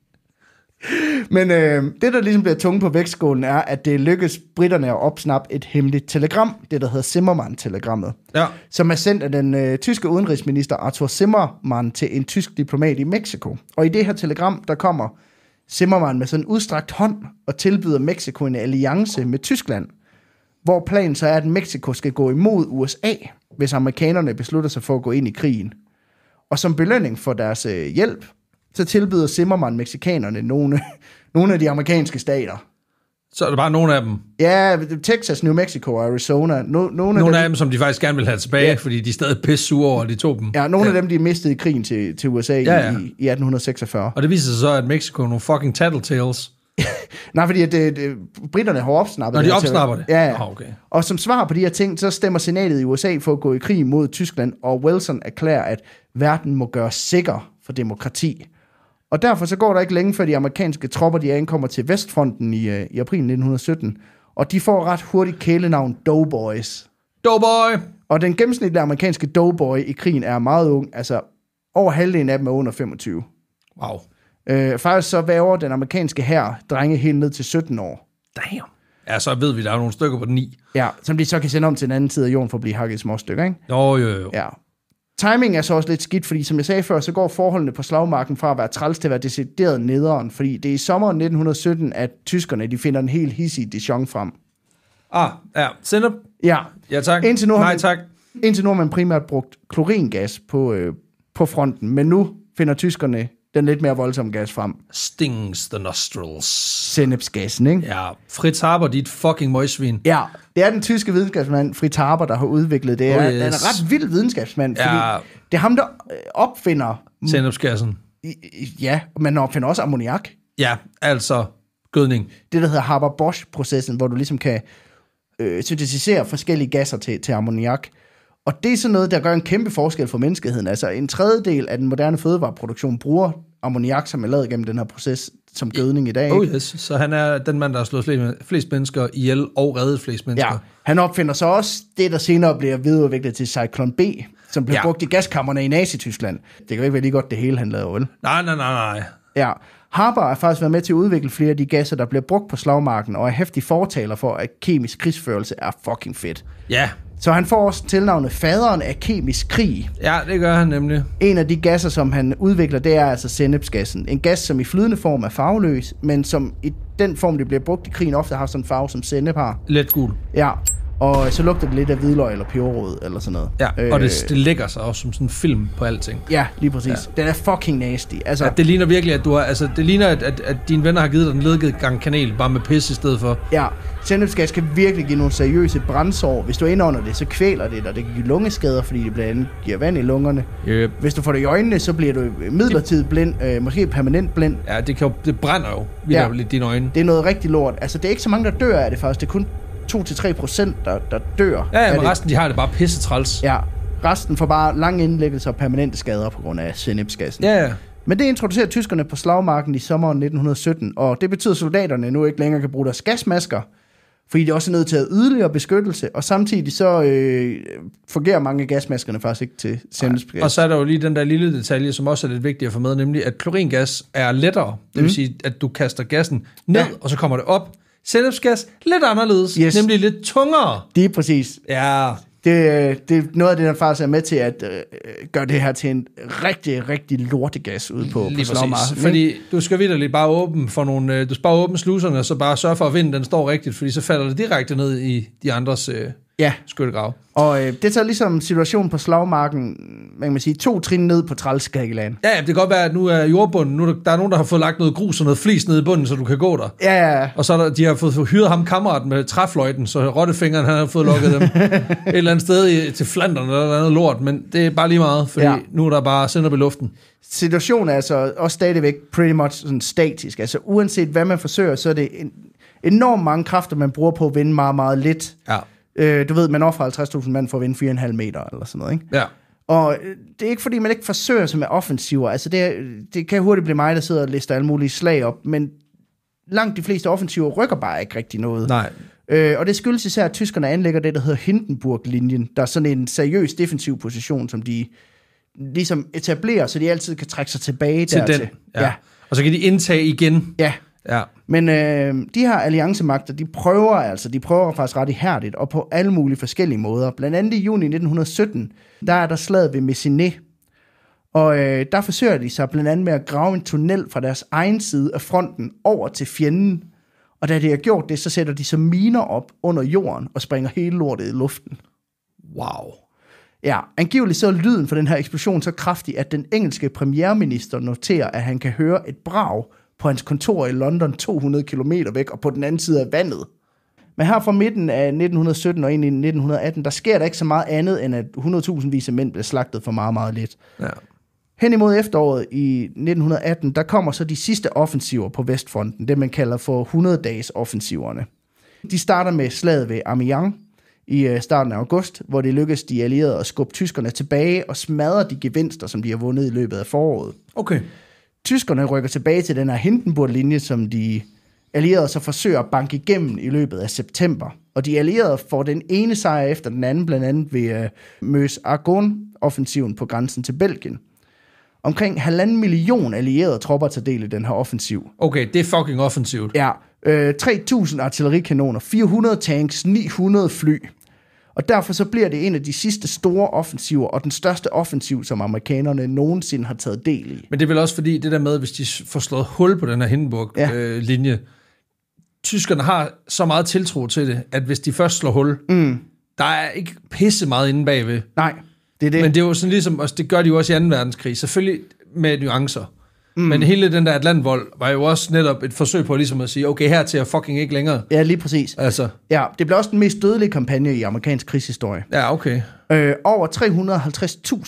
Speaker 2: Men øh, det, der ligesom bliver tunge på vægtskålen, er, at det lykkes britterne at opsnappe et hemmeligt telegram, det der hedder Zimmermann-telegrammet,
Speaker 1: Ja.
Speaker 2: som er sendt af den øh, tyske udenrigsminister Arthur Zimmermann til en tysk diplomat i Mexico. Og i det her telegram, der kommer Zimmermann med sådan en udstrakt hånd og tilbyder Mexico en alliance med Tyskland, hvor planen så er, at Mexico skal gå imod USA, hvis amerikanerne beslutter sig for at gå ind i krigen. Og som belønning for deres øh, hjælp, så tilbyder Zimmermann mexikanerne nogle, nogle af de amerikanske stater.
Speaker 1: Så er der bare nogle af dem.
Speaker 2: Ja, Texas, New Mexico og Arizona. No, nogle,
Speaker 1: Nogle
Speaker 2: af
Speaker 1: af
Speaker 2: dem,
Speaker 1: dem, som de faktisk gerne vil have tilbage,
Speaker 2: Ja.
Speaker 1: fordi de er stadig pisse sure over, at de tog dem.
Speaker 2: ja, nogle ja. af dem, de mistede i krigen til, til USA ja,
Speaker 1: Ja.
Speaker 2: I, i 1846.
Speaker 1: Og det viser sig så, at Mexico er nogle fucking tattletales.
Speaker 2: Nej, fordi at det, det, britterne har opsnappet
Speaker 1: Når de
Speaker 2: her
Speaker 1: opsnapper det?
Speaker 2: Ja, ja.
Speaker 1: Ah, okay.
Speaker 2: Og som svar på de her ting, så stemmer senatet i USA for at gå i krig mod Tyskland, og Wilson erklærer, at verden må gøres sikker for demokrati. Og derfor så går der ikke længe, før de amerikanske tropper de ankommer til Vestfronten i, øh, i april 1917, og de får ret hurtigt kælenavn Doughboys.
Speaker 1: Doughboy!
Speaker 2: Og den gennemsnitlige amerikanske doughboy i krigen er meget ung, altså over halvdelen af dem er under 25.
Speaker 1: Wow.
Speaker 2: Øh, faktisk så væver den amerikanske hær drenge helt ned til 17 år.
Speaker 1: Damn. Ja, så ved vi, der er nogle stykker på den 9.
Speaker 2: Ja, som de så kan sende om til den anden side af jorden for at blive hakket i små stykker, ikke?
Speaker 1: Jo, jo, jo.
Speaker 2: Ja. Timing er så også lidt skidt, fordi som jeg sagde før, så går forholdene på slagmarken fra at være træls til at være decideret nederen, fordi det er i sommeren 1917, at tyskerne de finder en helt hissig Dijon frem.
Speaker 1: Ah, ja. Sender.
Speaker 2: Ja,
Speaker 1: Ja, tak.
Speaker 2: Indtil nu har
Speaker 1: Nej,
Speaker 2: man-
Speaker 1: tak.
Speaker 2: indtil nu har man primært brugt kloringas på, øh, på fronten, men nu finder tyskerne den lidt mere voldsomme gas frem.
Speaker 1: Stings the nostrils.
Speaker 2: Sennepsgassen, ikke?
Speaker 1: Ja, Fritz Haber, dit fucking møgsvin.
Speaker 2: Ja, det er den tyske videnskabsmand Fritz Haber, der har udviklet det.
Speaker 1: Oh, yes.
Speaker 2: Han er ret vild videnskabsmand, fordi
Speaker 1: Ja.
Speaker 2: det er ham, der øh, opfinder... I- Ja, men opfinder også ammoniak.
Speaker 1: Ja, altså gødning.
Speaker 2: Det, der hedder Haber-Bosch-processen, hvor du ligesom kan øh, syntetisere forskellige gasser til, til ammoniak. Og det er sådan noget, der gør en kæmpe forskel for menneskeheden. Altså en tredjedel af den moderne fødevareproduktion bruger ammoniak, som er lavet gennem den her proces, som gødning i dag.
Speaker 1: Oh yes, så han er den mand, der har slået flest, mennesker ihjel og reddet flest mennesker.
Speaker 2: Ja, han opfinder så også det, der senere bliver videreudviklet til Cyclone B, som blev
Speaker 1: ja.
Speaker 2: brugt i gaskammerne i Nazi-Tyskland. Det kan jo ikke være lige godt, det hele han lavede, vel?
Speaker 1: Nej, nej, nej, nej.
Speaker 2: Ja. Harper har faktisk været med til at udvikle flere af de gasser, der bliver brugt på slagmarken, og er hæftig fortaler for, at kemisk krigsførelse er fucking fedt.
Speaker 1: Ja,
Speaker 2: Så han får også tilnavnet faderen af kemisk krig.
Speaker 1: ja, det gør han nemlig.
Speaker 2: En af de gasser, som han udvikler, det er altså sennepsgassen. En gas, som i flydende form er farveløs, men som i den form, det bliver brugt i krigen, ofte har sådan en farve, som sennep har.
Speaker 1: Let gul.
Speaker 2: Ja, og så lugter det lidt af hvidløg eller peberrod eller sådan noget.
Speaker 1: Ja, øh, og det, det lægger sig også som sådan en film på alting.
Speaker 2: Ja, lige præcis. Ja. Den er fucking nasty. Altså,
Speaker 1: Ja, det ligner virkelig, at du har, altså, det ligner, at, at, at dine venner har givet dig en ledget gang kanel, bare med pis i stedet for.
Speaker 2: Ja, sennepsgas kan virkelig give nogle seriøse brændsår. Hvis du indånder det, så kvæler det dig. Det kan give lungeskader, fordi det blandt andet giver vand i lungerne.
Speaker 1: Yep.
Speaker 2: Hvis du får det i øjnene, så bliver du midlertidigt blind, øh, måske permanent blind.
Speaker 1: Ja, det, kan jo, det brænder jo vildt
Speaker 2: Ja.
Speaker 1: dine øjne.
Speaker 2: Det er noget rigtig lort. Altså, det er ikke så mange, der dør af det faktisk. Det er kun 2-3 procent, der, der dør
Speaker 1: Ja, ja men
Speaker 2: det.
Speaker 1: resten, de har det bare pisse træls.
Speaker 2: Ja, resten får bare lange indlæggelser og permanente skader på grund af sennepsgassen.
Speaker 1: Ja, ja.
Speaker 2: Men det introducerer tyskerne på slagmarken i sommeren 1917, og det betyder, at soldaterne nu ikke længere kan bruge deres gasmasker, fordi de også er nødt til at yderligere beskyttelse, og samtidig så øh, fungerer mange af gasmaskerne faktisk ikke til sennepsgas.
Speaker 1: Og så er der jo lige den der lille detalje, som også er lidt vigtig at få med, nemlig at kloringas er lettere. Det vil sige, at du kaster gassen ned,
Speaker 2: ja.
Speaker 1: og så kommer det op. Sennepsgas, lidt anderledes.
Speaker 2: Yes.
Speaker 1: Nemlig lidt tungere.
Speaker 2: Det er præcis.
Speaker 1: Ja,
Speaker 2: Det, det er noget af det, der faktisk er med til at øh, gøre det her til en rigtig, rigtig lortegas ude på, på
Speaker 1: lige
Speaker 2: slagmarken.
Speaker 1: præcis.
Speaker 2: ikke?
Speaker 1: Fordi du skal vidderligt bare åbne for nogle, øh, du skal bare åbne sluserne, og så bare sørge for, at vinden den står rigtigt, fordi så falder det direkte ned i de andres øh,
Speaker 2: Ja,
Speaker 1: skyttegrav.
Speaker 2: og øh, det tager ligesom situationen på slagmarken, man kan sige, to trin ned på trælskæggeland.
Speaker 1: Ja, det kan godt være, at nu er jordbunden, nu er der, der er nogen, der har fået lagt noget grus og noget flis ned i bunden, så du kan gå der.
Speaker 2: Ja, ja.
Speaker 1: Og så er der, de har fået hyret ham kammeraten med træfløjten, så rottefingeren han har fået lukket dem et eller andet sted i, til Flandern eller noget lort, men det er bare lige meget, fordi
Speaker 2: ja.
Speaker 1: nu er der bare sender i luften.
Speaker 2: situationen er altså også stadigvæk pretty much sådan statisk. Altså uanset hvad man forsøger, så er det en, enormt mange kræfter, man bruger på at vinde meget, meget lidt.
Speaker 1: Ja.
Speaker 2: Øh, du ved, man offrer 50.000 mand for at vinde 4,5 meter eller sådan noget, ikke?
Speaker 1: Ja.
Speaker 2: Og øh, det er ikke fordi, man ikke forsøger sig med offensiver. Altså det, det kan hurtigt blive mig, der sidder og lister alle mulige slag op, men langt de fleste offensiver rykker bare ikke rigtig noget.
Speaker 1: Nej.
Speaker 2: Øh, og det skyldes især, at tyskerne anlægger det, der hedder Hindenburg-linjen. Der er sådan en seriøs defensiv position, som de ligesom etablerer, så de altid kan trække sig tilbage
Speaker 1: Til
Speaker 2: dertil.
Speaker 1: den. Ja. ja. Og så kan de indtage igen.
Speaker 2: ja.
Speaker 1: Ja.
Speaker 2: Men øh, de her alliancemagter, de prøver altså, de prøver faktisk ret ihærdigt, og på alle mulige forskellige måder. Blandt andet i juni 1917, der er der slaget ved Messiné. Og øh, der forsøger de sig blandt andet med at grave en tunnel fra deres egen side af fronten over til fjenden. Og da de har gjort det, så sætter de så miner op under jorden og springer hele lortet i luften.
Speaker 1: Wow.
Speaker 2: Ja, angiveligt så er lyden for den her eksplosion så kraftig, at den engelske premierminister noterer, at han kan høre et brag på hans kontor i London 200 km væk og på den anden side af vandet. Men her fra midten af 1917 og ind i 1918, der sker der ikke så meget andet, end at 100.000 vis af mænd bliver slagtet for meget, meget lidt.
Speaker 1: Ja.
Speaker 2: Hen imod efteråret i 1918, der kommer så de sidste offensiver på Vestfronten, det man kalder for 100-dages offensiverne. De starter med slaget ved Amiens i øh, starten af august, hvor det lykkedes de allierede at skubbe tyskerne tilbage og smadre de gevinster, som de har vundet i løbet af foråret.
Speaker 1: Okay.
Speaker 2: Tyskerne rykker tilbage til den her Hindenburg-linje, som de allierede så forsøger at banke igennem i løbet af september. Og de allierede får den ene sejr efter den anden, blandt andet ved uh, Meuse Argonne-offensiven på grænsen til Belgien. Omkring halvanden million allierede tropper tager del i den her offensiv.
Speaker 1: Okay, det er fucking offensivt.
Speaker 2: Ja, øh, 3.000 artillerikanoner, 400 tanks, 900 fly. Og derfor så bliver det en af de sidste store offensiver, og den største offensiv, som amerikanerne nogensinde har taget del i.
Speaker 1: Men det er vel også fordi, det der med, hvis de får slået hul på den her
Speaker 2: Ja.
Speaker 1: Hindenburg-linje, øh, tyskerne har så meget tiltro til det, at hvis de først slår hul, mm. der er ikke pisse meget inde bagved.
Speaker 2: Nej, det er det.
Speaker 1: Men det er jo sådan ligesom, også, det gør de jo også i 2. verdenskrig, selvfølgelig med nuancer. Mm. Men hele den der Atlantvold var jo også netop et forsøg på ligesom at sige, okay, her til er fucking ikke længere.
Speaker 2: Ja, lige præcis.
Speaker 1: Altså,
Speaker 2: Ja, det blev også den mest dødelige kampagne i amerikansk krigshistorie.
Speaker 1: ja, okay.
Speaker 2: Øh, over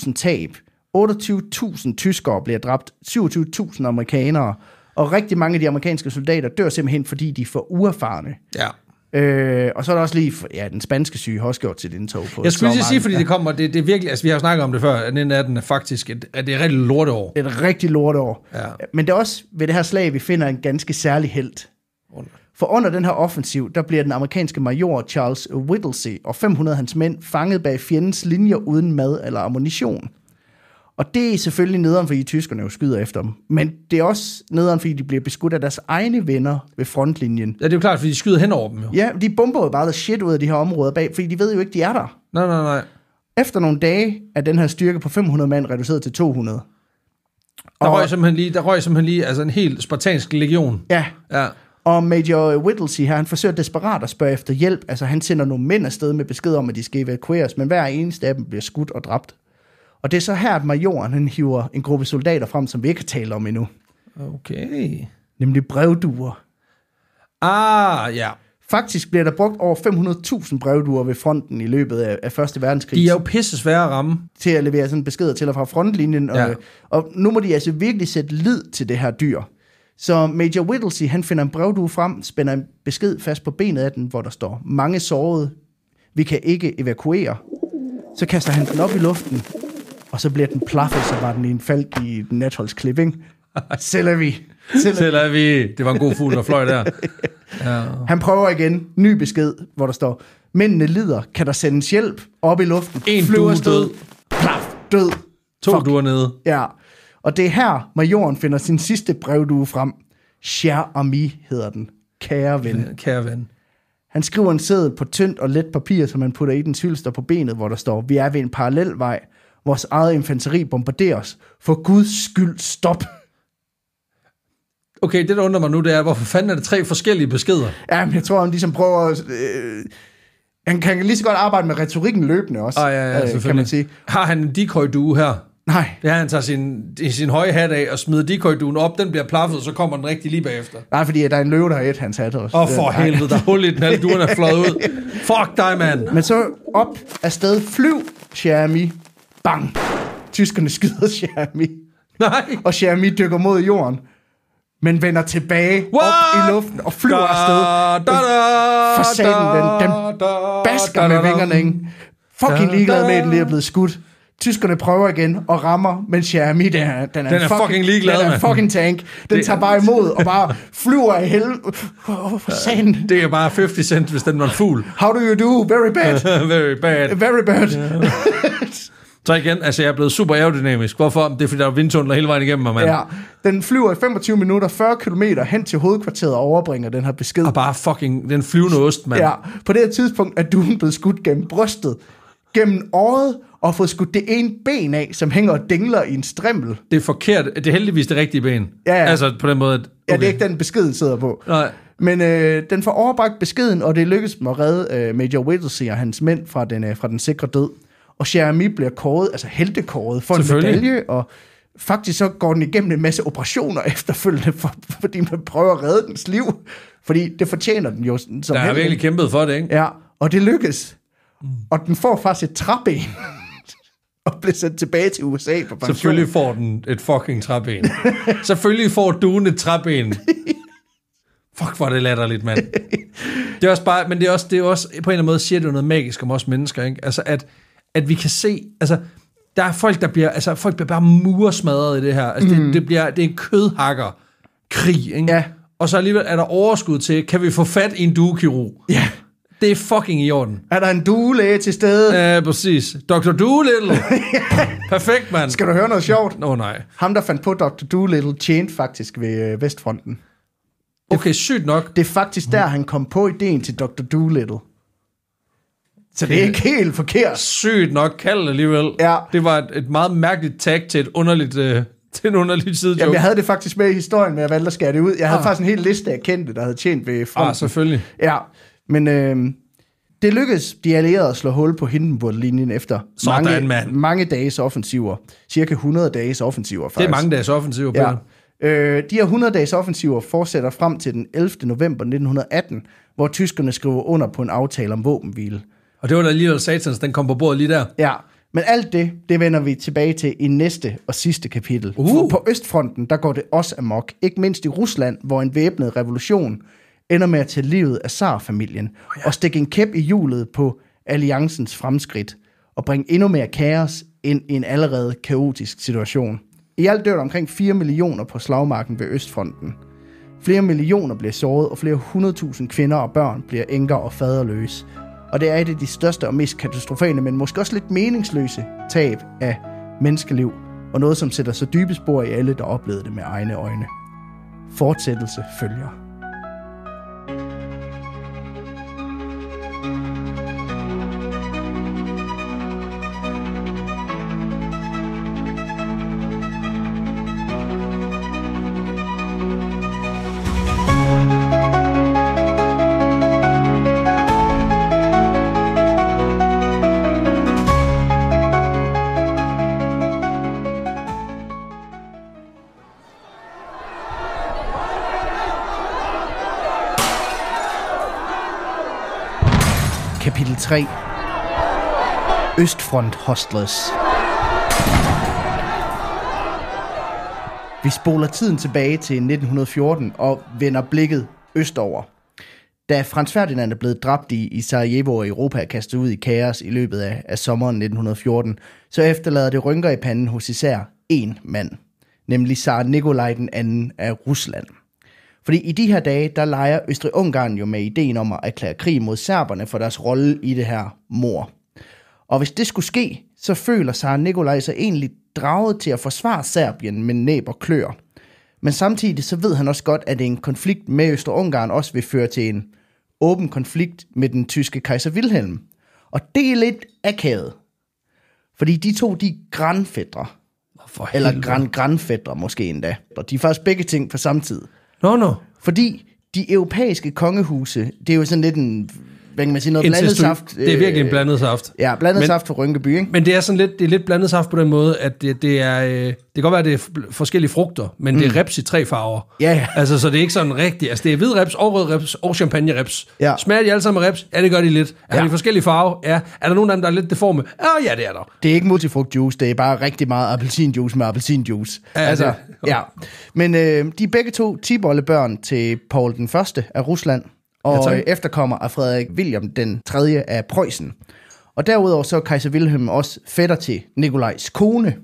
Speaker 2: 350.000 tab, 28.000 tyskere bliver dræbt, 27.000 amerikanere, og rigtig mange af de amerikanske soldater dør simpelthen, fordi de er for uerfarne.
Speaker 1: Ja.
Speaker 2: Øh, og så er der også lige, ja, den spanske syge har også gjort sit indtog på
Speaker 1: Jeg skulle lige sige, fordi det kommer, det, det er virkelig, altså vi har jo snakket om det før, at den er faktisk, et, at det er rigtig lorteår.
Speaker 2: Et rigtig lorteår.
Speaker 1: Ja.
Speaker 2: Men det er også ved det her slag, vi finder en ganske særlig held. For under den her offensiv, der bliver den amerikanske major Charles Whittlesey og 500 af hans mænd fanget bag fjendens linjer uden mad eller ammunition. Og det er selvfølgelig nederen, fordi tyskerne jo skyder efter dem. Men det er også nederen, fordi de bliver beskudt af deres egne venner ved frontlinjen.
Speaker 1: Ja, det er jo klart, fordi de skyder hen over dem jo.
Speaker 2: Ja, de bomber jo bare the shit ud af de her områder bag, fordi de ved jo ikke, de er der.
Speaker 1: Nej, nej, nej.
Speaker 2: Efter nogle dage er den her styrke på 500 mand reduceret til 200.
Speaker 1: Der
Speaker 2: Og-
Speaker 1: røg simpelthen lige, der røg simpelthen lige altså en helt spartansk legion.
Speaker 2: Ja,
Speaker 1: Ja.
Speaker 2: Og Major Whittlesey her, han forsøger desperat at spørge efter hjælp. Altså han sender nogle mænd afsted med besked om, at de skal evakueres, men hver eneste af dem bliver skudt og dræbt. Og det er så her, at majoren han hiver en gruppe soldater frem, som vi ikke har talt om endnu.
Speaker 1: Okay.
Speaker 2: Nemlig brevduer.
Speaker 1: Ah, ja.
Speaker 2: Faktisk bliver der brugt over 500.000 brevduer ved fronten i løbet af, af Første Verdenskrig
Speaker 1: De er jo pisse svære at ramme.
Speaker 2: til at levere sådan beskeder til og fra frontlinjen.
Speaker 1: Ja.
Speaker 2: Og, og nu må de altså virkelig sætte lid til det her dyr. Så Major Whittlesey, han finder en brevdue frem, spænder en besked fast på benet af den, hvor der står, mange sårede, vi kan ikke evakuere. Så kaster han den op i luften, og så bliver den plaffet, så var den i en falk i den natholdsklip, ikke? Sælger vi.
Speaker 1: Selv er vi. Det var en god fugl, der fløj der. Ja.
Speaker 2: Han prøver igen, ny besked, hvor der står, mændene lider, kan der sendes hjælp op i luften?
Speaker 1: En
Speaker 2: Flyver
Speaker 1: død.
Speaker 2: Plaf, død.
Speaker 1: To
Speaker 2: Fuck.
Speaker 1: duer nede.
Speaker 2: Ja, og det er her, majoren finder sin sidste brevdue frem. Cher Ami hedder den. Kære ven.
Speaker 1: Kære ven.
Speaker 2: Han skriver en seddel på tyndt og let papir, som han putter i den hylster på benet, hvor der står, vi er ved en parallelvej. Vores eget infanteri bombarderes. For guds skyld, stop.
Speaker 1: Okay, det der undrer mig nu, det er, hvorfor fanden er det tre forskellige beskeder?
Speaker 2: Ja, men jeg tror, han ligesom prøver... at, Øh, han kan lige så godt arbejde med retorikken løbende også,
Speaker 1: Ah, ja, ja,
Speaker 2: øh, kan man sige.
Speaker 1: Har han en decoy-due her?
Speaker 2: Nej,
Speaker 1: Ja, han tager sin, sin høje hat af og smider decoy-duen op, den bliver plaffet, så kommer den rigtig lige bagefter.
Speaker 2: nej, fordi der er en løve, der har et hans hat også.
Speaker 1: Åh, oh, for
Speaker 2: Øh,
Speaker 1: helvede, der er hul i den, alle duerne er fløjet ud. Fuck dig, mand.
Speaker 2: Men så op afsted flyv Xiaomi. Bang. Tyskerne skyder Xiaomi.
Speaker 1: Nej.
Speaker 2: Og Xiaomi dykker mod jorden. Men vender tilbage
Speaker 1: What?
Speaker 2: op i luften og flyver afsted.
Speaker 1: Da, da, da,
Speaker 2: For satan, den, den basker med vingerne, ikke? Fucking
Speaker 1: Da,
Speaker 2: ligeglad med,
Speaker 1: da.
Speaker 2: at den lige er blevet skudt. Tyskerne prøver igen og rammer, men Xiaomi, den er, den er,
Speaker 1: Den
Speaker 2: en
Speaker 1: er fucking ligeglad,
Speaker 2: Den er en fucking tank. Den
Speaker 1: Det-
Speaker 2: tager bare imod og bare flyver af helvede. Oh, for satan.
Speaker 1: Det er bare 50 cent, hvis den var en fugl.
Speaker 2: How do you do? Very bad.
Speaker 1: Very bad.
Speaker 2: Very bad.
Speaker 1: Så igen, altså jeg er blevet super aerodynamisk. Hvorfor? Det er fordi, der er vindtunnler hele vejen igennem mig, mand.
Speaker 2: Ja, den flyver i 25 minutter, 40 km hen til hovedkvarteret og overbringer den her besked.
Speaker 1: Og bare fucking den flyvende ost, mand.
Speaker 2: Ja, på det her tidspunkt er duen blevet skudt gennem brystet, gennem året, og fået skudt det ene ben af, som hænger og dingler i en strimmel.
Speaker 1: Det er forkert. Det er heldigvis det rigtige ben.
Speaker 2: Ja, ja.
Speaker 1: Altså på den måde, at...
Speaker 2: Ja, det er ikke den beskeden sidder på.
Speaker 1: Nej.
Speaker 2: Men øh, den får overbragt beskeden, og det lykkes dem at redde øh, Major Whittlesey og hans mænd fra den, øh, fra den sikre død. Og Jeremy bliver kåret, altså heltekåret, for en medalje, og faktisk så går den igennem en masse operationer efterfølgende, for, fordi man prøver at redde dens liv. Fordi det fortjener den jo som
Speaker 1: Der har virkelig kæmpet for det, ikke?
Speaker 2: Ja, og det lykkes. Og den får faktisk et træben. og bliver sendt tilbage til USA på pension.
Speaker 1: Selvfølgelig får den et fucking træben. Selvfølgelig får duen et træben. Fuck, hvor er det latterligt, mand. Det er også bare, men det er også, det er også på en eller anden måde siger det jo noget magisk om os mennesker, ikke? Altså, at, at vi kan se, altså, der er folk, der bliver, altså, folk bliver bare mursmadret i det her. Altså, mm. det, det, bliver, det er en kødhakker krig, ikke?
Speaker 2: Ja.
Speaker 1: Og så alligevel er der overskud til, kan vi få fat i en duekirurg?
Speaker 2: Ja.
Speaker 1: Det er fucking i orden.
Speaker 2: Er der en duelæge til stede?
Speaker 1: Ja, præcis. Dr. Doolittle. Perfekt, mand.
Speaker 2: Skal du høre noget sjovt?
Speaker 1: Nå, nej.
Speaker 2: Ham, der fandt på Dr. Doolittle, tjente faktisk ved øh, Vestfronten.
Speaker 1: Okay, sygt nok.
Speaker 2: Det er faktisk der, han kom på ideen til Dr. Doolittle. Så det er ikke helt forkert.
Speaker 1: Sygt nok kald alligevel.
Speaker 2: Ja.
Speaker 1: Det var et, et meget mærkeligt tag til et underligt, øh, til en underlig sidejoke.
Speaker 2: Jamen, jeg havde det faktisk med i historien, men jeg valgte at skære det ud. Jeg havde
Speaker 1: Ah.
Speaker 2: faktisk en hel liste af kendte, der havde tjent ved fronten.
Speaker 1: Ah, selvfølgelig.
Speaker 2: Ja, men øh, det lykkedes de allierede at slå hul på Hindenburg-linjen efter
Speaker 1: Sådan,
Speaker 2: mange,
Speaker 1: mand.
Speaker 2: mange dages offensiver. Cirka 100 dages offensiver, faktisk.
Speaker 1: Det er mange dages offensiv, Peter.
Speaker 2: Ja. Øh, de her 100 dages offensiver fortsætter frem til den 11. november 1918, hvor tyskerne skriver under på en aftale om våbenhvile.
Speaker 1: Og det var da alligevel satans, den kom på bordet lige der.
Speaker 2: Ja, men alt det, det vender vi tilbage til i næste og sidste kapitel.
Speaker 1: Uh.
Speaker 2: For på Østfronten, der går det også amok. Ikke mindst i Rusland, hvor en væbnet revolution ender med at tage livet af Tsar-familien og stikke en kæp i hjulet på alliancens fremskridt og bringe endnu mere kaos ind i en allerede kaotisk situation. I alt dør der omkring 4 millioner på slagmarken ved Østfronten. Flere millioner bliver såret, og flere hundredtusind kvinder og børn bliver enker og faderløse. Og det er et af de største og mest katastrofale, men måske også lidt meningsløse tab af menneskeliv, og noget, som sætter så dybe spor i alle, der oplevede det med egne øjne. Fortsættelse følger. 3 Østfront Hostlers Vi spoler tiden tilbage til 1914 og vender blikket østover. Da Frans Ferdinand er blevet dræbt i, i Sarajevo og Europa er kastet ud i kaos i løbet af, af sommeren 1914, så efterlader det rynker i panden hos især én mand, nemlig zar Nikolaj den anden af Rusland. Fordi i de her dage, der leger Østrig-Ungarn jo med ideen om at erklære krig mod serberne for deres rolle i det her mor. Og hvis det skulle ske, så føler sig Nikolaj sig egentlig draget til at forsvare Serbien med næb og klør. Men samtidig så ved han også godt, at en konflikt med Østrig-Ungarn også vil føre til en åben konflikt med den tyske kejser Wilhelm. Og det er lidt akavet. Fordi de to, de er grandfædre.
Speaker 1: For
Speaker 2: Eller grand grandfædre måske endda. Og de er faktisk begge ting på samme tid.
Speaker 1: Nå, nå.
Speaker 2: Fordi de europæiske kongehuse, det er jo sådan lidt en, hvad kan man sige, noget blandet
Speaker 1: Incestu-
Speaker 2: saft.
Speaker 1: Det er virkelig en
Speaker 2: øh,
Speaker 1: blandet saft.
Speaker 2: Ja, blandet
Speaker 1: Men-
Speaker 2: saft for Rynkeby, ikke?
Speaker 1: Men det er sådan lidt, det er lidt blandet saft på den måde, at det, det er, øh, det kan godt være, at det er forskellige frugter, men mm. det er reps i tre farver.
Speaker 2: Ja, ja.
Speaker 1: Altså, så det er ikke sådan rigtigt. Altså, det er hvid reps og rød reps og champagne reps.
Speaker 2: Ja.
Speaker 1: Smager de alle sammen reps? Ja, det gør de lidt. Er
Speaker 2: Ja.
Speaker 1: de forskellige farver? Ja. Er der nogen af dem, der er lidt deforme? Ja, ja, det er der.
Speaker 2: Det er ikke multifrugtjuice, det er bare rigtig meget appelsinjuice med appelsinjuice.
Speaker 1: Ja,
Speaker 2: altså,
Speaker 1: det-
Speaker 2: ja. Men øh, de er begge to tibollebørn til Paul den første af Rusland, og
Speaker 1: Ja, tak.
Speaker 2: efterkommer af Frederik William den tredje af Preussen. Og derudover så er kejser Wilhelm også fætter til Nikolajs kone.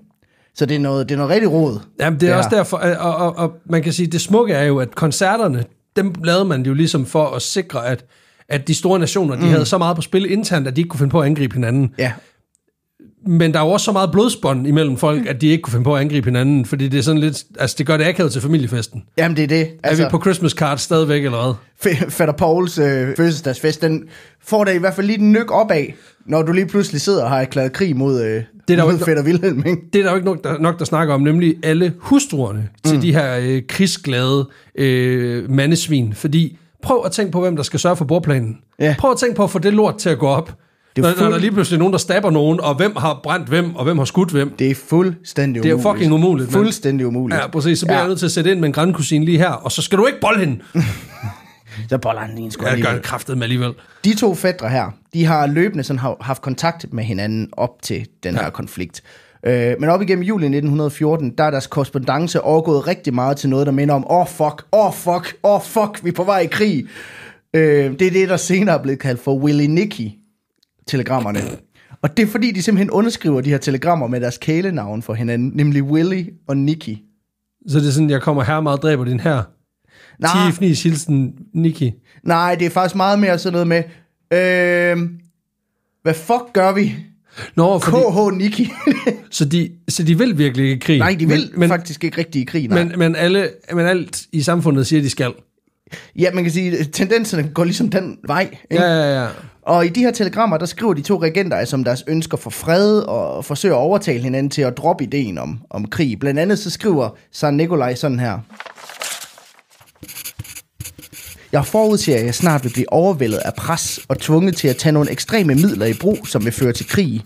Speaker 2: Så det er noget, det er noget rigtig råd.
Speaker 1: Jamen, det er. Ja. også derfor, og, og, og, og man kan sige, det smukke er jo, at koncerterne, dem lavede man jo ligesom for at sikre, at, at de store nationer, de mm. havde så meget på spil internt, at de ikke kunne finde på at angribe hinanden.
Speaker 2: Ja,
Speaker 1: Men der er jo også så meget blodsbånd imellem folk, at de ikke kunne finde på at angribe hinanden, fordi det er sådan lidt, altså det gør det akavet til familiefesten.
Speaker 2: jamen det er det.
Speaker 1: Altså, er vi på Christmas card stadigvæk, eller hvad?
Speaker 2: Fætter Pauls øh, fødselsdagsfest, den får dig i hvert fald lige den nyk opad, når du lige pludselig sidder og har erklæret krig mod, øh,
Speaker 1: der jo
Speaker 2: mod Fætter Wilhelm, ikke?
Speaker 1: Det er der jo ikke nok, der, nok, der snakker om, nemlig alle hustruerne mm. til de her øh, krigsglade øh, mandesvin. Fordi prøv at tænke på, hvem der skal sørge for bordplanen.
Speaker 2: Ja.
Speaker 1: Prøv at tænke på at få det lort til at gå op.
Speaker 2: Det
Speaker 1: når,
Speaker 2: er
Speaker 1: når der
Speaker 2: fuld-
Speaker 1: lige pludselig er nogen, der stabber nogen, og hvem har brændt hvem, og hvem har skudt hvem.
Speaker 2: Det er fuldstændig
Speaker 1: Det er
Speaker 2: umuligt.
Speaker 1: fucking umuligt, mand.
Speaker 2: Fuldstændig umuligt.
Speaker 1: Ja, præcis. Så bliver ja. jeg nødt til at sætte ind med en grandkusine lige her, og så skal du ikke bolle hende.
Speaker 2: Så boller han lige en sgu
Speaker 1: Ja, gør
Speaker 2: alligevel.
Speaker 1: han kraftet med alligevel.
Speaker 2: De to fædre her, de har løbende sådan haft kontakt med hinanden op til den
Speaker 1: Ja.
Speaker 2: her konflikt. Øh, men op igennem juli 1914, der er deres korrespondence overgået rigtig meget til noget, der minder om, åh oh, fuck, åh oh, fuck, åh oh, fuck, vi er på vej i krig. Øh, det er det, der senere er blevet kaldt for Willy Nicky telegrammerne. Og det er fordi, de simpelthen underskriver de her telegrammer med deres kælenavn for hinanden, nemlig Willy og Nicky.
Speaker 1: Så det er sådan, jeg kommer her meget dræber din her.
Speaker 2: Nej,
Speaker 1: Tiffany's hilsen, Nikki.
Speaker 2: nej, det er faktisk meget mere sådan noget med, øh, hvad fuck gør vi?
Speaker 1: Nå, fordi,
Speaker 2: KH Nicky.
Speaker 1: så, de, så de vil virkelig ikke i krig.
Speaker 2: Nej, de vil
Speaker 1: men, men,
Speaker 2: faktisk ikke rigtig i krig, nej.
Speaker 1: men, men, alle, men alt i samfundet siger, de skal.
Speaker 2: Ja, man kan sige, at tendenserne går ligesom den vej. Ikke?
Speaker 1: Ja, ja, ja.
Speaker 2: Og i de her telegrammer, der skriver de to regenter altså, som deres ønsker for fred, og forsøger at overtale hinanden til at droppe ideen om, om krig. Blandt andet så skriver San Nikolaj sådan her. Jeg forudser, at jeg snart vil blive overvældet af pres og tvunget til at tage nogle ekstreme midler i brug, som vil føre til krig.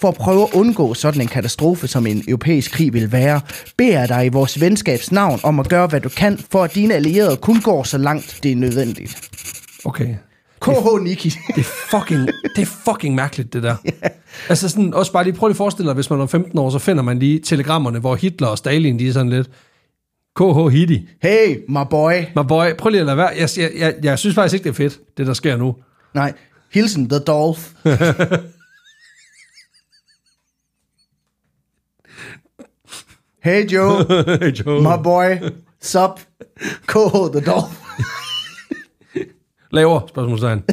Speaker 2: For at prøve at undgå sådan en katastrofe, som en europæisk krig vil være, beder jeg dig i vores venskabs navn om at gøre, hvad du kan, for at dine allierede kun går så langt det er nødvendigt.
Speaker 1: Okay.
Speaker 2: KH Niki.
Speaker 1: Det er fucking, det er fucking mærkeligt, det der. Yeah. Altså sådan, også bare lige prøv lige at forestille dig, hvis man er 15 år, så finder man lige telegrammerne, hvor Hitler og Stalin, de er sådan lidt, KH Hidi.
Speaker 2: Hey, my boy.
Speaker 1: My boy, prøv lige at lade være. Jeg, jeg, jeg, jeg synes faktisk ikke, det er fedt, det der sker nu.
Speaker 2: Nej, hilsen The Dolph. hey Joe,
Speaker 1: Joe.
Speaker 2: my boy. Sup, KH The Dolph.
Speaker 1: Laver, spørgsmålstegn.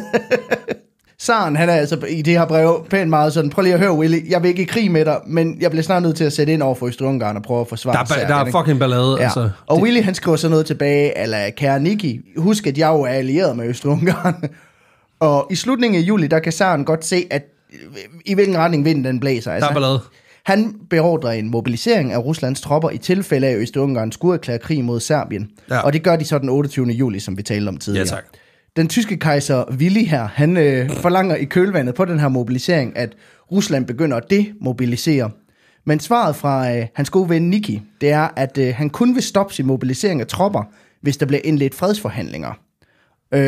Speaker 2: Saren, han er altså i det her brev pænt meget sådan, prøv lige at høre, Willy, jeg vil ikke i krig med dig, men jeg bliver snart nødt til at sætte ind over for Østrig-Ungarn og prøve at forsvare
Speaker 1: Der er,
Speaker 2: Serbien,
Speaker 1: der er fucking ballade.
Speaker 2: Ja.
Speaker 1: Altså,
Speaker 2: og Willy han skriver så noget tilbage, eller kære Niki, husk at jeg jo er allieret med Østrig-Ungarn. og i slutningen af juli, der kan Saren godt se, at øh, i hvilken retning vinden den blæser. Altså,
Speaker 1: der er ballade.
Speaker 2: han beordrer en mobilisering af Ruslands tropper i tilfælde af, at Østrig-Ungarn skulle erklære krig mod Serbien.
Speaker 1: Ja.
Speaker 2: Og det gør de så den 28. juli, som vi talte om tidligere.
Speaker 1: Ja, tak.
Speaker 2: Den tyske kejser Willy her, han øh, forlanger i kølvandet på den her mobilisering, at Rusland begynder at demobilisere. Men svaret fra øh, hans gode ven Niki, det er, at øh, han kun vil stoppe sin mobilisering af tropper, hvis der bliver indledt fredsforhandlinger. Øh,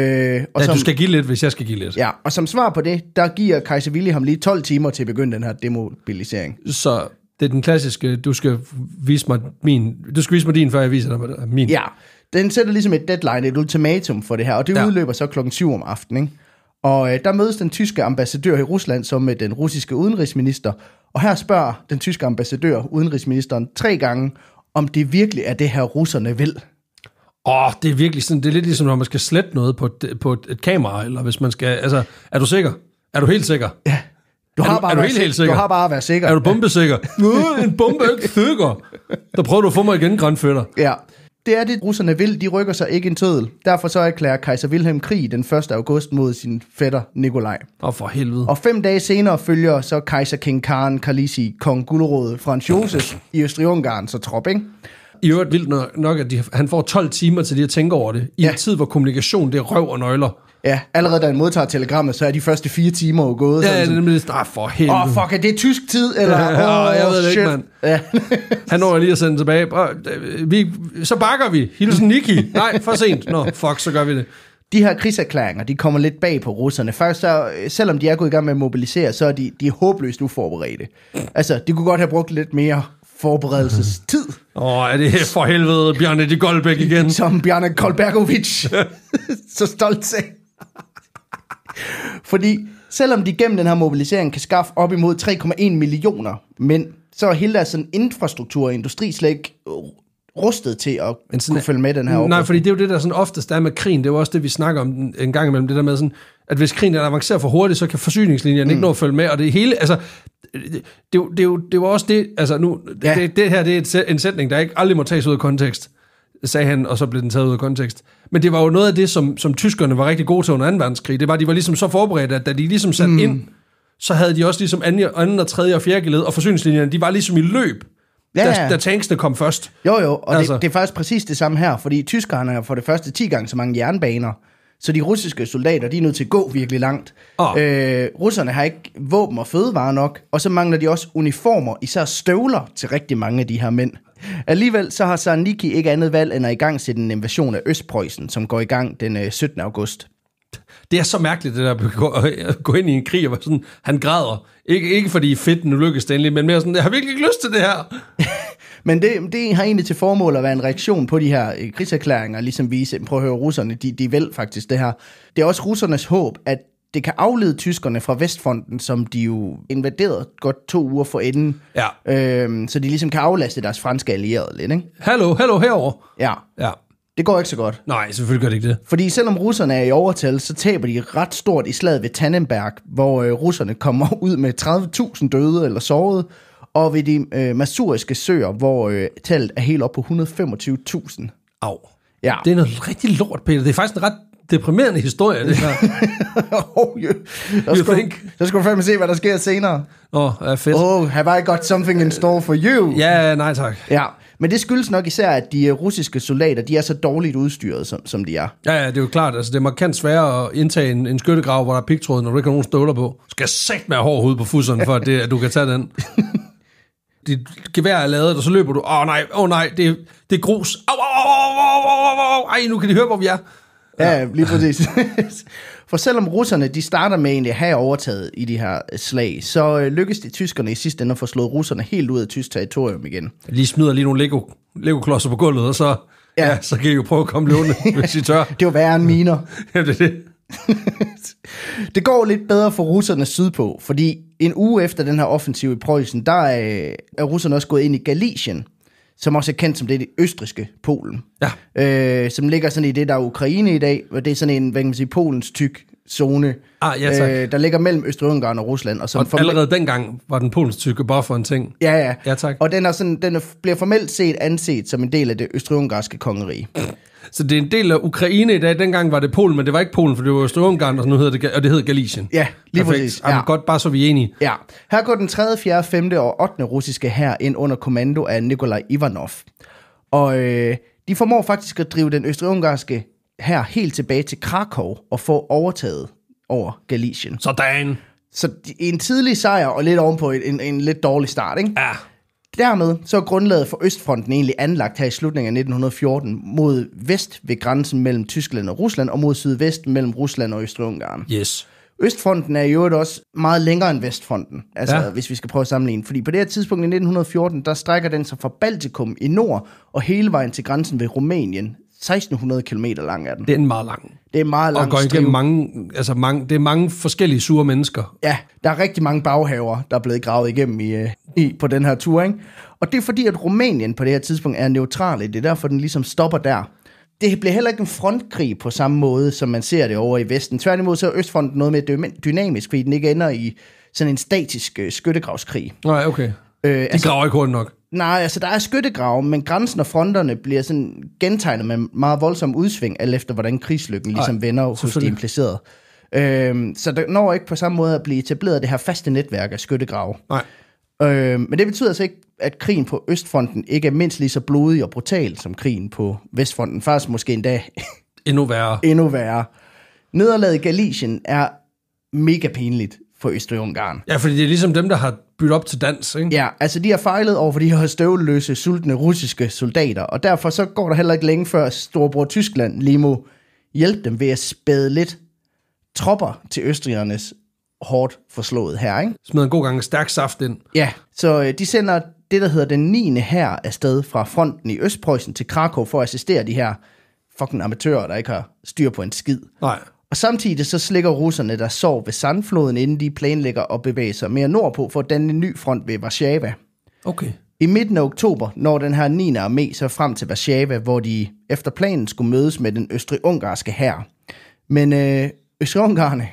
Speaker 2: og
Speaker 1: Ja,
Speaker 2: som,
Speaker 1: du skal give lidt, hvis jeg skal give lidt.
Speaker 2: ja, og som svar på det, der giver kejser Willy ham lige 12 timer til at begynde den her demobilisering.
Speaker 1: Så det er den klassiske, du skal vise mig min, du skal vise mig din, før jeg viser dig min.
Speaker 2: Ja, den sætter ligesom et deadline, et ultimatum for det her, og det
Speaker 1: Ja.
Speaker 2: udløber så klokken 7 om aftenen. Ikke? Og øh, der mødes den tyske ambassadør i Rusland som med den russiske udenrigsminister, og her spørger den tyske ambassadør udenrigsministeren tre gange, om det virkelig er det her russerne vil.
Speaker 1: Åh, oh, det er virkelig sådan, det er lidt ligesom, når man skal slette noget på et, på et, et kamera, eller hvis man skal, altså, er du sikker? Er du helt sikker?
Speaker 2: Ja, du
Speaker 1: Er
Speaker 2: har
Speaker 1: du-
Speaker 2: bare
Speaker 1: er du helt,
Speaker 2: sik-
Speaker 1: helt sikker?
Speaker 2: Du har bare at være sikker.
Speaker 1: Er du bombesikker? Øh, en bombe er ikke sikker. Der prøver du at få mig igen, grænfødder.
Speaker 2: Ja. Det er det, russerne vil. De rykker sig ikke en tødel. Derfor så erklærer kejser Wilhelm krig den 1. august mod sin fætter Nikolaj.
Speaker 1: Oh, for helvede.
Speaker 2: Og fem dage senere følger så kejser King Karen Kalisi, kong Gulerod Frans Josef i Østrig-Ungarn, så trop, ikke?
Speaker 1: I øvrigt vildt nok- nok, at de, han får 12 timer til lige at tænke over det. I
Speaker 2: Ja.
Speaker 1: en tid, hvor kommunikation, det er røv og nøgler.
Speaker 2: Ja, allerede da han modtager telegrammet, så er de første fire timer jo gået.
Speaker 1: Ja,
Speaker 2: sådan
Speaker 1: det er nemlig ah, for helvede.
Speaker 2: Åh, oh, fuck, er det tysk tid? Eller,
Speaker 1: Ja,
Speaker 2: oh,
Speaker 1: jeg ved det ikke, mand.
Speaker 2: Ja.
Speaker 1: Han når lige at sende tilbage. Øh, Vi, så bakker vi. Hilsen Niki. Nej, for sent. Nå, fuck, så gør vi det.
Speaker 2: De her krigserklæringer, de kommer lidt bag på russerne. Først så, øh, selvom de er gået i gang med at mobilisere, så er de, de er håbløst uforberedte. Altså, de kunne godt have brugt lidt mere forberedelsestid,
Speaker 1: Åh, oh, er det for helvede Bjarne de Goldbæk igen?
Speaker 2: som Bjarne Kolbergovic så stolt sagde. Fordi selvom de gennem den her mobilisering kan skaffe op imod 3,1 millioner mænd, så er hele deres sådan infrastruktur og industri slet ikke rustet til at
Speaker 1: Men sådan-
Speaker 2: kunne følge med den her
Speaker 1: Nej,
Speaker 2: oprustning.
Speaker 1: fordi det er jo det, der sådan oftest er med krigen. Det er jo også det, vi snakker om en- gang imellem. Det der med sådan, at hvis krigen er avanceret for hurtigt, så kan forsyningslinjen mm. ikke nå at følge med. Og det hele, altså, det, det, er jo- det, jo, det jo også det, altså nu, ja. Det, det her det er et, en sætning, der ikke aldrig må tages ud af kontekst, sagde han, og så blev den taget ud af kontekst. Men det var jo noget af det, som, som tyskerne var rigtig gode til under 2. verdenskrig. Det var, de var ligesom så forberedte, at da de ligesom satte mm. ind, så havde de også ligesom anden, anden og tredje og fjerde geled, og forsyningslinjerne, de var ligesom i løb,
Speaker 2: Ja,
Speaker 1: da,
Speaker 2: ja.
Speaker 1: da tanksene kom først.
Speaker 2: Jo, jo, og
Speaker 1: Altså.
Speaker 2: det, det er faktisk præcis det samme her, fordi tyskerne har for det første 10 gange så mange jernbaner, så de russiske soldater, de er nødt til at gå virkelig langt.
Speaker 1: Åh.
Speaker 2: Øh, russerne har ikke våben og fødevarer nok, og så mangler de også uniformer, især støvler til rigtig mange af de her mænd. Alligevel så har Sarniki ikke andet valg end at i gang sætte en invasion af Østpreussen, som går i gang den øh, 17. august.
Speaker 1: Det er så mærkeligt, det der at gå, ind i en krig og sådan, han græder. Ikke, ikke fordi fedt, nu lykkes det endelig, men mere sådan, jeg har virkelig ikke lyst til det her.
Speaker 2: Men det, det har egentlig til formål at være en reaktion på de her øh, krigserklæringer, ligesom vise, prøv at høre, russerne, de, de vil faktisk det her. Det er også russernes håb, at det kan aflede tyskerne fra Vestfronten, som de jo invaderede godt to uger for enden.
Speaker 1: Ja.
Speaker 2: Øhm, så de ligesom kan aflaste deres franske allierede lidt, ikke?
Speaker 1: Hallo, hallo herover.
Speaker 2: Ja,
Speaker 1: Ja.
Speaker 2: det går ikke så godt.
Speaker 1: Nej, selvfølgelig gør det ikke det.
Speaker 2: Fordi selvom russerne er i overtal, så taber de ret stort i slaget ved Tannenberg, hvor øh, russerne kommer ud med 30.000 døde eller sårede, og ved de øh, masuriske søer, hvor øh, tallet er helt op på 125.000.
Speaker 1: Au.
Speaker 2: Ja.
Speaker 1: Det er noget rigtig lort, Peter. Det er faktisk en ret deprimerende historie, det her.
Speaker 2: oh, yeah. der,
Speaker 1: You
Speaker 2: skal,
Speaker 1: think?
Speaker 2: skal du fandme se, hvad der sker senere.
Speaker 1: Åh, oh, er fedt. Oh.
Speaker 2: Have I got something in store for you?
Speaker 1: Ja, nej tak.
Speaker 2: ja. Men det skyldes nok især, at de øh, russiske soldater, de er så dårligt udstyret, som, som de er.
Speaker 1: Ja, ja, det er jo klart. Altså, det er markant sværere at indtage en, en skyttegrav, hvor der er pigtråd, når du ikke har nogen støvler på. Du skal sagt med hård hud på fusserne, for at, det, at du kan tage den. Dit gevær er lavet, og så løber du. Åh oh, nej, åh oh, nej, det, det er grus. Au, au, au, au, au, au, au. Ej, nu kan de høre, hvor vi er.
Speaker 2: Ja, lige præcis. For selvom russerne de starter med egentlig at have overtaget i de her øh, slag, så øh, lykkes det tyskerne i sidste ende at få slået russerne helt ud af tysk territorium igen.
Speaker 1: Lige smider lige nogle Lego Lego-klodser på gulvet, og så, ja.
Speaker 2: Ja.
Speaker 1: Så kan I jo prøve at komme løvende, hvis I tør.
Speaker 2: Det jo værre end miner.
Speaker 1: Ja, det er det.
Speaker 2: Det går lidt bedre for russerne sydpå, fordi en uge efter den her offensiv i Preussen, der er, er russerne også gået ind i Galicien, som også er kendt som det, det østriske Polen.
Speaker 1: Ja.
Speaker 2: Øh, som ligger sådan i det, der er Ukraine i dag, og det er sådan en, hvad kan man sige, Polens tyk zone,
Speaker 1: Ah, ja, tak.
Speaker 2: øh, der ligger mellem Østrig-Ungarn og Rusland. Og, som
Speaker 1: Og
Speaker 2: forme-
Speaker 1: allerede dengang var den polens tykke buffer en ting.
Speaker 2: Ja, ja.
Speaker 1: Ja, tak.
Speaker 2: Og den, er sådan, den er, bliver formelt set anset som en del af det østrig-ungarske kongerige.
Speaker 1: Så det er en del af Ukraine i dag. Dengang var det Polen, men det var ikke Polen, for det var Østrig-Ungarn, og nu hedder det, og det hed Galicien.
Speaker 2: Ja, lige
Speaker 1: Perfekt.
Speaker 2: præcis.
Speaker 1: Jamen,
Speaker 2: Ja.
Speaker 1: godt, bare så vi er enige.
Speaker 2: Ja, her går den 3., 4., 5. og 8. russiske hær ind under kommando af Nikolaj Ivanov. Og øh, de formår faktisk at drive den østrig-ungarske hær helt tilbage til Krakow og få overtaget over Galicien.
Speaker 1: Sådan.
Speaker 2: Så en tidlig sejr og lidt ovenpå en, en, en lidt dårlig start, ikke?
Speaker 1: Ja.
Speaker 2: Dermed så er grundlaget for Østfronten egentlig anlagt her i slutningen af 1914 mod vest ved grænsen mellem Tyskland og Rusland, og mod sydvest mellem Rusland og Østrig-Ungarn.
Speaker 1: Yes.
Speaker 2: Østfronten er i øvrigt også meget længere end Vestfronten, altså
Speaker 1: Ja.
Speaker 2: hvis vi skal prøve at sammenligne. Fordi på det her tidspunkt i 1914, der strækker den sig fra Baltikum i nord og hele vejen til grænsen ved Rumænien. 1600 km lang er den.
Speaker 1: Det er en meget lang.
Speaker 2: Det er meget
Speaker 1: Og
Speaker 2: lang
Speaker 1: går igennem mange, altså mange, det er mange forskellige sure mennesker.
Speaker 2: Ja, der er rigtig mange baghaver, der er blevet gravet igennem i, øh, i, på den her tur. Ikke? Og det er fordi, at Rumænien på det her tidspunkt er neutrale. Det er derfor, den ligesom stopper der. Det bliver heller ikke en frontkrig på samme måde, som man ser det over i Vesten. Tværtimod så er Østfronten noget mere dy- dynamisk, fordi den ikke ender i sådan en statisk øh, skyttegravskrig.
Speaker 1: Nej, okay.
Speaker 2: Øh,
Speaker 1: De
Speaker 2: altså,
Speaker 1: graver ikke hurtigt nok.
Speaker 2: Nej, altså der er skyttegrave, men grænsen og fronterne bliver sådan gentegnet med meget voldsom udsving, alt efter hvordan krigslykken ligesom
Speaker 1: Ej,
Speaker 2: vender hos de implicerede. Øhm, så der når ikke på samme måde at blive etableret det her faste netværk af skyttegrave.
Speaker 1: Nej.
Speaker 2: Øh, men det betyder altså ikke, at krigen på Østfronten ikke er mindst lige så blodig og brutal som krigen på Vestfronten. Faktisk måske endda
Speaker 1: Endnu værre.
Speaker 2: endnu værre. Nederlaget i Galicien er mega pinligt for Østrig-Ungarn.
Speaker 1: Ja, fordi det er ligesom dem, der har byttet op til dans, ikke?
Speaker 2: Ja, altså de har fejlet over for de her støvløse, sultne russiske soldater, og derfor så går der heller ikke længe før Storbror Tyskland lige må hjælpe dem ved at spæde lidt tropper til østrigernes hårdt forslået her, ikke?
Speaker 1: Smed en god gang stærk saft ind.
Speaker 2: Ja, så øh, de sender det, der hedder den 9. her afsted fra fronten i Østpreussen til Krakow for at assistere de her fucking amatører, der ikke har styr på en skid.
Speaker 1: Nej.
Speaker 2: Og samtidig så slikker russerne, der sov ved Sandfloden, inden de planlægger at bevæge sig mere nordpå for at danne en ny front ved Warszawa.
Speaker 1: Okay.
Speaker 2: I midten af oktober når den her 9. armé så frem til Warszawa, hvor de efter planen skulle mødes med den østrig-ungarske hær. Men øh, østrig-ungarerne,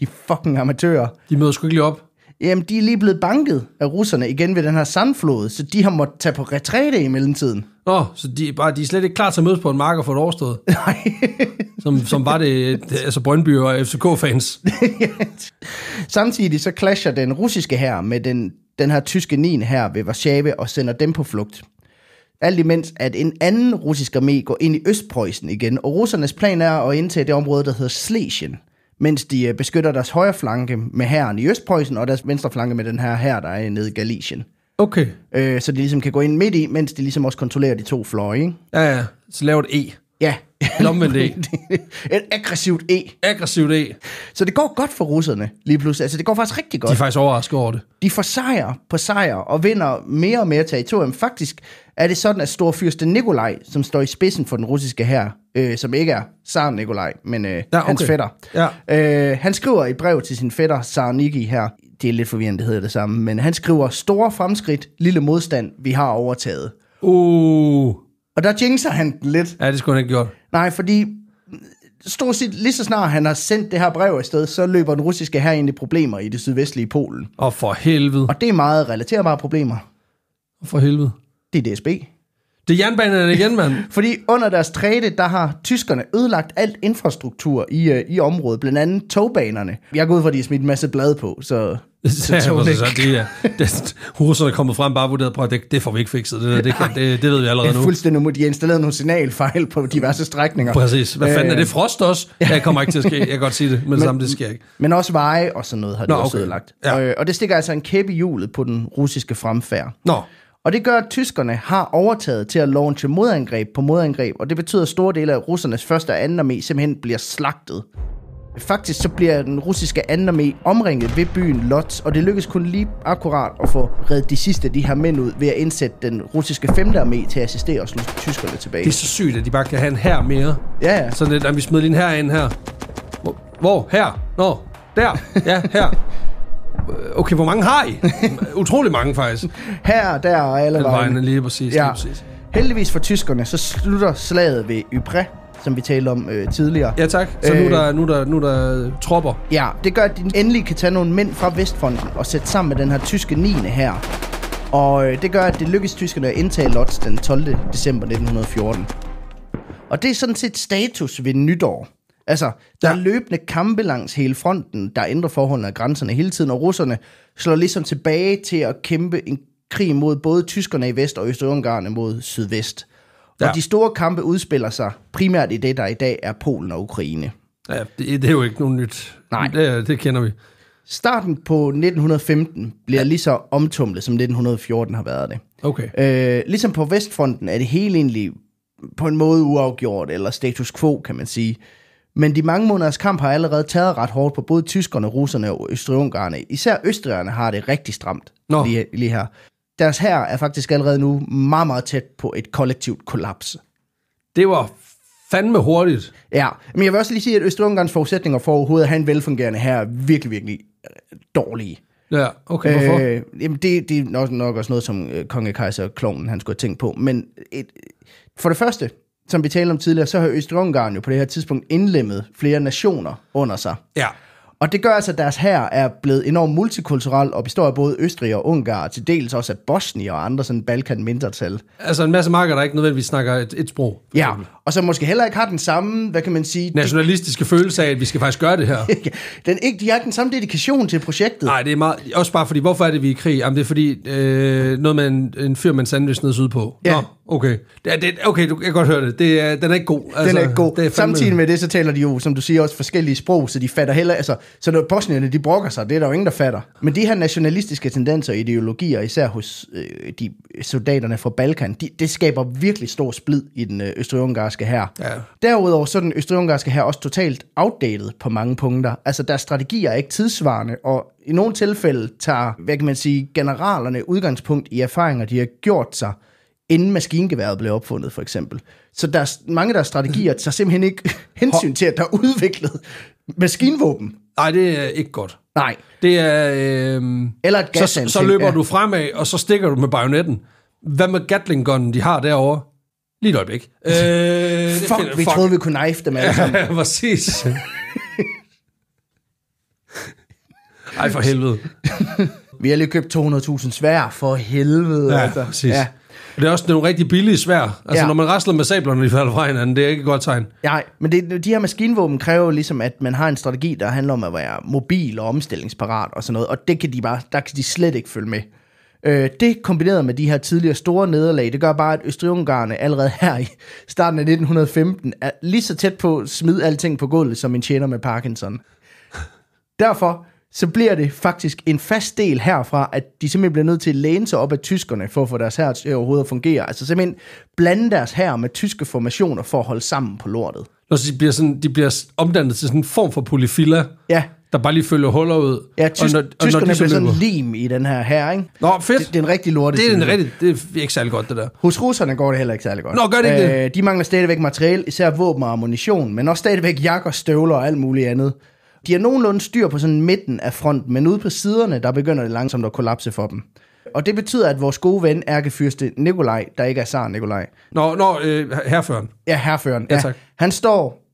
Speaker 2: de fucking amatører,
Speaker 1: De møder sgu ikke lige op.
Speaker 2: Jamen, de er lige blevet banket af russerne igen ved den her sandflod, så de har måttet tage på retræte i mellemtiden.
Speaker 1: Nå, så de, er bare, de er slet ikke klar til at mødes på en marker for et årsted.
Speaker 2: Nej.
Speaker 1: Som, som var det, det altså Brøndby og FCK-fans.
Speaker 2: Samtidig så clasher den russiske hær med den, den her tyske 9. her ved Warszawa og sender dem på flugt. Alt imens, at en anden russisk armé går ind i Østpreussen igen, og russernes plan er at indtage det område, der hedder Schlesien, mens de øh, beskytter deres højre flanke med hæren i Østpreussen, og deres venstre flanke med den her hær, der er nede i Galicien.
Speaker 1: Okay.
Speaker 2: Øh, så de ligesom kan gå ind midt i, mens de ligesom også kontrollerer de to fløje, ikke?
Speaker 1: Ja, ja. Så lav et E.
Speaker 2: Ja.
Speaker 1: Et omvendt E.
Speaker 2: Et aggressivt E.
Speaker 1: Aggressivt E.
Speaker 2: Så det går godt for russerne lige pludselig. Altså, det går faktisk rigtig
Speaker 1: De er
Speaker 2: godt.
Speaker 1: faktisk overrasket over det.
Speaker 2: De får sejr på sejr og vinder mere og mere territorium. Faktisk er det sådan, at storfyrste Nikolaj, som står i spidsen for den russiske hær, øh, som ikke er Tsar Nikolaj, men øh,
Speaker 1: Ja, okay.
Speaker 2: hans fætter.
Speaker 1: Ja.
Speaker 2: Øh, han skriver i brev til sin fætter, Tsar Niki her, det er lidt forvirrende, det hedder det samme, men han skriver, store fremskridt, lille modstand, vi har overtaget.
Speaker 1: Uh.
Speaker 2: Og der jinxer han lidt.
Speaker 1: Ja, det skulle han ikke gjort.
Speaker 2: Nej, fordi stort set lige så snart han har sendt det her brev afsted, så løber den russiske her ind i problemer i det sydvestlige Polen.
Speaker 1: Og for helvede.
Speaker 2: Og det er meget relaterbare problemer.
Speaker 1: Og for helvede.
Speaker 2: Det er DSB.
Speaker 1: Det er jernbanerne igen, mand.
Speaker 2: Fordi under deres træde, der har tyskerne ødelagt alt infrastruktur i, uh, i området, blandt andet togbanerne. Jeg går ud fra, at de har smidt en masse blade på, så...
Speaker 1: Så,
Speaker 2: tog
Speaker 1: så,
Speaker 2: det
Speaker 1: så det er, det, russerne er kommet frem bare vurderet på, at det, det får vi ikke fikset. Det, det, kan, det, det ved vi allerede
Speaker 2: er
Speaker 1: nu.
Speaker 2: fuldstændig umuligt. De har installeret nogle signalfejl på diverse strækninger.
Speaker 1: Præcis. Hvad fanden er
Speaker 2: Øh,
Speaker 1: det? Frost også? Ja, det kommer ikke til at ske. Jeg kan godt sige det, men, men samme det sker ikke.
Speaker 2: Men også veje og sådan noget har de
Speaker 1: Nå,
Speaker 2: også
Speaker 1: okay.
Speaker 2: ødelagt.
Speaker 1: Ja.
Speaker 2: Øh, og det stikker altså en kæppe i hjulet på den russiske fremfærd.
Speaker 1: Nå,
Speaker 2: Og det gør, at tyskerne har overtaget til at launche modangreb på modangreb, og det betyder, at store dele af russernes første og anden armé simpelthen bliver slagtet. Faktisk så bliver den russiske anden armé omringet ved byen Lodz, og det lykkes kun lige akkurat at få reddet de sidste af de her mænd ud ved at indsætte den russiske 5. armé til at assistere og slå tyskerne tilbage.
Speaker 1: Det er så sygt, at de bare kan have en her mere.
Speaker 2: Ja, ja.
Speaker 1: Sådan lidt, at vi smider lige en her ind her. Hvor? Hvor? Her? Nå, der. Ja, her. Okay, hvor mange har I? Utrolig mange, faktisk.
Speaker 2: Her, der og alle
Speaker 1: Den
Speaker 2: vejen.
Speaker 1: vejen, lige præcis.
Speaker 2: Ja.
Speaker 1: Lige præcis.
Speaker 2: Heldigvis for tyskerne, så slutter slaget ved Ypres, som vi talte om øh, tidligere.
Speaker 1: Ja, tak. Så nu, er
Speaker 2: Øh.
Speaker 1: der, nu, er der, nu er der tropper.
Speaker 2: Ja, det gør, at de endelig kan tage nogle mænd fra Vestfronten og sætte sammen med den her tyske 9. her. Og øh, det gør, at det lykkes tyskerne at indtage Lodz den 12. december 1914. Og det er sådan set status ved nytår. Altså, der
Speaker 1: Ja.
Speaker 2: er løbende kampe langs hele fronten, der ændrer forholdene af grænserne hele tiden, og russerne slår ligesom tilbage til at kæmpe en krig mod både tyskerne i vest og Østrig-Ungarn mod sydvest. Og
Speaker 1: Ja.
Speaker 2: de store kampe udspiller sig primært i det, der i dag er Polen og Ukraine.
Speaker 1: Ja, det, det er jo ikke noget nyt.
Speaker 2: Nej.
Speaker 1: Det, det kender vi.
Speaker 2: Starten på 1915 bliver lige så omtumlet, som 1914 har været det.
Speaker 1: Okay.
Speaker 2: Øh, ligesom på Vestfronten er det hele egentlig på en måde uafgjort, eller status quo, kan man sige. Men de mange måneders kamp har allerede taget ret hårdt på både tyskerne, russerne og østrig Især østrigerne har det rigtig stramt
Speaker 1: Nå.
Speaker 2: lige, lige her. Deres her er faktisk allerede nu meget, meget tæt på et kollektivt kollaps.
Speaker 1: Det var fandme hurtigt.
Speaker 2: Ja, men jeg vil også lige sige, at Østrig-Ungarns forudsætninger for overhovedet at have en velfungerende her er virkelig, virkelig øh, dårlige.
Speaker 1: Ja, okay, hvorfor? Øh,
Speaker 2: jamen det, det er nok, nok også noget, som øh, konge Kaiser Klonen han skulle have tænkt på. Men et, for det første, som vi talte om tidligere, så har Østrig-Ungarn jo på det her tidspunkt indlemmet flere nationer under sig.
Speaker 1: ja.
Speaker 2: Og det gør altså, at deres her er blevet enormt multikulturel og består af både Østrig og Ungarn, og til dels også af Bosnien og andre sådan Balkan-mindretal.
Speaker 1: Altså en masse marker, der ikke nødvendigvis snakker et, et sprog.
Speaker 2: Ja,
Speaker 1: eksempel.
Speaker 2: Og som måske heller ikke har den samme, hvad kan man sige,
Speaker 1: Nationalistiske følelse af, at vi skal faktisk gøre det her.
Speaker 2: den, ikke, de har ikke den samme dedikation til projektet.
Speaker 1: Nej, det er meget... Også bare fordi, hvorfor er det, vi er i krig? Jamen, det er fordi, øh, noget med en, en fyr med en sandwich nede sydpå.
Speaker 2: Ja.
Speaker 1: Nå, okay. Det er, det, okay, du jeg kan godt høre det. det er, den er ikke god. Altså,
Speaker 2: Den er ikke god.
Speaker 1: Det er
Speaker 2: Samtidig med det, så taler de jo, som du siger, også forskellige sprog, så de fatter heller... Altså, så når bosnierne, de brokker sig, det er der jo ingen, der fatter. Men de her nationalistiske tendenser og ideologier, især hos øh, de soldaterne fra Balkan, de, det skaber virkelig stor splid i den øh, østrig-ungarske her.
Speaker 1: Ja.
Speaker 2: Derudover så er den østrig-ungarske her også totalt outdated på mange punkter. Altså deres strategier er ikke tidsvarende, og i nogle tilfælde tager, hvad kan man sige, generalerne udgangspunkt i erfaringer, de har gjort sig, inden maskingeværet blev opfundet, for eksempel. Så deres, mange af deres strategier tager simpelthen ikke hensyn til, at der er udviklet maskinvåben.
Speaker 1: Nej, det er ikke godt.
Speaker 2: Nej.
Speaker 1: Det er... Øh,
Speaker 2: Eller et
Speaker 1: så, så løber
Speaker 2: ja.
Speaker 1: du fremad, og så stikker du med bajonetten. Hvad med gatling gun, de har derovre? Lige et øjeblik. Øh,
Speaker 2: Fuck,
Speaker 1: finder-
Speaker 2: vi troede, vi kunne knife dem alle sammen.
Speaker 1: Ja, præcis. Ej, for helvede.
Speaker 2: Vi har lige købt 200.000 svær for helvede.
Speaker 1: Ja,
Speaker 2: altså.
Speaker 1: præcis. Ja. Det er også nogle rigtig billige svær. Altså,
Speaker 2: Ja.
Speaker 1: når man rasler med sablerne, de falder fra hinanden, det er ikke et godt tegn.
Speaker 2: Nej, men det, de her maskinvåben kræver ligesom, at man har en strategi, der handler om at være mobil og omstillingsparat og sådan noget, og det kan de bare, der kan de slet ikke følge med. Øh, det kombineret med de her tidligere store nederlag, det gør bare, at Østrig-Ungarne allerede her i starten af 1915 er lige så tæt på at smide alting på gulvet, som en tjener med Parkinson. Derfor så bliver det faktisk en fast del herfra, at de simpelthen bliver nødt til at læne sig op af tyskerne, for at få deres her til overhovedet at fungere. Altså simpelthen blande deres her med tyske formationer for at holde sammen på lortet.
Speaker 1: Når de bliver, sådan, de bliver omdannet til sådan en form for polyfilla,
Speaker 2: Ja,
Speaker 1: der bare lige følger huller ud.
Speaker 2: ja tysk,
Speaker 1: og
Speaker 2: og når, tyskerne
Speaker 1: de så
Speaker 2: bliver sådan lim i den her her, ikke?
Speaker 1: Nå, fedt.
Speaker 2: Det, det er en rigtig lorte.
Speaker 1: Det er, en rigtig, det er ikke særlig godt, det der.
Speaker 2: Hos russerne går det heller ikke særlig godt.
Speaker 1: Nå, gør det ikke
Speaker 2: øh, De mangler stadigvæk materiel, især våben og ammunition, men også stadigvæk jakker, støvler og alt muligt andet. De har nogenlunde styr på sådan midten af fronten, men ude på siderne, der begynder det langsomt at kollapse for dem. Og det betyder, at vores gode ven, ærkefyrste Nikolaj, der ikke er zar Nikolaj,
Speaker 1: Nå, nå øh, herføren.
Speaker 2: ja, herføren,
Speaker 1: Ja, tak.
Speaker 2: han står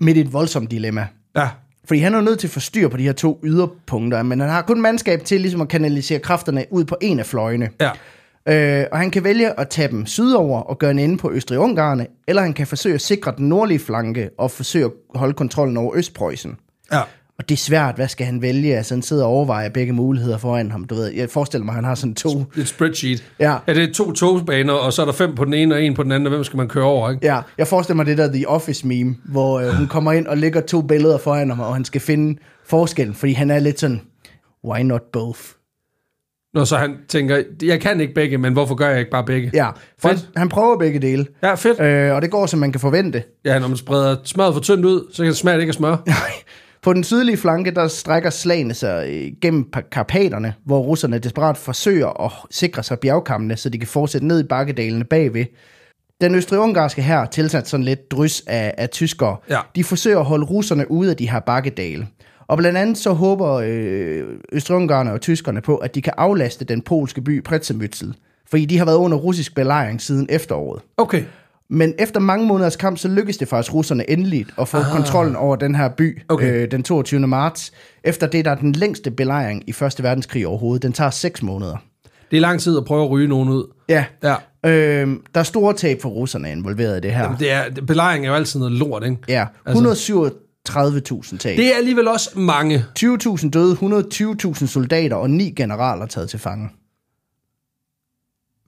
Speaker 2: midt i et voldsomt dilemma.
Speaker 1: Ja.
Speaker 2: Fordi han er jo nødt til at få styr på de her to yderpunkter, men han har kun mandskab til ligesom at kanalisere kræfterne ud på en af fløjene.
Speaker 1: Ja.
Speaker 2: Øh, og han kan vælge at tage dem sydover og gøre en ende på Østrig-Ungarne, eller han kan forsøge at sikre den nordlige flanke og forsøge at holde kontrollen over Østpreussen.
Speaker 1: Ja.
Speaker 2: Og det er svært, hvad skal han vælge? Altså han sidder og overvejer begge muligheder foran ham. Du ved, jeg forestiller mig, at han har sådan to...
Speaker 1: Et spreadsheet.
Speaker 2: Ja.
Speaker 1: Ja, det er to togbaner, og så er der fem på den ene og en på den anden, og hvem skal man køre over, ikke?
Speaker 2: Ja, jeg forestiller mig det der The Office meme, hvor øh, hun kommer ind og lægger to billeder foran ham, og han skal finde forskellen, fordi han er lidt sådan, why not both?
Speaker 1: Når så han tænker, jeg kan ikke begge, men hvorfor gør jeg ikke bare begge?
Speaker 2: Ja, for
Speaker 1: Fedt.
Speaker 2: han, han prøver begge dele,
Speaker 1: Ja, fedt.
Speaker 2: øh, og det går, som man kan forvente.
Speaker 1: Ja, når man spreder smøret for tyndt ud, så kan det smage ikke af smør.
Speaker 2: På den sydlige flanke, der strækker slagene sig øh, gennem Pa- Karpaterne, hvor russerne desperat forsøger at sikre sig bjergkammene, så de kan fortsætte ned i bakkedalene bagved. Den østrig-ungarske her tilsat sådan lidt drys af, af tyskere.
Speaker 1: Ja.
Speaker 2: De forsøger at holde russerne ude af de her bakkedale. Og blandt andet så håber øh, østrig og tyskerne på, at de kan aflaste den polske by Pretzemützel, fordi de har været under russisk belejring siden efteråret.
Speaker 1: Okay.
Speaker 2: Men efter mange måneders kamp, så lykkedes det faktisk russerne endelig at få ah. kontrollen over den her by
Speaker 1: Okay.
Speaker 2: øh, den 22. marts. Efter det, der er den længste belejring i Første Verdenskrig overhovedet. Den tager seks måneder.
Speaker 1: Det er lang tid at prøve at ryge nogen ud.
Speaker 2: Ja.
Speaker 1: Ja.
Speaker 2: Øh, der er store tab for russerne involveret i det her.
Speaker 1: Det er, belejring er jo altid noget lort, ikke?
Speaker 2: Ja, 137.000 tab.
Speaker 1: Det er alligevel også mange.
Speaker 2: 20.000 døde, 120.000 soldater og ni generaler taget til fange.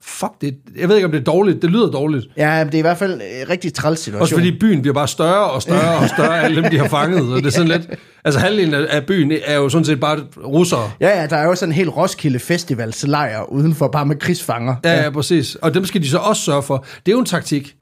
Speaker 1: Fuck, det, jeg ved ikke, om det er dårligt. Det lyder dårligt.
Speaker 2: Ja, det er i hvert fald en rigtig træls situation.
Speaker 1: Også fordi byen bliver bare større og større og større af alle dem, de har fanget. Og det er sådan lidt... Altså halvdelen af af byen er jo sådan set bare russere.
Speaker 2: Ja, ja, der er jo sådan en helt Roskilde Festivalslejr udenfor, bare med krigsfanger.
Speaker 1: Ja, ja, præcis. Og dem skal de så også sørge for. Det er jo en taktik.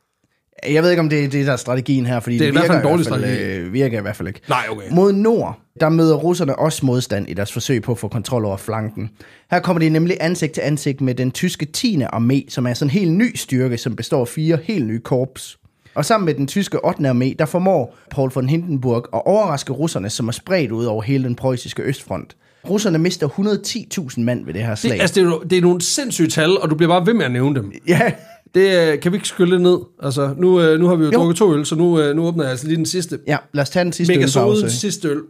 Speaker 2: Jeg ved ikke, om det er det, der er strategien her, fordi
Speaker 1: Det er i hvert fald en dårlig
Speaker 2: virker i hvert
Speaker 1: strategi.
Speaker 2: fald, øh, virker i hvert fald ikke.
Speaker 1: Nej, okay.
Speaker 2: Mod nord, der møder russerne også modstand i deres forsøg på at få kontrol over flanken. Her kommer de nemlig ansigt til ansigt med den tyske 10. armé, som er sådan en helt ny styrke, som består af fire helt nye korps. Og sammen med den tyske 8. armé, der formår Paul von Hindenburg at overraske russerne, som er spredt ud over hele den preussiske østfront. Russerne mister 110.000 mand ved det her slag.
Speaker 1: Det, altså, det, er, det er nogle sindssyge tal, og du bliver bare ved med at nævne dem.
Speaker 2: ja,
Speaker 1: Det øh, kan vi ikke skylle ned. Altså, nu, øh, nu har vi jo,
Speaker 2: Jo.
Speaker 1: drukket to øl, så nu, øh, nu åbner jeg altså lige den sidste.
Speaker 2: ja, lad os tage den sidste
Speaker 1: Mega
Speaker 2: ølpause.
Speaker 1: søde sidste øl.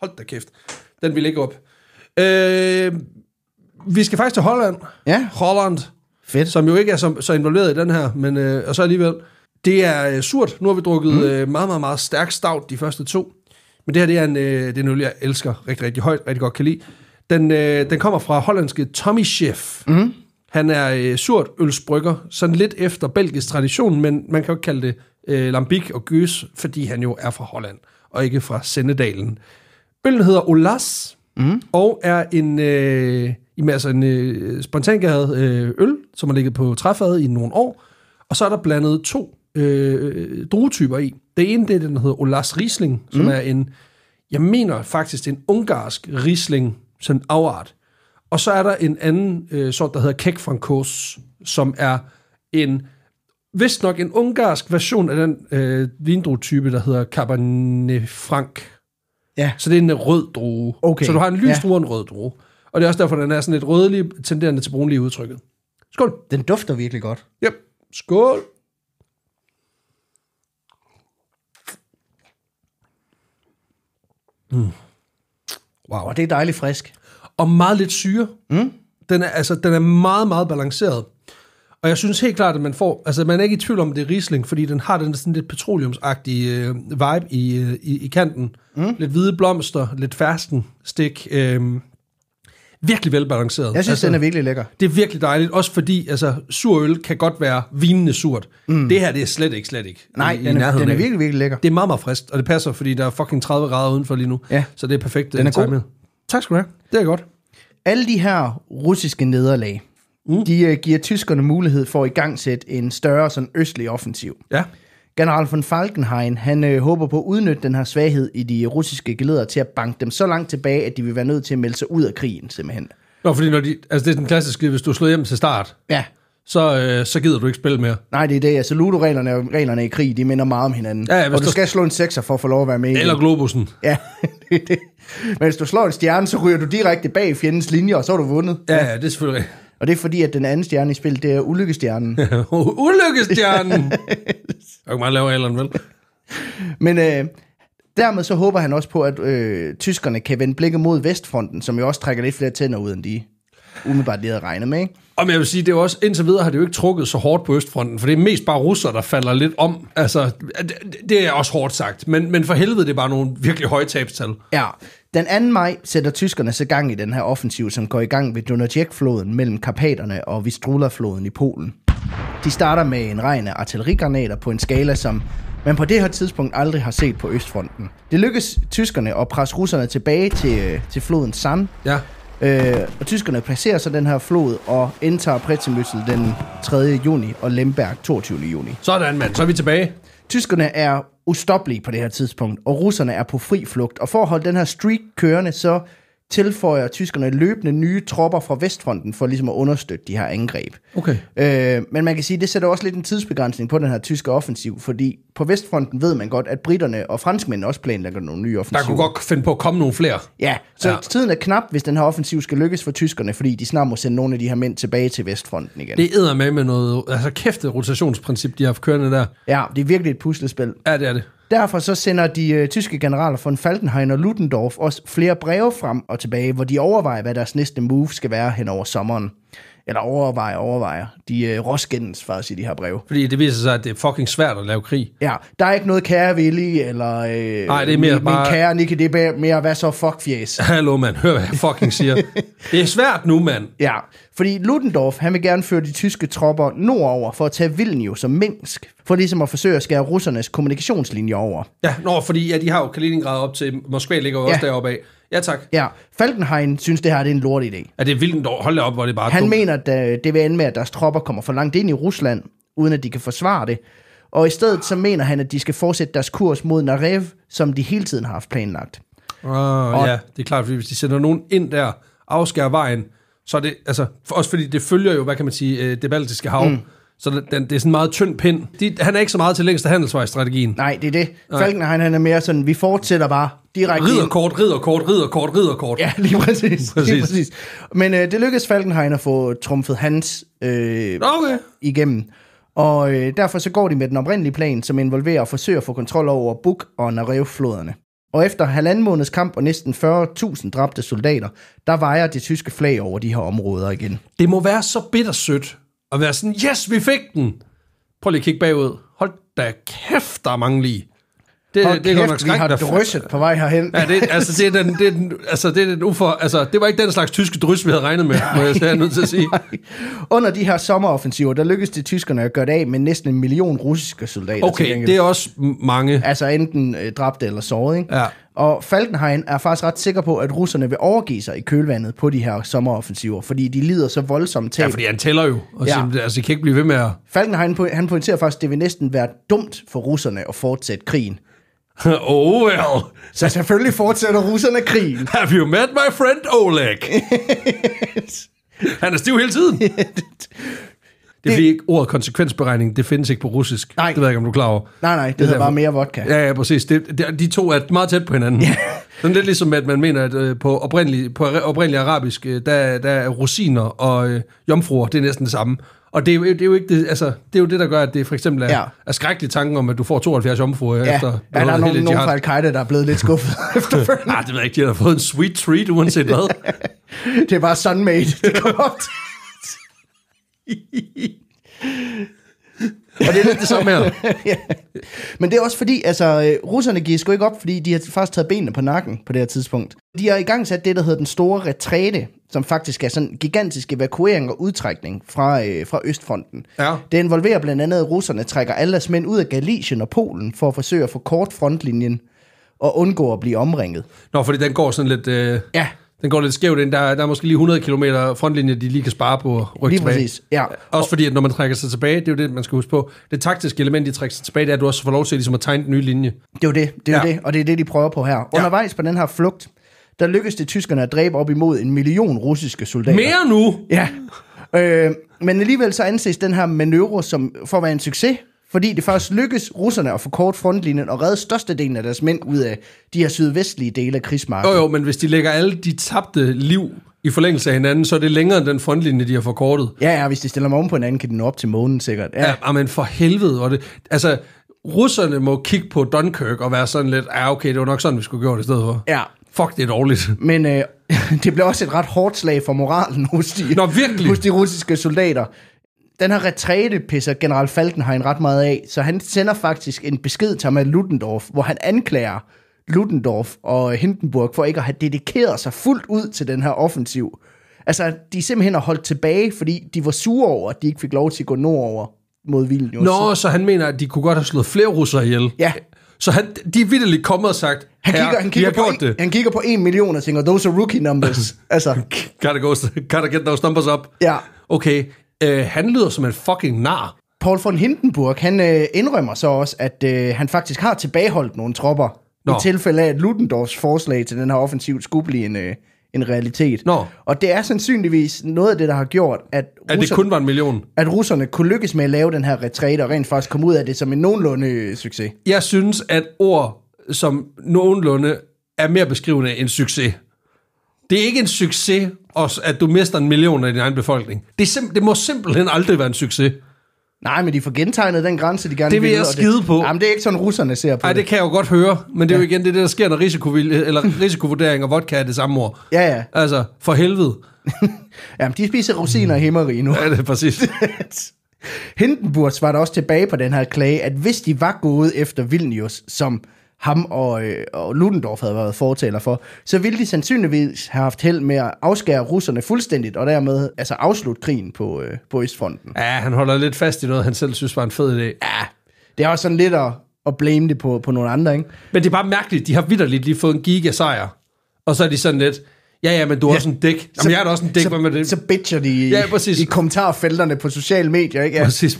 Speaker 1: Hold da kæft. Den vil ikke op. Øh, vi skal faktisk til Holland.
Speaker 2: Ja,
Speaker 1: Holland,
Speaker 2: fedt.
Speaker 1: som jo ikke er så, så involveret i den her, men øh, og så alligevel. Det er øh, surt. Nu har vi drukket mm. øh, meget, meget, meget stærk stout de første to. Men det her, det er en, øh, det er en øl, jeg elsker rigtig, rigtig højt, rigtig godt kan lide. Den, øh, den kommer fra hollandske Tommy Chef. Mm. Han er øh, surt ølsbrygger, sådan lidt efter belgisk tradition, men man kan jo ikke kalde det øh, lambic og gøs, fordi han jo er fra Holland, og ikke fra Sendedalen. Øllen hedder Olas, mm. og er en, øh, jamen, altså en øh, spontangæret øh, øl, som har ligget på træfadet i nogle år, og så er der blandet to øh, druetyper i. Det ene, det er den, der hedder Olas Riesling, som mm. er en, jeg mener faktisk, en ungarsk Riesling, sådan afart. Og så er der en anden øh, sort, der hedder Kek Frankos, som er en, vist nok en ungarsk version af den øh, vindruetype, der hedder Cabernet Franc.
Speaker 2: Ja.
Speaker 1: Så det er en rød drue.
Speaker 2: Okay.
Speaker 1: Så du har en lys
Speaker 2: Ja.
Speaker 1: drue og en rød drue. Og det er også derfor, den er sådan lidt rødlig, tenderende til brunlig udtrykket. Skål.
Speaker 2: Den dufter virkelig godt.
Speaker 1: Yep. Skål. Mm. Wow.
Speaker 2: Og det er dejligt frisk.
Speaker 1: Og meget lidt syre. Mm. Den, er, altså, den er meget, meget balanceret. Og jeg synes helt klart, at man får... Altså, man er ikke i tvivl om, at det er Riesling, fordi den har den sådan lidt petroleumsagtige øh, vibe i, øh, i, i kanten. Mm. Lidt hvide blomster, lidt fersken stik. Øh, virkelig velbalanceret.
Speaker 2: Jeg synes, altså, den er virkelig lækker.
Speaker 1: Det er virkelig dejligt, også fordi altså, sur øl kan godt være vinende surt. Mm. Det her, det er slet ikke, slet ikke.
Speaker 2: Nej,
Speaker 1: i, i
Speaker 2: den, er,
Speaker 1: nærheden
Speaker 2: den er virkelig, virkelig lækker.
Speaker 1: Det er meget, meget frisk, og det passer, fordi der er fucking 30 grader udenfor lige nu.
Speaker 2: Ja.
Speaker 1: Så det er perfekt.
Speaker 2: Den er
Speaker 1: øh,
Speaker 2: god.
Speaker 1: Tak skal du have. Det er godt.
Speaker 2: Alle de her russiske nederlag, mm. de uh, giver tyskerne mulighed for at igangsætte en større sådan østlig offensiv.
Speaker 1: Ja.
Speaker 2: General von Falkenhayn, han øh, håber på at udnytte den her svaghed i de russiske geledere til at banke dem så langt tilbage, at de vil være nødt til at melde sig ud af krigen, simpelthen.
Speaker 1: Nå, fordi når de, altså det er den klassiske, hvis du slår hjem til start,
Speaker 2: Ja,
Speaker 1: så, øh, så gider du ikke spille mere.
Speaker 2: nej, det er det. Altså, Ludo-reglerne og reglerne i krig, de minder meget om hinanden.
Speaker 1: Ja,
Speaker 2: og du
Speaker 1: du-
Speaker 2: skal slå en sekser for at få lov at være med.
Speaker 1: Eller Globusen.
Speaker 2: Ja, det er det. Men hvis du slår en stjerne, så ryger du direkte bag fjendens linje, og så har du vundet.
Speaker 1: Ja, ja, det er selvfølgelig
Speaker 2: Og det er fordi, at den anden stjerne i spil, det er ulykkestjernen.
Speaker 1: Ulykkestjernen! Jeg kan meget lave alderen, vel?
Speaker 2: Men øh, dermed så håber han også på, at øh, tyskerne kan vende blikket mod Vestfronten, som jo også trækker lidt flere tænder ud, end de umiddelbart lige havde regnet med. Ikke?
Speaker 1: Og men jeg vil sige, det er også, indtil videre har det jo ikke trukket så hårdt på Østfronten, for det er mest bare russere, der falder lidt om. Altså, det, det er også hårdt sagt, men, men for helvede, det er bare nogle virkelig høje tabstal.
Speaker 2: Ja, den 2. maj sætter tyskerne sig gang i den her offensiv, som går i gang ved Donetsk-floden mellem Karpaterne og Vistrula-floden i Polen. De starter med en regn af artillerigranater på en skala, som man på det her tidspunkt aldrig har set på Østfronten. Det lykkes tyskerne at presse russerne tilbage til, øh, til floden San,
Speaker 1: Ja,
Speaker 2: Øh, og tyskerne passerer så den her flod og indtager Pretzelmützel den 3. juni og Lemberg 22. juni.
Speaker 1: sådan mand, så er vi tilbage.
Speaker 2: Tyskerne er ustoppelige på det her tidspunkt, og russerne er på fri flugt. Og for at holde den her streak kørende, så tilføjer tyskerne løbende nye tropper fra Vestfronten for ligesom at understøtte de her angreb.
Speaker 1: Okay.
Speaker 2: Øh, men man kan sige, det sætter også lidt en tidsbegrænsning på den her tyske offensiv, fordi på Vestfronten ved man godt, at britterne og franskmændene også planlægger nogle nye
Speaker 1: Der
Speaker 2: offensiver.
Speaker 1: kunne godt finde på at komme nogle flere.
Speaker 2: Ja, så
Speaker 1: Ja.
Speaker 2: tiden er knap, hvis den her offensiv skal lykkes for tyskerne, fordi de snart må sende nogle af de her mænd tilbage til Vestfronten igen.
Speaker 1: Det æder med med noget, altså kæft et rotationsprincip, de har haft kørende der.
Speaker 2: Ja, det er virkelig et puslespil.
Speaker 1: Ja, det er det.
Speaker 2: Derfor så sender de øh, tyske generaler von Falkenhayn og Ludendorff også flere breve frem og tilbage, hvor de overvejer, hvad deres næste move skal være hen over sommeren. Eller overvejer, overvejer. De øh, råskændes faktisk i de her breve.
Speaker 1: Fordi det viser sig, at det er fucking svært at lave krig.
Speaker 2: Ja, der er ikke noget kære Willy, eller øh,
Speaker 1: Nej, det er mere
Speaker 2: min,
Speaker 1: bare-
Speaker 2: min kære Nicky, det er mere, hvad så fuckfjæs.
Speaker 1: Hallo, mand. Hør, hvad jeg fucking siger. det er svært nu, mand.
Speaker 2: Ja, fordi Ludendorff, han vil gerne føre de tyske tropper nordover for at tage Vilnius og Minsk, for ligesom at forsøge at skære russernes kommunikationslinje over.
Speaker 1: Ja, nå, fordi ja, de har jo Kaliningrad op til Moskva, ligger jo
Speaker 2: Ja.
Speaker 1: også deroppe af. Ja, tak.
Speaker 2: Ja, Falkenhayn synes, det her det er en lort idé.
Speaker 1: Ja, det er vildt dog. Hold da op, hvor det bare
Speaker 2: Han
Speaker 1: dumt.
Speaker 2: mener, at øh, det vil ende med, at deres tropper kommer for langt ind i Rusland, uden at de kan forsvare det. Og i stedet så mener han, at de skal fortsætte deres kurs mod Narev, som de hele tiden har haft planlagt.
Speaker 1: Ah, ja, det er klart, fordi hvis de sender nogen ind der, afskærer vejen, så er det, altså, også fordi det følger jo, hvad kan man sige, øh, det baltiske hav. Mm. Så det, den, det er sådan en meget tynd pind. De, han er ikke så meget til længste handelsvejstrategien.
Speaker 2: Nej, det er det. Falkenhayn, han er mere sådan, vi fortsætter bare direkte ind.
Speaker 1: Ridderkort, ridderkort, ridderkort, ridderkort.
Speaker 2: Ja, lige præcis. præcis.
Speaker 1: Præcis.
Speaker 2: Lige præcis. Men øh, det lykkedes Falkenhayn at få trumfet hans øh,
Speaker 1: Okay.
Speaker 2: igennem. Og øh, derfor så går de med den oprindelige plan, som involverer at forsøge at få kontrol over Buk og Narev-floderne. Og efter halvanden måneds kamp og næsten 40.000 dræbte soldater, der vejer det tyske flag over de her områder igen.
Speaker 1: Det må være så bittersødt at være sådan, yes, vi fik den. Prøv lige at kigge bagud. Hold da kæft, der er mange lige. Det,
Speaker 2: Hold
Speaker 1: det er
Speaker 2: kæft, vi har drysset på vej herhen.
Speaker 1: Ja, det, altså, det er den, det er den, altså, det er den ufor, altså, det var ikke den slags tyske drys, vi havde regnet med, må jeg sige, nødt til at sige.
Speaker 2: Under de her sommeroffensiver, der lykkedes det tyskerne at gøre det af med næsten en million russiske soldater.
Speaker 1: Okay, det er også mange.
Speaker 2: Altså enten øh, dræbte eller såret, ikke?
Speaker 1: Ja.
Speaker 2: Og Falkenhayn er faktisk ret sikker på, at russerne vil overgive sig i kølvandet på de her sommeroffensiver, fordi de lider så voldsomt tab.
Speaker 1: Ja, fordi han tæller jo. Og
Speaker 2: Ja.
Speaker 1: ja. altså, de kan ikke blive ved med at...
Speaker 2: Falkenhayn han pointerer faktisk, at det vil næsten være dumt for russerne at fortsætte krigen.
Speaker 1: oh well,
Speaker 2: Så selvfølgelig fortsætter russerne krigen.
Speaker 1: have you met my friend Oleg? Han er stiv hele tiden. Det er fordi ikke ordet konsekvensberegning, det findes ikke på russisk.
Speaker 2: Nej.
Speaker 1: Det ved jeg ikke, om du er klar over.
Speaker 2: Nej, nej, det,
Speaker 1: er
Speaker 2: det hedder bare mere vodka.
Speaker 1: Ja, ja, præcis. Det, det, de to er meget tæt på hinanden. Ja. Sådan lidt ligesom, at man mener, at øh, på oprindelig, på oprindelig arabisk, øh, der, der er rosiner og øh, jomfruer, det er næsten det samme. Og det er, jo, det er jo ikke det, altså, det er jo det, der gør, at det for eksempel er,
Speaker 2: Ja.
Speaker 1: er skrækkelig tanken om, at du får 72 jomfruer
Speaker 2: Ja,
Speaker 1: efter
Speaker 2: ja der er nogen, nogen fra Al-Qaida, der er blevet lidt skuffet efterfølgende.
Speaker 1: Ah, det ved jeg ikke, de har fået en sweet treat, uanset hvad.
Speaker 2: Det er bare sunmade. Det kommer op.
Speaker 1: Og det er lidt det samme her.
Speaker 2: ja. Men det er også fordi, altså, øh, russerne giver sgu ikke op, fordi de har faktisk taget benene på nakken på det her tidspunkt. De har i gang sat det, der hedder den store retræte, som faktisk er sådan en gigantisk evakuering og udtrækning fra, øh, fra Østfronten.
Speaker 1: Ja.
Speaker 2: Det involverer blandt andet, at russerne trækker alle deres mænd ud af Galicien og Polen for at forsøge at få kort frontlinjen og undgå at blive omringet.
Speaker 1: Nå, fordi den går sådan lidt... Øh,
Speaker 2: Ja,
Speaker 1: den går lidt skævt ind. Der, der er måske lige 100 km frontlinje, de lige kan spare på at rykke
Speaker 2: lige
Speaker 1: tilbage.
Speaker 2: præcis. Ja.
Speaker 1: Også fordi, at når man trækker sig tilbage, det er jo det, man skal huske på. Det taktiske element i at trække sig tilbage, det er, at du også får lov til ligesom at tegne den nye linje.
Speaker 2: Det er jo det, det er ja.
Speaker 1: Ja.
Speaker 2: det, og det er det, de prøver på her. Undervejs på den her flugt, der lykkedes det tyskerne at dræbe op imod en million russiske soldater.
Speaker 1: Mere nu!
Speaker 2: Ja, øh, men alligevel så anses den her manøvre som for at være en succes, fordi det først lykkes russerne at få kort frontlinjen og redde størstedelen af deres mænd ud af de her sydvestlige dele af krigsmarken.
Speaker 1: Jo jo, men hvis de lægger alle de tabte liv i forlængelse af hinanden, så er det længere end den frontlinje, de har forkortet.
Speaker 2: Ja, ja, hvis de stiller mig om på en anden, kan de nå op til månen sikkert. Ja,
Speaker 1: Ja, ja men for helvede. Og det, altså, russerne må kigge på Dunkirk og være sådan lidt, ja okay, det var nok sådan, vi skulle gøre det i stedet for.
Speaker 2: ja.
Speaker 1: Fuck, det er dårligt.
Speaker 2: Men øh, det blev også et ret hårdt slag for moralen hos de,
Speaker 1: Nå, virkelig?
Speaker 2: hos de russiske soldater. Den her retræte pisser general Falkenhayn ret meget af, så han sender faktisk en besked til ham af Ludendorff, hvor han anklager Ludendorff og Hindenburg for ikke at have dedikeret sig fuldt ud til den her offensiv. Altså, de simpelthen har holdt tilbage, fordi de var sure over, at de ikke fik lov til at gå nordover mod Vilnius.
Speaker 1: Nå, så han mener, at de kunne godt have slået flere russere ihjel.
Speaker 2: Ja.
Speaker 1: Så han, de er vidderligt kommet og sagt,
Speaker 2: Han
Speaker 1: "Herre,
Speaker 2: kigger, han, kigger på
Speaker 1: gjort
Speaker 2: en,
Speaker 1: det.
Speaker 2: han kigger på en million og tænker, those are rookie numbers. altså,
Speaker 1: Gotta, go, gotta get those numbers up.
Speaker 2: ja.
Speaker 1: Okay, øh, han lyder som en fucking nar.
Speaker 2: Paul von Hindenburg, han øh, indrømmer så også, at øh, han faktisk har tilbageholdt nogle tropper,
Speaker 1: Nå.
Speaker 2: i tilfælde af, at Ludendorffs forslag til den her offensiv skulle blive en, øh, en realitet.
Speaker 1: Nå.
Speaker 2: Og det er sandsynligvis noget af det, der har gjort, at,
Speaker 1: At det kun var en million.
Speaker 2: at russerne kunne lykkes med at lave den her retræte, og rent faktisk komme ud af det som en nogenlunde øh, succes.
Speaker 1: Jeg synes, at ord som nogenlunde er mere beskrivende end succes. Det er ikke en succes, at du mister en million af din egen befolkning. Det, simp- det må simpelthen aldrig være en succes.
Speaker 2: Nej, men de får gentegnet den grænse, de gerne
Speaker 1: Det vil jeg
Speaker 2: og
Speaker 1: skide på.
Speaker 2: Jamen, det er ikke sådan, russerne ser på
Speaker 1: Nej, det
Speaker 2: det.
Speaker 1: kan jeg jo godt høre, men det er jo igen det, der sker, når risikovil- eller risikovurdering og vodka er det samme ord.
Speaker 2: Ja, ja.
Speaker 1: Altså, for helvede.
Speaker 2: Jamen, de spiser rosiner i himmeri nu.
Speaker 1: Ja, det er præcis.
Speaker 2: Hindenburg var der også tilbage på den her klage, at hvis de var gået efter Vilnius, som ham og, øh, og Ludendorff havde været fortaler for, så ville de sandsynligvis have haft held med at afskære russerne fuldstændigt, og dermed altså afslutte krigen på, øh, på Østfronten.
Speaker 1: Ja, han holder lidt fast i noget, han selv synes var en fed idé.
Speaker 2: Ja, det er også sådan lidt at, at blame det på, på nogle andre, ikke?
Speaker 1: Men det er bare mærkeligt, de har vidderligt lige fået en giga-sejr. Og så er de sådan lidt, ja ja, men du er også en dæk. Jamen, jeg er da også en dæk,
Speaker 2: så,
Speaker 1: med det?
Speaker 2: Så bitcher de i,
Speaker 1: Ja, præcis.
Speaker 2: i kommentarfelterne på sociale medier, ikke? Ja.
Speaker 1: Præcis.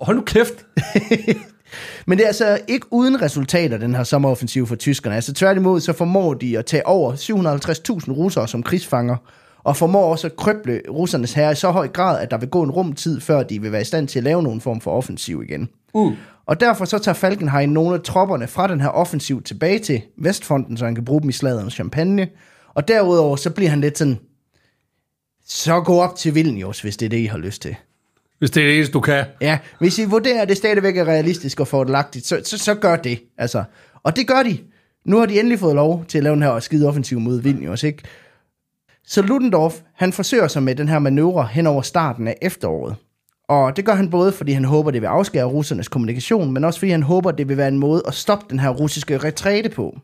Speaker 1: Hold nu kæft.
Speaker 2: Men det er altså ikke uden resultater, den her sommeroffensiv for tyskerne. Altså tværtimod, så formår de at tage over 750.000 russere som krigsfanger, og formår også at krøble russernes herre i så høj grad, at der vil gå en rumtid, før de vil være i stand til at lave nogen form for offensiv igen.
Speaker 1: Uh.
Speaker 2: Og derfor så tager Falkenhayn nogle af tropperne fra den her offensiv tilbage til Vestfronten, så han kan bruge dem i slaget om Champagne. Og derudover så bliver han lidt sådan, så gå op til Vilnius, hvis det er det, I har lyst til.
Speaker 1: Hvis det er det eneste, du kan.
Speaker 2: Ja, hvis I vurderer, at det stadigvæk er realistisk og fordelagtigt, så, så, så gør det. Altså. Og det gør de. Nu har de endelig fået lov til at lave den her skide offensiv mod Vilnius, ikke? Så Ludendorff, han forsøger sig med den her manøvre hen over starten af efteråret. Og det gør han både, fordi han håber, det vil afskære russernes kommunikation, men også fordi han håber, det vil være en måde at stoppe den her russiske retræte på.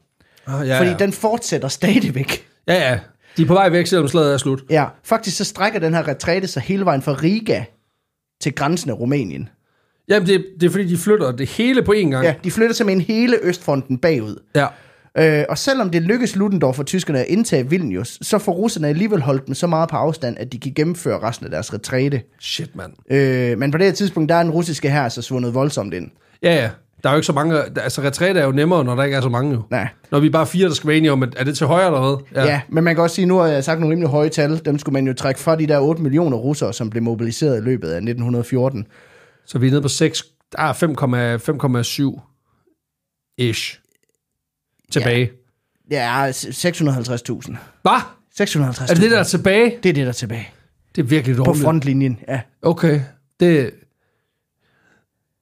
Speaker 1: Ah,
Speaker 2: Ja, fordi den fortsætter stadigvæk.
Speaker 1: Ja, ja. De er på vej væk, selvom slaget er slut.
Speaker 2: Ja, faktisk så strækker den her retræte sig hele vejen fra Riga til grænsen af Rumænien.
Speaker 1: Jamen, det, det er fordi, de flytter det hele på én gang.
Speaker 2: Ja, de flytter simpelthen hele Østfronten bagud.
Speaker 1: ja.
Speaker 2: Øh, og selvom det lykkedes Ludendorff for tyskerne at indtage Vilnius, så får russerne alligevel holdt dem så meget på afstand, at de kan gennemføre resten af deres retræte.
Speaker 1: Shit, mand.
Speaker 2: Øh, men på det her tidspunkt, der er den russiske her så svundet voldsomt ind.
Speaker 1: Ja, ja. Der er jo ikke så mange... Altså, retræte er jo nemmere, når der ikke er så mange jo.
Speaker 2: Nej.
Speaker 1: Når vi er bare fire, der skal være enige om, at er det til højre eller hvad?
Speaker 2: Ja. ja, men man kan også sige, nu har jeg sagt nogle rimelig høje tal. Dem skulle man jo trække fra de der 8 millioner russere, som blev mobiliseret i løbet af 1914.
Speaker 1: Så vi er nede på 6... Der er 5,7 ish tilbage.
Speaker 2: Ja, 650.000.
Speaker 1: Hvad?
Speaker 2: 650.000.
Speaker 1: Er det det, der er tilbage?
Speaker 2: Det er det, der er tilbage.
Speaker 1: Det er virkelig
Speaker 2: På
Speaker 1: dårligt.
Speaker 2: frontlinjen, ja.
Speaker 1: Okay. Det,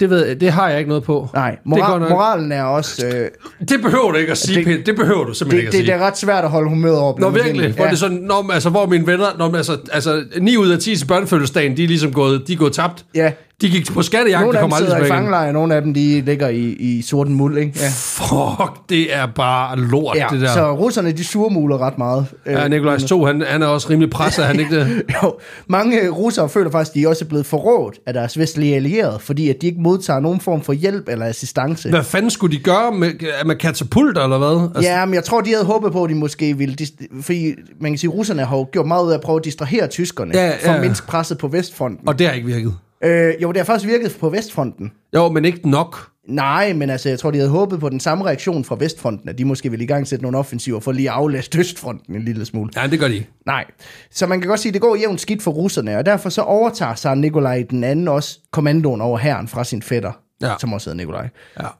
Speaker 1: det, ved jeg, det har jeg ikke noget på.
Speaker 2: Nej,
Speaker 1: det, er
Speaker 2: moral, moralen er også... Øh,
Speaker 1: det behøver du ikke at sige,
Speaker 2: Det-
Speaker 1: det, det behøver du simpelthen
Speaker 2: det,
Speaker 1: ikke
Speaker 2: det,
Speaker 1: at
Speaker 2: det
Speaker 1: sige.
Speaker 2: er ret svært at holde humøret over.
Speaker 1: Nå virkelig, hvor
Speaker 2: ja.
Speaker 1: det sådan, nå, men altså, hvor mine venner, nå, men altså, altså 9 ud af 10 til børnefødselsdagen, de er ligesom gået, de er gået tabt.
Speaker 2: Ja,
Speaker 1: De gik på skattejagt,
Speaker 2: nogle
Speaker 1: de
Speaker 2: af dem
Speaker 1: kommer aldrig
Speaker 2: sidder i
Speaker 1: tilbage igen.
Speaker 2: fangelejr, nogle af dem de ligger i, i sorten muld, ikke? Ja.
Speaker 1: Fuck, det er bare lort,
Speaker 2: Ja,
Speaker 1: det der.
Speaker 2: så russerne, de surmuler ret meget.
Speaker 1: Ja,
Speaker 2: Øh,
Speaker 1: Nikolaj Sto, han, han er også rimelig presset, han ikke det?
Speaker 2: jo, mange russere føler faktisk, at de også er blevet forrådt af deres vestlige allierede, fordi at de ikke modtager nogen form for hjælp eller assistance.
Speaker 1: Hvad fanden skulle de gøre med, med katapulter, eller hvad? Altså,
Speaker 2: Ja, men jeg tror, de havde håbet på, at de måske ville... Fordi man kan sige, at russerne har jo gjort meget ud af at prøve at distrahere tyskerne
Speaker 1: Ja,
Speaker 2: for
Speaker 1: ja.
Speaker 2: at mindske presset på Vestfronten.
Speaker 1: Og det har ikke virket.
Speaker 2: Øh, jo, det har faktisk virket på Vestfronten.
Speaker 1: Jo, men ikke nok.
Speaker 2: Nej, men altså, jeg tror, de havde håbet på den samme reaktion fra Vestfronten, at de måske ville i gang sætte nogle offensiver for lige at aflæse Østfronten en lille smule.
Speaker 1: Ja, det gør de.
Speaker 2: Nej. Så man kan godt sige, at det går jævnt skidt for russerne, og derfor så overtager sig Nikolaj den anden også kommandoen over herren fra sin fætter,
Speaker 1: Ja.
Speaker 2: som også hedder Nikolaj.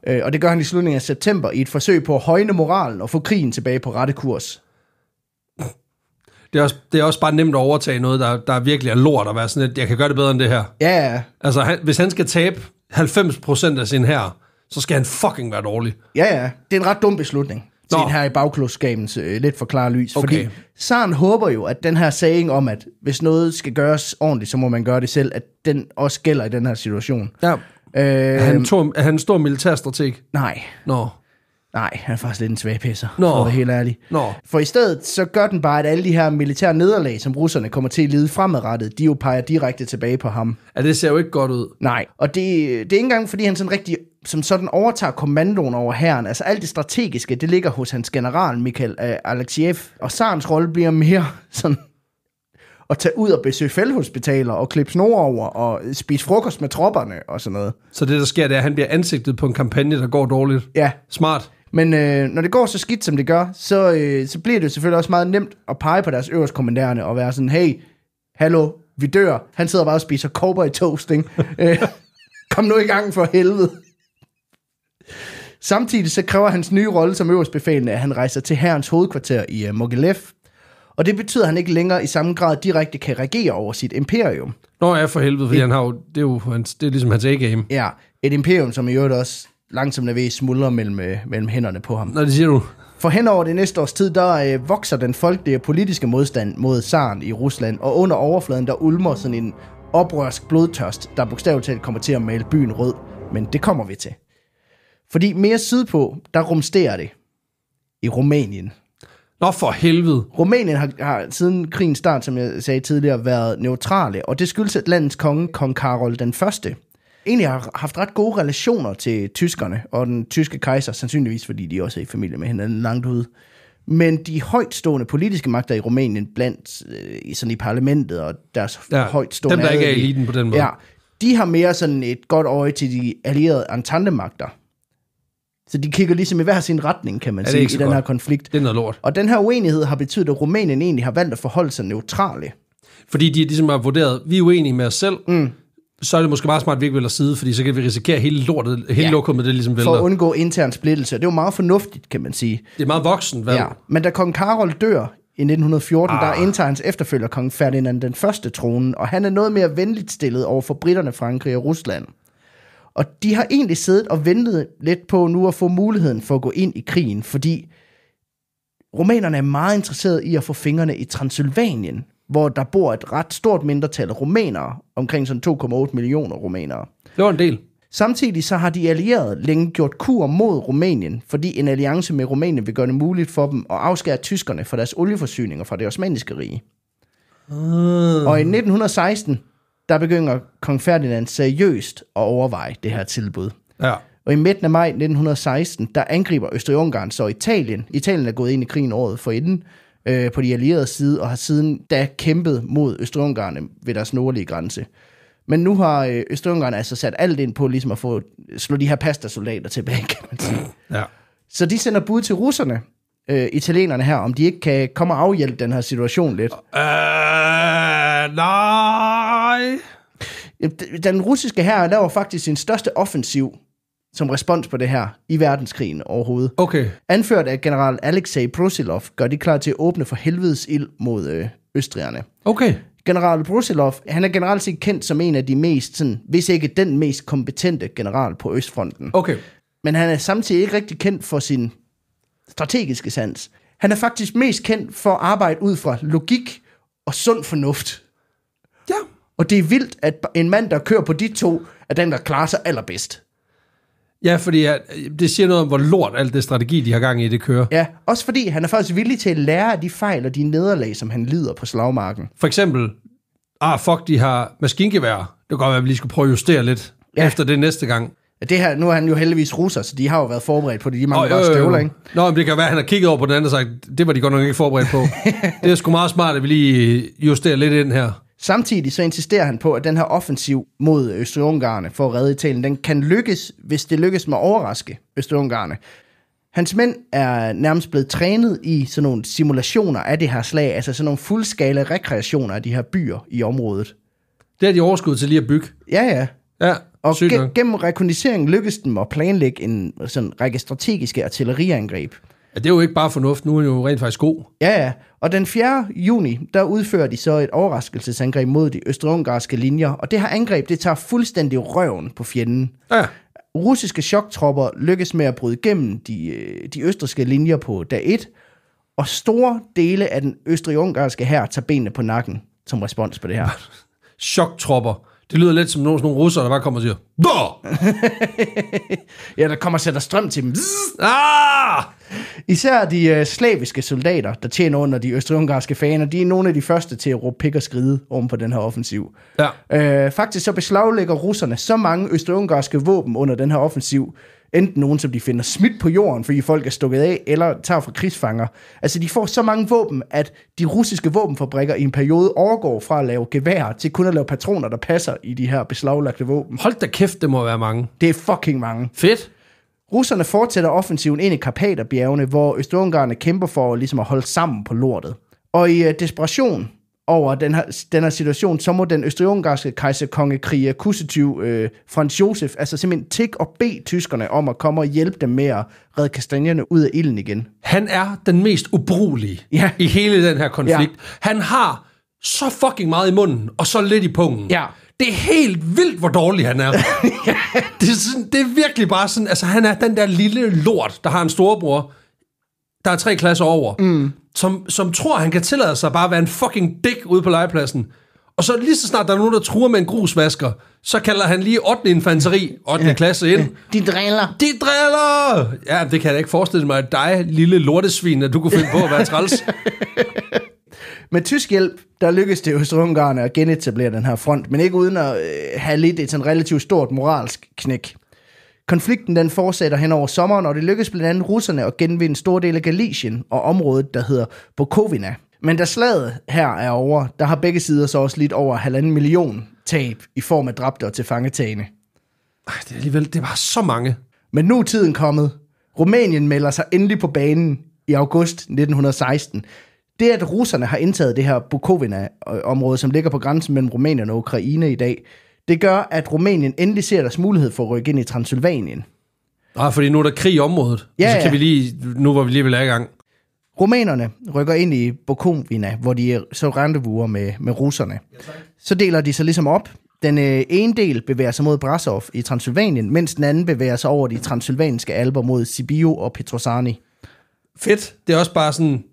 Speaker 1: Ja.
Speaker 2: Øh, og det gør han i slutningen af september i et forsøg på at højne moralen og få krigen tilbage på rette kurs.
Speaker 1: Det er, også, det er også bare nemt at overtage noget, der, der virkelig er lort, og være sådan lidt, jeg kan gøre det bedre end det her.
Speaker 2: Ja, ja,
Speaker 1: Altså, han, hvis han skal tabe 90% af sin her, så skal han fucking være dårlig.
Speaker 2: ja, ja. Det er en ret dum beslutning.
Speaker 1: Nå.
Speaker 2: Set her i bagklodskabens øh, lidt for klare lys.
Speaker 1: Okay.
Speaker 2: Fordi Saren håber jo, at den her saying om, at hvis noget skal gøres ordentligt, så må man gøre det selv, at den også gælder i den her situation.
Speaker 1: Ja.
Speaker 2: Øh,
Speaker 1: Er han, tor, er han en stor militærstrateg?
Speaker 2: Nej,
Speaker 1: Nå.
Speaker 2: Nej, han er faktisk lidt en svag pisser,
Speaker 1: Nå.
Speaker 2: for at være helt ærlig.
Speaker 1: Nå.
Speaker 2: For i stedet, så gør den bare, at alle de her militære nederlag, som russerne kommer til at lide fremadrettet, de jo peger direkte tilbage på ham.
Speaker 1: Ja, det ser jo ikke godt ud.
Speaker 2: Nej, og det, det er ikke engang, fordi han sådan rigtig som sådan overtager kommandoen over hæren. Altså alt det strategiske, det ligger hos hans general, Mikhail uh, Alexiev. Og Sarens rolle bliver mere sådan at tage ud og besøge felthospitaler og klippe snore over og spise frokost med tropperne og sådan noget.
Speaker 1: Så det, der sker, det er, at han bliver ansigtet på en kampagne, der går dårligt.
Speaker 2: Ja,
Speaker 1: Smart.
Speaker 2: Men øh, når det går så skidt, som det gør, så, øh, så bliver det jo selvfølgelig også meget nemt at pege på deres øverste kommanderende og være sådan, hey, hallo, vi dør. Han sidder bare og spiser cowboy toast, ikke? Øh, Kom nu i gang for helvede. Samtidig så kræver hans nye rolle som øverstbefalende, at han rejser til herrens hovedkvarter i uh, Mogilev. Og det betyder, at han ikke længere i samme grad direkte kan regere over sit imperium.
Speaker 1: Nå ja, for helvede, fordi han har jo, det er jo hans, det er ligesom hans A-game.
Speaker 2: Ja, et imperium, som i øvrigt også langsomt er ved at smuldre mellem, øh, mellem hænderne på ham.
Speaker 1: Nå, det siger du.
Speaker 2: For hen over det næste års tid, der øh, vokser den folkelige politiske modstand mod zaren i Rusland, og under overfladen, der ulmer sådan en oprørsk blodtørst, der bogstaveligt talt kommer til at male byen rød. Men det kommer vi til. Fordi mere sydpå, der rumsterer det i Rumænien.
Speaker 1: Nå, for helvede.
Speaker 2: Rumænien har, har siden krigens start, som jeg sagde tidligere, været neutrale, og det skyldes, at landets konge, kong Karol den Første, egentlig har haft ret gode relationer til tyskerne og den tyske kejser, sandsynligvis fordi de også er i familie med hinanden langt ude. Men de højtstående politiske magter i Rumænien, blandt øh, i- sådan i parlamentet og deres ja, højtstående
Speaker 1: dem, der ikke er eliten på den måde.
Speaker 2: Ja, de har mere sådan et godt øje til de allierede Entente-magter. Så de kigger ligesom i hver sin retning, kan man
Speaker 1: Ja,
Speaker 2: sige, i den her
Speaker 1: godt.
Speaker 2: konflikt.
Speaker 1: Det er noget lort.
Speaker 2: Og den her uenighed har betydet, at Rumænien egentlig har valgt at forholde sig neutrale.
Speaker 1: Fordi de ligesom har vurderet, vi er uenige med os selv, mm. Så er det måske meget smart, at vi ikke vælger side, fordi så kan vi risikere hele lortet, hele
Speaker 2: Ja.
Speaker 1: lokummet, det ligesom
Speaker 2: For at
Speaker 1: vælter.
Speaker 2: undgå intern splittelse. Det er jo meget fornuftigt, kan man sige.
Speaker 1: Det er meget voksen valg.
Speaker 2: Ja. Men da kong Karol dør i 1914, ah. der
Speaker 1: Ah.
Speaker 2: indtager hans efterfølger kong Ferdinand den første tronen, og han er noget mere venligt stillet over for britterne, Frankrig og Rusland. Og de har egentlig siddet og ventet lidt på nu at få muligheden for at gå ind i krigen, fordi rumænerne er meget interesserede i at få fingrene i Transylvanien, hvor der bor et ret stort mindretal af rumænere, omkring sådan 2,8 millioner rumænere.
Speaker 1: Det var en del.
Speaker 2: Samtidig så har de allierede længe gjort kur mod Rumænien, fordi en alliance med Rumænien vil gøre det muligt for dem at afskære tyskerne fra deres olieforsyninger fra det osmanniske rige.
Speaker 1: Uh.
Speaker 2: Og i 1916, der begynder kong Ferdinand seriøst at overveje det her tilbud.
Speaker 1: Ja.
Speaker 2: Og i midten af maj 1916, der angriber Østrig-Ungarn så Italien. Italien er gået ind i krigen året forinden øh, på de allierede side, og har siden da kæmpet mod Østrig-Ungarn ved deres nordlige grænse. Men nu har øh, Østrig-Ungarn altså sat alt ind på ligesom at få slå de her pastasoldater tilbage, kan man sige.
Speaker 1: ja.
Speaker 2: Så de sender bud til russerne, øh, italienerne her, om de ikke kan komme og afhjælpe den her situation lidt.
Speaker 1: Uh, nej.
Speaker 2: Den russiske her laver faktisk sin største offensiv som respons på det her i verdenskrigen overhovedet.
Speaker 1: Okay.
Speaker 2: Anført af general Alexei Brusilov, gør de klar til at åbne for helvedes ild mod øh, østrigerne.
Speaker 1: Okay.
Speaker 2: General Brusilov, han er generelt set kendt som en af de mest, sådan, hvis ikke den mest kompetente general på Østfronten.
Speaker 1: Okay.
Speaker 2: Men han er samtidig ikke rigtig kendt for sin strategiske sans. Han er faktisk mest kendt for at arbejde ud fra logik og sund fornuft.
Speaker 1: Ja.
Speaker 2: Og det er vildt, at en mand, der kører på de to, er den, der klarer sig allerbedst.
Speaker 1: Ja, fordi ja, det siger noget om, hvor lort alt det strategi, de har gang i, det kører.
Speaker 2: Ja, også fordi han er faktisk villig til at lære af de fejl og de nederlag, som han lider på slagmarken.
Speaker 1: For eksempel, ah, fuck, de har maskingevær. Det kan godt være, at vi lige skulle prøve at justere lidt
Speaker 2: Ja.
Speaker 1: efter det næste gang.
Speaker 2: Det her, nu er han jo heldigvis russer, så de har jo været forberedt på det. De mangler bare støvler, ikke?
Speaker 1: Nå, men det kan være, at han har kigget over på den anden og sagt, det var de godt nok ikke forberedt på. det er sgu meget smart, at vi lige justerer lidt ind her.
Speaker 2: Samtidig så insisterer han på, at den her offensiv mod Østrig-Ungarne for at redde Italien, den kan lykkes, hvis det lykkes med at overraske Østrig-Ungarne. Hans mænd er nærmest blevet trænet i sådan nogle simulationer af det her slag, altså sådan nogle fuldskala rekreationer af de her byer i området.
Speaker 1: Det har de overskud til lige at bygge.
Speaker 2: Ja, ja.
Speaker 1: Ja,
Speaker 2: Og gennem rekognisering lykkedes dem at planlægge en sådan række strategiske artilleriangreb.
Speaker 1: Ja, det er jo ikke bare fornuft, nu er jo rent faktisk god.
Speaker 2: Ja, ja. Og den 4. juni, der udfører de så et overraskelsesangreb mod de østrig-ungarske linjer, og det her angreb, det tager fuldstændig røven på fjenden.
Speaker 1: Ja,
Speaker 2: Russiske choktropper lykkes med at bryde igennem de, øh, de østriske linjer på dag 1, og store dele af den østrig-ungarske her tager benene på nakken som respons på det her.
Speaker 1: choktropper. Det lyder lidt som nogle, sådan nogle russere, der bare kommer og siger, Bå!
Speaker 2: Ja, der kommer og sætter strøm til dem.
Speaker 1: Ah!
Speaker 2: Især de øh, slaviske soldater, der tjener under de østrig-ungarske faner, de er nogle af de første til at råbe pik og skride oven på den her offensiv.
Speaker 1: Ja,
Speaker 2: Øh, faktisk så beslaglægger russerne så mange østrig-ungarske våben under den her offensiv, enten nogen, som de finder smidt på jorden, fordi folk er stukket af, eller tager fra krigsfanger. Altså, de får så mange våben, at de russiske våbenfabrikker i en periode overgår fra at lave gevær til kun at lave patroner, der passer i de her beslaglagte våben.
Speaker 1: Hold da kæft, det må være mange.
Speaker 2: Det er fucking mange.
Speaker 1: Fedt.
Speaker 2: Russerne fortsætter offensiven ind i Karpaterbjergene, hvor Østungarerne kæmper for ligesom at holde sammen på lortet. Og i uh, desperation over den her, den her situation, så må den østrig-ungarske kejserkonge krige Kusetyv øh, Frans Josef, altså simpelthen tik og bede tyskerne om at komme og hjælpe dem med at redde kastanjerne ud af ilden igen.
Speaker 1: Han er den mest ubrugelige
Speaker 2: Ja.
Speaker 1: i hele den her konflikt.
Speaker 2: Ja.
Speaker 1: Han har så fucking meget i munden, og så lidt i pungen.
Speaker 2: Ja.
Speaker 1: Det er helt vildt, hvor dårlig han er. det, er sådan, det er virkelig bare sådan, altså han er den der lille lort, der har en storebror, der er tre klasser over, mm. som, som tror, han kan tillade sig bare at være en fucking dick ude på legepladsen. Og så lige så snart der er nogen, der truer med en grusvasker, så kalder han lige 8. infanteri, 8. Ja. klasse ind.
Speaker 2: De driller.
Speaker 1: De driller! Ja, det kan jeg da ikke forestille mig, at dig, lille lortesvin, at du kunne finde på at være træls.
Speaker 2: Med tysk hjælp, der lykkedes det Østrig-Ungarerne at genetablere den her front, men ikke uden at øh, have lidt et sådan relativt stort moralsk knæk. Konflikten den fortsætter hen over sommeren, og det lykkedes blandt andet russerne at genvinde en stor del af Galicien og området, der hedder Bukovina. Men da slaget her er over, der har begge sider så også lidt over halvanden million tab i form af dræbte og tilfangetagende.
Speaker 1: Det er alligevel, det var så mange.
Speaker 2: Men nu er tiden kommet. Rumænien melder sig endelig på banen i august 1916. Det, at russerne har indtaget det her Bukovina-område, som ligger på grænsen mellem Rumænien og Ukraine i dag, det gør, at Rumænien endelig ser deres mulighed for at rykke ind i Transylvanien.
Speaker 1: Nej, fordi nu er der krig i området.
Speaker 2: Ja,
Speaker 1: så kan
Speaker 2: ja.
Speaker 1: vi lige, nu hvor vi lige vil i gang.
Speaker 2: Rumænerne rykker ind i Bukovina, hvor de er så rendezvouser med, med russerne. Så deler de sig ligesom op. Den øh, ene del bevæger sig mod Brasov i Transylvanien, mens den anden bevæger sig over de transylvanske alber mod Sibiu og Petrosani.
Speaker 1: Fedt. Det er også bare sådan,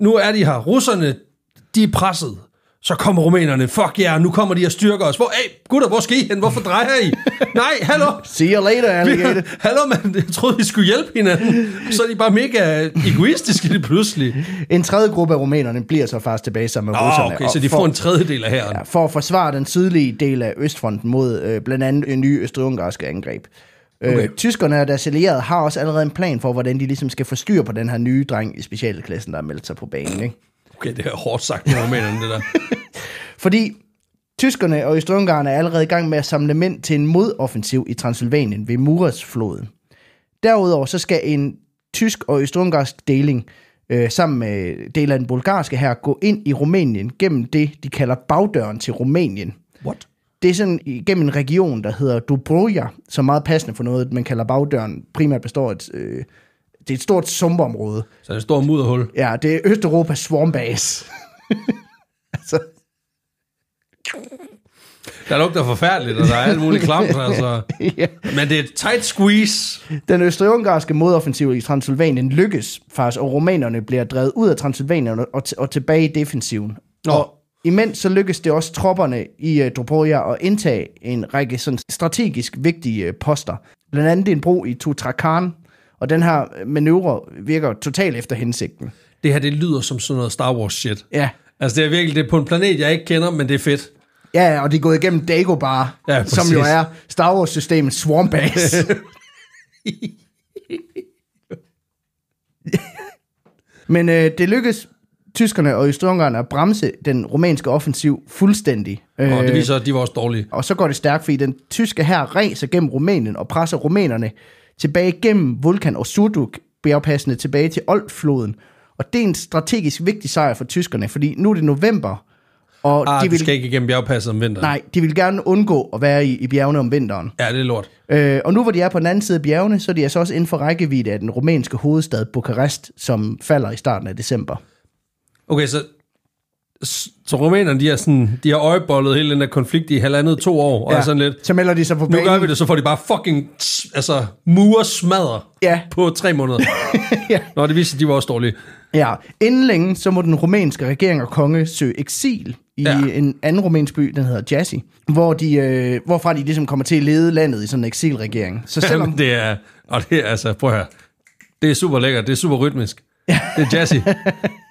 Speaker 1: nu er de her. Russerne, de er presset. Så kommer rumænerne. Fuck ja, yeah, nu kommer de og styrker os. Hvor, hey, gutter, hvor skal I hen? Hvorfor drejer I? Nej, hallo.
Speaker 2: See you later, alligator.
Speaker 1: hallo, mand. Jeg troede, vi skulle hjælpe hinanden. Så er de bare mega egoistiske lige pludselig.
Speaker 2: En tredje gruppe af rumænerne bliver så faktisk tilbage sammen med
Speaker 1: Åh,
Speaker 2: russerne.
Speaker 1: okay, så de
Speaker 2: for,
Speaker 1: får en tredjedel af hæren.
Speaker 2: ja, for at forsvare den sydlige del af Østfronten mod øh, blandt andet en ny østrig-ungarske angreb. Okay.
Speaker 1: Okay.
Speaker 2: Øh, tyskerne og deres allierede har også allerede en plan for, hvordan de ligesom skal få styr på den her nye dreng i specialklassen, der har meldt sig på banen. Ikke?
Speaker 1: Okay, det er hårdt sagt med rumænerne, det der.
Speaker 2: Fordi tyskerne og østrig-ungarerne er allerede i gang med at samle mænd til en modoffensiv i Transylvanien ved Muresfloden. Derudover så skal en tysk og østrig-ungarsk deling øh, sammen med del af den bulgarske her gå ind i Rumænien gennem det, de kalder bagdøren til Rumænien.
Speaker 1: What?
Speaker 2: Det er sådan igennem en region, der hedder Dobroja, som er meget passende for noget, man kalder bagdøren. Primært består et, øh, det er et stort sumpområde.
Speaker 1: Så er det står mudderhul.
Speaker 2: Ja, det er Østeuropas swarmbase. altså,
Speaker 1: Der lugter forfærdeligt, og der er alt muligt klamt, altså.
Speaker 2: ja.
Speaker 1: Men det er et tight squeeze.
Speaker 2: Den østrig-ungarske modoffensiv i Transylvanien lykkes faktisk, og rumænerne bliver drevet ud af Transylvanien og, og, tilbage i defensiven.
Speaker 1: Nå.
Speaker 2: Og imens så lykkes det også tropperne i uh, Dobroja at indtage en række sådan, strategisk vigtige uh, poster. Blandt andet en bro i Tutrakan, og den her manøvre virker totalt efter hensigten.
Speaker 1: Det her, det lyder som sådan noget Star Wars shit.
Speaker 2: Ja,
Speaker 1: Altså, det er virkelig det er på en planet, jeg ikke kender, men det er fedt.
Speaker 2: Ja og de er gået igennem Dagobah,
Speaker 1: Ja,
Speaker 2: som jo er Star Wars-systemets swarmbase. Men øh, det lykkes tyskerne og østrig at bremse den rumænske offensiv fuldstændig.
Speaker 1: Og det
Speaker 2: Øh,
Speaker 1: viser, at de var også dårlige.
Speaker 2: og så går det stærkt, fordi den tyske her ræser gennem Rumænien og presser rumænerne tilbage gennem Vulkan og Surduk, bjergpassende tilbage til Oldfloden. Og det er en strategisk vigtig sejr for tyskerne, fordi nu er det november, og
Speaker 1: Ah,
Speaker 2: de vil,
Speaker 1: skal ikke igennem bjergpasset om vinteren.
Speaker 2: nej, de vil gerne undgå at være i, i bjergene om vinteren.
Speaker 1: Ja, det er lort.
Speaker 2: Øh, og nu hvor de er på den anden side af bjergene, så er de altså også inden for rækkevidde af den rumænske hovedstad Bukarest, som falder i starten af december.
Speaker 1: Okay, så, så rumænerne, de har, sådan, de har øjebollet hele den der konflikt i halvandet to år, og ja. er sådan lidt,
Speaker 2: Så melder de sig på
Speaker 1: nu
Speaker 2: banen.
Speaker 1: gør vi det, så får de bare fucking, altså, mure smadre
Speaker 2: Ja.
Speaker 1: på tre måneder.
Speaker 2: Ja.
Speaker 1: Nå, det viste, at de var også dårlige.
Speaker 2: Ja, inden længe, så må den rumænske regering og konge søge eksil i
Speaker 1: Ja.
Speaker 2: en anden rumænsk by, den hedder Jassy, hvor de, øh, hvorfra de ligesom kommer til at lede landet i sådan en eksilregering. Så selvom,
Speaker 1: Jamen, det er, og det er altså, prøv at høre, det er super lækkert, det er super rytmisk. Det er jazzy.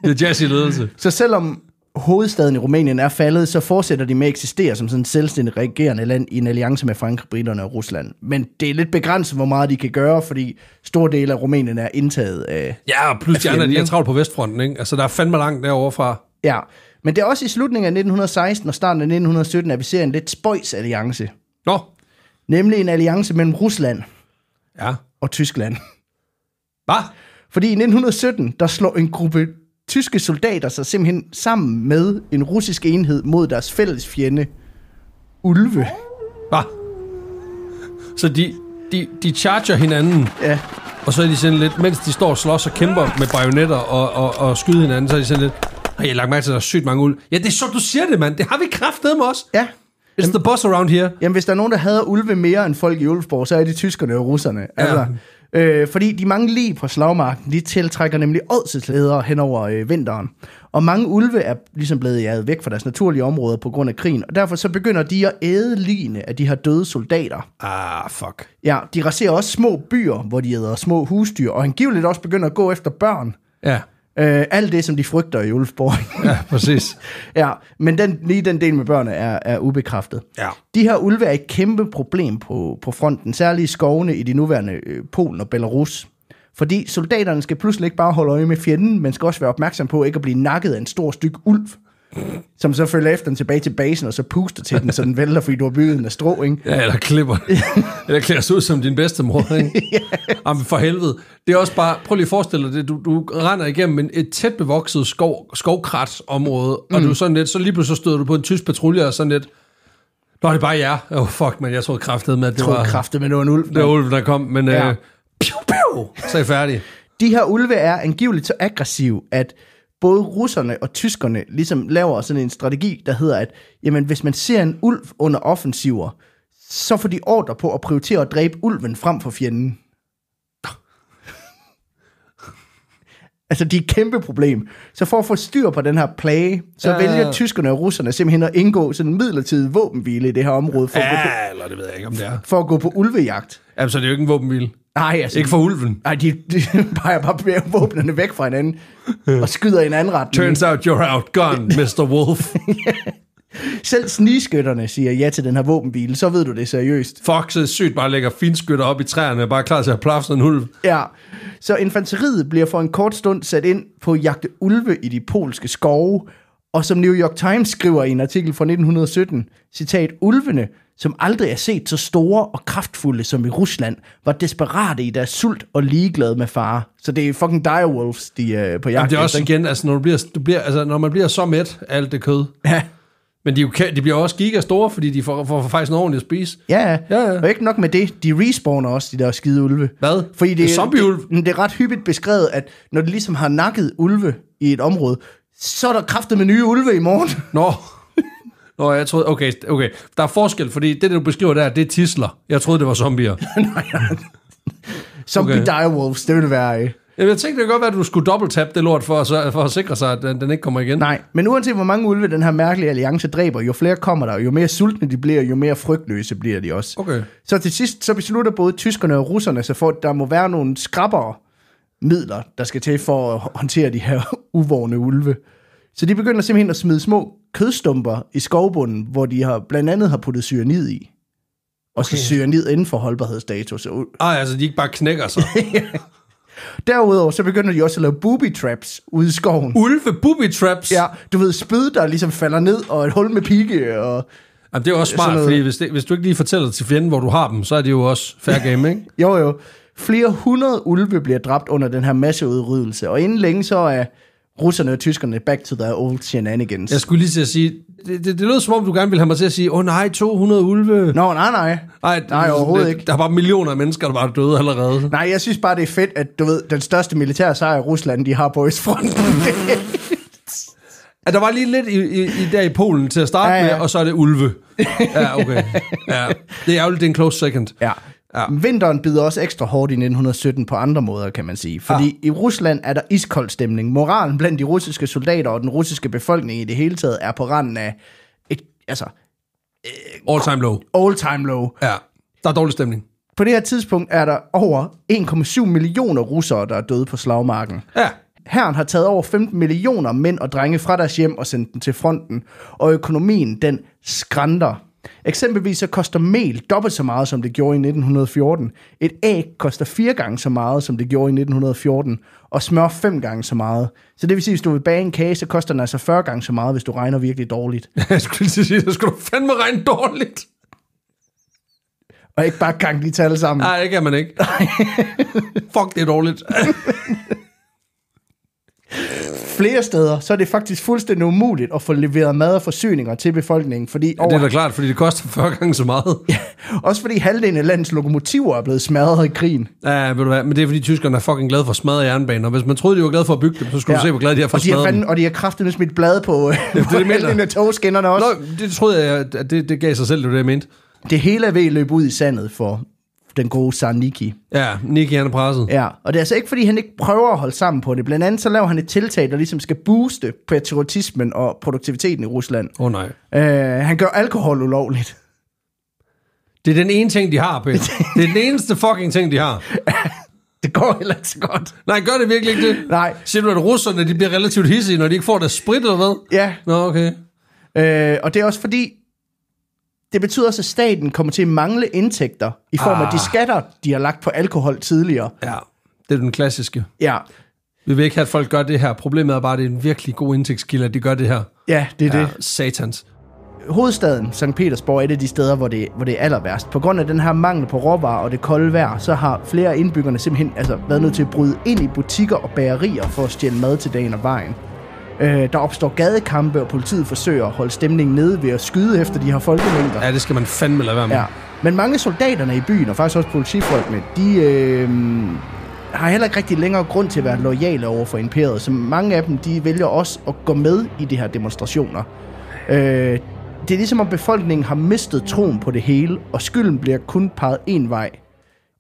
Speaker 1: det er jazzy ledelse.
Speaker 2: så selvom hovedstaden i Rumænien er faldet, så fortsætter de med at eksistere som sådan en selvstændig regerende land i en alliance med Frankrig, Britterne og Rusland. Men det er lidt begrænset, hvor meget de kan gøre, fordi store dele af Rumænien er indtaget af...
Speaker 1: Ja, og plus de andre, de er travlt på Vestfronten, ikke? Altså, der er fandme langt derovre fra.
Speaker 2: Ja, men det er også i slutningen af 1916 og starten af 1917, at vi ser en lidt spøjs alliance.
Speaker 1: Nå,
Speaker 2: Nemlig en alliance mellem Rusland
Speaker 1: ja.
Speaker 2: og Tyskland.
Speaker 1: Hvad?
Speaker 2: Fordi i 1917, der slår en gruppe tyske soldater sig simpelthen sammen med en russisk enhed mod deres fælles fjende, ulve.
Speaker 1: Hvad? Så de, de, de charger hinanden,
Speaker 2: Ja,
Speaker 1: og så er de sådan lidt, mens de står og slås og kæmper med bajonetter og, og, og skyder hinanden, så er de sådan lidt, har jeg lagt mærke til, at der er sygt mange ulve. Ja, det er så, du siger det, mand. Det har vi kraftet med os.
Speaker 2: ja.
Speaker 1: It's the boss around here.
Speaker 2: Jamen, hvis der er nogen, der hader ulve mere end folk i Ulfborg, så er det tyskerne og russerne. Altså, øh, fordi de mange lige på slagmarken, de tiltrækker nemlig ådselsledere hen over øh, vinteren. Og mange ulve er ligesom blevet jaget væk fra deres naturlige områder på grund af krigen, og derfor så begynder de at æde ligene af de her døde soldater.
Speaker 1: Ah, fuck.
Speaker 2: Ja, de raserer også små byer, hvor de æder små husdyr, og angiveligt også begynder at gå efter børn.
Speaker 1: Ja,
Speaker 2: Øh, alt det, som de frygter i Ulfborg.
Speaker 1: ja, præcis.
Speaker 2: ja, men den, lige den del med børnene er, er ubekræftet.
Speaker 1: Ja.
Speaker 2: De her ulve er et kæmpe problem på, på fronten, særligt i skovene i de nuværende øh, Polen og Belarus. Fordi soldaterne skal pludselig ikke bare holde øje med fjenden, men skal også være opmærksom på ikke at blive nakket af en stor stykke ulv, som så følger efter den tilbage til basen, og så puster til den, så den vælter, fordi du har bygget den af strå, ikke?
Speaker 1: Ja, eller klipper. eller klæder sig ud som din bedstemor, ikke? Jamen, for helvede. Det er også bare, prøv lige at forestille dig det, du, du render igennem en, et tæt bevokset skov, skovkratsområde, mm. og du er sådan lidt, så lige pludselig så støder du på en tysk patrulje, og sådan lidt, Nå, det er bare jer. Åh, oh, fuck, men jeg troede kraftet med, at det
Speaker 2: Jeg tror
Speaker 1: var,
Speaker 2: kraftet med noget en ulv.
Speaker 1: det var ulven, der kom, men
Speaker 2: Ja.
Speaker 1: ja. øh, piu, piu, så er I færdige.
Speaker 2: De her ulve er angiveligt så aggressive, at både russerne og tyskerne ligesom laver sådan en strategi, der hedder, at jamen, hvis man ser en ulv under offensiver, så får de ordre på at prioritere at dræbe ulven frem for fjenden. Altså, de er et kæmpe problem. Så for at få styr på den her plage, så
Speaker 1: Ja.
Speaker 2: vælger tyskerne og russerne simpelthen at indgå sådan en midlertidig våbenhvile i det her område, for, ja. at, gå på,
Speaker 1: eller det ved jeg ikke, om det er.
Speaker 2: for at gå på ulvejagt.
Speaker 1: Jamen, så det er jo ikke en våbenbil.
Speaker 2: Nej, altså,
Speaker 1: Ikke for ulven.
Speaker 2: Nej, de, de peger bare våbnene væk fra hinanden og skyder i en anden retning.
Speaker 1: Turns out you're outgunned, Mr. Wolf.
Speaker 2: Selv snigskytterne siger ja til den her våbenbil, så ved du det er seriøst.
Speaker 1: Fox er sygt bare lægger finskytter op i træerne, bare klar til at plafse en ulv.
Speaker 2: Ja, så infanteriet bliver for en kort stund sat ind på at jagte ulve i de polske skove, og som New York Times skriver i en artikel fra 1917, citat, ulvene, som aldrig er set så store og kraftfulde som i Rusland, var desperate i deres sult og ligeglade med fare. Så det er fucking direwolves, de er på jagt.
Speaker 1: Jamen, det er også
Speaker 2: efter,
Speaker 1: igen, altså når, du bliver, du bliver, altså, når man bliver så mæt af alt det kød,
Speaker 2: Ja,
Speaker 1: men de, jo, de bliver også giga store, fordi de får, får, får faktisk noget ordentligt at spise.
Speaker 2: ja, ja.
Speaker 1: Ja.
Speaker 2: Og ikke nok med det, de respawner også, de der skide ulve.
Speaker 1: Hvad?
Speaker 2: Fordi det,
Speaker 1: Det er zombieulv?
Speaker 2: Det, det er ret hyppigt beskrevet, at når det ligesom har nakket ulve i et område, så er der kraftet med nye ulve i morgen.
Speaker 1: Nå. Nå, jeg troede, okay, okay. Der er forskel, fordi det, du beskriver der, det er tisler. Jeg troede, det var zombier.
Speaker 2: Zombie
Speaker 1: Okay.
Speaker 2: direwolves, det vil være...
Speaker 1: Jamen, jeg tænkte, det kan godt være, at du skulle dobbelt det lort for at, for at sikre sig, at den, den ikke kommer igen.
Speaker 2: Nej, men uanset hvor mange ulve den her mærkelige alliance dræber, jo flere kommer der, jo mere sultne de bliver, jo mere frygtløse bliver de også.
Speaker 1: Okay.
Speaker 2: Så til sidst, så beslutter både tyskerne og russerne sig for, at der må være nogle skrappere midler, der skal til for at håndtere de her uvågne ulve. Så de begynder simpelthen at smide små kødstumper i skovbunden, hvor de har blandt andet har puttet cyanid i. Og så
Speaker 1: Okay.
Speaker 2: cyanid inden for holdbarhedsdato. Så
Speaker 1: Ej, altså, de ikke bare knækker sig.
Speaker 2: derudover så begynder de også at lave booby traps ude i skoven.
Speaker 1: Ulve booby traps.
Speaker 2: Ja, du ved, spyd, der ligesom falder ned, og et hul med pigge, og
Speaker 1: Jamen, det er jo også smart, fordi hvis, det, hvis du ikke lige fortæller til fjenden, hvor du har dem, så er det jo også fair game, ikke?
Speaker 2: Jo, jo. Flere hundrede ulve bliver dræbt under den her masseudryddelse, og inden længe så er russerne og tyskerne back to their old shenanigans.
Speaker 1: Jeg skulle lige til at sige, det, det, det lød som om, du gerne ville have mig til at sige, åh oh, nej, 200 ulve.
Speaker 2: Nå, nej, nej.
Speaker 1: Ej,
Speaker 2: Nej, overhovedet
Speaker 1: det,
Speaker 2: ikke.
Speaker 1: Der er bare millioner af mennesker, der er døde allerede.
Speaker 2: Nej, jeg synes bare, det er fedt, at du ved, den største militære sejr Rusland, de har på Østfronten.
Speaker 1: At der var lige lidt i, i, i der i Polen til at starte
Speaker 2: Ja,
Speaker 1: ja, med, og så er det ulve. Ja, okay. Ja. Det er ærgerligt, det er en close second.
Speaker 2: ja.
Speaker 1: Ja.
Speaker 2: Vinteren bider også ekstra hårdt i 1917 på andre måder, kan man sige. Fordi ja. i Rusland er der iskold stemning. Moralen blandt de russiske soldater og den russiske befolkning i det hele taget er på randen af et, altså,
Speaker 1: All time low.
Speaker 2: all-time low.
Speaker 1: Ja. Der er dårlig stemning.
Speaker 2: På det her tidspunkt er der over 1,7 millioner russere, der er døde på slagmarken.
Speaker 1: Ja.
Speaker 2: Herren har taget over 15 millioner mænd og drenge fra deres hjem og sendt dem til fronten, og økonomien den skrænter. Eksempelvis så koster mel dobbelt så meget, som det gjorde i 1914. Et æg koster fire gange så meget, som det gjorde i 1914. Og smør fem gange så meget. Så det vil sige, hvis du vil bage en kage, så koster den altså 40 gange så meget, hvis du regner virkelig dårligt.
Speaker 1: Jeg skulle lige sige, så skulle du fandme regne dårligt.
Speaker 2: Og ikke bare gange de tal sammen.
Speaker 1: Nej, det kan man ikke. Fuck, det er dårligt.
Speaker 2: Flere steder, så er det faktisk fuldstændig umuligt at få leveret mad og forsyninger til befolkningen, fordi
Speaker 1: Det er
Speaker 2: over,
Speaker 1: da klart, fordi det koster 40 gange så meget.
Speaker 2: også fordi halvdelen af landets lokomotiver er blevet smadret i krigen.
Speaker 1: Ja, ved du hvad, men det er fordi tyskerne er fucking glade for at smadre jernbaner. Hvis man troede, de var glade for at bygge dem, så skulle ja. du se, hvor glade de er for
Speaker 2: og
Speaker 1: at
Speaker 2: de har
Speaker 1: smadre dem.
Speaker 2: Og de har kraftigt med smidt blade på, ja,
Speaker 1: det,
Speaker 2: på
Speaker 1: mener.
Speaker 2: halvdelen af togskinnerne også.
Speaker 1: Nå, det troede jeg, at det, det gav sig selv, det var det, jeg mente.
Speaker 2: Det hele er ved at løbe ud i sandet for den gode Sarniki.
Speaker 1: Ja, Nicky han er presset.
Speaker 2: Ja, og det er altså ikke, fordi han ikke prøver at holde sammen på det. Blandt andet så laver han et tiltag, der ligesom skal booste patriotismen og produktiviteten i Rusland.
Speaker 1: Åh oh, nej.
Speaker 2: Uh, han gør alkohol ulovligt.
Speaker 1: Det er den ene ting, de har, Peter. Det er den eneste fucking ting, de har.
Speaker 2: Det går heller ikke så godt.
Speaker 1: Nej, gør det virkelig ikke det?
Speaker 2: Nej.
Speaker 1: Siger du, at russerne de bliver relativt hissige, når de ikke får deres sprit eller hvad?
Speaker 2: Ja,
Speaker 1: Nå, okay.
Speaker 2: øh, og det er også fordi, det betyder også, at staten kommer til at mangle indtægter i form af
Speaker 1: Ah.
Speaker 2: de skatter, de har lagt på alkohol tidligere.
Speaker 1: Ja, det er den klassiske.
Speaker 2: Ja,
Speaker 1: Vi vil ikke have, at folk gør det her. Problemet er bare, at det er en virkelig god indtægtskilde, at de gør det her.
Speaker 2: ja det er
Speaker 1: Ja,
Speaker 2: det.
Speaker 1: satans.
Speaker 2: Hovedstaden, St. Petersborg, er et af de steder, hvor det, hvor det er aller værst. På grund af den her mangel på råvarer og det kolde vejr, så har flere af indbyggerne simpelthen altså, været nødt til at bryde ind i butikker og bagerier for at stjæle mad til dagen og vejen. Øh, der opstår gadekampe, og politiet forsøger at holde stemningen nede ved at skyde efter de her folkemængder.
Speaker 1: Ja, det skal man fandme lade være med.
Speaker 2: Ja. Men mange soldaterne i byen, og faktisk også politifolkene, de øh, har heller ikke rigtig længere grund til at være lojale over for imperiet. Så mange af dem, de vælger også at gå med i de her demonstrationer. Øh, det er ligesom om befolkningen har mistet troen på det hele, og skylden bliver kun peget en vej.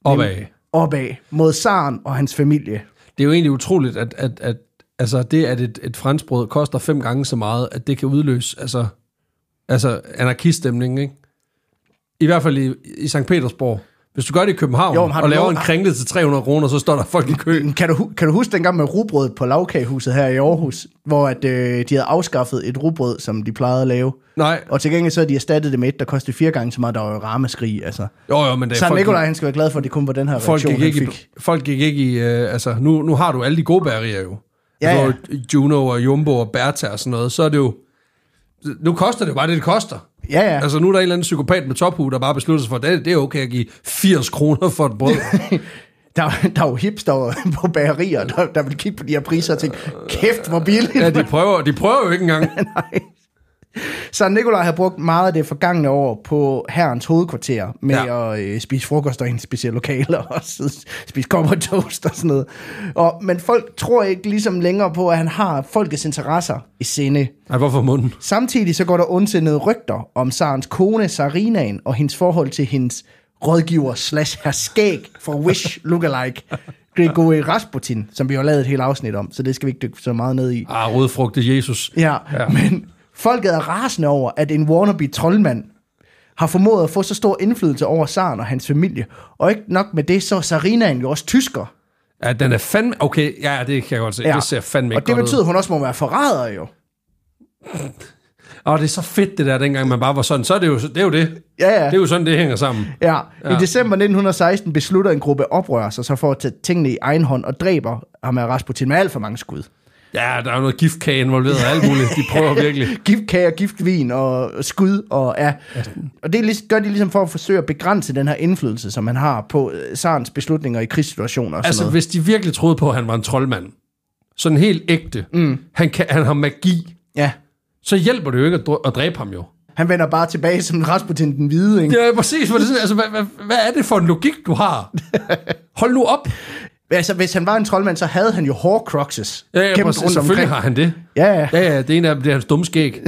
Speaker 1: Opad.
Speaker 2: Opad, mod zaren og hans familie.
Speaker 1: Det er jo egentlig utroligt, at, at, at altså det, at et, et franskbrød koster fem gange så meget, at det kan udløse altså, altså anarkiststemning, ikke? I hvert fald i, i St. Petersborg. Hvis du gør det i København
Speaker 2: Jo,
Speaker 1: og laver
Speaker 2: lov-
Speaker 1: en kringle til 300 kroner, så står der folk i kø.
Speaker 2: Kan du, kan du huske dengang med rugbrødet på lavkagehuset her i Aarhus, hvor at, øh, de havde afskaffet et rugbrød, som de plejede at lave?
Speaker 1: Nej,
Speaker 2: Og til gengæld så har de erstattet det med et, der kostede fire gange så meget, der var jo ramaskrig, altså.
Speaker 1: jo jo, men det
Speaker 2: Så
Speaker 1: er folk,
Speaker 2: Nikolaj, han skal være glad for, at det kun var den her
Speaker 1: folk,
Speaker 2: reaktion,
Speaker 1: gik
Speaker 2: han
Speaker 1: ikke
Speaker 2: fik.
Speaker 1: i, folk gik ikke i, øh, altså nu, nu har du alle de gode bærerier jo.
Speaker 2: Ja, ja.
Speaker 1: Juno og Jumbo og Bertha og sådan noget, så er det jo, nu koster det jo bare det, det koster.
Speaker 2: Ja, ja.
Speaker 1: Altså nu er der en eller anden psykopat med tophue, der bare beslutter sig for, at det, det er okay at give 80 kroner for et brød.
Speaker 2: Der, der er jo hipster på bagerier, der, der vil kigge på de her priser og tænke, kæft, hvor billigt.
Speaker 1: ja, de prøver, de prøver jo ikke engang.
Speaker 2: Nej. Så Nikolaj har brugt meget af det forgangne år på herrens hovedkvarter med ja. At øh, spise frokost og i en specielle lokaler og spise kopper toast og sådan noget. Og, men folk tror ikke ligesom længere på, at han har folkets interesser i sinde.
Speaker 1: Ej, hvorfor munden?
Speaker 2: Samtidig så går der ondsindede rygter om Sarens kone Sarinaen og hendes forhold til hendes rådgiver slash herskæg for Wish lookalike Grigori Rasputin, som vi har lavet et helt afsnit om, så det skal vi ikke dykke så meget ned i.
Speaker 1: Ah, rødfrugte Jesus.
Speaker 2: Ja, ja. men folket er rasende over, at en wannabe troldmand har formået at få så stor indflydelse over Saren og hans familie. Og ikke nok med det, så er Sarinaen jo også tysker.
Speaker 1: Ja, den er fandme... Okay, ja, det kan jeg godt se. Ja. Det ser fandme ikke
Speaker 2: og det betyder, at hun også må være forræder jo.
Speaker 1: Og det er så fedt, det der, dengang man bare var sådan. Så er det jo det. Er jo det.
Speaker 2: Ja, ja.
Speaker 1: det er jo sådan, det hænger sammen.
Speaker 2: Ja,
Speaker 1: Ja.
Speaker 2: i december 1916 beslutter en gruppe oprører sig så for at tage tingene i egen hånd og dræber ham af Rasputin med alt for mange skud.
Speaker 1: Ja, der er noget giftkage involveret og alt muligt. De prøver virkelig.
Speaker 2: Giftkage og giftvin og skud og ja. Og det er gør de ligesom for at forsøge at begrænse den her indflydelse, som man har på øh, Sarens beslutninger i krigssituationer og sådan
Speaker 1: Altså,
Speaker 2: noget.
Speaker 1: hvis de virkelig troede på, at han var en troldmand, sådan helt ægte, mm. han, kan, han har magi,
Speaker 2: Ja,
Speaker 1: så hjælper det jo ikke at, at dræbe ham jo.
Speaker 2: han vender bare tilbage som Rasputin den hvide, ikke?
Speaker 1: Ja, præcis. Hvad, er det, sådan- altså, hvad, hvad, hvad er det for en logik, du har? Hold nu op.
Speaker 2: Altså, hvis han var en troldmand, så havde han jo horcruxes.
Speaker 1: Ja, ja præcis. Selvfølgelig har han det.
Speaker 2: Ja, ja.
Speaker 1: Ja, ja, det ene af dem, det er hans dumme skæg.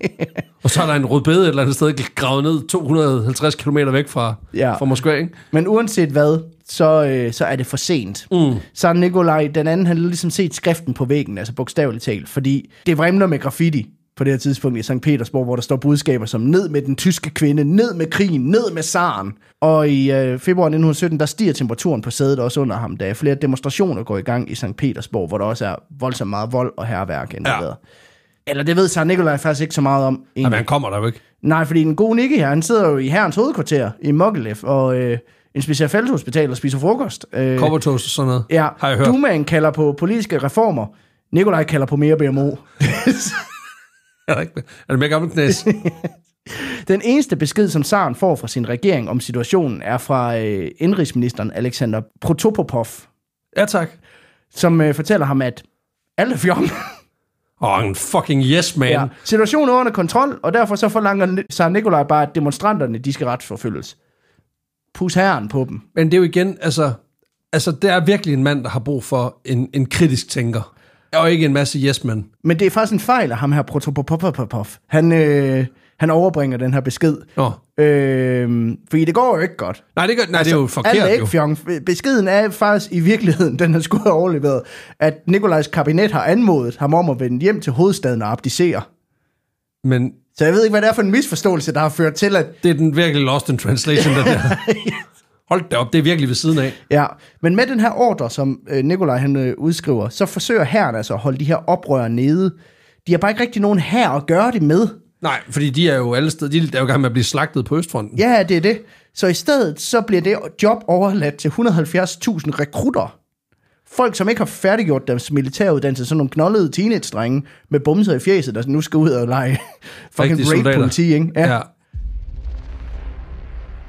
Speaker 1: og så er der en rødbede et eller andet sted, gravet ned 250 km væk fra,
Speaker 2: Ja.
Speaker 1: fra Moskva, ikke?
Speaker 2: Men uanset hvad, så, øh, så er det for sent. Mm. Så Nikolaj, den anden, han har ligesom set skriften på væggen, altså bogstaveligt talt, fordi det vrimler med graffiti på det her tidspunkt i St. Petersborg, hvor der står budskaber som ned med den tyske kvinde, ned med krigen, ned med zaren. Og i øh, februar 1917, der stiger temperaturen på sædet også under ham, da flere demonstrationer går i gang i St. Petersborg, hvor der også er voldsomt meget vold og herværk involveret. Ja. Eller det ved Tsar Nikolaj faktisk ikke så meget om. egentlig.
Speaker 1: Jamen, han kommer der jo ikke.
Speaker 2: Nej, fordi den gode Nicky her, han sidder jo i herrens hovedkvarter i Mogilev, og øh, inspicerer felthospital og spiser frokost. Øh,
Speaker 1: Koppertoast og sådan noget.
Speaker 2: ja,
Speaker 1: Har jeg hørt.
Speaker 2: Dumaen kalder på politiske reformer. Nikolaj kalder på mere BMO.
Speaker 1: Er, der ikke, er det mere gammel knæs?
Speaker 2: Den eneste besked, som Saren får fra sin regering om situationen, er fra øh, indrigsministeren Alexander Protopopov,
Speaker 1: ja, tak.
Speaker 2: som øh, fortæller ham, at alt er fjong.
Speaker 1: Åh, oh, en fucking yes man.
Speaker 2: ja. Situationen er under kontrol, og derfor så forlanger Saren Nikolaj bare, at demonstranterne de skal retsforfølges. Pus herren på dem.
Speaker 1: Men det er jo igen, altså, altså, der er virkelig en mand, der har brug for en, en kritisk tænker. Og ikke en masse yes men.
Speaker 2: Men det er faktisk en fejl af ham her, Protopopov. Han, øh, han overbringer den her besked.
Speaker 1: Nå.
Speaker 2: Øh, fordi det går jo ikke godt.
Speaker 1: Nej, det, gør, nej, altså, det er jo
Speaker 2: Alt
Speaker 1: forkert
Speaker 2: er
Speaker 1: jo.
Speaker 2: fjong. Beskeden er faktisk i virkeligheden, den har skulle have overleveret, at Nikolajs kabinet har anmodet ham om at vende hjem til hovedstaden og abdicere.
Speaker 1: Men
Speaker 2: Så jeg ved ikke, hvad det er for en misforståelse, der har ført til, at...
Speaker 1: det er den virkelig lost in translation, den der. Hold da op, det er virkelig ved siden af.
Speaker 2: Ja, men med den her ordre, som øh, Nikolaj han øh, udskriver, så forsøger herren altså at holde de her oprør nede. De har bare ikke rigtig nogen her at gøre det med.
Speaker 1: Nej, fordi de er jo alle steder, de er jo gang med at blive slagtet på Østfronten.
Speaker 2: Ja, det er det. Så i stedet, så bliver det job overladt til 170.000 rekrutter. Folk, som ikke har færdiggjort deres militæruddannelse, sådan nogle knoldede teenage-drenge med bumser i fjeset, der nu skal ud og lege fucking raid-politi, ikke?
Speaker 1: Ja. ja.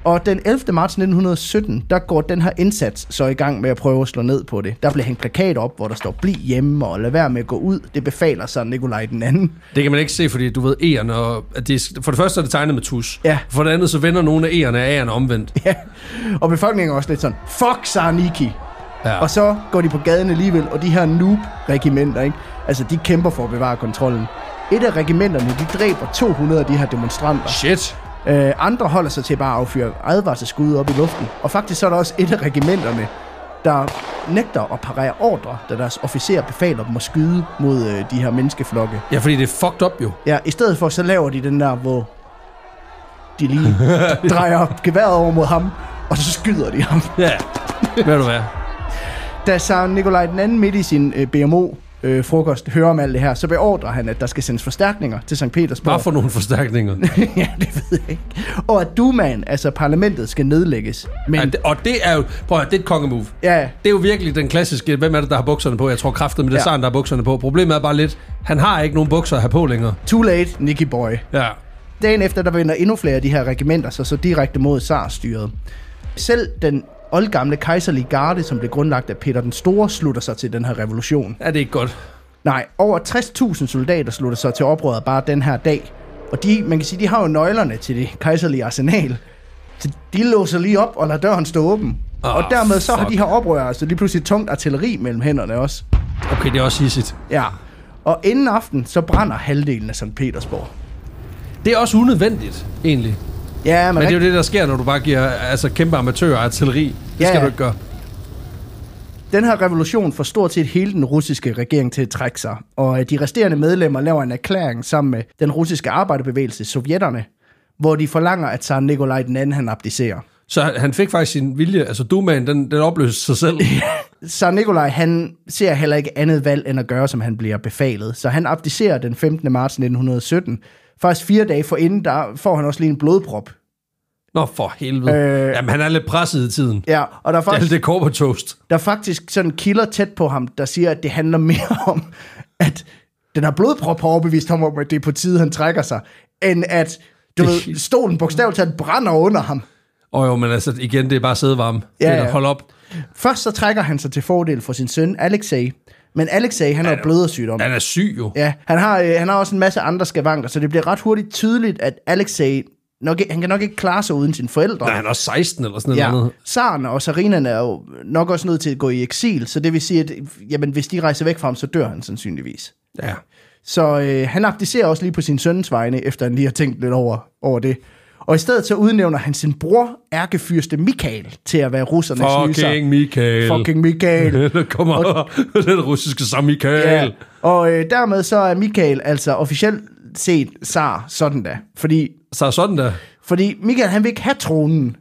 Speaker 2: Og den 11. marts 1917, der går den her indsats så i gang med at prøve at slå ned på det. Der bliver hængt plakat op, hvor der står, bliv hjemme og lad være med at gå ud. Det befaler så Nikolaj den anden.
Speaker 1: Det kan man ikke se, fordi du ved, E'erne, og at det for det første er det tegnet med tus.
Speaker 2: Ja.
Speaker 1: For det andet, så vender nogle af E'erne af A'erne omvendt.
Speaker 2: Ja. Og befolkningen er også lidt sådan, fuck Sarniki.
Speaker 1: Ja.
Speaker 2: Og så går de på gaden alligevel, og de her noob-regimenter, ikke? Altså, de kæmper for at bevare kontrollen. Et af regimenterne, de dræber 200 af de her demonstranter.
Speaker 1: Shit.
Speaker 2: Øh, andre holder sig til bare at affyre advarselsskud op i luften. Og faktisk så er der også et af regimenterne, der nægter at parere ordre, da deres officer befaler dem at skyde mod øh, de her menneskeflokke.
Speaker 1: Ja, fordi det er fucked up jo.
Speaker 2: Ja, i stedet for, så laver de den der, hvor de lige drejer geværet over mod ham, og så skyder de ham.
Speaker 1: Ja. Ved du hvad?
Speaker 2: Da så Nikolaj den anden midt i sin øh, BMO øh, frokost hører om alt det her, så beordrer han, at der skal sendes forstærkninger til St. Petersborg.
Speaker 1: Bare for nogle forstærkninger.
Speaker 2: ja, det ved jeg ikke. Og at Dumaen, altså parlamentet, skal nedlægges. Men
Speaker 1: Ja, det, og det er jo, prøv at, det er et kongemove.
Speaker 2: ja,
Speaker 1: Det er jo virkelig den klassiske, hvem er det, der har bukserne på? Jeg tror kraftet med det
Speaker 2: Ja.
Speaker 1: ja. der har bukserne på. Problemet er bare lidt, han har ikke nogen bukser at have på længere.
Speaker 2: too late, Nicky Boy.
Speaker 1: Ja.
Speaker 2: Dagen efter, der vender endnu flere af de her regimenter sig så direkte mod Tsar-styret. Selv den oldgamle kejserlige garde, som blev grundlagt af Peter den Store, slutter sig til den her revolution.
Speaker 1: Er det ikke godt?
Speaker 2: Nej, over 60.000 soldater slutter sig til oprøret bare den her dag. Og de, man kan sige, de har jo nøglerne til det kejserlige arsenal. Så de låser lige op og lader døren stå åben.
Speaker 1: Ah,
Speaker 2: og dermed så har
Speaker 1: fuck.
Speaker 2: de her oprørere altså lige pludselig tungt artilleri mellem hænderne også.
Speaker 1: Okay, det er også hissigt.
Speaker 2: Ja. Og inden aften, så brænder halvdelen af St. Petersborg.
Speaker 1: Det er også unødvendigt, egentlig.
Speaker 2: Ja, men,
Speaker 1: Men det er jo det, der sker, når du bare giver altså, kæmpe amatører artilleri. Det
Speaker 2: Ja,
Speaker 1: skal
Speaker 2: ja.
Speaker 1: du ikke gøre.
Speaker 2: den her revolution får stort set hele den russiske regering til at trække sig. Og øh, de resterende medlemmer laver en erklæring sammen med den russiske arbejderbevægelse, sovjetterne, hvor de forlanger, at Tsar Nikolaj den anden han abdicerer.
Speaker 1: Så han fik faktisk sin vilje. Altså, Dumaen, den, den opløste sig selv.
Speaker 2: Tsar Nikolaj, han ser heller ikke andet valg, end at gøre, som han bliver befalet. Så han abdicerer den 15. marts 1917. Faktisk fire dage forinden, der får han også lige en blodprop.
Speaker 1: Nå, for helvede.
Speaker 2: Øh.
Speaker 1: Jamen, han er lidt presset i tiden.
Speaker 2: Ja, og der er
Speaker 1: Det er
Speaker 2: faktisk,
Speaker 1: det korber toast.
Speaker 2: der er faktisk sådan kilder tæt på ham, der siger, at det handler mere om, at den her blodprop har overbevist ham om, at det er på tide, han trækker sig, end at du
Speaker 1: Det-
Speaker 2: ved, stolen bogstaveligt talt brænder under ham.
Speaker 1: Og jo, men altså, igen, det er bare sædevarme.
Speaker 2: Ja.
Speaker 1: ja. Hold op.
Speaker 2: Først så trækker han sig til fordel for sin søn, Alexei. Men Alexei, han har jo blødersygdom.
Speaker 1: Han er syg jo.
Speaker 2: Ja, han har, øh, han har også en masse andre skavanker, så det bliver ret hurtigt tydeligt, at Alexei, nok, han kan nok ikke klare sig uden sine forældre.
Speaker 1: Nej, han er også 16 eller sådan noget.
Speaker 2: Ja,
Speaker 1: andet.
Speaker 2: Tsaren og Sarinen er jo nok også nødt til at gå i eksil, så det vil sige, at jamen, hvis de rejser væk fra ham, så dør han sandsynligvis.
Speaker 1: Ja.
Speaker 2: Så øh, han abdicerer også lige på sin søns vegne, efter han lige har tænkt lidt over, over det. Og i stedet så udnævner han sin bror, ærkefyrste Michael, til at være russernes nye zar.
Speaker 1: Fucking Michael.
Speaker 2: Fucking Michael.
Speaker 1: kommer den russiske som Michael.
Speaker 2: Ja. Og øh, dermed så er Michael altså officielt set Sar sådan da. Fordi,
Speaker 1: Så sådan der.
Speaker 2: fordi Michael, han vil ikke have tronen.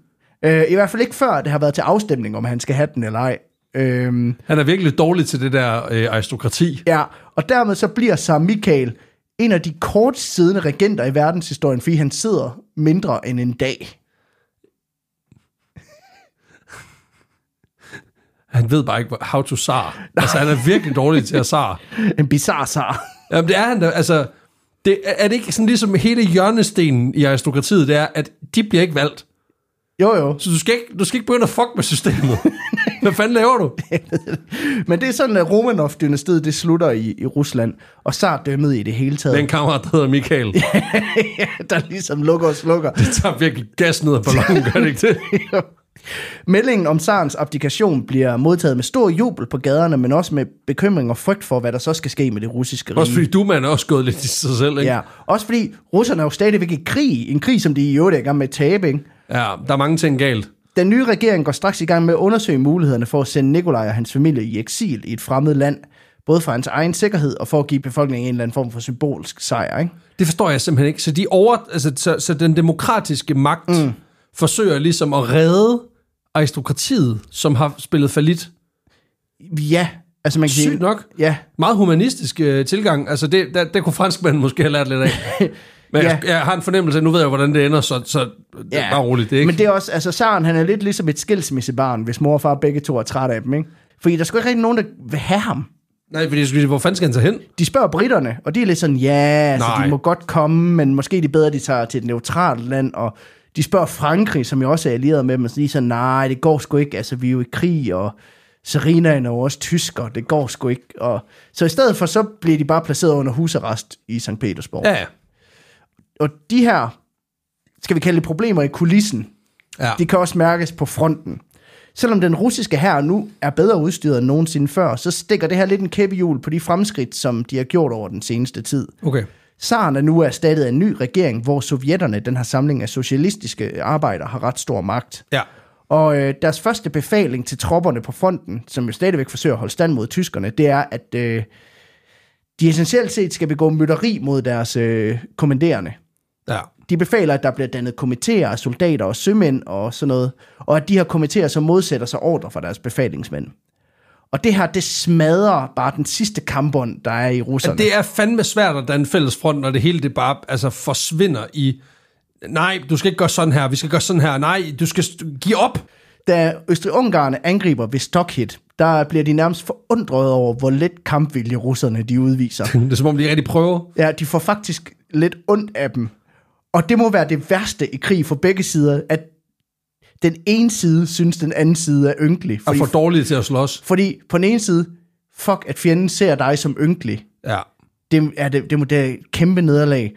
Speaker 2: Øh, I hvert fald ikke før det har været til afstemning, om han skal have den eller ej. Øh,
Speaker 1: Han er virkelig dårlig til det der øh, aristokrati.
Speaker 2: Ja, og dermed så bliver Sar Michael en af de kort siddende regenter i verdenshistorien, fordi han sidder mindre end en dag.
Speaker 1: Han ved bare ikke, how to sar. Altså, han er virkelig dårlig til at sar.
Speaker 2: En bizarre Sar.
Speaker 1: Jamen, det er han da. Altså, det, er det ikke sådan ligesom hele hjørnestenen i aristokratiet, det er, at de bliver ikke valgt.
Speaker 2: Jo, jo.
Speaker 1: Så du skal ikke, du skal ikke begynde at fuck med systemet. Hvad fanden laver du?
Speaker 2: Men det er sådan, at Romanov-dynastiet det slutter i, i Rusland, og Tsar-dømmet i det hele taget,
Speaker 1: Den kammerat, der hedder Michael,
Speaker 2: der ligesom lukker og slukker.
Speaker 1: tager virkelig gas ned af ballonen, gør det ikke det?
Speaker 2: Meldingen om Sarens abdikation bliver modtaget med stor jubel på gaderne, men også med bekymring og frygt for, hvad der så skal ske med det russiske rige.
Speaker 1: Også fordi du, man er også gået lidt i sig selv, ikke?
Speaker 2: Ja, også fordi russerne er jo stadigvæk i krig, en krig, som de i øvrigt er i gang med at tabe, ikke?
Speaker 1: Ja der er mange ting galt.
Speaker 2: Den nye regering går straks i gang med at undersøge mulighederne for at sende Nikolaj og hans familie i eksil i et fremmed land, både for hans egen sikkerhed og for at give befolkningen en eller anden form for symbolsk sejr. Ikke?
Speaker 1: Det forstår jeg simpelthen ikke. Så, de over, altså, så, så den demokratiske magt mm. forsøger ligesom at redde aristokratiet, som har spillet for lidt.
Speaker 2: Ja, altså man kan sige...
Speaker 1: Sygt nok.
Speaker 2: Ja,
Speaker 1: Meget humanistisk øh, tilgang. Altså, det, der, der kunne franskmændene måske have lært lidt af. Men
Speaker 2: Ja.
Speaker 1: jeg, jeg har en fornemmelse af, nu ved jeg, hvordan det ender, så, så det er bare roligt. Det er ikke?
Speaker 2: men det er også... Altså, Saren, han er lidt ligesom et skilsmissebarn, hvis mor og far begge to er trætte af dem, ikke? Fordi der skulle ikke rigtig nogen, der vil have ham.
Speaker 1: Nej, fordi hvor fanden skal han tage hen?
Speaker 2: De spørger britterne, og de er lidt sådan, ja, altså,
Speaker 1: Nej.
Speaker 2: de må godt komme, men måske er det bedre, at de tager til et neutralt land, og de spørger Frankrig, som jo også er allieret med dem, og så de er sådan, nej, det går sgu ikke, altså, vi er jo i krig, og Serena er jo også tysker, det går sgu ikke. Og, så i stedet for, så bliver de bare placeret under husarrest i St. Petersborg.
Speaker 1: Ja, ja.
Speaker 2: Og de her, skal vi kalde det problemer i kulissen,
Speaker 1: ja.
Speaker 2: de kan også mærkes på fronten. Selvom den russiske her nu er bedre udstyret end nogensinde før, så stikker det her lidt en kæppehjul på de fremskridt, som de har gjort over den seneste tid.
Speaker 1: Okay.
Speaker 2: Saren er nu erstattet af en ny regering, hvor sovjetterne, den her samling af socialistiske arbejdere, har ret stor magt.
Speaker 1: Ja.
Speaker 2: Og øh, deres første befaling til tropperne på fronten, som jo stadigvæk forsøger at holde stand mod tyskerne, det er, at øh, de essentielt set skal begå mytteri mod deres øh, kommanderende.
Speaker 1: Ja.
Speaker 2: De befaler, at der bliver dannet komitéer af soldater og sømænd og sådan noget, og at de her komitéer så modsætter sig ordre fra deres befalingsmænd. Og det her, det smadrer bare den sidste kampbånd, der er i russerne.
Speaker 1: Det er fandme svært at danne fælles front, når det hele det bare altså, forsvinder i... Nej, du skal ikke gøre sådan her, vi skal gøre sådan her. Nej, du skal give op.
Speaker 2: Da Østrig-Ungarne angriber ved Stockhet, der bliver de nærmest forundret over, hvor let kampvilje russerne de udviser.
Speaker 1: Det er som om, de rigtig prøver.
Speaker 2: Ja, de får faktisk lidt ondt af dem. Og det må være det værste i krig for begge sider, at den ene side synes, den anden side er ynkelig.
Speaker 1: Og for dårlige til at slås.
Speaker 2: fordi på den ene side, fuck, at fjenden ser dig som ynkelig.
Speaker 1: Ja.
Speaker 2: Det er, det, det, må, det er et kæmpe nederlag.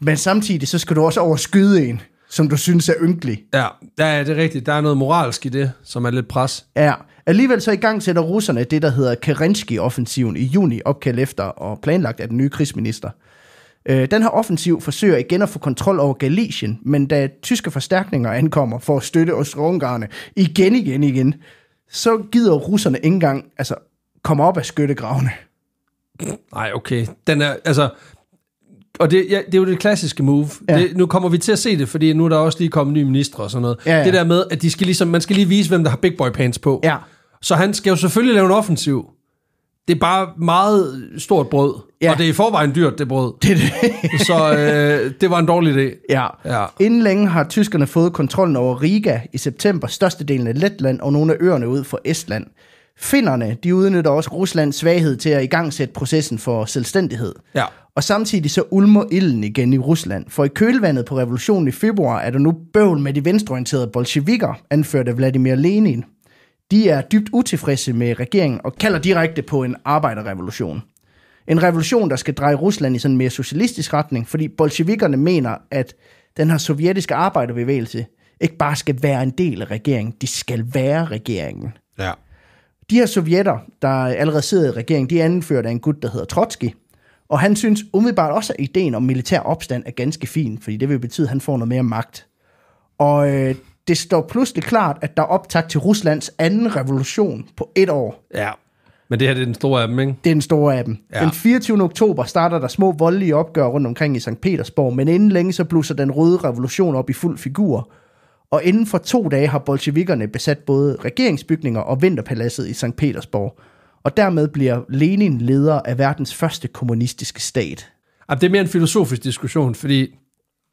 Speaker 2: Men samtidig, så skal du også overskyde en, som du synes er ynkelig.
Speaker 1: Ja, ja, det er rigtigt. Der er noget moralsk i det, som er lidt pres.
Speaker 2: Ja, alligevel så i gang sætter russerne det, der hedder Kerensky-offensiven i juni, opkaldt efter og planlagt af den nye krigsminister. Øh, Den her offensiv forsøger igen at få kontrol over Galicien, men da tyske forstærkninger ankommer for at støtte Østrig-Ungarne igen, igen, igen, så gider russerne ikke engang altså, komme op af skyttegravene.
Speaker 1: Nej, okay. Den er, altså... Og det, ja, det er jo det klassiske move.
Speaker 2: Ja.
Speaker 1: Det, nu kommer vi til at se det, fordi nu er der også lige kommet nye ministre og sådan noget.
Speaker 2: Ja, ja.
Speaker 1: Det der med, at de skal ligesom, man skal lige vise, hvem der har big boy pants på.
Speaker 2: Ja.
Speaker 1: Så han skal jo selvfølgelig lave en offensiv. Det er bare meget stort brød.
Speaker 2: Ja.
Speaker 1: Og det er i forvejen dyrt, det brød.
Speaker 2: Det det.
Speaker 1: Så øh, det var en dårlig idé.
Speaker 2: Ja.
Speaker 1: Ja.
Speaker 2: Inden længe har tyskerne fået kontrollen over Riga i september, størstedelen af Letland og nogle af øerne ud for Estland. Finnerne, de udnytter også Ruslands svaghed til at igangsætte processen for selvstændighed.
Speaker 1: Ja.
Speaker 2: Og samtidig så ulmer ilden igen i Rusland, for i kølvandet på revolutionen i februar er der nu bøvl med de venstreorienterede bolsjevikker, anført af Vladimir Lenin. De er dybt utilfredse med regeringen og kalder direkte på en arbejderrevolution. En revolution, der skal dreje Rusland i sådan en mere socialistisk retning, fordi bolsjevikkerne mener, at den her sovjetiske arbejderbevægelse ikke bare skal være en del af regeringen, de skal være regeringen.
Speaker 1: Ja.
Speaker 2: De her sovjetter, der allerede sidder i regeringen, de er anført af en gut, der hedder Trotsky. Og han synes umiddelbart også, at ideen om militær opstand er ganske fin, fordi det vil betyde, at han får noget mere magt. Og øh, det står pludselig klart, at der er optakt til Ruslands anden revolution på et år.
Speaker 1: Ja. Men det her det er den store af dem, ikke?
Speaker 2: Det er den store af dem.
Speaker 1: Ja.
Speaker 2: Den 24. oktober starter der små voldelige opgør rundt omkring i St. Petersborg, men inden længe så blusser den røde revolution op i fuld figur. Og inden for to dage har bolsjevikkerne besat både regeringsbygninger og vinterpaladset i St. Petersborg. Og dermed bliver Lenin leder af verdens første kommunistiske stat.
Speaker 1: Det er mere en filosofisk diskussion, fordi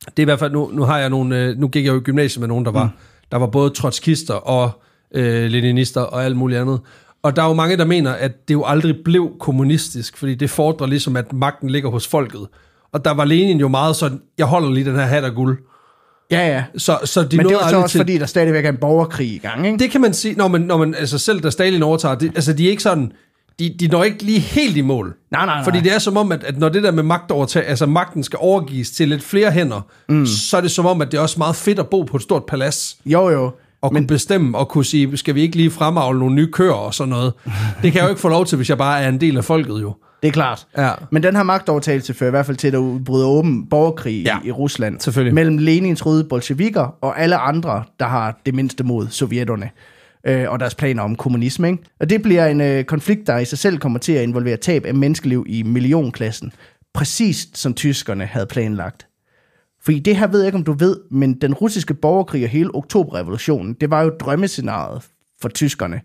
Speaker 1: det er i hvert fald, nu, nu har jeg nogle, øh, nu gik jeg jo i gymnasiet med nogen, der var, mm. der var både trotskister og øh, leninister og alt muligt andet. Og der er jo mange, der mener, at det jo aldrig blev kommunistisk, fordi det fordrer ligesom, at magten ligger hos folket. Og der var Lenin jo meget sådan, jeg holder lige den her hat af guld.
Speaker 2: Ja, ja.
Speaker 1: Så, så de
Speaker 2: Men det er jo så også,
Speaker 1: til,
Speaker 2: fordi der stadigvæk er en borgerkrig i gang, ikke?
Speaker 1: Det kan man sige, når man, når man altså selv da Stalin overtager, det, altså de er ikke sådan, de, de når ikke lige helt i mål.
Speaker 2: Nej, nej, nej.
Speaker 1: Fordi det er som om, at, at når det der med magt overtag, altså magten skal overgives til lidt flere hænder, mm. så er det som om, at det er også meget fedt at bo på et stort palads,
Speaker 2: Jo, jo.
Speaker 1: og kunne bestemme, og kunne sige, skal vi ikke lige fremavle nogle nye køer og sådan noget. Det kan jeg jo ikke få lov til, hvis jeg bare er en del af folket jo.
Speaker 2: Det er klart.
Speaker 1: Ja.
Speaker 2: Men den her magtovertagelse fører i hvert fald til, at der bryder åben borgerkrig
Speaker 1: Ja,
Speaker 2: i Rusland. Mellem Lenins røde bolsjevikker og alle andre, der har det mindste mod sovjetterne øh, og deres planer om kommunisme. Ikke? Og det bliver en øh, konflikt, der i sig selv kommer til at involvere tab af menneskeliv i millionklassen. Præcis som tyskerne havde planlagt. Fordi det her ved jeg ikke, om du ved, men den russiske borgerkrig og hele oktoberrevolutionen, det var jo drømmescenariet for tyskerne,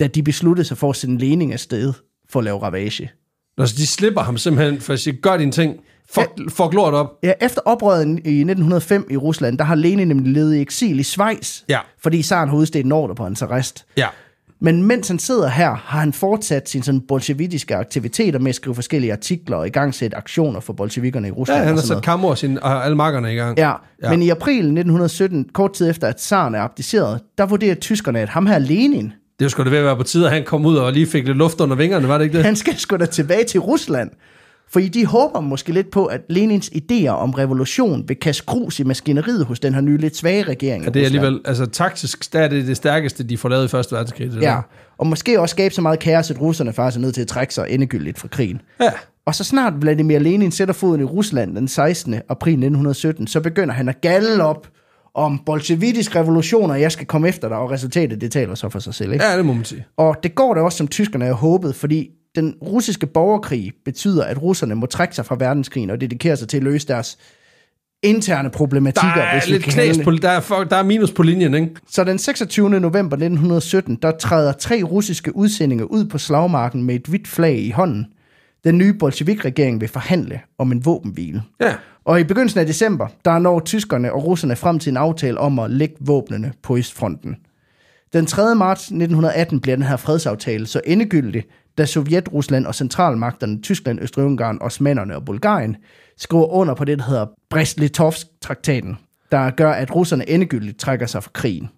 Speaker 2: da de besluttede sig for at sende Lenin afsted for at lave ravage.
Speaker 1: Når de slipper ham simpelthen for at sige, gør dine ting, fuck, fuck lort op.
Speaker 2: Ja, efter oprøret i 1905 i Rusland, der har Lenin nemlig levet i eksil i Schweiz,
Speaker 1: Ja.
Speaker 2: fordi zaren har udstedt en ordre på hans arrest.
Speaker 1: Ja.
Speaker 2: Men mens han sidder her, har han fortsat sine sådan bolsjevistiske aktiviteter med at skrive forskellige artikler og i gang sætte aktioner for bolsjevikkerne i
Speaker 1: Ja,
Speaker 2: Rusland.
Speaker 1: han
Speaker 2: og
Speaker 1: har sat kammer sin, og alle makkerne i gang.
Speaker 2: Ja,
Speaker 1: Ja.
Speaker 2: ja, men i april 1917, kort tid efter at zaren er abdiceret, der vurderer tyskerne, at ham her Lenin,
Speaker 1: Det jo sgu da ved at være på tide, at han kom ud og lige fik lidt luft under vingerne, var det ikke det?
Speaker 2: han skal sgu da tilbage til Rusland. Fordi de håber måske lidt på, at Lenins idéer om revolution vil kaste grus i maskineriet hos den her nye lidt svage regering.
Speaker 1: Ja, det er alligevel, altså taktisk, der er det det stærkeste, de får lavet i Første Verdenskrig.
Speaker 2: Ja,
Speaker 1: der.
Speaker 2: og måske også skabe så meget kaos, at russerne faktisk er nødt til at trække sig endegyldigt fra krigen.
Speaker 1: ja.
Speaker 2: Og så snart Vladimir Lenin sætter foden i Rusland den 16. april 1917, så begynder han at galle op om bolsjevitisk revolution, og jeg skal komme efter dig, og resultatet, det taler så for sig selv. Ikke?
Speaker 1: ja, det må man sige.
Speaker 2: Og det går da også, som tyskerne havde håbet, fordi den russiske borgerkrig betyder, at russerne må trække sig fra verdenskrigen og dedikere sig til at løse deres interne
Speaker 1: Der
Speaker 2: problematikker,
Speaker 1: er
Speaker 2: hvis vi
Speaker 1: lidt
Speaker 2: det.
Speaker 1: på, der er, for, der er minus på linjen, ikke?
Speaker 2: Så den 26. november 1917, der træder tre russiske udsendinger ud på slagmarken med et hvidt flag i hånden. Den nye bolshevik-regering vil forhandle om en våbenhvile.
Speaker 1: Ja.
Speaker 2: Og i begyndelsen af december, der når tyskerne og russerne frem til en aftale om at lægge våbnene på Østfronten. Den 3. marts 1918 bliver den her fredsaftale så endegyldig, da Sovjet, Rusland og centralmagterne, Tyskland, Østrig-Ungarn, Osmanerne og Bulgarien, skriver under på det, der hedder Brest-Litovsk-traktaten, der gør, at russerne endegyldigt trækker sig fra krigen.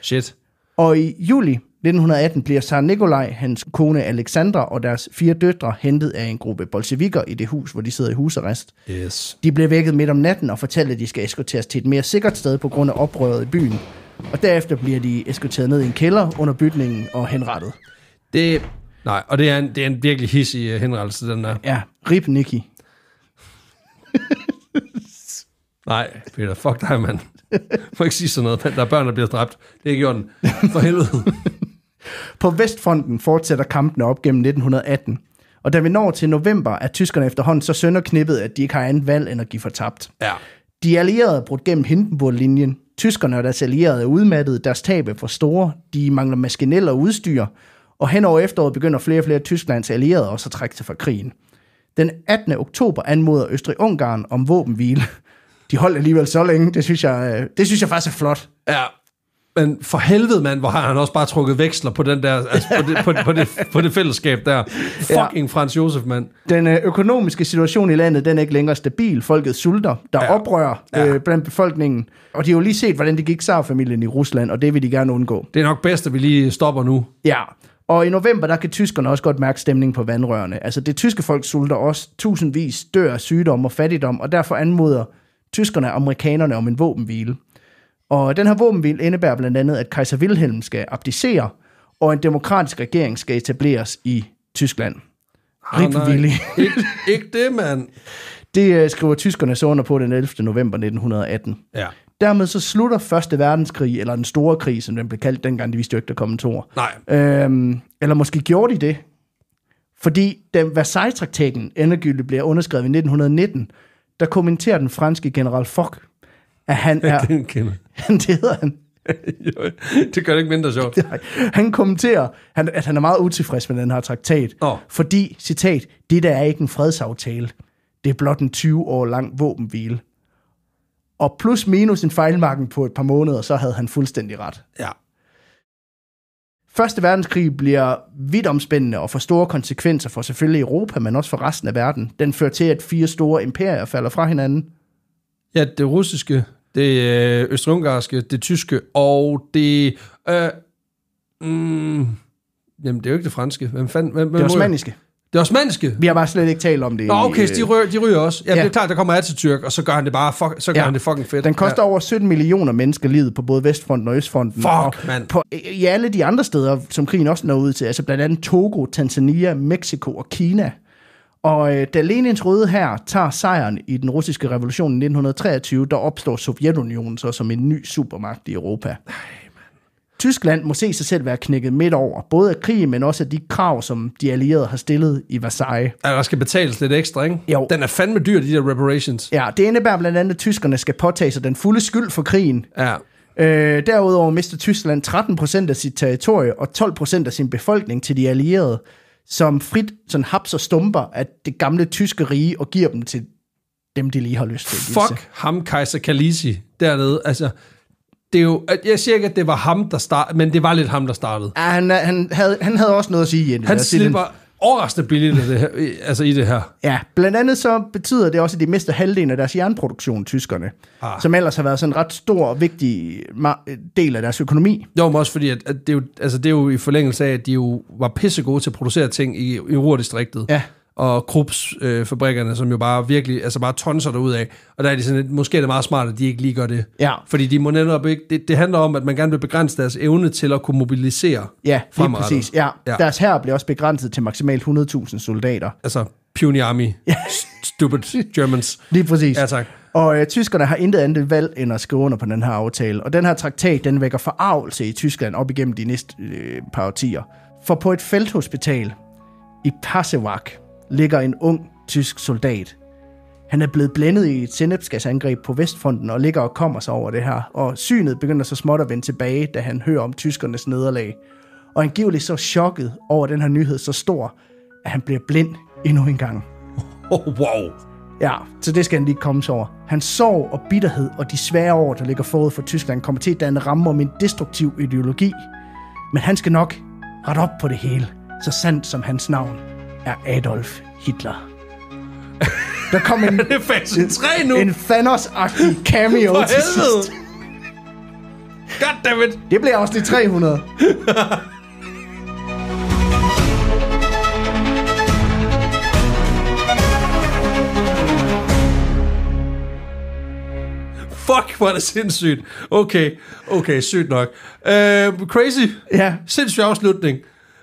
Speaker 1: Shit.
Speaker 2: Og i juli 1918 bliver Tsar Nikolaj, hans kone Alexandra og deres fire døtre hentet af en gruppe bolsjevikker i det hus, hvor de sidder i husarrest.
Speaker 1: Yes.
Speaker 2: De bliver vækket midt om natten og fortæller, at de skal eskorteres til et mere sikkert sted på grund af oprøret i byen. Og derefter bliver de eskorteret ned i en kælder under bygningen og henrettet.
Speaker 1: Det, nej, og det er en, det er en virkelig hissig uh, henrettelse, den der.
Speaker 2: Ja, rip Nicky.
Speaker 1: Nej, Peter, fuck dig, mand. Må ikke sige sådan noget, mand. Der er børn, der bliver dræbt. Det er ikke i orden. For helvede.
Speaker 2: På Vestfronten fortsætter kampene op gennem 1918. Og da vi når til november, er tyskerne efterhånden så sønderknippet, at de ikke har andet valg end at give for tabt.
Speaker 1: Ja.
Speaker 2: De allierede er brudt gennem Hindenburg-linjen. Tyskerne og deres allierede er udmattet, deres tab er for store, de mangler maskinel og udstyr, og hen over efteråret begynder flere og flere Tysklands allierede også at trække sig fra krigen. Den 18. oktober anmoder Østrig-Ungarn om våbenhvile. De holdt alligevel så længe, det synes jeg, øh, det synes jeg faktisk er flot.
Speaker 1: Ja. Men for helvede, mand, hvor har han også bare trukket veksler på den der, altså på det, på, på det, på det fællesskab der. Fucking ja. Frans Josef, mand.
Speaker 2: Den øh, økonomiske situation i landet, den er ikke længere stabil. Folket sulter. Der er
Speaker 1: Ja.
Speaker 2: oprør
Speaker 1: Ja.
Speaker 2: øh, blandt befolkningen. Og de har jo lige set, hvordan det gik zarfamilien i Rusland, og det vil de gerne undgå.
Speaker 1: Det er nok bedst, at vi lige stopper nu.
Speaker 2: Ja, og i november, der kan tyskerne også godt mærke stemningen på vandrørene. Altså det tyske folk sulter også. Tusindvis dør af sygdom og fattigdom, og derfor anmoder tyskerne og amerikanerne om en våbenhvile. Og den her våbenhvile indebærer blandt andet, at kejser Wilhelm skal abdicere, og en demokratisk regering skal etableres i Tyskland. Rip
Speaker 1: nej.
Speaker 2: Willy.
Speaker 1: ikke, ikke det, mand.
Speaker 2: Det øh, skriver tyskerne så under på den 11. november 1918.
Speaker 1: Ja.
Speaker 2: Dermed så slutter Første Verdenskrig, eller den store krig, som den blev kaldt dengang, de vidste jo ikke, der kom en tor.
Speaker 1: Nej.
Speaker 2: Øhm, eller måske gjorde de det. Fordi da Versailles-traktaten endegyldigt bliver underskrevet i 1919, der kommenterer den franske general Foch, at han er...
Speaker 1: Den kender.
Speaker 2: det hedder han.
Speaker 1: Jo, det gør det ikke mindre sjovt.
Speaker 2: Nej, Han kommenterer, han- at han er meget utilfreds med den her traktat,
Speaker 1: Åh.
Speaker 2: fordi, citat, det der er ikke en fredsaftale. Det er blot en 20 år lang våbenhvile. Og plus minus en fejlmarken på et par måneder, så havde han fuldstændig ret.
Speaker 1: Ja.
Speaker 2: Første verdenskrig bliver vidt omspændende og får store konsekvenser for selvfølgelig Europa, men også for resten af verden. Den fører til, at fire store imperier falder fra hinanden.
Speaker 1: Ja, det russiske, det øh, østrig-ungarske, det tyske, og det... Øh, mm, jamen, det er jo ikke det franske. Hvem fanden, hvem, hvem
Speaker 2: Det osmaniske.
Speaker 1: Det osmanniske?
Speaker 2: Vi har bare slet ikke talt om det.
Speaker 1: Nå, okay, så de ryger, de ryger også. Ja, ja,
Speaker 2: Ja.
Speaker 1: det er klart, der kommer Atatürk, og så gør han det bare fuck, så gør
Speaker 2: Ja.
Speaker 1: han det fucking fedt.
Speaker 2: Den koster over 17 millioner mennesker livet på både Vestfronten og Østfronten.
Speaker 1: Fuck, mand.
Speaker 2: På, I alle de andre steder, som krigen også når ud til, altså blandt andet Togo, Tanzania, Mexico og Kina. Og øh, da Lenins røde her tager sejren i den russiske revolution i 1923, der opstår Sovjetunionen så som en ny supermagt i Europa. Tyskland må se sig selv være knækket midt over, både af krigen, men også af de krav, som de allierede har stillet i Versailles.
Speaker 1: Ja, der skal betales lidt ekstra, ikke?
Speaker 2: Jo.
Speaker 1: Den er fandme dyr, de der reparations.
Speaker 2: Ja, det indebærer blandt andet, at tyskerne skal påtage sig den fulde skyld for krigen,
Speaker 1: Ja.
Speaker 2: Øh, derudover mister Tyskland 13% af sit territorie og 12% af sin befolkning til de allierede, som frit sådan hapser stumper af det gamle tyske rige og giver dem til dem, de lige har lyst til.
Speaker 1: Fuck ham, Kaiser Kalisi, dernede. Altså, det er jo, at jeg siger ikke, at det var ham, der startede, men det var lidt ham, der startede.
Speaker 2: Ja, han, han, havde, han havde også noget at sige det.
Speaker 1: Han slipper overraskende billigt det her, altså i det her.
Speaker 2: Ja, blandt andet så betyder det også, at de mister halvdelen af deres jernproduktion, tyskerne.
Speaker 1: Ah.
Speaker 2: Som ellers har været sådan en ret stor og vigtig del af deres økonomi.
Speaker 1: Jo, men også fordi, at, at det, er jo, altså det er jo i forlængelse af, at de jo var pissegode til at producere ting i, i Ruhrdistriktet.
Speaker 2: Ja.
Speaker 1: Og Krups øh, som jo bare virkelig, altså bare tonser derud af. Og der er de sådan lidt, måske er det meget smart, at de ikke lige gør det.
Speaker 2: Ja.
Speaker 1: Fordi de må netop ikke, det, det handler om, at man gerne vil begrænse deres evne til at kunne mobilisere.
Speaker 2: Ja, lige præcis. Ja.
Speaker 1: Ja.
Speaker 2: Deres her blev også begrænset til maksimalt 100.000 soldater.
Speaker 1: Altså, puny army. Stupid Germans.
Speaker 2: Lige præcis.
Speaker 1: Ja, tak.
Speaker 2: Og øh, tyskerne har intet andet valg end at skrive under på den her aftale. Og den her traktat, den vækker forarvelse i Tyskland op igennem de næste øh, par årtier. For på et felthospital i Pasewak ligger en ung tysk soldat. Han er blevet blændet i et sennepsgasangreb på Vestfronten og ligger og kommer sig over det her. Og synet begynder så småt at vende tilbage, da han hører om tyskernes nederlag. Og angiveligt så chokket over den her nyhed så stor, at han bliver blind endnu en gang.
Speaker 1: Oh, wow.
Speaker 2: Ja, så det skal han lige komme sig over. Hans sorg og bitterhed og de svære år, der ligger forud for Tyskland, kommer til at danne ramme om en destruktiv ideologi. Men han skal nok rette op på det hele, så sandt som hans navn er Adolf Hitler. Der kom en,
Speaker 1: Det er fase 3 nu.
Speaker 2: en Thanos-agtig cameo
Speaker 1: For
Speaker 2: til
Speaker 1: helvede.
Speaker 2: sidst.
Speaker 1: Goddammit.
Speaker 2: Det bliver også de 300.
Speaker 1: Fuck, hvor er det sindssygt. Okay, okay, sygt nok. Uh, crazy.
Speaker 2: Ja,
Speaker 1: Sindssyg afslutning.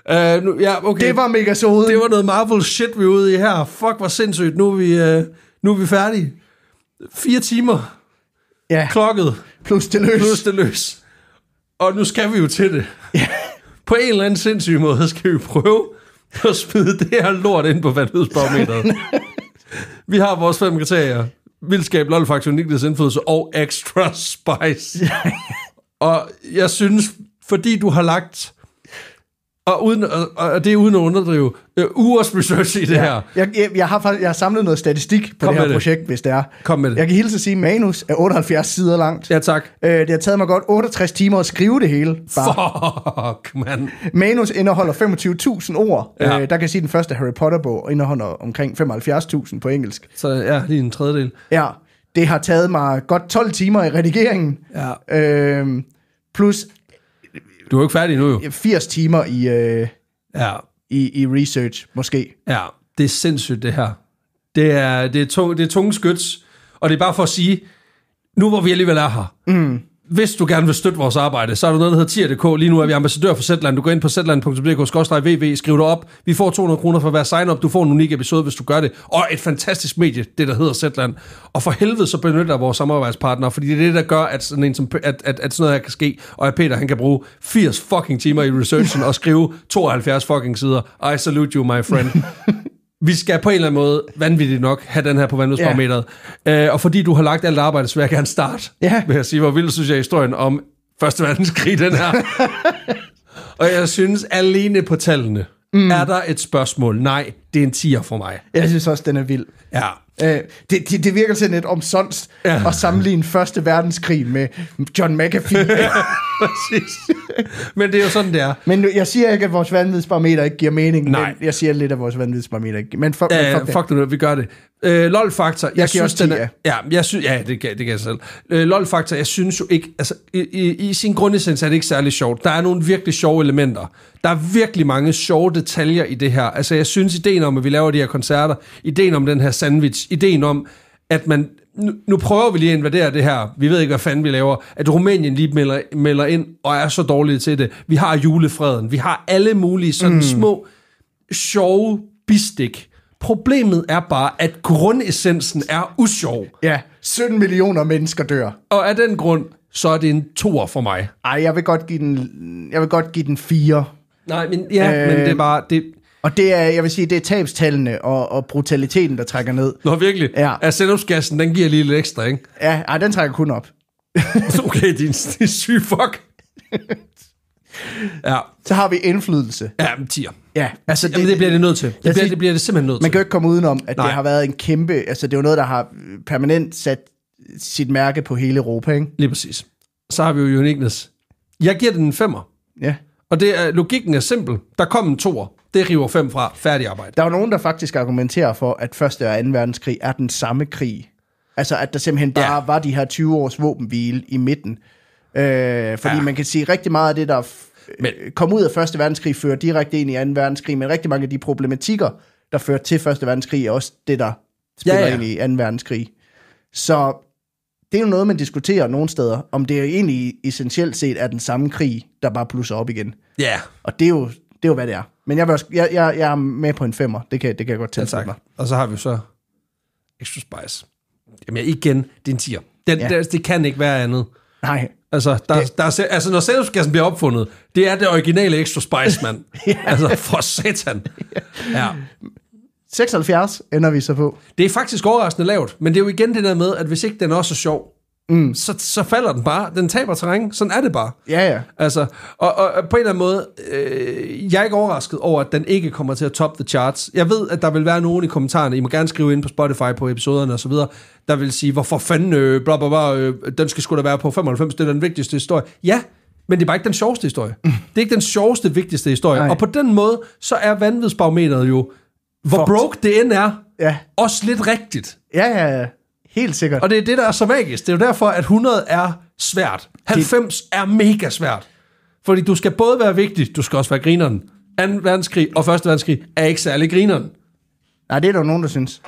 Speaker 1: Uh, nu, ja, okay.
Speaker 2: det var mega sodet.
Speaker 1: det var noget Marvel shit, vi er ude i her. Fuck, hvor sindssygt. Nu er vi, uh, nu er vi færdige. Fire timer
Speaker 2: Ja,
Speaker 1: klokket.
Speaker 2: plus det løs.
Speaker 1: Plus det løs. Og nu skal vi jo til det. På en eller anden sindssyg måde skal vi prøve at smide det her lort ind på vandhedsbarometeret. vi har vores fem kriterier. Vildskab, lolfaktor, unikkens indflydelse og extra spice. og jeg synes, fordi du har lagt, og, uden, og, og det er uden at underdrive, øh, ugers research i det her.
Speaker 2: Jeg, jeg, jeg, har faktisk, jeg har samlet noget statistik på
Speaker 1: Kom
Speaker 2: det her
Speaker 1: det.
Speaker 2: projekt, hvis det er.
Speaker 1: Kom med det.
Speaker 2: Jeg kan hilse at sige, at manus er 78 sider langt.
Speaker 1: Ja, tak.
Speaker 2: Øh, det har taget mig godt 68 timer at skrive det hele. Bare.
Speaker 1: Fuck, mand.
Speaker 2: Manus indeholder 25.000 ord.
Speaker 1: Ja.
Speaker 2: Ja. Øh, der kan sige, at den første Harry Potter-bog indeholder omkring 75.000 på engelsk.
Speaker 1: Så ja, lige en tredjedel.
Speaker 2: Ja, det har taget mig godt 12 timer i redigeringen.
Speaker 1: Ja.
Speaker 2: Øh, plus
Speaker 1: Du er jo ikke færdig nu, jo.
Speaker 2: 80 timer i, øh,
Speaker 1: Ja,
Speaker 2: i, i research, måske.
Speaker 1: Ja, det er sindssygt det her. Det er, det er, tung, det er tunge skyts, og det er bare for at sige, nu hvor vi alligevel er her, mm hvis du gerne vil støtte vores arbejde, så er der noget, der hedder tier.dk. Lige nu er vi ambassadør for Zetland. Du går ind på zetland.dk-vv, skriv dig op. Vi får 200 kroner for hver sign-up. Du får en unik episode, hvis du gør det. Og et fantastisk medie, det der hedder Zetland. Og for helvede, så benytter vores samarbejdspartnere, fordi det er det, der gør, at sådan, en som, at, at, at sådan noget her kan ske. Og at Peter, han kan bruge 80 fucking timer i researchen og skrive 72 fucking sider. I salute you, my friend. vi skal på en eller anden måde, vanvittigt nok, have den her på vandløbsbarometeret. Yeah. Øh, og fordi du har lagt alt arbejde, så vil jeg gerne starte
Speaker 2: Ja.
Speaker 1: med at sige, hvor vildt synes jeg historien om Første Verdenskrig, den her. og jeg synes, alene på tallene, mm. er der et spørgsmål. Nej, det er en tier for mig.
Speaker 2: Jeg synes også, den er vild.
Speaker 1: Ja.
Speaker 2: Øh, det, det, det virker sådan lidt omsonst
Speaker 1: Ja.
Speaker 2: ja. at sammenligne Første Verdenskrig med John McAfee.
Speaker 1: Præcis. Men det er jo sådan, det er.
Speaker 2: men nu- jeg siger ikke, at vores vanvidsbarometer ikke giver mening.
Speaker 1: Nej.
Speaker 2: Men jeg siger lidt, at vores vanvidsbarometer ikke Men, for, men
Speaker 1: Ja,
Speaker 2: fuck,
Speaker 1: fuck det, vi gør det. Øh, LOL-faktor, jeg, jeg
Speaker 2: giver
Speaker 1: synes,
Speaker 2: også
Speaker 1: den
Speaker 2: 10,
Speaker 1: er, ja, jeg synes, ja, det kan, det kan jeg selv. Øh, LOL-faktor, jeg synes jo ikke, altså, i, i, i sin grundessens er det ikke særlig sjovt. Der er nogle virkelig sjove elementer. Der er virkelig mange sjove detaljer i det her. Altså, jeg synes, ideen om, at vi laver de her koncerter, ideen om den her sandwich, ideen om, at man, nu, nu prøver vi lige at invadere det her, vi ved ikke, hvad fanden vi laver, at Rumænien lige melder, melder ind, og er så dårlige til det. Vi har julefreden, vi har alle mulige sådan mm. små, sjove bistik. Problemet er bare, at grundessensen er usjov.
Speaker 2: Ja, 17 millioner mennesker dør.
Speaker 1: Og af den grund, så er det en toer for mig.
Speaker 2: Ej, jeg vil godt give den, jeg vil godt give den 4.
Speaker 1: Nej, men ja, øh...
Speaker 2: Øh.
Speaker 1: men det er bare... Det...
Speaker 2: Og det er, jeg vil sige, det er tabstallene og, og brutaliteten, der trækker ned.
Speaker 1: Nå, virkelig.
Speaker 2: Ja.
Speaker 1: At sendumsgassen, den giver lige lidt ekstra, ikke?
Speaker 2: Ja, ej, den trækker kun op.
Speaker 1: Okay, din, din syge fuck. ja,
Speaker 2: Så har vi indflydelse.
Speaker 1: ja, men tier.
Speaker 2: Ja, altså
Speaker 1: Jamen, det bliver det nødt til. Det bliver,
Speaker 2: siger-
Speaker 1: det bliver det simpelthen nødt
Speaker 2: Man
Speaker 1: til.
Speaker 2: kan jo ikke komme udenom, at
Speaker 1: Nej.
Speaker 2: det har været en kæmpe... Altså, det er jo noget, der har permanent sat sit mærke på hele Europa, ikke?
Speaker 1: Lige præcis. Så har vi jo uniqueness. Jeg giver den en femmer.
Speaker 2: Ja.
Speaker 1: Og det er, logikken er simpel. Der kom en toer. Det river fem fra. Færdig arbejde.
Speaker 2: Der er jo nogen, der faktisk argumenterer for, at 1. og 2. verdenskrig er den samme krig. Altså, at der simpelthen bare
Speaker 1: ja.
Speaker 2: var de her 20 års våbenhvile i midten. Øh, fordi
Speaker 1: Ja.
Speaker 2: ja. man kan sige, rigtig meget af det, der
Speaker 1: Men-
Speaker 2: kom ud af 1. verdenskrig, fører direkte ind i 2. verdenskrig, men rigtig mange af de problematikker, der fører til 1. verdenskrig, er også det, der spiller
Speaker 1: Ja,
Speaker 2: ja,
Speaker 1: ja.
Speaker 2: ja. ind i 2. verdenskrig. Så det er jo noget, man diskuterer nogle steder, om det egentlig essentielt set er den samme krig, der bare plusser op igen.
Speaker 1: Ja,
Speaker 2: Og det er jo, det er jo hvad det er. Men jeg, vil også, jeg, jeg, jeg er med på en femmer. Det kan, det kan jeg godt
Speaker 1: ja
Speaker 2: tilslutte
Speaker 1: tak.
Speaker 2: mig.
Speaker 1: Og så har vi så Extra Spice. Jamen igen, det er en tier. Den, ja.
Speaker 2: Ja.
Speaker 1: det, det kan ikke være andet.
Speaker 2: Nej,
Speaker 1: Altså, der, der er, altså når selvskassen bliver opfundet, det er det originale Extra Spice, mand. Altså, for satan. Ja.
Speaker 2: 76 ender vi så på.
Speaker 1: Det er faktisk overraskende lavt, men det er jo igen det der med, at hvis ikke den er så sjov, mm. så, så falder den bare. Den taber terræn. Sådan er det bare.
Speaker 2: Ja, ja.
Speaker 1: Altså, og, og, og på en eller anden måde, øh, jeg er ikke overrasket over, at den ikke kommer til at top the charts. Jeg ved, at der vil være nogen i kommentarerne, I må gerne skrive ind på Spotify på episoderne og så videre, der vil sige, hvorfor fanden, øh, bla bla bla, øh, den skal sgu da være på 95, det er den vigtigste historie. Ja, men det er bare ikke den sjoveste historie. Det er ikke den sjoveste, vigtigste historie.
Speaker 2: Nej.
Speaker 1: Og på den måde, så er vanvidsbarometeret jo, hvor
Speaker 2: Fucked.
Speaker 1: broke det end er,
Speaker 2: Ja,
Speaker 1: også lidt rigtigt.
Speaker 2: ja, ja. ja. Helt sikkert.
Speaker 1: Og det er det, der er så magisk. Det er jo derfor, at 100 er svært. 90 det... er mega svært. Fordi du skal både være vigtig, du skal også være grineren. 2. verdenskrig og 1. verdenskrig er ikke særlig grineren.
Speaker 2: Nej, det er der jo nogen, der synes.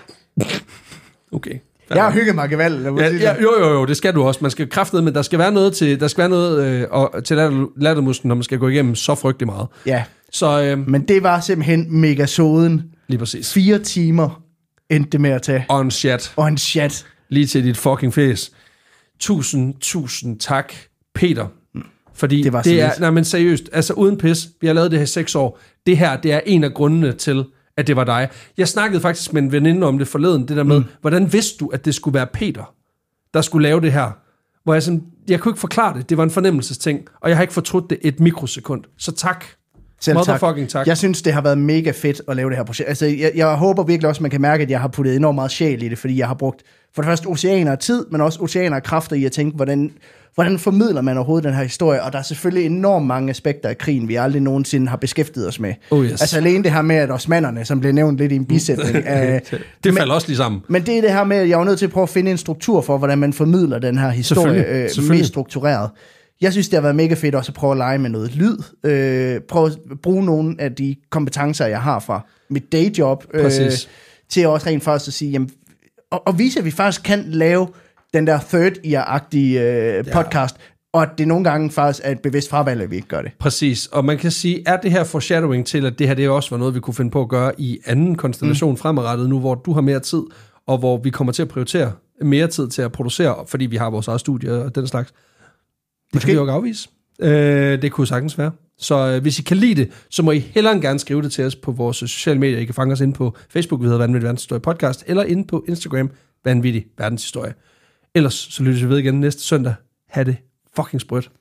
Speaker 1: Okay.
Speaker 2: Jeg har hygget mig gevaldigt.
Speaker 1: Ja, ja, jo, jo, jo, det skal du også. Man skal kraftede, men der skal være noget til, der skal være noget øh, og, til latter, lattermusken, når man skal gå igennem så frygtelig meget.
Speaker 2: ja.
Speaker 1: Så øh,
Speaker 2: Men det var simpelthen megasoden.
Speaker 1: lige præcis.
Speaker 2: Fire timer endte det med at tage.
Speaker 1: On chat.
Speaker 2: Og en chat.
Speaker 1: Lige til dit fucking face. Tusind, tusind tak, Peter. Fordi
Speaker 2: Det var
Speaker 1: det er, nej, men seriøst, altså uden pis, vi har lavet det her i seks år. Det her, det er en af grundene til, at det var dig. Jeg snakkede faktisk med en veninde om det forleden, det der med, mm. hvordan vidste du, at det skulle være Peter, der skulle lave det her? Hvor jeg sådan, jeg kunne ikke forklare det, det var en fornemmelsesting, og jeg har ikke fortrudt det et mikrosekund. Så tak.
Speaker 2: Selv
Speaker 1: Motherfucking tak.
Speaker 2: Jeg synes, det har været mega fedt at lave det her projekt. Altså, jeg, jeg håber virkelig også, at man kan mærke, at jeg har puttet enormt meget sjæl i det, fordi jeg har brugt for det første oceaner af tid, men også oceaner af kræfter i at tænke, hvordan, hvordan formidler man overhovedet den her historie? Og der er selvfølgelig enormt mange aspekter af krigen, vi aldrig nogensinde har beskæftiget os med.
Speaker 1: Oh, yes.
Speaker 2: Altså alene det her med, at osmanderne, som blev nævnt lidt i en bisætning, øh,
Speaker 1: Det falder også lige sammen.
Speaker 2: men det er det her med, at jeg er nødt til at prøve at finde en struktur for, hvordan man formidler den her historie
Speaker 1: Selvfølgelig,
Speaker 2: øh,
Speaker 1: selvfølgelig.
Speaker 2: mest struktureret. Jeg synes, det har været mega fedt også at prøve at lege med noget lyd. Øh, prøve at bruge nogle af de kompetencer, jeg har fra mit dayjob, øh,
Speaker 1: Præcis.
Speaker 2: til også rent faktisk at sige, jamen, og, og vise, at vi faktisk kan lave den der third year-agtige øh, podcast, Og at det nogle gange faktisk er et bevidst fravalg, at vi ikke gør det.
Speaker 1: Præcis, og man kan sige, er det her foreshadowing til, at det her det også var noget, vi kunne finde på at gøre i anden konstellation mm. fremadrettet nu, hvor du har mere tid, og hvor vi kommer til at prioritere mere tid til at producere, fordi vi har vores eget studie og den slags. Det kan vi jo ikke afvise. Øh, det kunne sagtens være. Så øh, hvis I kan lide det, så må I hellere gerne skrive det til os på vores sociale medier. I kan fange os ind på Facebook, vi hedder Vanvittig Verdenshistorie Podcast, eller inde på Instagram, Vanvittig Verdenshistorie. Ellers så lyttes vi ved igen næste søndag. Ha' det fucking sprødt.